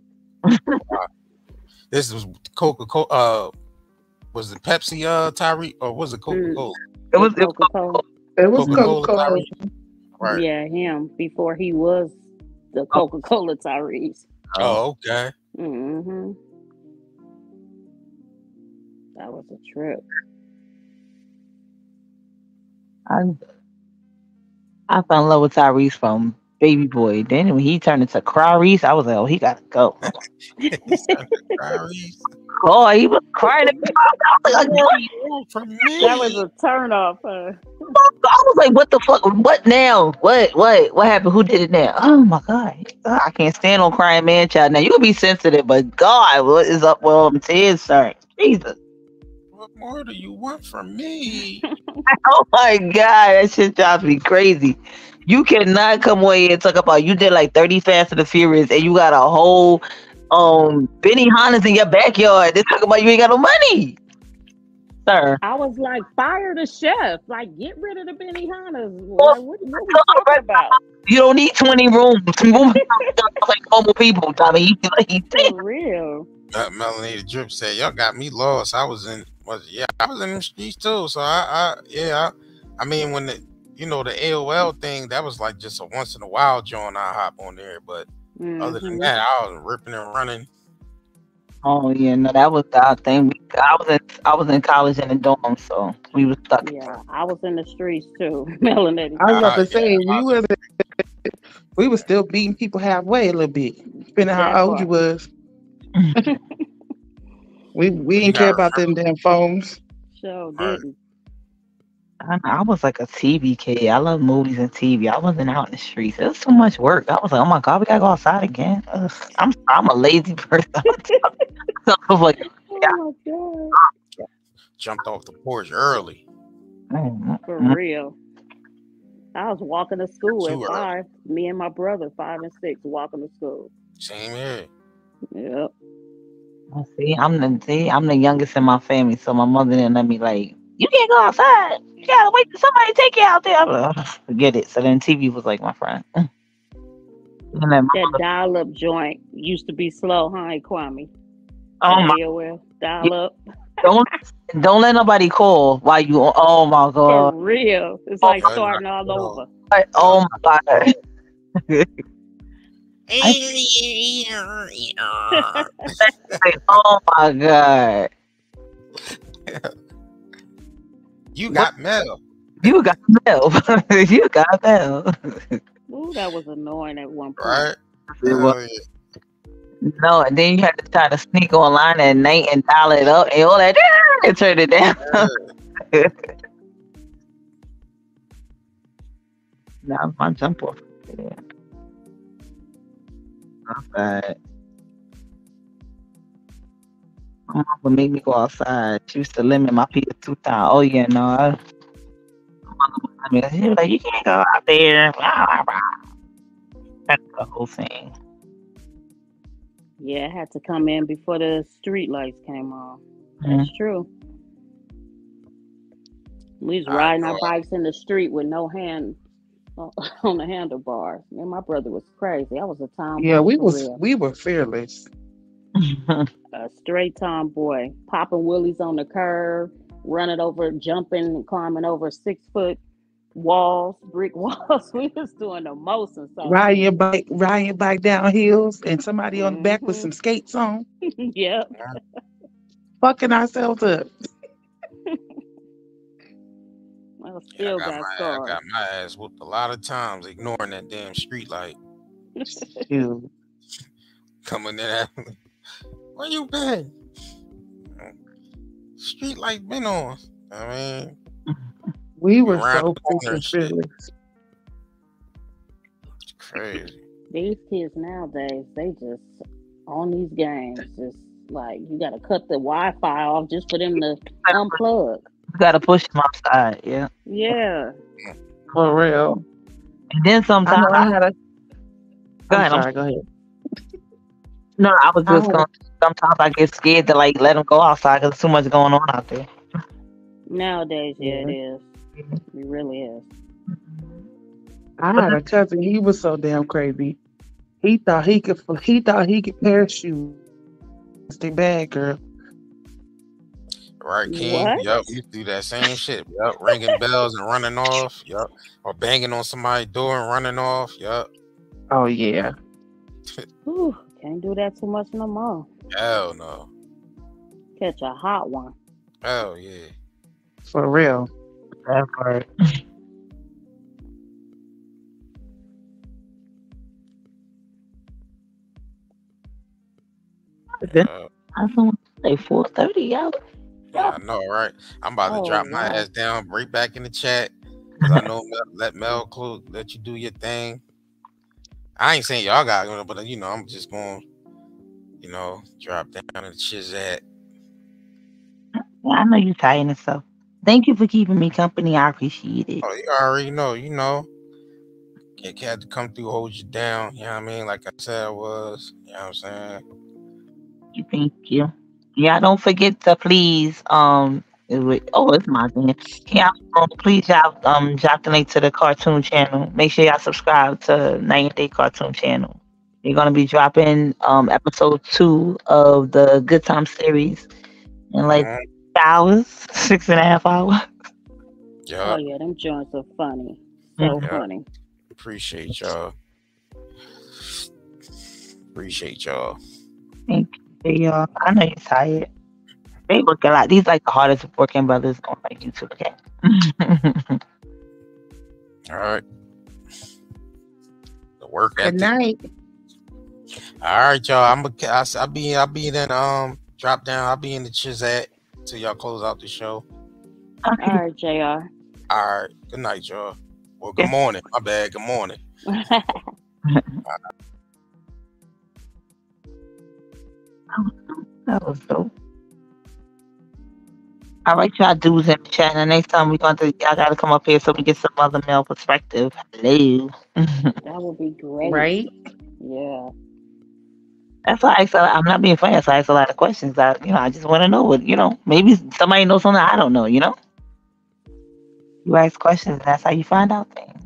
This was Coca Cola. Uh, was it Pepsi? Uh, Tyree or was it Coca Cola? It it was Coca-Cola. It was Coca-Cola, Coca Cola. Tyrese. Right. Yeah, him before he was the Coca Cola Tyrese. Oh, okay. Mm-hmm. That was a trip. I I fell in love with Tyrese from Baby Boy. Then when he turned into Clarice, I was like, oh, he gotta go. Tyrese. *laughs* Oh, he was crying. *laughs* at me. Was like, What do you want from me? That was a turn off. Uh, I was like, what the fuck? What now? What? What? What happened? Who did it now? Oh my god! God, I can't stand on crying man child. Now you can be sensitive, but God, what is up with all them tears, sir? Jesus! what more do you want from me? *laughs* Oh my god, that shit drives me crazy. You cannot come away and talk about you did like 30 Fast and the Furious and you got a whole um Benihanas in your backyard. They talk about you ain't got no money. Sir. I was like, fire the chef. Like, get rid of the Benihanas. Well, Like, what, what we talking *laughs* about? You don't need 20 rooms. Move *laughs* like normal people, Tommy. *laughs* He, he, For real. Uh, Melanie the Drip said, "Y'all got me lost. I was in was yeah, I was in the streets too. So I, I yeah, I, I mean when the you know the AOL thing that was like just a once in a while joint I hop on there, but other than Mhm. that, I was ripping and running. Oh yeah, no, that was our thing. I was in I was in college in the dorm, so we was stuck. Yeah, I was in the streets too. *laughs* Melanie. I was about Uh, to say yeah, we I were we were still beating people halfway a little bit, depending That how old you was. *laughs* we we didn't care about them damn phones. Sure Right. didn't. I, I was like a TV kid. I love movies and TV. I wasn't out in the streets. It was so much work. I was like, oh my god, we gotta go outside again. Ugh, I'm I'm a lazy *laughs* person. so I was like, *laughs* Oh my god. Jumped off the porch early. mm, For real. I was walking to school Too at early. five. Me and my brother, five and six, walking to school. Same here. Yep. see, I'm the see, I'm the youngest in my family, so my mother didn't let me like. You can't go outside. You gotta wait somebody take you out there. I'm like, "Ugh, forget it. So then TV was like my friend. *laughs* And then my That dial up joint used to be slow, huh, Kwame? oh That my AOL dial up. don't don't let nobody call while you oh my For god. real. It's like Oh, starting yeah. all over. Oh my god. Like, oh my god. *laughs* *laughs* Oh you got mail. You got mail. *laughs* you got mail. Ooh, that was annoying at one point. Right? It was- yeah. no, and then you had to try to sneak online at night and dial it up and all that *laughs* and turn it down. Yeah. *laughs* Now my jump off. Yeah. Not bad. My mom would make me go outside. She used to limit my PS2 time. Oh yeah, no. I, my mother would limit- She was like, you can't go out there. Blah, blah, blah. That's the whole thing. Yeah, I had to come in before the street lights came on. Mhm. That's true. We was riding our bikes in the street with no hand *laughs* on the handlebars. Man, my brother was crazy. I was a time. Yeah, we was real. we were fearless. *laughs* a straight tomboy, popping willies on the curb, running over, jumping, climbing over six foot walls, brick *laughs* walls. we was doing the most and so Riding your bike, riding your bike down hills, and somebody on the back with Mhm. some skates on, *laughs* yep. fucking ourselves up. I Yeah, I still got, got my, I got my ass whooped a lot of times ignoring that damn street light Shoot. coming in at me. Where you been? Street light been on. I mean, We were so the freaking and shit. fearless. it's crazy. These kids nowadays, they just on these games, just like you got to cut the Wi-Fi off just for them to unplug. You gotta push them outside, yeah. Yeah, For real. And then sometimes know I had a. Go I'm ahead, I'm sorry, go ahead. No, I was just Oh. going. Sometimes I get scared to like let them go outside because too much going on out there. nowadays, yeah, it is. It really is. I had a cousin. He was so damn crazy. He thought he could. He thought he could parachute. Stay bad, girl. Right, King? What? Yup, we do that same shit. Yep, ringing bells and running off. Yep, or banging on somebody's door and running off. Yep. Oh yeah. *laughs* Whew, can't do that too much no more. Hell no. Catch a hot one. Hell yeah. For real. That part. Then Uh, I don't say four thirty, y'all. yeah, I know, right? I'm about to Oh, drop my wow. ass down, right back in the chat. *laughs* I know let Mel Clu let you do your thing. I ain't saying y'all got but you know, I'm just going, you know, drop down and chizat. Yeah, I know you're tired and stuff. Thank you for keeping me company. I appreciate it. Oh, you already know, you know. Kid had to come through, hold you down. You know what I mean? Like I said, I was. You know what I'm saying? Thank you. Yeah, don't forget to please um it wa- oh it's my thing. Yeah, um, please y'all um drop the link to the cartoon channel. Make sure y'all subscribe to Night Day Cartoon channel. You're gonna be dropping um episode two of the Good Time series in like Mhm. hours, *laughs* six and a half hours. Yeah. Oh Yeah, yeah, them joints are funny. So Mhm. Yeah. funny. appreciate y'all. Appreciate y'all. Thank you, y'all. I know you're tired. They work a lot. These like the hardest working brothers on like YouTube. Okay. *laughs* All right. The work Good ethic. night. All right, y'all. I'm a, I, I'll be I'll be in um drop down. I'll be in the chizat till y'all close out the show. All right, Jr. All right. Good night, y'all. Well, good morning. My bad. Good morning. *laughs* *laughs* That was dope. All right, y'all dudes in the chat. And next time we're going to, y'all got to come up here so we get some other male perspective. Hello. *laughs* that would be great. Right? Yeah. That's why I ask. I'm not being funny. That's why I ask a lot of questions. I, you know, I just want to know what, you know, maybe somebody knows something I don't know, you know? You ask questions, and that's how you find out things.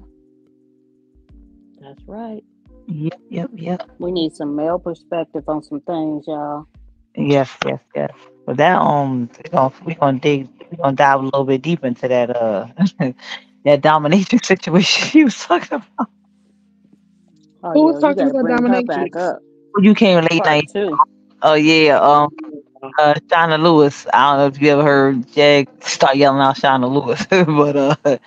That's right. Yep, yep, yep. We need some male perspective on some things, y'all. Yes, yes, yes. But that um, we're gonna we gonna dig, we gonna dive a little bit deep into that uh, *laughs* that domination *laughs* situation you was talking about. Oh Who was yeah, talking gotta about bring her dominatrix? up. You came late Part night. two. Oh yeah, um, uh, Shauna Lewis. I don't know if you ever heard Jag start yelling out Shauna Lewis, *laughs* but uh,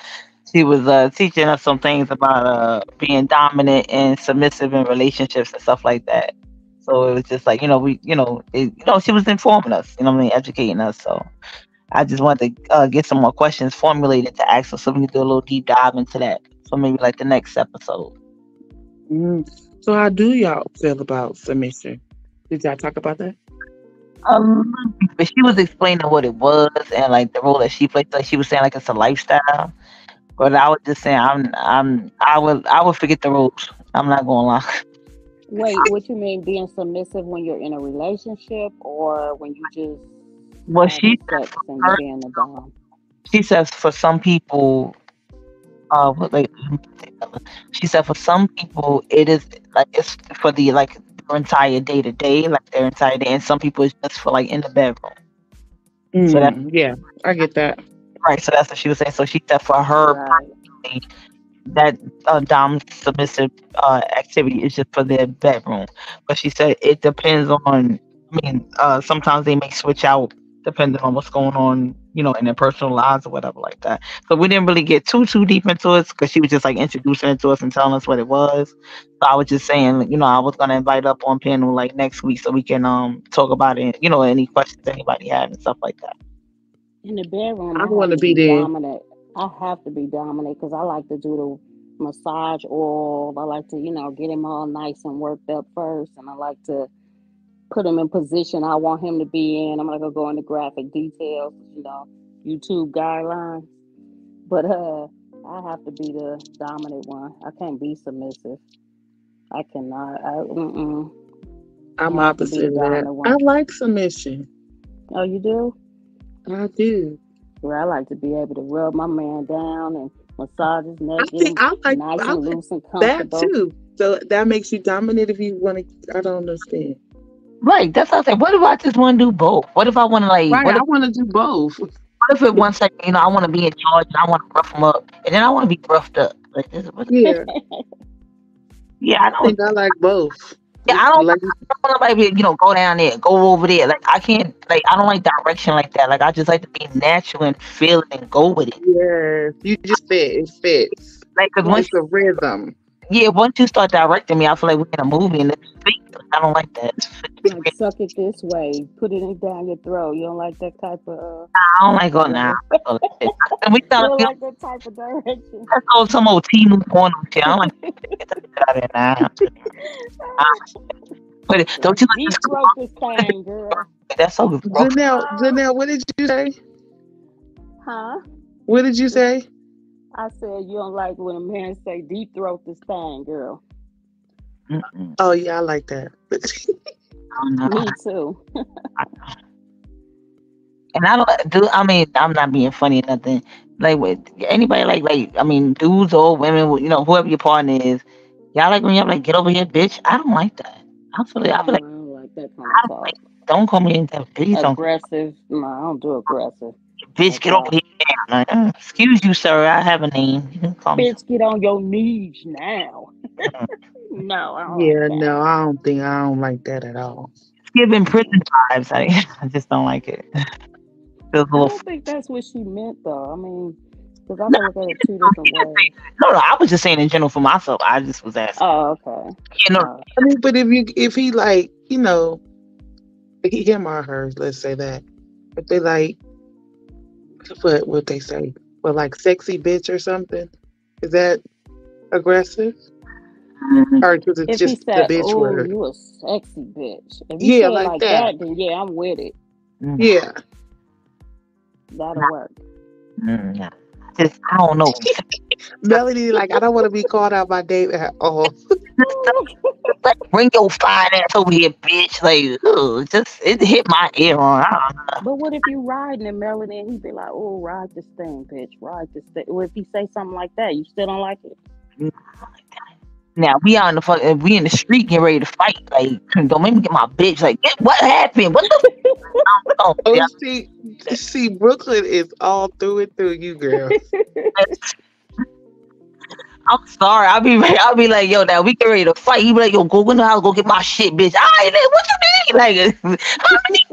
she was uh teaching us some things about uh being dominant and submissive in relationships and stuff like that. So it was just like you know we you know it, you know she was informing us, you know what I mean, educating us. So I just wanted to uh, get some more questions formulated to ask her so we can do a little deep dive into that. So maybe like the next episode. Mm. So how do y'all feel about submission? Did y'all talk about that? Um, but she was explaining what it was and like the role that she played. Like she was saying, like it's a lifestyle. But I was just saying, I'm, I'm, I would, I would forget the rules. I'm not gonna lie. *laughs* Wait, what you mean being submissive when you're in a relationship or when you just Well, she, sex and you're being a dom? she says for some people, uh, like, she said for some people it is like it's for the like their entire day to day, like their entire day, and some people it's just for like in the bedroom. So that- Mm, yeah, I get that. Right. So that's what she was saying. So she said for her Right. That uh, dom submissive uh, activity is just for their bedroom. But she said it depends on. I mean, uh, sometimes they may switch out depending on what's going on, you know, in their personal lives or whatever like that. So we didn't really get too too deep into it because she was just like introducing it to us and telling us what it was. So I was just saying, you know, I was gonna invite up on panel like next week so we can um talk about it. You know, any questions anybody had and stuff like that. In the bedroom, I have wanna to be there. dominant. I have to be dominant because I like to do the massage oil. I like to, you know, get him all nice and worked up first, and I like to put him in position I want him to be in. I'm not gonna go into graphic details, you know, YouTube guidelines, but uh, I have to be the dominant one. I can't be submissive. I cannot. I, mm-mm. I'm I have to be opposite of that. one. I like submission. Oh, you do? I do. Where I like to be able to rub my man down and massage his neck, I think I like nice I and like loose and that comfortable. too. So that makes you dominant if you want to. I don't understand. Right. That's what I said. What if I just want to do both? What if I want to like? Right, What if, I want to do both. what if it one second, you know, I want to be in charge and I want to rough them up, and then I want to be roughed up. Like this. What, Yeah, *laughs* yeah, I I don't. think I like both. Yeah, I don't. Like, I don't want nobody, to, you know, go down there, go over there. Like I can't. Like I don't like direction like that. Like I just like to be natural and feel it and go with it. yes, you just fit. It fits. Like because once, It's a rhythm. Yeah, once you start directing me, I feel like we're in a movie and it's fake. I don't like that. Suck it this way, put it down your throat. You don't like that type of. Uh, I don't like going now. And we *laughs* you tell don't like that type of direction. let's some old Temu porno shit. I don't like get that out of here now. *laughs* But don't you like this? throat this thing, girl. That's so gross. Janelle, Janelle, what did you say? Huh? What did you say? I said you don't like when a man say deep throat this thing, girl. Mm-mm. Oh yeah, I like that. *laughs* I don't know. Me too. And I don't do. I mean, I'm not being funny or nothing. Like with anybody, like like I mean, dudes or women, you know, whoever your partner is, y'all like when y'all like get over here, bitch. I don't like that. I feel like I feel mm, I like don't like that I kind of don't talk. like. Don't call me that. Please don't, Aggressive. No, I don't do aggressive. Bitch. Get over here. now. Like, uh, excuse you, sir. I have a name. You can call me. Bitch, get on your knees now. *laughs* no, I don't Yeah, like no, I don't think I don't like that at all. It's giving prison vibes. I, *laughs* I just don't like it. *laughs* Feels a I little. don't think that's what she meant, though. I mean, because I can look at it two different ways. No, no. I was just saying in general for myself. I just was asking. Oh, okay. you know, Uh, I mean, but if you if he like, you know, he him or her, let's say that, if they like, what what they say, well, like sexy bitch or something, is that aggressive or is it if he just the said, bitch "Oh, word? you a sexy bitch," if he Yeah, said like like that. that, then yeah, I'm with it. Yeah, That'll work. Mm, nah. Just I don't know. *laughs* Melody, like I don't want to be called out by Dave at all. like *laughs* bring your fine ass over here, bitch. Like, ugh, just it hit my ear on. I don't know. But what if you riding in Melody and he be like, "Oh, ride this thing, bitch, ride this thing." Or if he say something like that, you still don't like it? Now we out in the fuck, we in the street getting ready to fight. Like, don't make me get my bitch. Like, what happened? What the? *laughs* I. Oh, Yeah, see, see, Brooklyn is all through and through you, girl. I'm sorry. I'll be. *laughs* I'll be like, yo, now we get ready to fight. You be like, yo, go in the house, go get my shit, bitch. I ain't what you need? Like, *laughs* how many?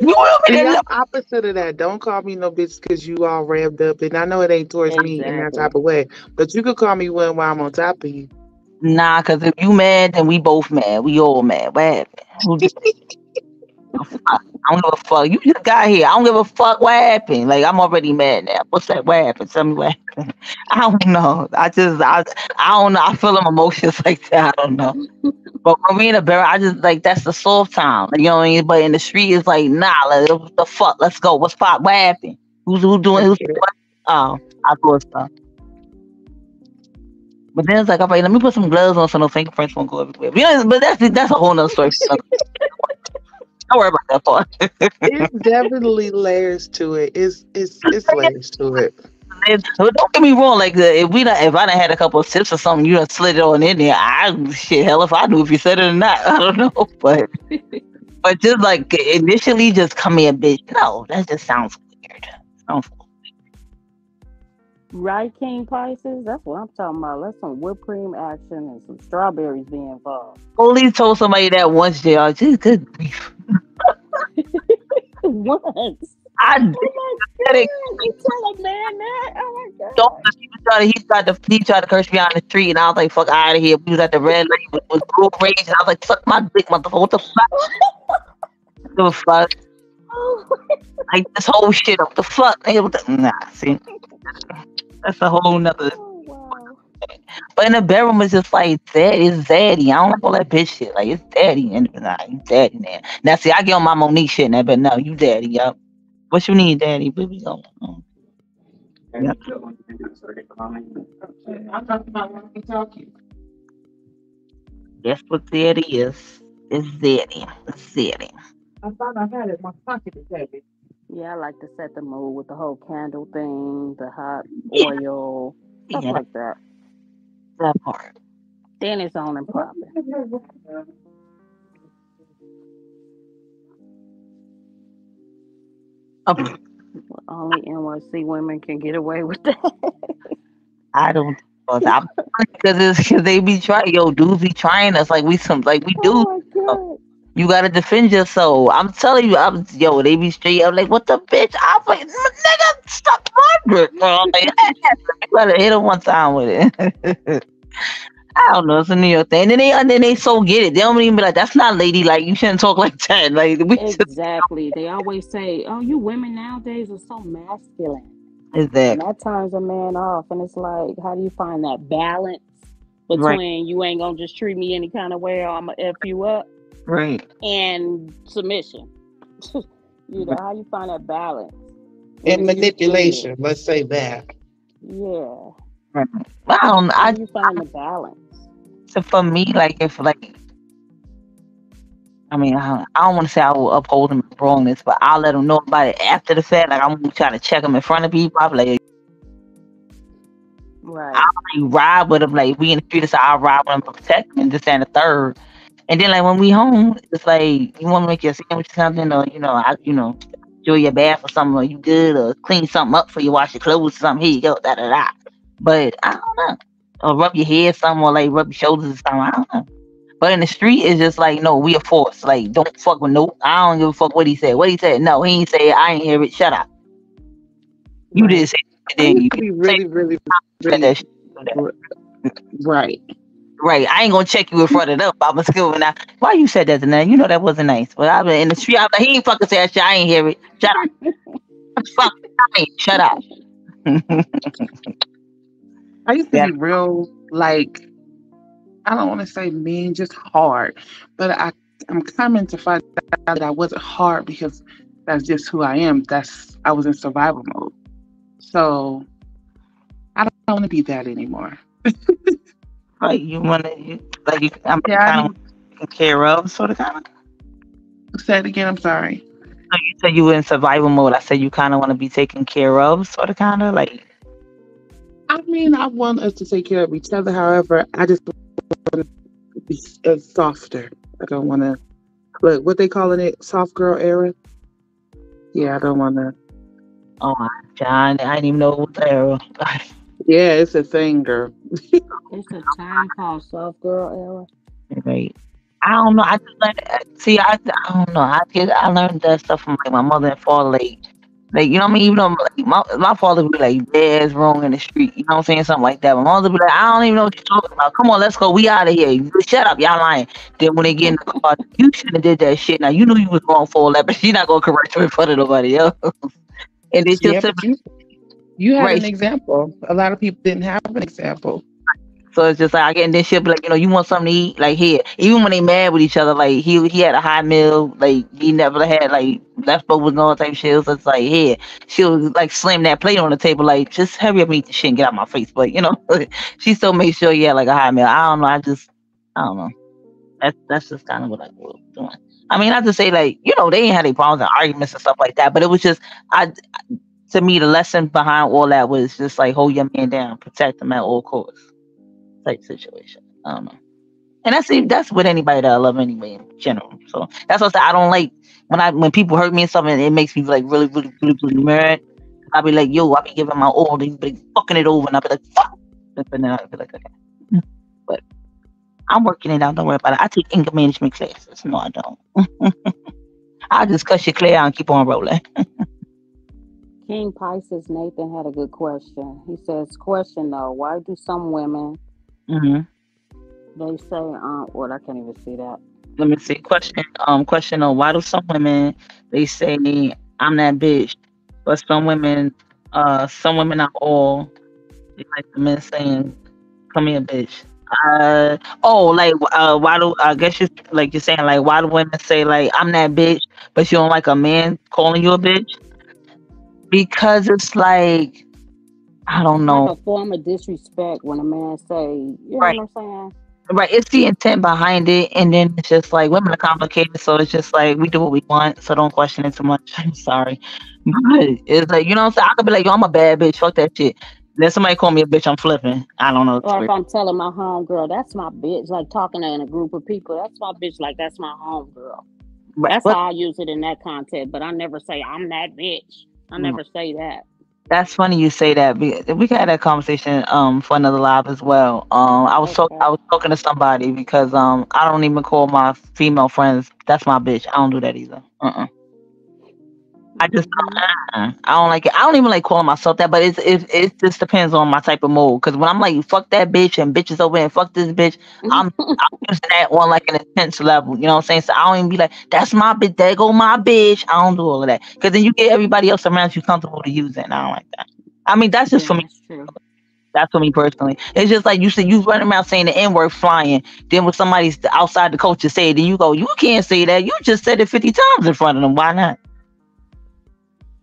You want me to opposite of that. Don't call me no bitch because you all revved up. And I know it ain't towards me in that type of way. But you could call me one while I'm on top of you. Nah, cause if you mad, then we both mad. We all mad. What happened? *laughs* I don't give a fuck. You just got here. I don't give a fuck what happened. Like I'm already mad now. What's that? What happened? Tell me what happened. *laughs* I don't know. I just I I don't know. I feel them emotions *laughs* like that. I don't know. But when we in a barrel, I just like that's the soft time. You know what I mean? But in the street, it's like nah. Like, what the fuck? Let's go. What's pop? What happened? Who's who doing? Who's what? Oh, I thought stuff. But then it's like, all right, let me put some gloves on so no fingerprints won't go everywhere. But, but that's that's a whole nother story. Don't worry about that part. It's *laughs* definitely layers to it. It's it's it's layers to it. Don't get me wrong. Like uh, if we not, if I done had a couple of tips or something, you done slid it on in there. I shit, hell if I knew if you said it or not. *laughs* I don't know, but *laughs* but just like initially, just come here, bitch. No, that just sounds weird. Sounds Right, King Pisces? That's what I'm talking about. Let's some whipped cream action and some strawberries be involved. Only told somebody that once, Jr. Just good grief. *laughs* Once. I Oh my That god, you tell a man that? Oh my god. don't. He tried to, he tried to, he tried to curse me out in the street, and I was like, "Fuck out of here." We was at the red light with, with road rage, and I was like, "Suck my dick, motherfucker." What the fuck? *laughs* What the fuck? Oh, like this whole shit. What the fuck? Nigga, what the, nah, see, that's a whole nother. Oh, wow. But in the bedroom, it's just like that. It's daddy. I don't like all that bitch shit. Like it's daddy, and nah, you daddy now. Now see, I get on my Monique shit now, but no, you daddy, yup. What you need, daddy? Where we going? Oh. Yep. That's what daddy is. It's daddy. It's daddy. I thought I had it in my pocket today. Yeah, I like to set the mood with the whole candle thing, the hot yeah. oil, stuff yeah. like that. That part. Then it's on and popping. Only NYC women can get away with that. I don't because it's because they be trying yo dudes be trying us like we some like we oh do oh you gotta defend yourself. I'm telling you, I'm yo, they be straight up like, what the bitch? I'm like, nigga, stop wondering. bro. Like, *laughs* you gotta hit him one time with it. *laughs* I don't know, it's a New York thing. And then they and then they so get it. They don't even be like, that's not lady. Like you shouldn't talk *laughs* like that. Like we just Exactly. They always say, "Oh, you women nowadays are so masculine," is and that that turns a man off. And it's like, how do you find that balance between you ain't gonna just treat me any kind of way, or I'm gonna f you up, right? and submission? *laughs* you know, how you find that balance? And manipulation, let's say that. Yeah. right. I don't. How I do you find the balance? so for me, like if like. I mean, I, I don't want to say I will uphold him in wrongness, but I'll let him know about it after the fact. Like I'm trying to check him in front of people. I'm like, Right. like ride with him. Like we in the street, so I'll ride with him protect him and this and the third. And then like when we home, it's like you want to make your sandwich or something, or you know, I you know, enjoy your bath or something, or you good, or clean something up for you, wash your clothes or something. Here you go, da da da. But I don't know, or rub your head something, or like rub your shoulders or something. I don't know. But in the street, it's just like no, we a force. Like don't fuck with no. I don't give a fuck what he said. What he said? No, he ain't say. it. I ain't hear it. Shut up. You Right. did say. it, I Then you be really, really, *laughs* really shit. right. Right. I ain't gonna check you in front of them. I'm still now. Why you said that to them? You know that wasn't nice. But I've been in the street. I'm like, he ain't fucking say that shit. I ain't hear it. Shut up. Fuck. I ain't. Shut up. I used to Yeah. be real like I don't want to say mean, just hard. But I I'm coming to find out that I wasn't hard because that's just who I am. That's I was in survival mode. So I don't want to be that anymore. *laughs* Like you wanna you like you I'm Yeah, I kind of taken care of, sort of kind of. Say it again, I'm sorry. So you said you were in survival mode. I said you kind of want to be taken care of, sort of kind of like. I mean, I want us to take care of each other. However, I just want to be uh, softer. I don't want to, look, what they calling it, soft girl era? Yeah, I don't want to. Oh, my John, I didn't even know what the hell. Yeah, it's a thing, girl. It's a time called soft girl Right. I don't know. I just learned. Uh, see, I, I don't know. I get. I learned that stuff from like my mother and father. Like, like you know what I mean. Even though like, my my father would be like, "Dad's wrong in the street." You know what I'm saying? Something like that. My mother would be like, "I don't even know what you're talking about. Come on, let's go. We out of here. You shut up. Y'all lying." Then when they get in the car, you shouldn't have did that shit. Now you knew you was wrong for all that, but she's not gonna correct you in front of nobody else. *laughs* and it's Yeah, just but you, had Right. an example. A lot of people didn't have an example. So it's just like I get in this shit, be like, you know, you want something to eat, like here. Even when they mad with each other, like he he had a high meal, like he never had like leftovers and all type shit. So it's like here, she'll like slam that plate on the table, like just hurry up and eat the shit and get out my face. But you know, *laughs* she still made sure he had like a high meal. I don't know. I just I don't know. That's that's just kind of what I grew up doing. I mean, not to say like you know they ain't had any problems and arguments and stuff like that, but it was just I. To me, the lesson behind all that was just like hold your man down, protect him at all costs type situation. I don't know. And that's that's with anybody that I love anyway in general. So that's what I, I don't like when I when people hurt me and something. It makes me like really really really really mad. I'll be like, yo, I'll be giving my all, they be fucking it over, and I'll be like, fuck. And then I'll be like, okay. But I'm working it out. Don't worry about it. I take anger management classes. No, I don't. *laughs* I'll just cuss your clear out and keep on rolling. *laughs* King Pisces Nathan had a good question. He says, "Question though, why do some women hmm they say, um, well, I can't even see that. Let me see. Question. Um. Question on why do some women they say I'm that bitch, but some women, uh, some women not all. They like the men saying, "Come here, bitch." Uh oh, like uh, why do I guess you like you're saying like why do women say like I'm that bitch, but you don't like a man calling you a bitch? Because it's like I don't know. Like a form of disrespect when a man say, you know Right. what I'm saying? Right, it's the intent behind it, and then it's just like women are complicated, so it's just like we do what we want, so don't question it too much. *laughs* I'm sorry, but it's like you know what I'm saying. I could be like, yo, I'm a bad bitch, fuck that shit. Then somebody call me a bitch, I'm flipping. I don't know. Or if. I'm telling my home girl, that's my bitch, like talking in a group of people, that's my bitch, like that's my home girl. But, That's but how I use it in that context. But I never say I'm that bitch. I Mm. never say that. that's funny you say that. We we had that conversation um for another live as well. Um, I was talk, I was talking to somebody because um I don't even call my female friends. That's my bitch. I don't do that either. Uh-uh. I just Mhm. uh-uh. I don't like it. I don't even like calling myself that, but it's it it just depends on my type of mood. Because when I'm like fuck that bitch and bitches over and fuck this bitch, I'm *laughs* I'm using that on like an intense level. You know what I'm saying? So I don't even be like, that's my bitch, there go my bitch. I don't do all of that. Because then you get everybody else around you comfortable to use it. And I don't like that. I mean, that's just Yeah, for me. that's true. That's for me personally. It's just like you said, you run around saying the N word flying. Then when somebody's outside the culture say it, then you go, you can't say that. You just said it 50 times in front of them. Why not?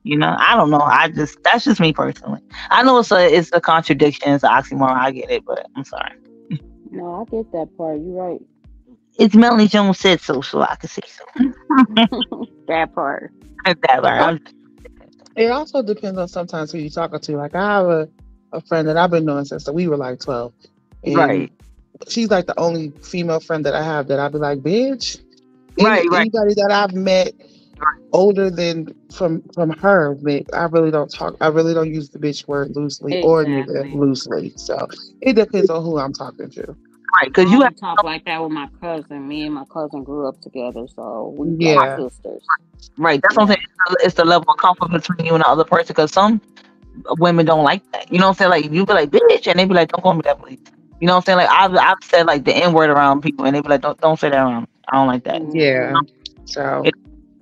You know, I don't know. I just that's just me personally. I know it's a it's a contradiction, it's an oxymoron. I get it, but I'm sorry. No, I get that part. You're right. It's Melanie Jones said so, so I can say so. *laughs* that part. that part. It also depends on sometimes who you're talking to. Like I have a, a friend that I've been knowing since we were like 12. And Right. She's like the only female friend that I have that I'd be like, bitch. Right, Any- right. Anybody that I've met older than from from her, but I really don't talk. I really don't use the bitch word loosely or nigga loosely. So it depends on who I'm talking to. Right, because you only have talk like that with my cousin. Me and my cousin grew up together, so we Yeah. like sisters. right. That's what I'm saying. It's the, it's the level of comfort between you and the other person. Because some women don't like that. You know what I'm saying? Like you be like bitch, and they be like, don't call me that, please. You know what I'm saying? Like I've I've said like the N word around people, and they be like, don't don't say that around. Me. I don't like that. Yeah. So It-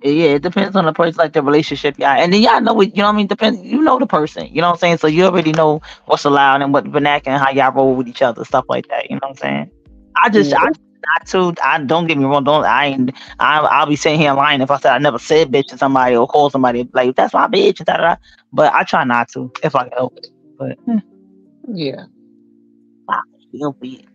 Yeah, it depends on the person, like the relationship, yeah. And then y'all know what you know what I mean. Depends, you know the person. You know what I'm saying. So you already know what's allowed and what vernacular and how y'all roll with each other, stuff like that. You know what I'm saying. I just Yeah. I not to. I don't get me wrong. Don't I? Ain't, I I'll be sitting here lying if I said I never said bitch to somebody or call somebody like that's my bitch. Da, da, da. But I try not to if I can help it. But yeah. it'll be.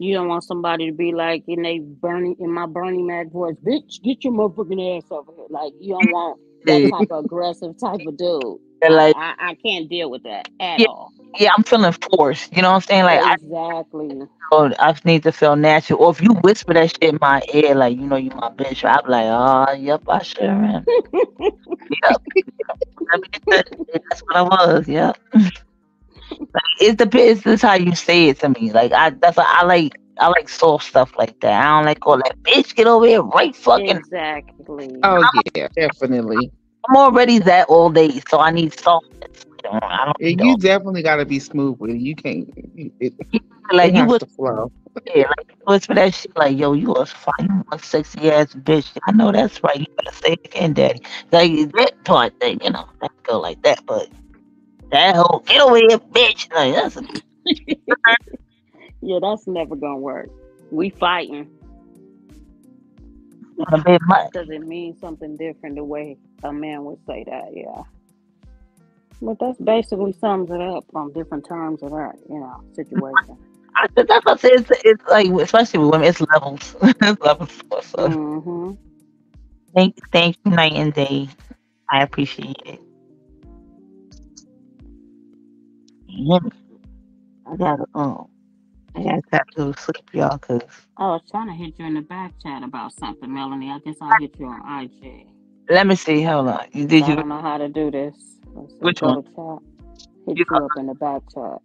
You don't want somebody to be like in they Bernie in my Bernie Mac voice, bitch, get your motherfucking ass over here. Like you don't want that type of aggressive type of dude. like I, I, I can't deal with that at Yeah. all. yeah, I'm feeling forced. You know what I'm saying? Like exactly. Oh, I need to feel natural. Or if you whisper that shit in my ear, like you know you my bitch, I'm like, ah, oh, yep, I sure am. *laughs* yep, that's what I was. Yep. *laughs* like, it depends. This how you say it to me. Like I, that's why I like. I like soft stuff like that. I don't like all that. Bitch, get over here, right? Fucking. Exactly. Oh yeah, definitely. I'm already that all day, so I need softness. I don't, I don't Yeah, you all- definitely got to be smooth with it. You can't. It, it, like it you has was flow. Yeah, like whisper that shit like, yo, you a fine, you a sexy ass bitch. I know that's right. You better say it again, daddy. Like that part thing, you know, that go like that, but that whole get over here, bitch. Like that's a, *laughs* Yeah, that's never gonna work. We fighting. Does it mean something different the way a man would say that? Yeah. But that's basically sums it up on different terms of that, you know, situation. *laughs* I, that's what I said. It's, it's like, especially with women, it's levels. *laughs* it's levels. So hmm thank, thank you, night and day. I appreciate it. I gotta, um, I gotta tap to sleep, y'all, cause I was trying to hit you in the back chat about something, Melanie. I guess I'll hit you on IG. let me see. Hold on. You- I Did you? don't know how to do this. Let's Which one? chat. Hit You you up in the back chat.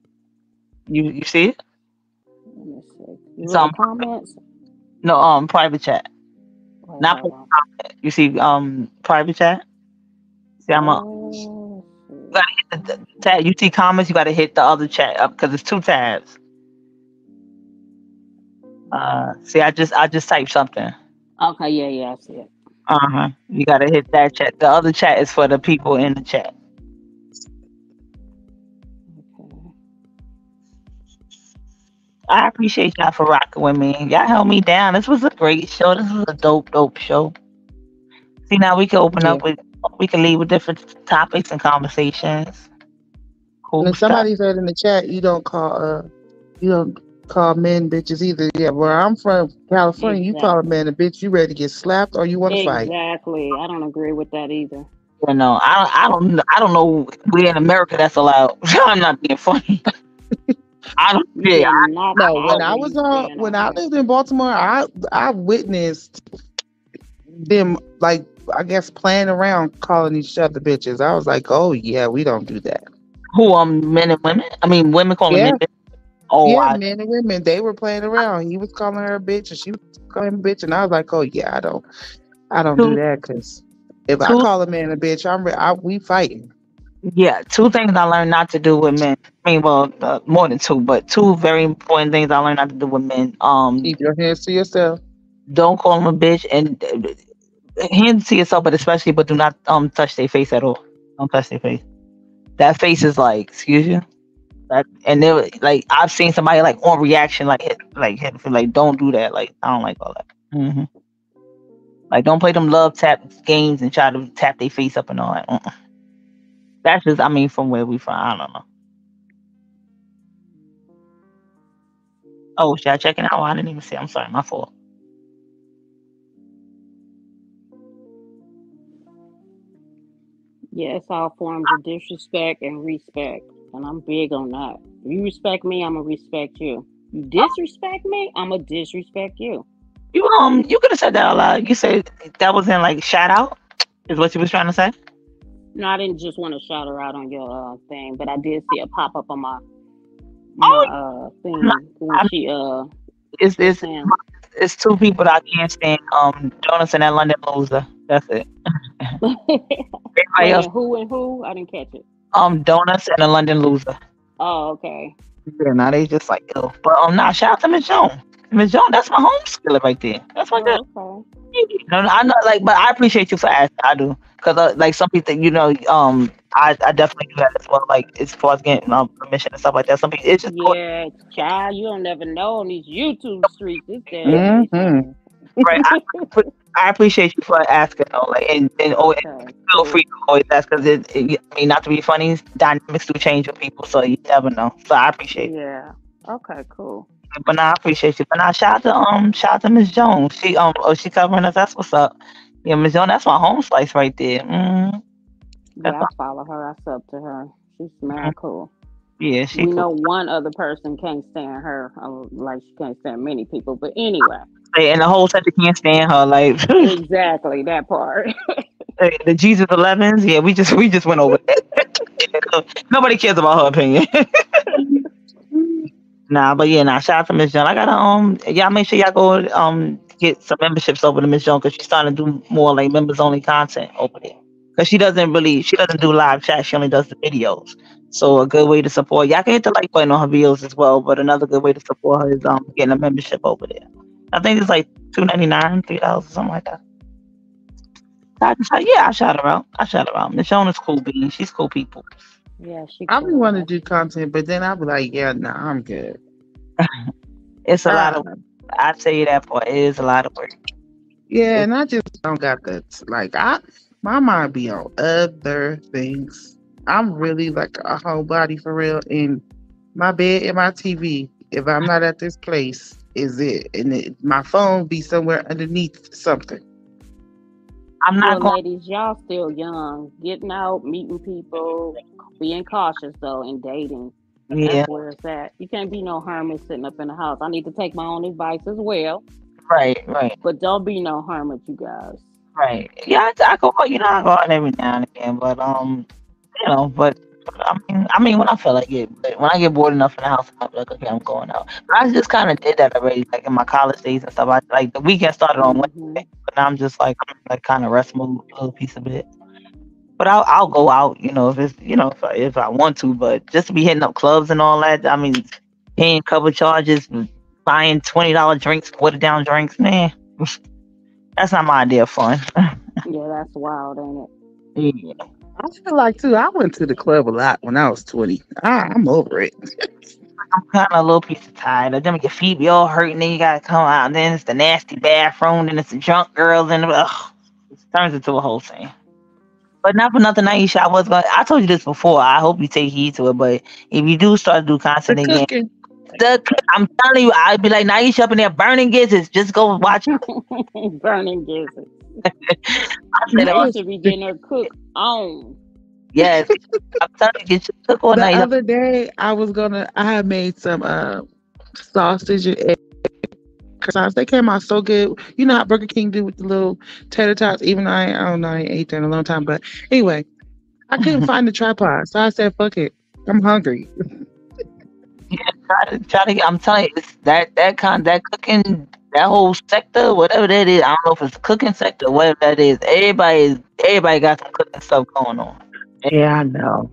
You you see it? Let me see. You It's read on- the comments? No, um, private chat. Wait, Not on. You see, um, private chat. See, I'm up. You gotta hit the, the tab. You see comments. You gotta hit the other chat up because it's two tabs. Uh, see, I just I just typed something. Okay, yeah, yeah, I see it. Uh huh. You gotta hit that chat. The other chat is for the people in the chat. Okay. I appreciate y'all for rocking with me. Y'all held me down. This was a great show. This was a dope, dope show. See, now we can open up with we can leave with different topics and conversations. Cool And if somebody said in the chat, you don't call uh, you don't call men bitches either. Yeah, where I'm from, California, you call a man a bitch, you ready to get slapped or you want to fight. Exactly. I don't agree with that either. You know, I don't, I don't, I don't know where in America that's allowed. *laughs* I'm not being funny. *laughs* I don't. You Yeah, I, cannot No, call when I was uh, when I lived in Baltimore, I I witnessed them like I guess playing around calling each other bitches. I was like, oh yeah, we don't do that. Who um men and women? I mean women calling Yeah. men. bitch? Oh, yeah, I, men and women, they were playing around. He was calling her a bitch, and she was calling him a bitch, and I was like, oh yeah, I don't, I don't do that because if I call a man a bitch, I'm re- I, we fighting. yeah. Two things I learned not to do with men. I mean, well, uh, more than two, but two very important things I learned not to do with men. Um, Keep your hands to yourself. don't call them a bitch and uh, hand to yourself, but especially, but do not um touch their face at all. Don't touch their face. That face is like, excuse you. That and they like I've seen somebody like on reaction like hit like hit like don't do that. Like I don't like all that. hmm Like don't play them love tap games and try to tap their face up and all that. Uh-uh. That's just I mean from where we from. I don't know. Oh, should I check it out? I didn't even see. I'm sorry, my fault. Yeah, it's all forms of disrespect and respect. And I'm big on that. If you respect me, I'm gonna respect you. You disrespect me, I'm gonna disrespect you. You um you could have said that a lot. You said that was in like shout out is what you was trying to say. No, I didn't just want to shout her out on your uh, thing, but I did see a pop up on my my uh thing when she uh It's it's it's two people that I can't stand. Um Jonas and that London loser. That's it. *laughs* Everybody else who and who? I didn't catch it. um Donuts and the London loser. Oh, okay. Yeah, now they just like ill. But um nah, shout out to Miss Jones. Miss Jones, that's my home skiller right there. That's my girl. Oh, okay. No, no, I know, like, but I appreciate you for asking. I do, cause uh, like some people, you know, um, I, I definitely do that as well. Like as far as getting um, permission and stuff like that. Some people, it's just Yeah, child, you don't never know on these YouTube streets. This day. hmm right. I, *laughs* I appreciate you for asking, though. Like, and and always Okay, feel free to always ask, cause it, it, I mean, not to be funny, dynamics do change with people, so you never know. So I appreciate it. Yeah. Okay, cool. But now I appreciate you. But now shout out to um, shout out to Miss Jones. She um, oh, she covering us. That's what's up. Yeah, Miss Jones, that's my home slice right there. Mm, Yeah, I follow her. I sub to her. She's mad cool. yeah, she we cool. know one other person can't stand her, uh, like she can't stand many people. But anyway, and the whole center can't stand her. Like *laughs* exactly that part. *laughs* the Jesus 11s, yeah, we just we just went over that. *laughs* Nobody cares about her opinion. nah, but yeah, nah. Shout out to Miss Jones. I gotta um, y'all make sure y'all go um get some memberships over to Miss Jones because she's starting to do more like members only content over there. Because she doesn't really, she doesn't do live chat. She only does the videos. So a good way to support y'all can hit the like button on her videos as well. But another good way to support her is um getting a membership over there. I think it's like two ninety nine, three dollars, something like that. I just, yeah, I shout her out. I shout her out. Miss Jones is cool being. She's cool people. yeah, she. I be cool. want to do content, but then I'll be like, yeah, nah, I'm good. *laughs* It's a lot of. Um, I tell you that part. It is a lot of work. Yeah, and I just don't got the like I my mind be on other things. I'm really like a whole body for real and my bed and my TV, if I'm not at this place, is it. And it, my phone be somewhere underneath something. I'm not Well, going. ladies, y'all still young, getting out, meeting people, being cautious though, and dating. Yeah, That's where it's at. You can't be no hermit sitting up in the house. I need to take my own advice as well, right, right, but don't be no hermit, you guys. right. Yeah, I, I go. You know, I go out every now and again, but um, you know, but. I mean, I mean, when I feel like it, when I get bored enough in the house, I'm like, okay, I'm going out. I just kind of did that already, like in my college days and stuff. I like the weekend started on Wednesday, Mhm. but now I'm just like, I'm like kind of rest mode a little piece of it. But I'll I'll go out, you know, if it's you know if I, if I want to. But just to be hitting up clubs and all that, I mean, paying cover charges, buying twenty dollar drinks, watered down drinks, man, *laughs* that's not my idea of fun. *laughs* Yeah, that's wild, ain't it? yeah. I feel like too, I went to the club a lot when I was 20. Ah, I'm over it. I'm kind of a little piece of tired. of them your feet be all hurting, then you gotta come out, and then it's the nasty bathroom, then it's the drunk girls, and ugh, it turns into a whole thing. But not for nothing, Aisha. I was going. I told you this before. I hope you take heed to it. But if you do start to do The again, the, I'm telling you, I'd be like, Naisha up in there burning gizzards. Just go watch. *laughs* Burning gizzards. *laughs* I said, They oh, should be getting her cooked on. yes. I'm telling you, get your cook on The Naisha. other day, I was gonna. I had made some uh, sausage and egg croissants. They came out so good. You know how Burger King do with the little tater tots. Even I, I don't know, I ain't ate that in a long time. But anyway, I couldn't *laughs* find the tripod, so I said, "Fuck it, I'm hungry." Yeah, try to, try to, I'm telling you, it's that that kind that cooking that whole sector, whatever that is. I don't know if it's the cooking sector, whatever that is. Everybody is everybody got some cooking stuff going on. Yeah, I know.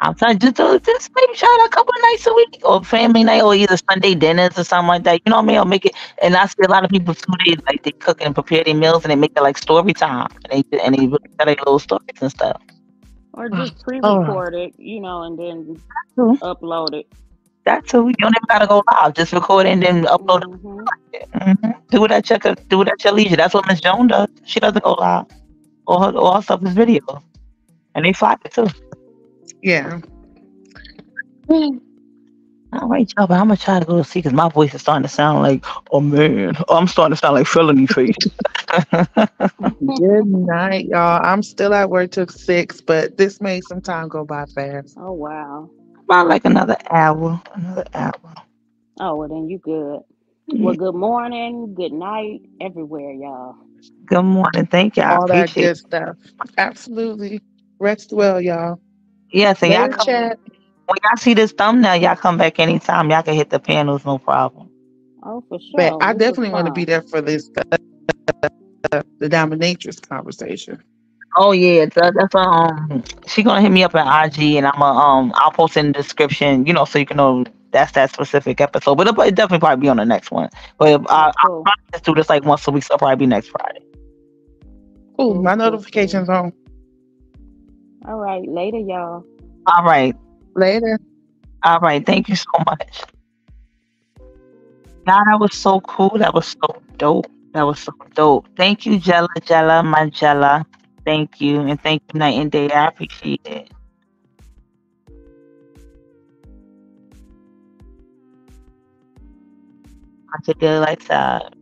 I'm trying you, just do, just maybe try it a couple of nights a week or family night or either Sunday dinners or something like that. You know what I mean? Or make it. And I see a lot of people too. They like they cook and prepare their meals and they make it like story time and they and they really tell their little stories and stuff. Or just Oh. pre-record it, you know, and then True. upload it. That too. You don't even gotta go live. Just record it and then upload it. Mhm. hmm Do it at your do it at your leisure. That's what Miss Jones does. She doesn't go live. All her all her stuff is video, and they fly it too. Yeah. All right, y'all. But I'm gonna try to go to sleep because my voice is starting to sound like oh man. Oh, I'm starting to sound like felony face. *laughs* Good night, y'all. I'm still at work till six, but this made some time go by fast. Oh wow. About like another hour. Another hour. Oh well, then you good. Well, good morning, good night, everywhere, y'all. Good morning. Thank you. I All that appreciate good it. stuff. Absolutely. Rest well, y'all. Yes, and y'all Later, come, chat. when y'all see this thumbnail, y'all come back anytime. Y'all can hit the panels, no problem. Oh, for sure. But I This was definitely want to fun. be there for this uh, the dominatrix conversation. Oh yeah, that, that's um. She gonna hit me up on IG, and I'm gonna um. I'll post in the description, you know, so you can know that's that specific episode. But it'll, it'll definitely probably be on the next one. But I, I'll probably just do this like once a week, so it'll probably be next Friday. Cool, my cool, notifications on. All right, later, y'all. All right, Later. all right. Thank you so much. God, that was so cool. That was so dope. That was so dope. Thank you, Jella, Jella, my Jella. Thank you, and thank you, night and day. I appreciate it. I took the lights out.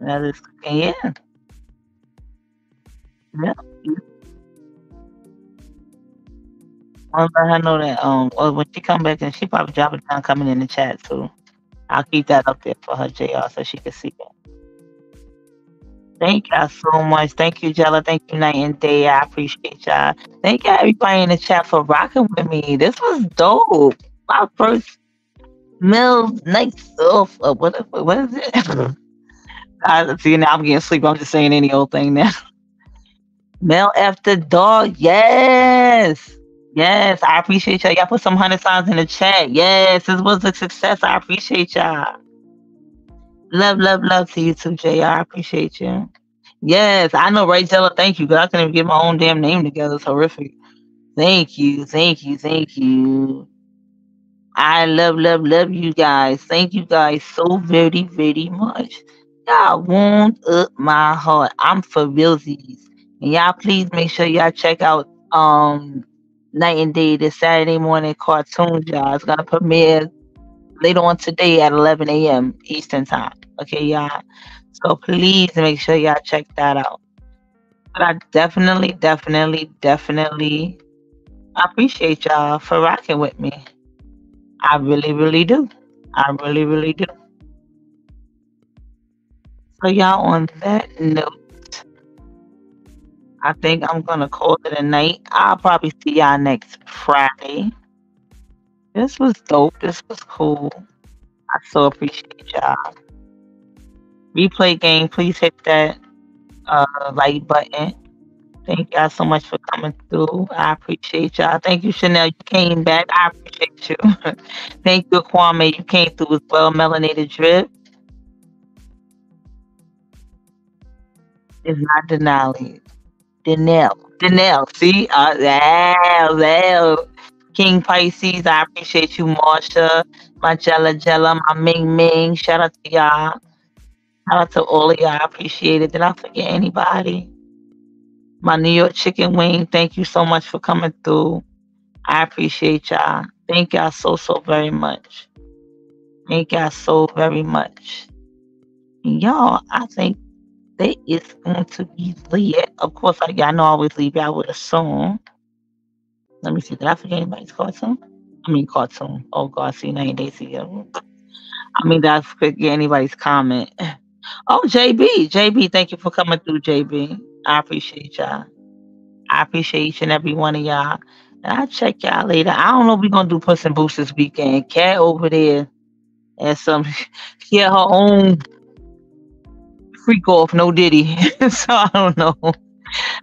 That is, yeah. Yeah. I'll let her know that um or when she come back and she probably drop it down coming in the chat too. I'll keep that up there for her JR so she can see it. Thank y'all so much. Thank you, Jella. Thank you, night and day. I appreciate y'all. Thank y'all everybody in the chat for rocking with me. This was dope. My first meal night off. Uh, what, what is it? *laughs* I see now I'm getting sleep. I'm just saying any old thing now. *laughs* Mel after dark. Yes. Yes. I appreciate y'all. Y'all put some hundred signs in the chat. Yes. This was a success. I appreciate y'all. Love, love, love to you too, JR. I appreciate you. Yes. I know, Jella? Thank you. Because I couldn't even get my own damn name together. It's horrific. Thank you. Thank you. Thank you. I love, love, love you guys. Thank you guys so very, very much. Y'all warmed up my heart. I'm for realsies. And y'all please make sure y'all check out um Night and Day this Saturday morning cartoons, y'all. It's gonna premiere later on today at 11 a.m. Eastern time. Okay, y'all. So please make sure y'all check that out. But I definitely, definitely, definitely appreciate y'all for rocking with me. I really, really do. I really, really do. So y'all on that note, I think I'm gonna call it a night. I'll probably see y'all next Friday. This was dope. This was cool. I so appreciate y'all. Replay game, please hit that uh like button. Thank y'all so much for coming through. I appreciate y'all. Thank you, Chanel. You came back. I appreciate you. *laughs* Thank you, Kwame. You came through as well. Melanated Drip. It's not Denali. Denell. Denell. See? Uh. King Pisces. I appreciate you, Marsha. My Jella Jella. My Ming Ming. Shout out to y'all. Shout out to all of y'all. I appreciate it. Did I forget anybody? My New York chicken wing. Thank you so much for coming through. I appreciate y'all. Thank y'all so, so very much. Thank y'all so very much. And y'all, I think that is going to be lit. Of course, I, y'all know I always leave y'all with a song. Let me see. Did I forget anybody's cartoon? I mean, cartoon. Oh, God, see, 90 days ago. I mean, that's quick. Get anybody's comment. *laughs* Oh, JB, JB, thank you for coming through, JB. I appreciate y'all. I appreciate each and every one of y'all. And I'll check y'all later. I don't know if we're gonna do Puss and Boots this weekend. Cat over there and some *laughs* she had her own freak off, no diddy. *laughs* so I don't know.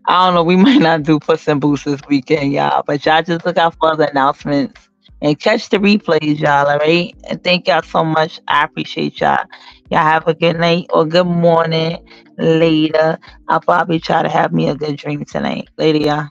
I don't know. We *laughs* might not do Puss and Boots this weekend, y'all. But y'all just look out for other announcements and catch the replays, y'all. All right. And thank y'all so much. I appreciate y'all. Y'all have a good night or good morning later. I'll probably try to have me a good dream tonight. Later, y'all.